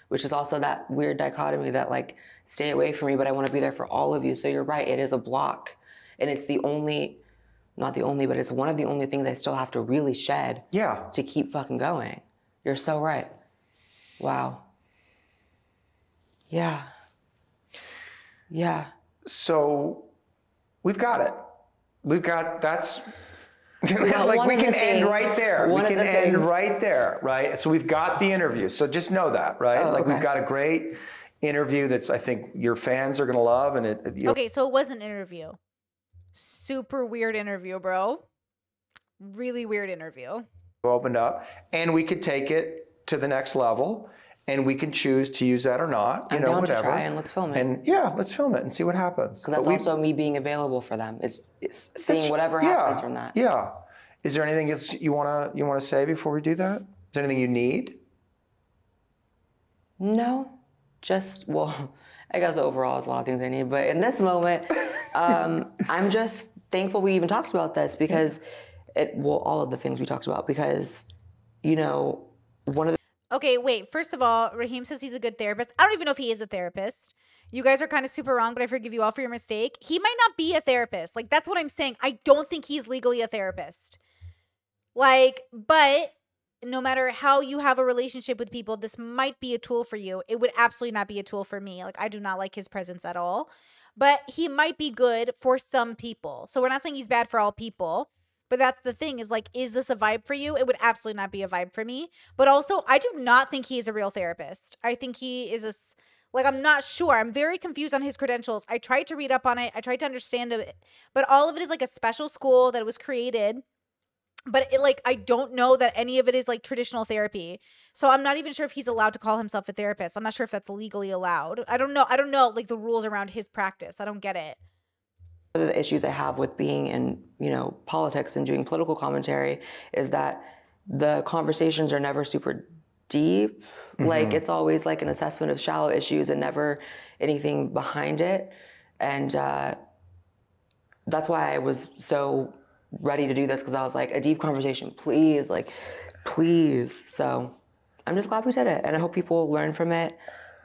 Which is also that weird dichotomy that like stay away from me, but I want to be there for all of you. So you're right, it is a block. And it's the only not the only, but it's one of the only things I still have to really shed Yeah. to keep fucking going. You're so right. Wow. Yeah. Yeah. So we've got it. We've got that's [laughs] got like we can end things- right there. we can the end things- right there, right? So we've got the interview. So just know that, right? Oh, like we've got a great interview that's I think your fans are gonna love, and it. it- you'll- Okay, so it was an interview. Super weird interview, bro. Really weird interview. opened up, and we could take it to the next level, and we can choose to use that or not. You I'm know, down to whatever. try and let's film it. And yeah, let's film it and see what happens. Because that's But we- also me being available for them. Is is seeing whatever yeah, happens from that. Yeah. Is there anything else you wanna you wanna say before we do that? Is there anything you need? No, just well, [laughs] I guess overall it's a lot of things I need, but in this moment, [laughs] um, I'm just thankful we even talked about this because it well all of the things we talked about because you know one of the Okay, wait. First of all, Raheem says he's a good therapist. I don't even know if he is a therapist. You guys are kind of super wrong, but I forgive you all for your mistake. He might not be a therapist. Like, that's what I'm saying. I don't think he's legally a therapist. Like, but no matter how you have a relationship with people, this might be a tool for you. It would absolutely not be a tool for me. Like, I do not like his presence at all. But he might be good for some people. So we're not saying he's bad for all people. But that's the thing is like, is this a vibe for you? It would absolutely not be a vibe for me. But also, I do not think he is a real therapist. I think he is a, like, I'm not sure. I'm very confused on his credentials. I tried to read up on it, I tried to understand it, but all of it is like a special school that was created. But it, like, I don't know that any of it is like traditional therapy. So I'm not even sure if he's allowed to call himself a therapist. I'm not sure if that's legally allowed. I don't know. I don't know like the rules around his practice. I don't get it. One of the issues I have with being in, you know, politics and doing political commentary is that the conversations are never super deep. Like it's always like an assessment of shallow issues and never anything behind it. And uh, that's why I was so ready to do this because I was like, a deep conversation, please, like, please. So I'm just glad we did it, and I hope people learn from it.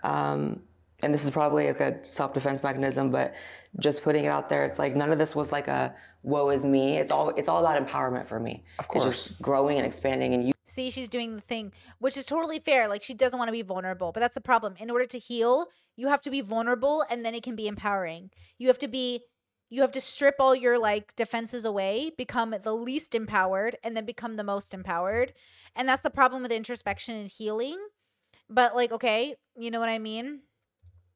Um, and this is probably like a self-defense mechanism, but just putting it out there, it's like none of this was like a "woe is me." It's all it's all about empowerment for me. Of course. it's just growing and expanding and you. See, she's doing the thing, which is totally fair. Like she doesn't want to be vulnerable, but that's the problem. In order to heal, you have to be vulnerable and then it can be empowering. You have to be you have to strip all your like defenses away, become the least empowered and then become the most empowered. And that's the problem with introspection and healing. But like okay, you know what I mean?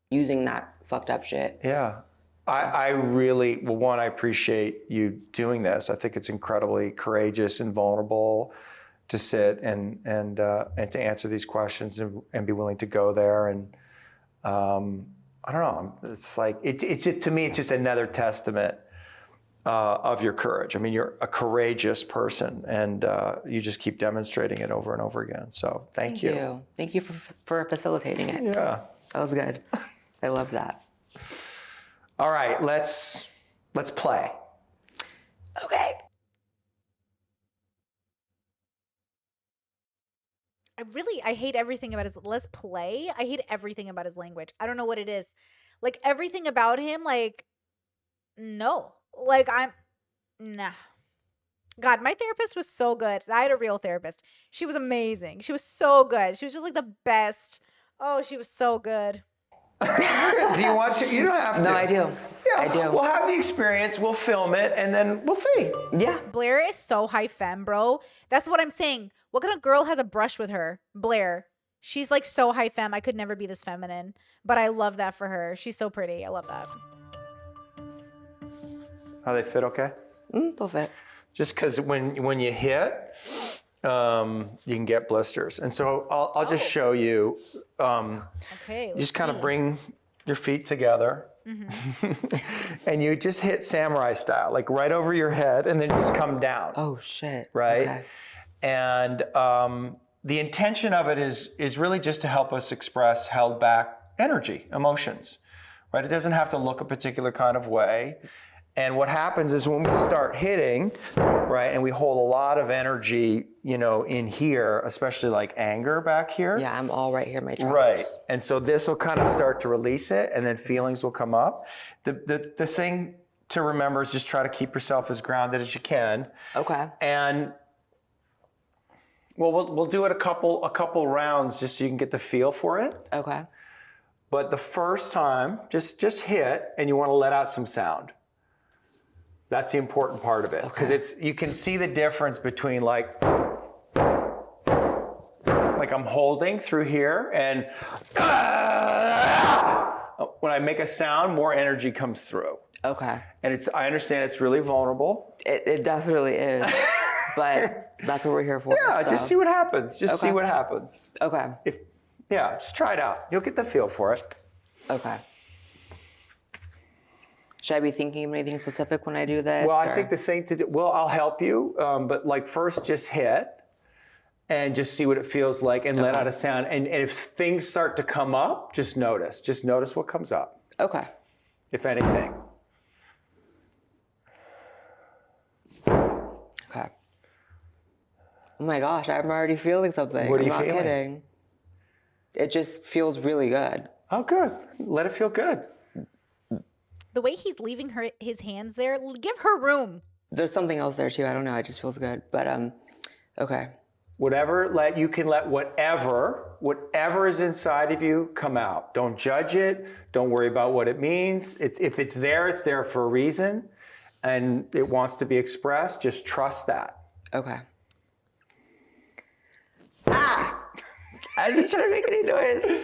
using that fucked up shit. Yeah. I, I really, well, one, I appreciate you doing this. I think it's incredibly courageous and vulnerable to sit and and uh, and to answer these questions and, and be willing to go there. And um, I don't know, it's like it, it's just, to me, it's just another testament uh, of your courage. I mean, you're a courageous person, and uh, you just keep demonstrating it over and over again. So thank, Thank you. Thank you for, for facilitating it. Yeah. That was good. [laughs] I love that. All right, let's let's play. Okay. I really I hate everything about his let's play. I hate everything about his language. I don't know what it is. Like everything about him, like no. Like I'm nah. God, my therapist was so good. I had a real therapist. She was amazing. She was so good. She was just like the best. Oh, she was so good. Do you want to? You don't have to. No, I do. Yeah, I do. We'll have the experience. We'll film it, and then we'll see. Yeah. Blaire is so high femme, bro. That's what I'm saying. What kind of girl has a brush with her? Blaire. She's like so high femme. I could never be this feminine, but I love that for her. She's so pretty. I love that. How they fit? Okay. Mm, they'll fit. Just because when when you hit, um, you can get blisters, and so I'll, I'll just Oh. show you. Um, Okay. you just kind of bring your feet together. Mm-hmm. [laughs] and you just hit samurai style, like right over your head, and then just come down. Oh shit. right? Okay. And um, the intention of it is is really just to help us express held back energy, emotions, right? It doesn't have to look a particular kind of way. And what happens is when we start hitting, right, and we hold a lot of energy, you know, in here, especially like anger back here. Yeah, I'm all right here, my chops. Right. And so this will kind of start to release it and then feelings will come up. The, the, the thing to remember is just try to keep yourself as grounded as you can. Okay. And well, we'll we'll do it a couple a couple rounds just so you can get the feel for it. Okay. But the first time, just just hit and you want to let out some sound. That's the important part of it because Okay. it's you can see the difference between like like I'm holding through here and when I make a sound, more energy comes through. Okay. And it's I understand it's really vulnerable. It, it definitely is. [laughs] but that's what we're here for. Yeah, just see what happens. Just see what happens. Okay. If yeah, just try it out. You'll get the feel for it. Okay. Should I be thinking of anything specific when I do this? Well, I or- think the thing to do. Well, I'll help you, um, but like first, just hit and just see what it feels like, and let out a sound. And, and if things start to come up, just notice. Just notice what comes up, Okay. if anything. Okay. Oh my gosh, I'm already feeling something. What are I'm not feeling? kidding. It just feels really good. Oh, good. Let it feel good. The way he's leaving her his hands there, give her room. There's something else there too. I don't know. It just feels good. But um, okay. Whatever. Let you can let whatever whatever is inside of you come out. Don't judge it. Don't worry about what it means. It's if it's there, it's there for a reason, and it wants to be expressed. Just trust that. Okay. Ah! [laughs] I'm just trying to make any noise.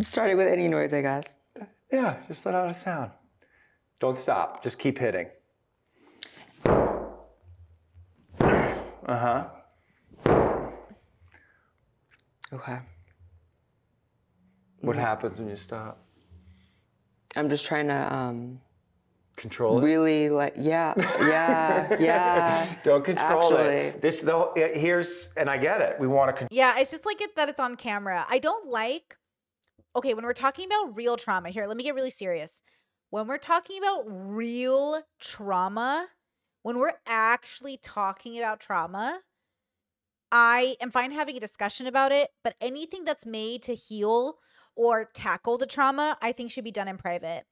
Starting with any noise, I guess. Yeah, just let out a sound. Don't stop. Just keep hitting. [clears throat] Uh huh. Okay. What happens when you stop? I'm just trying to um Control it. really like yeah yeah yeah. [laughs] Don't control Actually. it. This though here's and I get it. We want to control. Yeah, it's just like it that it's on camera. I don't like Okay, when we're talking about real trauma, here, let me get really serious. When we're talking about real trauma, when we're actually talking about trauma, I am fine having a discussion about it, but anything that's made to heal or tackle the trauma, I think should be done in private.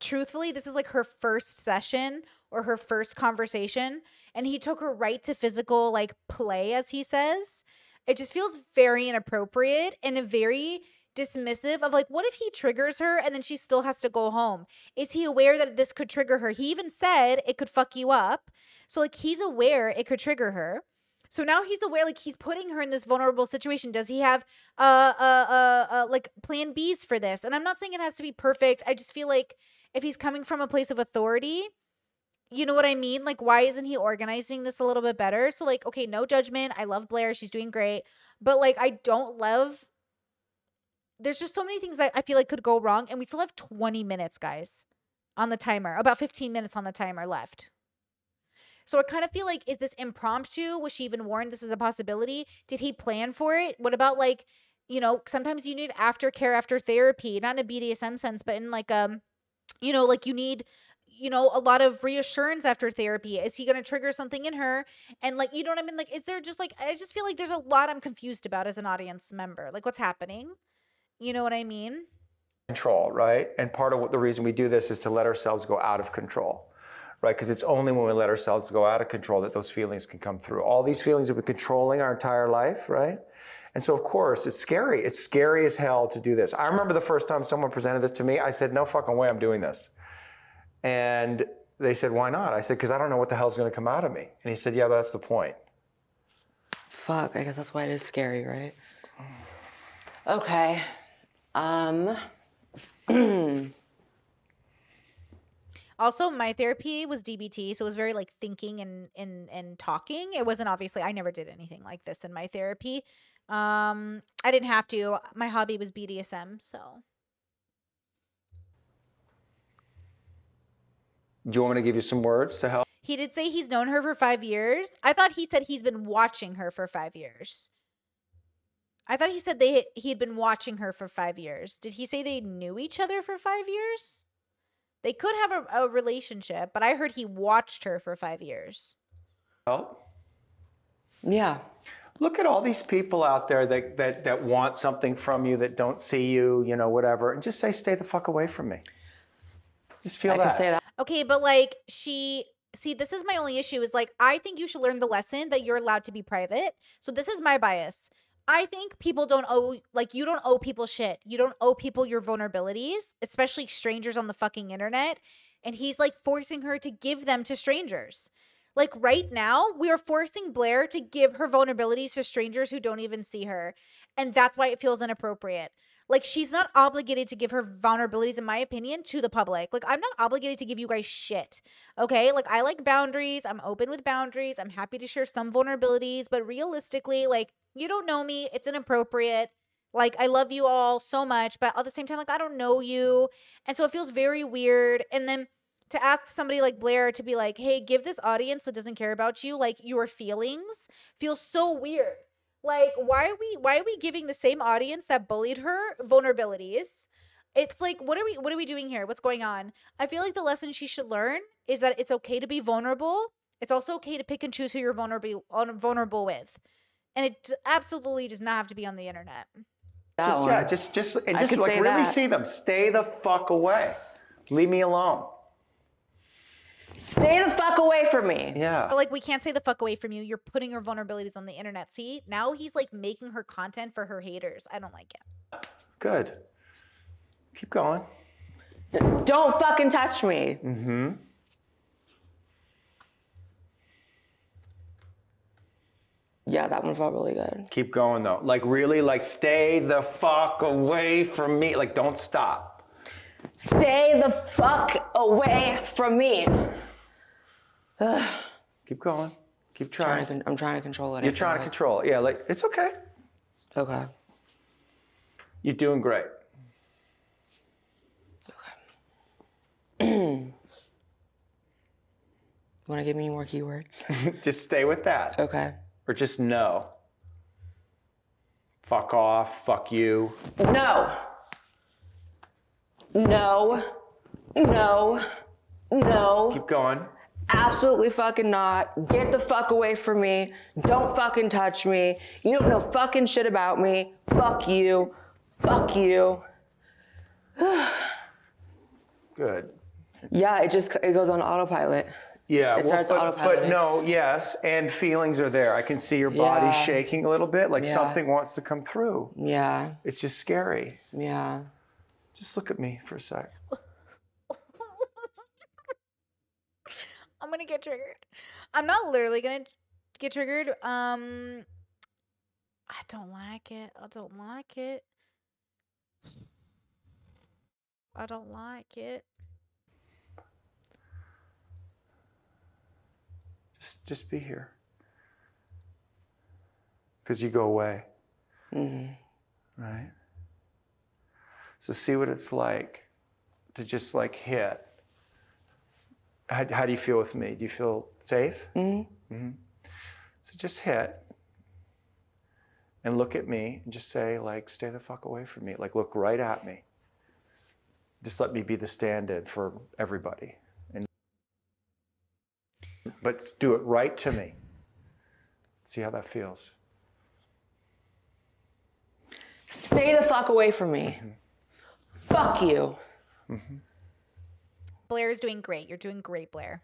Truthfully, this is like her first session or her first conversation, and he took her right to physical like play, as he says. It just feels very inappropriate and a very dismissive of like, what if he triggers her and then she still has to go home? Is he aware that this could trigger her? He even said it could fuck you up. So, like, he's aware it could trigger her. So now he's aware, like he's putting her in this vulnerable situation. Does he have uh uh uh, uh like plan Bs for this? And I'm not saying it has to be perfect. I just feel like if he's coming from a place of authority, you know what I mean? Like, why isn't he organizing this a little bit better? So, like, okay, no judgment. I love Blaire. She's doing great. But like, I don't love. There's just so many things that I feel like could go wrong, and we still have 20 minutes, guys. on the timer, about 15 minutes on the timer left. So I kind of feel like, is this impromptu? Was she even warned this is a possibility? Did he plan for it? What about like, you know, sometimes you need aftercare after therapy, not in a BDSM sense, but in like um, you know, like you need you know, a lot of reassurance after therapy. Is he going to trigger something in her? And like, you know what I mean? Like, is there just like, I just feel like there's a lot I'm confused about as an audience member. Like, what's happening? You know what I mean? control, right? And part of what the reason we do this is to let ourselves go out of control, right? Because it's only when we let ourselves go out of control that those feelings can come through. All these feelings have been controlling our entire life, right? And so, of course, it's scary. It's scary as hell to do this. I remember the first time someone presented this to me, I said, no fucking way I'm doing this. And they said, why not? I said, because I don't know what the hell's going to come out of me. And he said, yeah, that's the point. Fuck, I guess that's why it is scary, right? Okay. Um, Also, my therapy was DBT, so it was very like thinking and and and talking. It wasn't obviously I never did anything like this in my therapy. Um, I didn't have to. My hobby was BDSM, so Do you want me to give you some words to help? he did say he's known her for five years. I thought he said he's been watching her for five years. I thought he said they he had been watching her for five years. Did he say they knew each other for five years? They could have a, a relationship, but I heard he watched her for five years. Help? yeah. Look at all these people out there that, that, that want something from you, that don't see you, you know, whatever, and just say, stay the fuck away from me. Just feel I that. can say that. Okay, but like she see, this is my only issue is like I think you should learn the lesson that you're allowed to be private. So this is my bias. I think people don't owe like you don't owe people shit. You don't owe people your vulnerabilities, especially strangers on the fucking internet. And he's like forcing her to give them to strangers. Like right now, we are forcing Blaire to give her vulnerabilities to strangers who don't even see her. And that's why it feels inappropriate. Like she's not obligated to give her vulnerabilities, in my opinion, to the public. Like I'm not obligated to give you guys shit. Okay. Like I like boundaries. I'm open with boundaries. I'm happy to share some vulnerabilities, but realistically, like you don't know me. It's inappropriate. Like I love you all so much, but at the same time, like I don't know you. And so it feels very weird. And then to ask somebody like Blaire to be like, hey, give this audience that doesn't care about you, like your feelings, feels so weird. Like, why are we why are we giving the same audience that bullied her vulnerabilities? It's like, what are we what are we doing here? What's going on? I feel like the lesson she should learn is that it's okay to be vulnerable. It's also okay to pick and choose who you're vulnerable vulnerable with. And it absolutely does not have to be on the internet. That Just, one. yeah, just, just, and just like really that. see them. Stay the fuck away. Leave me alone. Stay the fuck away from me. Yeah. But like we can't say the fuck away from you. You're putting your vulnerabilities on the internet. See, now he's like making her content for her haters. I don't like it. Good. Keep going. Don't fucking touch me. Mm-hmm. Yeah, that one felt really good. Keep going though. Like really, like stay the fuck away from me. Like don't stop. Stay the fuck away from me. [sighs] Keep going. Keep Trying trying. to I'm trying to control it. You're trying to like. control it. Yeah, like it's okay. Okay. You're doing great. Okay. [clears throat] Want to give me more keywords? [laughs] Just stay with that. okay. Or just no. Fuck off. Fuck you. No. No. No. No. Keep going. Absolutely fucking not. Get the fuck away from me. Don't fucking touch me. You don't know fucking shit about me. Fuck you. Fuck you. [sighs] Good. Yeah, it just it goes on autopilot. Yeah, It starts but, but no, yes, and feelings are there. I can see your body Yeah. shaking a little bit, like Yeah. something wants to come through. Yeah. It's just scary. Yeah. Just look at me for a sec. [laughs] I'm gonna get triggered. I'm not literally gonna get triggered. Um, I don't like it. I don't like it. I don't like it. Just, just be here. Because you go away, hmm right? So see what it's like to just like hit How, how do you feel with me? Do you feel safe? Mm-hmm. So just hit and look at me and just say, like, stay the fuck away from me. Like, look right at me. Just let me be the stand-in for everybody. And but do it right to me. See how that feels. Stay the fuck away from me. Mm-hmm. Fuck you. Mm-hmm. Blaire's doing great. You're doing great, Blaire.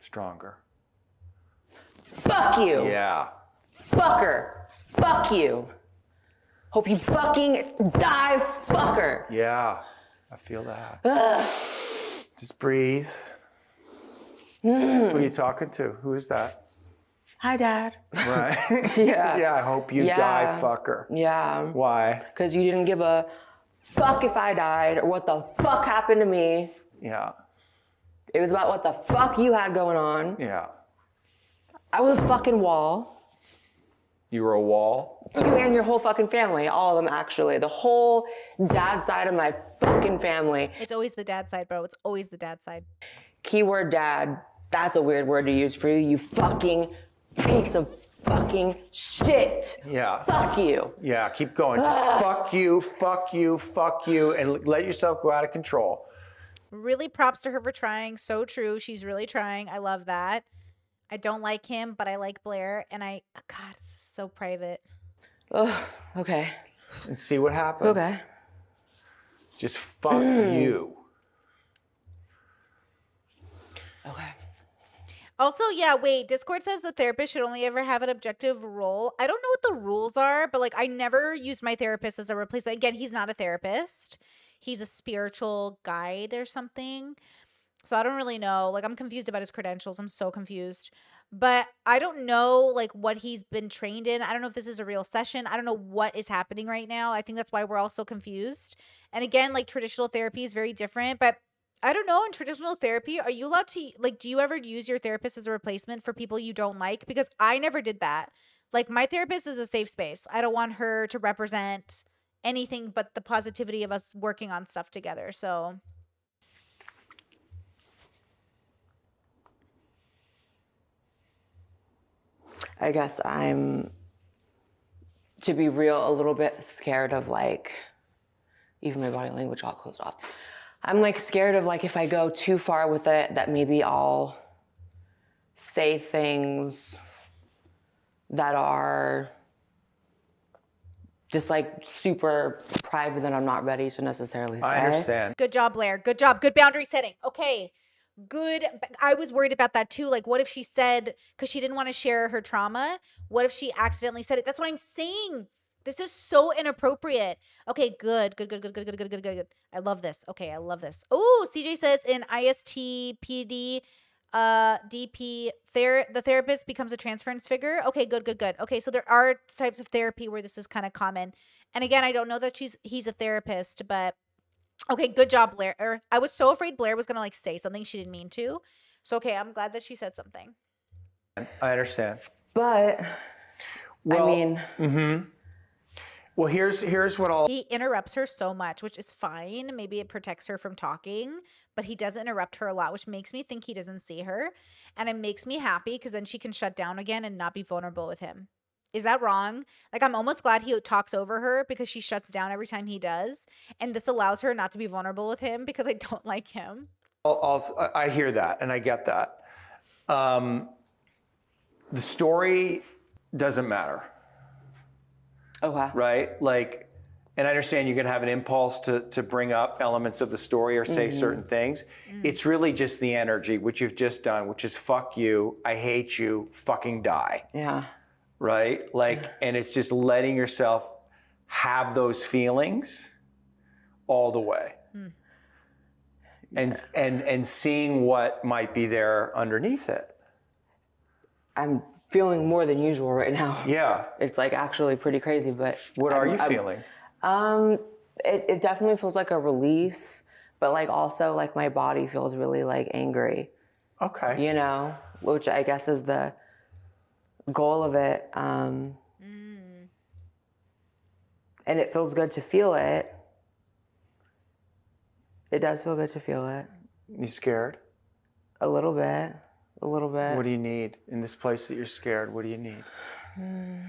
Stronger. Fuck you. Yeah. Fucker. Fuck you. Hope you fucking die, fucker. Yeah. I feel that. Just breathe. Who are you hmm. talking to? Who is that? Hi, Dad. Right. [laughs] [laughs] Yeah. yeah, I hope you die, fucker. Yeah. Why? Because you didn't give a fuck if I died or what the fuck happened to me. Yeah. It was about what the fuck you had going on. Yeah. I was a fucking wall. You were a wall. You and your whole fucking family, all of them actually. The whole dad side of my fucking family. It's always the dad side, bro. It's always the dad side. Keyword dad, that's a weird word to use for you, you fucking piece of fucking shit. Yeah. Fuck you. Yeah, keep going. Just fuck you, fuck you, fuck you, and let yourself go out of control. Really props to her for trying. So true. She's really trying. I love that. I don't like him, but I like Blaire. And I, God, it's so private. Ugh, okay. And see what happens. Okay. Just fuck mm. you. Okay. Also, yeah, wait. Discord says the therapist should only ever have an objective role. I don't know what the rules are, but like I never used my therapist as a replacement. Again, he's not a therapist. He's a spiritual guide or something. So I don't really know. Like I'm confused about his credentials. I'm so confused. But I don't know like what he's been trained in. I don't know if this is a real session. I don't know what is happening right now. I think that's why we're all so confused. And again, like traditional therapy is very different, but I don't know. In traditional therapy, are you allowed to like? Do you ever use your therapist as a replacement for people you don't like? Because I never did that. Like my therapist is a safe space. I don't want her to represent anything but the positivity of us working on stuff together. So I guess I'm, to be real, a little bit scared of like, even my body language all closed off. I'm like scared of like if I go too far with it, that maybe I'll say things that are just like super private that I'm not ready to necessarily say. I understand. good job, Blaire. Good job. Good boundary setting. Okay. Good. I was worried about that too. Like, what if she said, because she didn't want to share her trauma, what if she accidentally said it? That's what I'm saying. This is so inappropriate. Okay, good, good, good, good, good, good, good, good, good, good. I love this. Okay, I love this. Oh, CJ says in ISTPD, uh, DP, ther- the therapist becomes a transference figure. Okay, good, good, good. Okay, so there are types of therapy where this is kind of common. And again, I don't know that she's he's a therapist, but okay, good job, Blaire. Or, I was so afraid Blaire was gonna like say something she didn't mean to. So okay, I'm glad that she said something. I understand. But Well, I mean, Well, here's here's what I'll He interrupts her so much, which is fine. Maybe it protects her from talking, but he does interrupt her a lot, which makes me think he doesn't see her. And it makes me happy because then she can shut down again and not be vulnerable with him. Is that wrong? Like, I'm almost glad he talks over her because she shuts down every time he does. And this allows her not to be vulnerable with him because I don't like him. I'll, I'll, I hear that and I get that. Um, the story doesn't matter, Oh, okay. right? Like, and I understand you can have an impulse to, to bring up elements of the story or say mm-hmm. certain things. Mm. It's really just the energy, which you've just done, which is fuck you, I hate you, fucking die, Yeah. right? Like, and it's just letting yourself have those feelings all the way. Hmm. And, and, and seeing what might be there underneath it. I'm feeling more than usual right now. Yeah. It's like actually pretty crazy, but What are I'm- you I'm- feeling? Um, it, it definitely feels like a release, but like also like my body feels really like angry, Okay. you know, which I guess is the goal of it. Um, and it feels good to feel it. It does feel good to feel it. You scared? A little bit. A little bit. What do you need in this place that you're scared? What do you need? Hmm.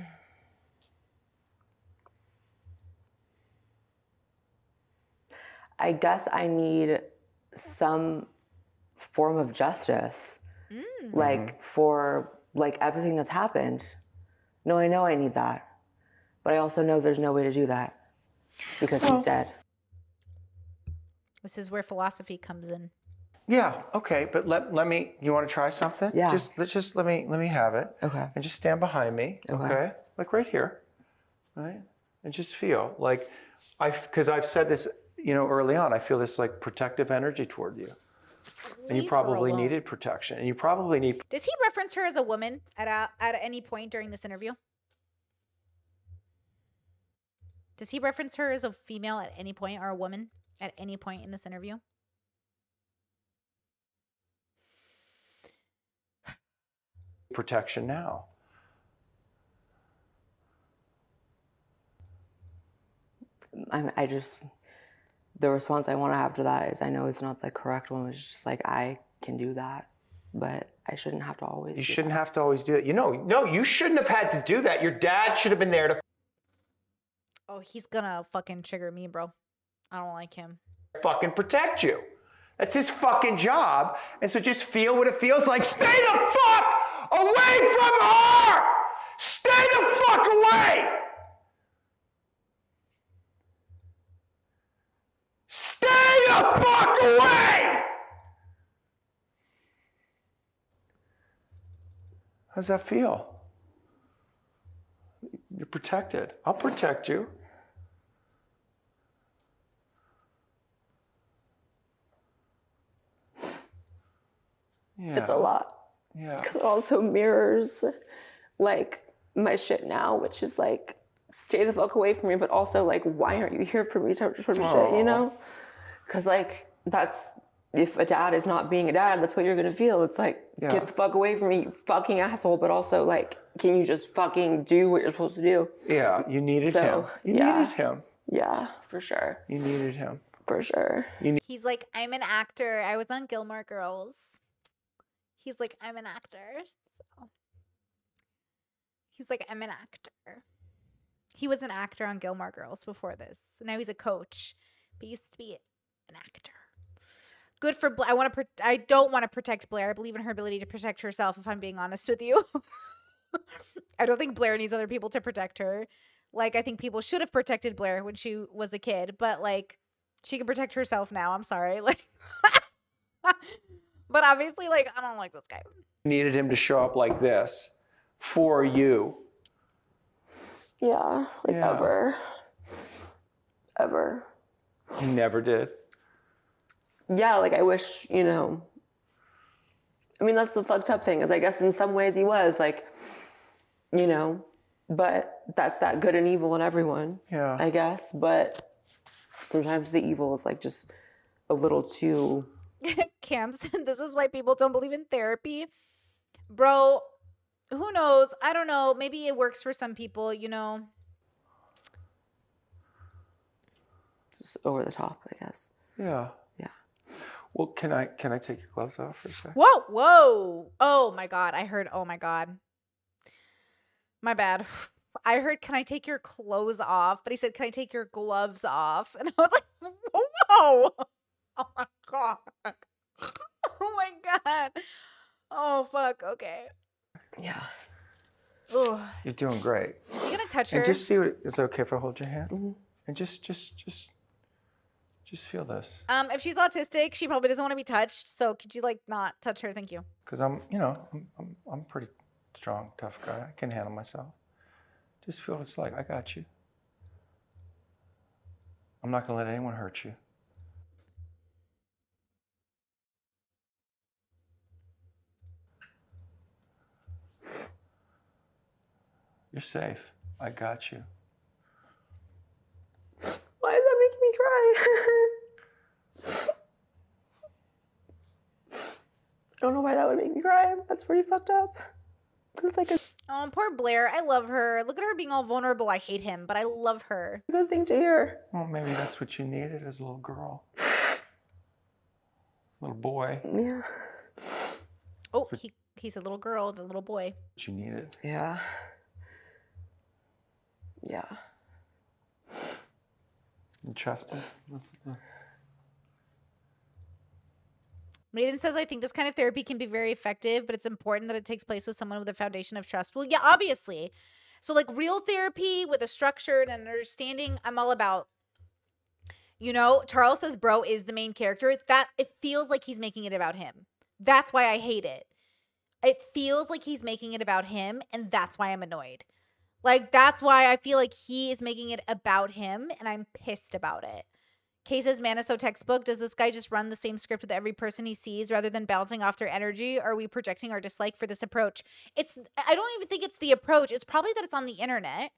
I guess I need some form of justice. Hmm. Like for like everything that's happened. No, I know I need that. But I also know there's no way to do that. Because he's dead. This is where philosophy comes in. Yeah, okay, but let let me. You want to try something? Yeah. Just let just let me let me have it. Okay. And just stand behind me. Okay. Okay. Like right here, right? And just feel like I because I've said this, you know, early on. I feel this like protective energy toward you, and you probably needed protection, and you probably need Does he reference her as a woman at a, at any point during this interview? Does he reference her as a female at any point or a woman at any point in this interview? Protection now. I, I just, the response I want to have to that is I know it's not the correct one. It's just like, I can do that. But I shouldn't have to always. You do shouldn't that. have to always do it. You know, no, you shouldn't have had to do that. Your dad should have been there to Oh, he's gonna fucking trigger me, bro. I don't like him. fucking protect you. That's his fucking job. And so just feel what it feels like. Stay the fuck away from her! Stay the fuck away! Stay the fuck away! How's that feel? You're protected. I'll protect you. Yeah. It's a lot. Yeah. because it also mirrors like my shit now, which is like stay the fuck away from me, but also like why aren't you here for me sort of, sort of shit, you know? Because like that's if a dad is not being a dad, that's what you're gonna feel. It's like Yeah. get the fuck away from me, you fucking asshole. But also like, can you just fucking do what you're supposed to do? Yeah, you needed So, him. You yeah. needed him. Yeah, for sure, You needed him. for sure. He's like, I'm an actor. I was on Gilmore Girls. He's like, I'm an actor. So he's like, I'm an actor. He was an actor on Gilmore Girls before this. Now he's a coach, but he used to be an actor. Good for Blaire. I want to. Pro- I don't want to protect Blaire. I believe in her ability to protect herself. If I'm being honest with you, [laughs] I don't think Blaire needs other people to protect her. Like I think people should have protected Blaire when she was a kid, but like she can protect herself now. I'm sorry. [laughs] Like But obviously like I don't like this guy. Needed him to show up like this for you. Yeah, like Yeah. ever, ever. He never did. yeah, like I wish, you know. I mean, that's the fucked up thing is I guess in some ways he was like, you know, but that's that good and evil in everyone, Yeah. I guess. But sometimes the evil is like just a little too. [laughs] Cam said [laughs] this is why people don't believe in therapy. Bro, who knows? I don't know. Maybe it works for some people, you know. Just over the top, I guess. Yeah. Yeah. Well, can I can I take your gloves off for a second? Whoa, whoa. Oh my god. I heard oh my god. My bad. [laughs] I heard can I take your clothes off? But he said, Can I take your gloves off? And I was like, Whoa. Oh my god. [laughs] Oh my god. Oh fuck. Okay. Yeah. Ugh. You're doing great. Is he gonna touch her? And just see what is it okay if I hold your hand? And just just just just feel this. Um, if she's autistic, she probably doesn't want to be touched. So could you like not touch her? Thank you. Because I'm, you know, I'm, I'm, I'm a pretty strong, tough guy. I can handle myself. Just feel what it's like. I got you. I'm not going to let anyone hurt you. You're safe. I got you. Why is that making me cry? [laughs] I don't know why that would make me cry. That's pretty fucked up. It's like a Oh, poor Blaire. I love her. Look at her being all vulnerable. I hate him, but I love her. good thing to hear. Well, maybe that's what you needed as a little girl. [sighs] Little boy. Yeah. Oh, he he's a little girl, the little boy. What you needed. Yeah. Yeah. You trust him. Maiden says, I think this kind of therapy can be very effective, but it's important that it takes place with someone with a foundation of trust. Well, yeah, obviously. So, like real therapy with a structure and an understanding, I'm all about. You know, Charles says bro is the main character. That it feels like he's making it about him. That's why I hate it. It feels like he's making it about him, and that's why I'm annoyed. Like, that's why I feel like he is making it about him, and I'm pissed about it. Kay says, man is so textbook. Does this guy just run the same script with every person he sees rather than bouncing off their energy? Are we projecting our dislike for this approach? It's, I don't even think it's the approach. It's probably that it's on the internet.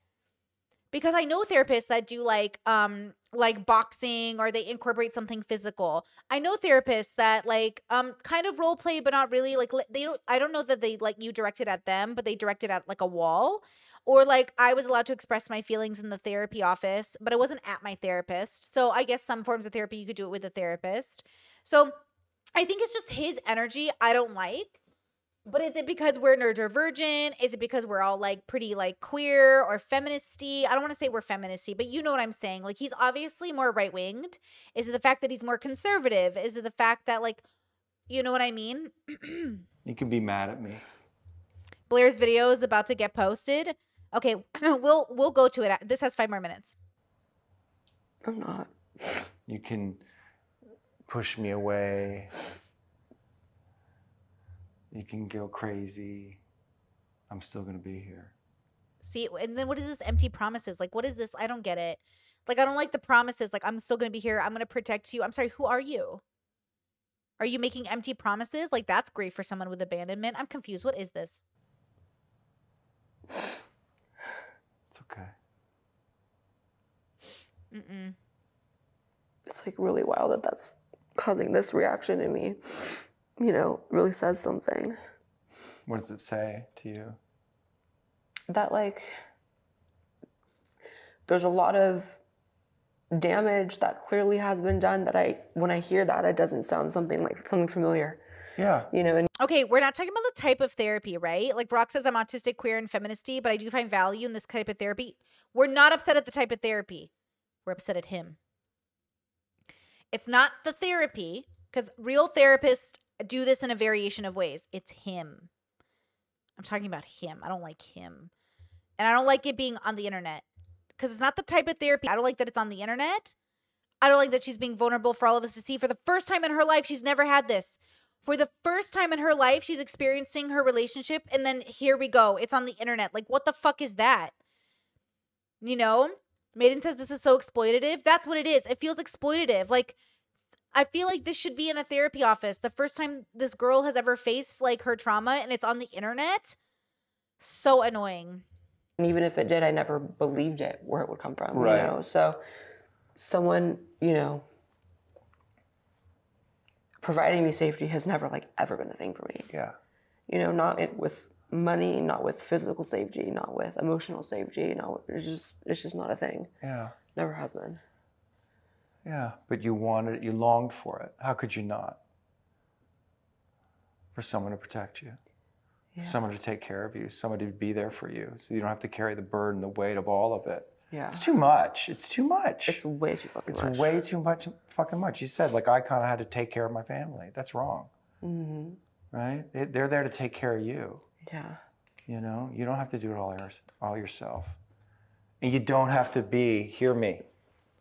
Because I know therapists that do like, um, like boxing or they incorporate something physical. I know therapists that like, um, kind of role play, but not really. Like, they don't, I don't know that they like you directed at them, but they directed at like a wall or like I was allowed to express my feelings in the therapy office, but I wasn't at my therapist. So I guess some forms of therapy you could do it with a therapist. So I think it's just his energy I don't like. But is it because we're neurodivergent? Is it because we're all like pretty like queer or feministy? I don't want to say we're feministy, but you know what I'm saying. Like he's obviously more right winged. Is it the fact that he's more conservative? Is it the fact that like, you know what I mean? [clears throat] You can be mad at me. Blaire's video is about to get posted. Okay, [clears throat] we'll we'll go to it. This has five more minutes. I'm not. You can push me away. You can go crazy. I'm still going to be here. See, and then what is this empty promises? Like, what is this? I don't get it. Like, I don't like the promises. Like, I'm still going to be here. I'm going to protect you. I'm sorry, who are you? Are you making empty promises? Like, that's great for someone with abandonment. I'm confused. What is this? It's okay. Mm-mm. It's like really wild that that's causing this reaction in me. You know, really says something. What does it say to you? That like there's a lot of damage that clearly has been done that I when I hear that it doesn't sound something like something familiar. Yeah. You know, and Okay, we're not talking about the type of therapy, right? Like Brock says, I'm autistic, queer, and feministy, but I do find value in this type of therapy. We're not upset at the type of therapy. We're upset at him. It's not the therapy, because real therapists do this in a variation of ways. It's him. I'm talking about him. I don't like him. And I don't like it being on the internet. Because it's not the type of therapy. I don't like that it's on the internet. I don't like that she's being vulnerable for all of us to see. For the first time in her life, she's never had this for the first time in her life, she's experiencing her relationship, and then here we go. It's on the internet. Like, what the fuck is that? You know? Maiden says this is so exploitative. That's what it is. It feels exploitative. Like, I feel like this should be in a therapy office. The first time this girl has ever faced like her trauma and it's on the internet. So annoying. And even if it did, I never believed it where it would come from. Right. You know, so someone, you know, providing me safety has never like ever been a thing for me. Yeah. You know, not it with money, not with physical safety, not with emotional safety. No, it's just it's just not a thing. Yeah. Never has been. Yeah. But you wanted it, you longed for it. How could you not? For someone to protect you. Someone to take care of you, somebody to be there for you, so you don't have to carry the burden, the weight of all of it. Yeah. It's too much. It's too much. It's way too fucking It's much. way too much fucking much. You said, like, I kind of had to take care of my family. That's wrong. hmm Right? They, they're there to take care of you. Yeah. You know, you don't have to do it all, yours, all yourself. And you don't have to be, hear me,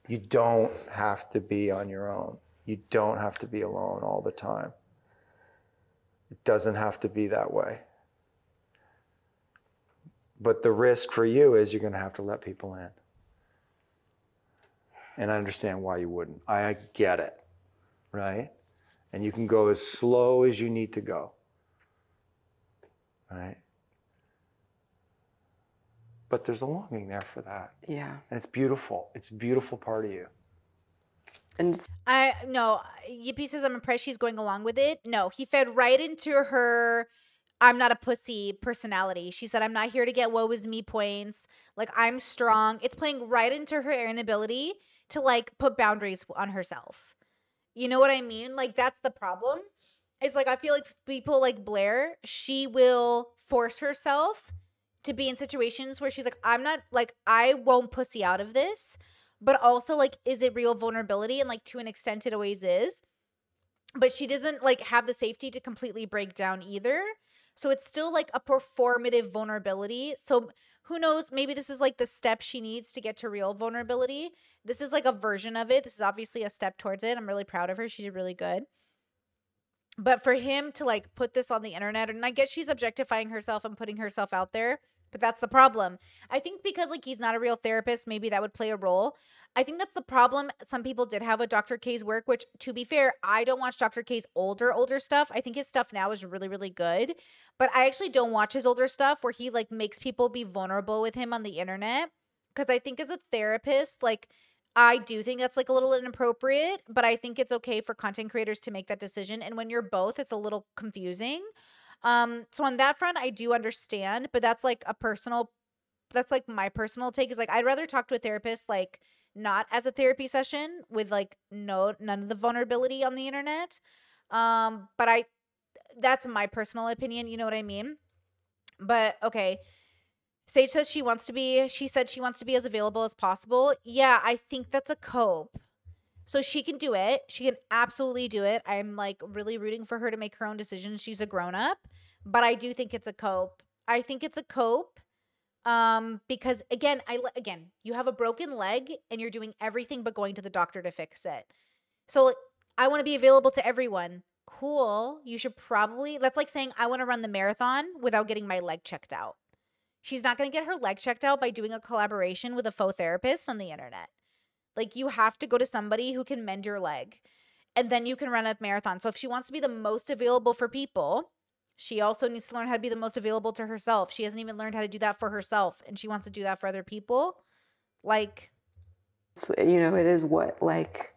you don't have to be on your own. You don't have to be alone all the time. It doesn't have to be that way. But the risk for you is you're going to have to let people in. And I understand why you wouldn't. I get it, right? And you can go as slow as you need to go, right? But there's a longing there for that. Yeah. And it's beautiful. It's a beautiful part of you. And it's, I no, Yippee says I'm impressed she's going along with it. No, he fed right into her I'm not a pussy personality. She said, I'm not here to get woe is me points. Like I'm strong. It's playing right into her inability to like put boundaries on herself. You know what I mean? Like that's the problem. is like I feel like people like Blaire, she will force herself to be in situations where she's like, I'm not like I won't pussy out of this, but also like, is it real vulnerability? And like to an extent, it always is. But she doesn't like have the safety to completely break down either. So it's still like a performative vulnerability. So who knows? Maybe this is like the step she needs to get to real vulnerability. This is like a version of it. This is obviously a step towards it. I'm really proud of her. She did really good. But for him to like put this on the internet, and I guess she's objectifying herself and putting herself out there. But that's the problem. I think because like he's not a real therapist, maybe that would play a role. I think that's the problem. Some people did have a Dr. K's work, which to be fair, I don't watch Dr. K's older, older stuff. I think his stuff now is really, really good. But I actually don't watch his older stuff where he like makes people be vulnerable with him on the internet. Cause I think as a therapist, like I do think that's like a little inappropriate, but I think it's okay for content creators to make that decision. And when you're both, it's a little confusing. Um, so on that front, I do understand, but that's like a personal that's like my personal take is like I'd rather talk to a therapist like not as a therapy session with like no none of the vulnerability on the internet. Um, but I that's my personal opinion, you know what I mean? But okay. Sage says she wants to be she said she wants to be as available as possible. Yeah, I think that's a cope. So she can do it. She can absolutely do it. I'm like really rooting for her to make her own decisions. She's a grown up, but I do think it's a cope. I think it's a cope um because again i again you have a broken leg and you're doing everything but going to the doctor to fix it so i want to be available to everyone cool you should probably that's like saying i want to run the marathon without getting my leg checked out she's not going to get her leg checked out by doing a collaboration with a faux therapist on the internet like you have to go to somebody who can mend your leg and then you can run a marathon so if she wants to be the most available for people she also needs to learn how to be the most available to herself. She hasn't even learned how to do that for herself, and she wants to do that for other people. Like, so, you know, it is what, like,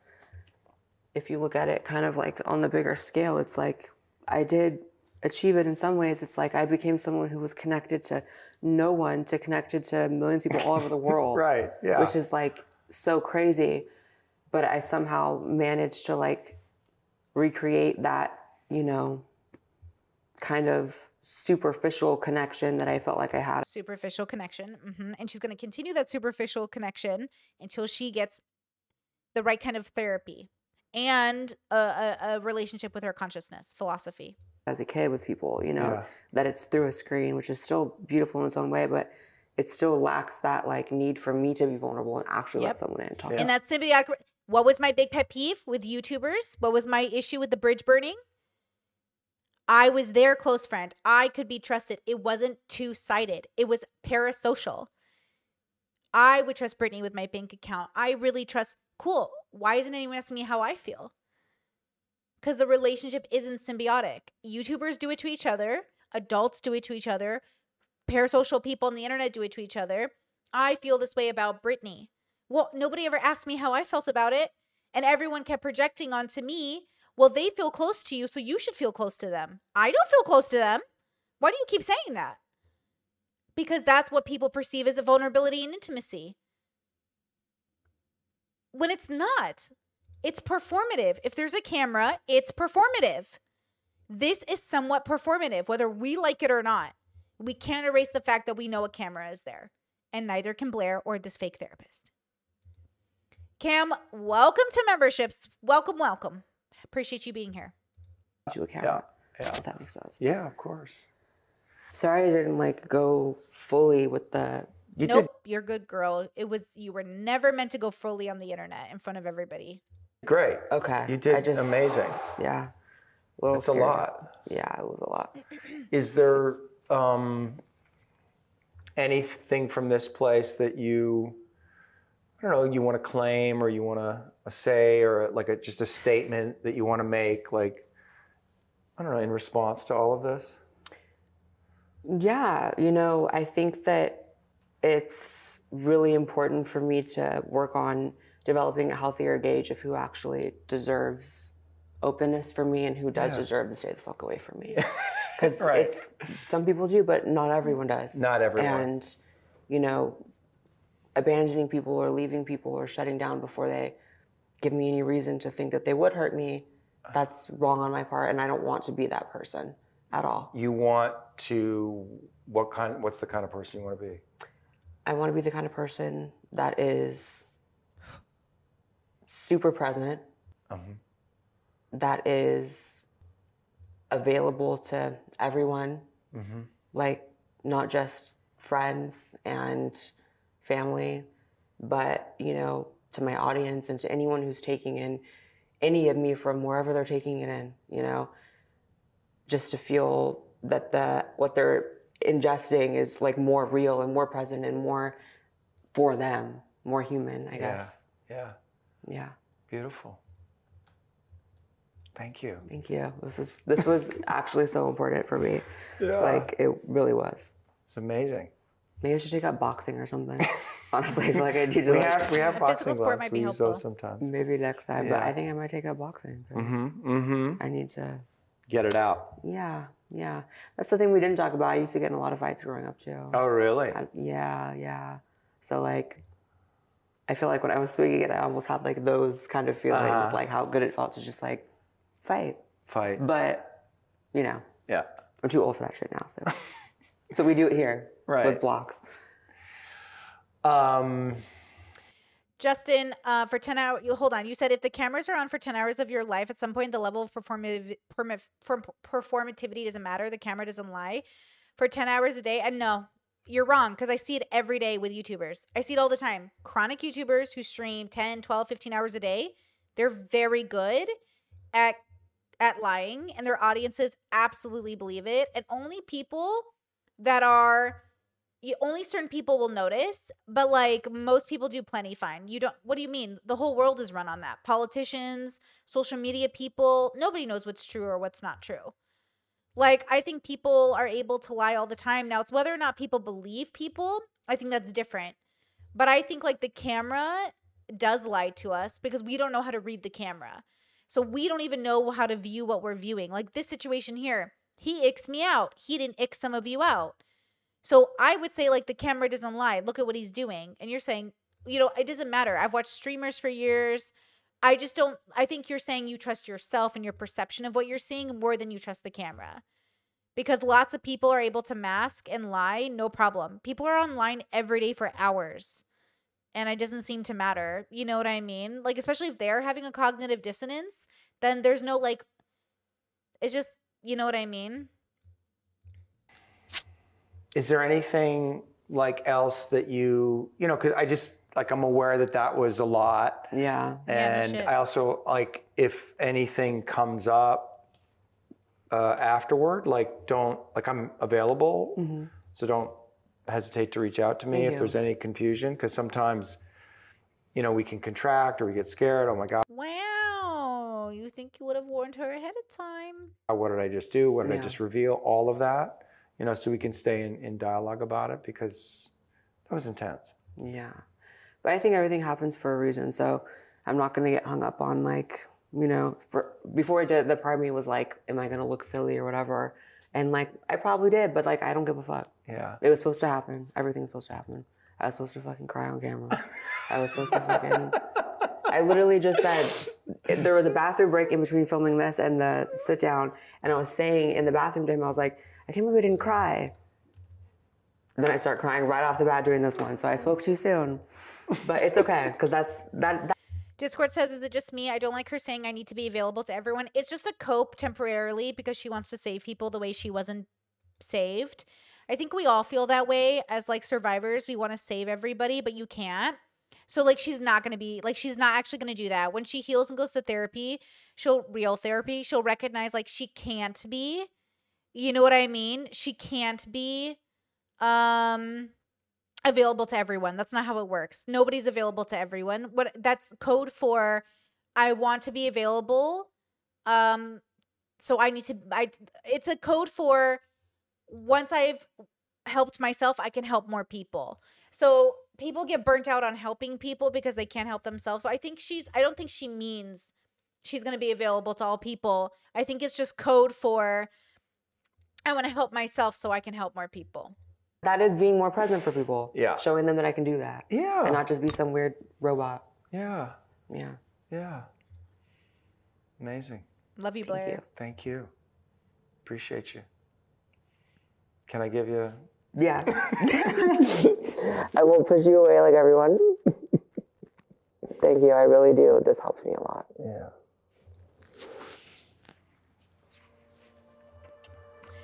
if you look at it kind of like on the bigger scale, it's like I did achieve it in some ways. It's like I became someone who was connected to no one, to connected to millions of people all over the [laughs] world. right. Yeah. Which is like so crazy. But I somehow managed to like recreate that, you know, kind of superficial connection that I felt like I had. Superficial connection. Mm-hmm. And she's going to continue that superficial connection until she gets the right kind of therapy and a, a, a relationship with her consciousness, philosophy. As a kid with people, you know, yeah. that it's through a screen, which is still beautiful in its own way, but it still lacks that like need for me to be vulnerable and actually yep. let someone in and talk. Yeah. And that's symbiotic. What was my big pet peeve with YouTubers? What was my issue with the bridge burning? I was their close friend. I could be trusted. It wasn't two sided, it was parasocial. I would trust Brittany with my bank account. I really trust. Cool. Why isn't anyone asking me how I feel? Because the relationship isn't symbiotic. YouTubers do it to each other, adults do it to each other, parasocial people on the internet do it to each other. I feel this way about Brittany. Well, nobody ever asked me how I felt about it. And everyone kept projecting onto me well, they feel close to you, so you should feel close to them. I don't feel close to them. Why do you keep saying that? Because that's what people perceive as a vulnerability and intimacy. When it's not, it's performative. If there's a camera, it's performative. This is somewhat performative, whether we like it or not. We can't erase the fact that we know a camera is there, and neither can Blaire or this fake therapist. Cam, welcome to memberships. Welcome, welcome. Appreciate you being here. To a camera. Yeah. Yeah. If that makes sense. Yeah, of course. Sorry I didn't like go fully with the you nope, did. you're good girl. It was you were never meant to go fully on the internet in front of everybody. Great. Okay. You did I just, amazing. Yeah. It's a lot. Yeah, it was a lot. Is there um, anything from this place that you I don't know, you want to claim or you want to say or like a, just a statement that you want to make, like, I don't know, in response to all of this? Yeah, you know, I think that it's really important for me to work on developing a healthier gauge of who actually deserves openness for me and who does yeah. deserve to stay the fuck away from me. [laughs] Because right. it's some people do, but not everyone does. Not everyone. And you know, abandoning people or leaving people or shutting down before they give me any reason to think that they would hurt me that's wrong on my part, and I don't want to be that person at all. You want to what kind? What's the kind of person you want to be? I want to be the kind of person that is super present, mm-hmm. that is available to everyone, mm-hmm. like not just friends and family, but you know, to my audience and to anyone who's taking in any of me from wherever they're taking it in, you know, just to feel that the what they're ingesting is like more real and more present and more for them, more human, I guess. Yeah. Yeah. Beautiful. Thank you. Thank you. This is this was actually so important for me. Yeah. Like it really was. It's amazing. Maybe I should take up boxing or something. [laughs] Honestly, I feel like I need to We like, have we have boxing physical sport gloves. might We be use helpful. those sometimes. maybe next time. But I think I might take up boxing. 'cause Mm-hmm. I need to. Get it out. Yeah, yeah. That's the thing we didn't talk about. I used to get in a lot of fights growing up too. Oh, really? I- yeah, yeah. So like, I feel like when I was swinging it, I almost had like those kind of feelings, Uh-huh. like how good it felt to just like fight. Fight. But you know, Yeah. I'm too old for that shit now. So, so we do it here [laughs] Right. with blocks. Um. Justin, uh, for 10 hours, you hold on. You said if the cameras are on for 10 hours of your life, at some point the level of performative, permi- perm- performativity doesn't matter. The camera doesn't lie. For 10 hours a day, and no, you're wrong because I see it every day with YouTubers. I see it all the time. Chronic YouTubers who stream 10, 12, 15 hours a day, they're very good at at lying and their audiences absolutely believe it. And only people that are only certain people will notice, but like most people do plenty fine. You don't, what do you mean? The whole world is run on that. Politicians, social media people, nobody knows what's true or what's not true. Like, I think people are able to lie all the time. Now, it's whether or not people believe people. I think that's different. But I think like the camera does lie to us because we don't know how to read the camera. So we don't even know how to view what we're viewing. Like this situation here, he icks me out. He didn't ick some of you out. So I would say like the camera doesn't lie. Look at what he's doing. And you're saying, you know, it doesn't matter. I've watched streamers for years. I just don't I think you're saying you trust yourself and your perception of what you're seeing more than you trust the camera. Because lots of people are able to mask and lie, no problem. People are online every day for hours. And it doesn't seem to matter. You know what I mean? Like especially if they're having a cognitive dissonance, then there's no like it's just you know what I mean? Is there anything like else that you you know? Because I just like I'm aware that that was a lot, Yeah. Yeah, no and shit. I also like if anything comes up uh, afterward, like don't like I'm available, so don't hesitate to reach out to me if there's any confusion, because sometimes you know we can contract or we get scared. Oh my god, Wow. You think you would have warned her ahead of time? Uh, what did I just do? What did I just reveal? All of that, you know, so we can stay in, in dialogue about it because that was intense. Yeah. But I think everything happens for a reason. So I'm not going to get hung up on like, you know, for before I did, the part of me was like, am I going to look silly or whatever? And like, I probably did, but like, I don't give a fuck. Yeah. It was supposed to happen. Everything was supposed to happen. I was supposed to fucking cry on camera. I was supposed to fucking. [laughs] I literally just said there was a bathroom break in between filming this and the sit down, and I was saying in the bathroom to him, I was like, I can't believe I didn't cry. Then I start crying right off the bat during this one, so I spoke too soon. But it's okay because that's that, that. Discord says, Is it just me? I don't like her saying I need to be available to everyone. It's just a cope temporarily because she wants to save people the way she wasn't saved. I think we all feel that way as like survivors. We want to save everybody, but you can't. So like she's not going to be like she's not actually going to do that. When she heals and goes to therapy, she'll real therapy, she'll recognize like she can't be. You know what I mean? She can't be um available to everyone. That's not how it works. Nobody's available to everyone. What that's code for I want to be available. Um so I need to I it's a code for once I've helped myself, I can help more people. So people get burnt out on helping people because they can't help themselves. So I think she's I don't think she means she's going to be available to all people. I think it's just code for I want to help myself so I can help more people. That is being more present for people. Yeah. Showing them that I can do that. Yeah. And not just be some weird robot. Yeah. Yeah. Yeah. Amazing. Love you, Blaire. you. Thank you. Appreciate you. Can I give you? Yeah. [laughs] I won't push you away like everyone. Thank you. I really do. This helps me a lot. Yeah.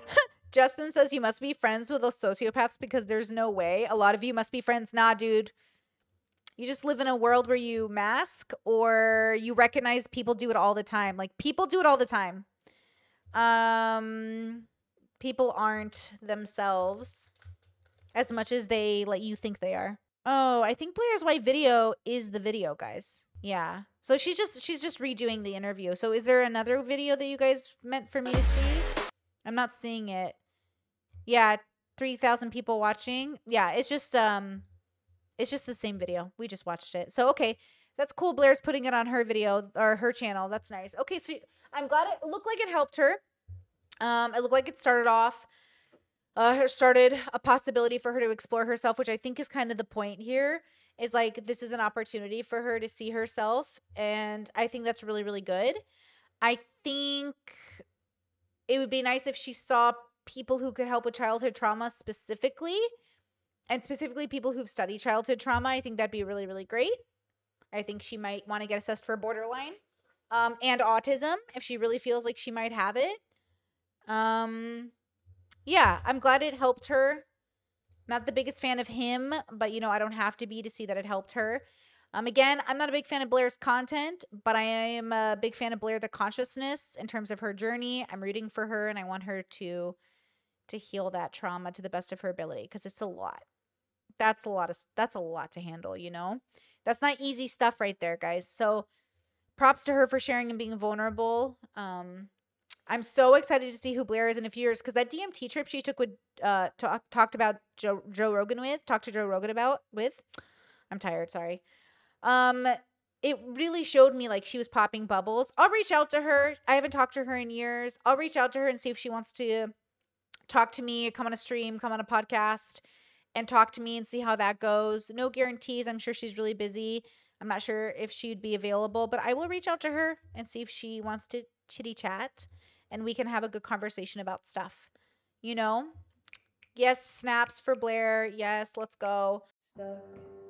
[laughs] Justin says you must be friends with those sociopaths because there's no way. A lot of you must be friends. Nah, dude. You just live in a world where you mask or you recognize people do it all the time. Like people do it all the time. Um people aren't themselves as much as they let you think they are. Oh, I think Blaire's white video is the video, guys. Yeah. So she's just she's just redoing the interview. So is there another video that you guys meant for me to see? I'm not seeing it. Yeah, 3,000 people watching. Yeah, it's just um it's just the same video. We just watched it. So okay, that's cool. Blaire's putting it on her video or her channel. That's nice. Okay, so I'm glad it looked like it helped her. Um, it looked like it started off uh started a possibility for her to explore herself, which I think is kind of the point here. Is like this is an opportunity for her to see herself, and I think that's really really good. I think it would be nice if she saw people who could help with childhood trauma specifically and specifically people who've studied childhood trauma i think that'd be really really great i think she might want to get assessed for borderline um, and autism if she really feels like she might have it um, yeah i'm glad it helped her not the biggest fan of him but you know i don't have to be to see that it helped her um, again, I'm not a big fan of Blaire's content, but I am a big fan of Blaire the consciousness in terms of her journey. I'm rooting for her, and I want her to to heal that trauma to the best of her ability because it's a lot. That's a lot of that's a lot to handle. You know, that's not easy stuff right there, guys. So, props to her for sharing and being vulnerable. Um, I'm so excited to see who Blaire is in a few years because that DMT trip she took with uh talk, talked about Joe Joe Rogan with talked to Joe Rogan about with. I'm tired. Sorry um it really showed me like she was popping bubbles. I'll reach out to her. I haven't talked to her in years. I'll reach out to her and see if she wants to talk to me, come on a stream, come on a podcast and talk to me and see how that goes. No guarantees. I'm sure she's really busy. I'm not sure if she'd be available, but I will reach out to her and see if she wants to chitty chat and we can have a good conversation about stuff. You know? Yes, snaps for Blaire. Yes, let's go. Stuck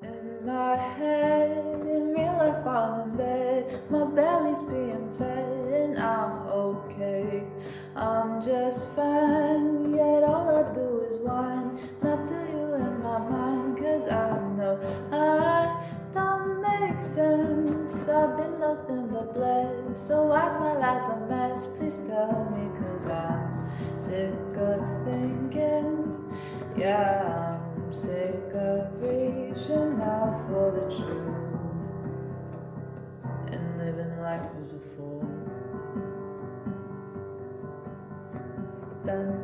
in my head, in real life I'm in bed. My belly's being fed, and I'm okay. I'm just fine, yet all I do is whine. Not to you my mind, cause I know I don't make sense. I've been nothing but blessed. So why's my life a mess? Please tell me, cause I'm sick of thinking. Yeah, I'm sick of reaching out for the truth and living life as a fool. Dun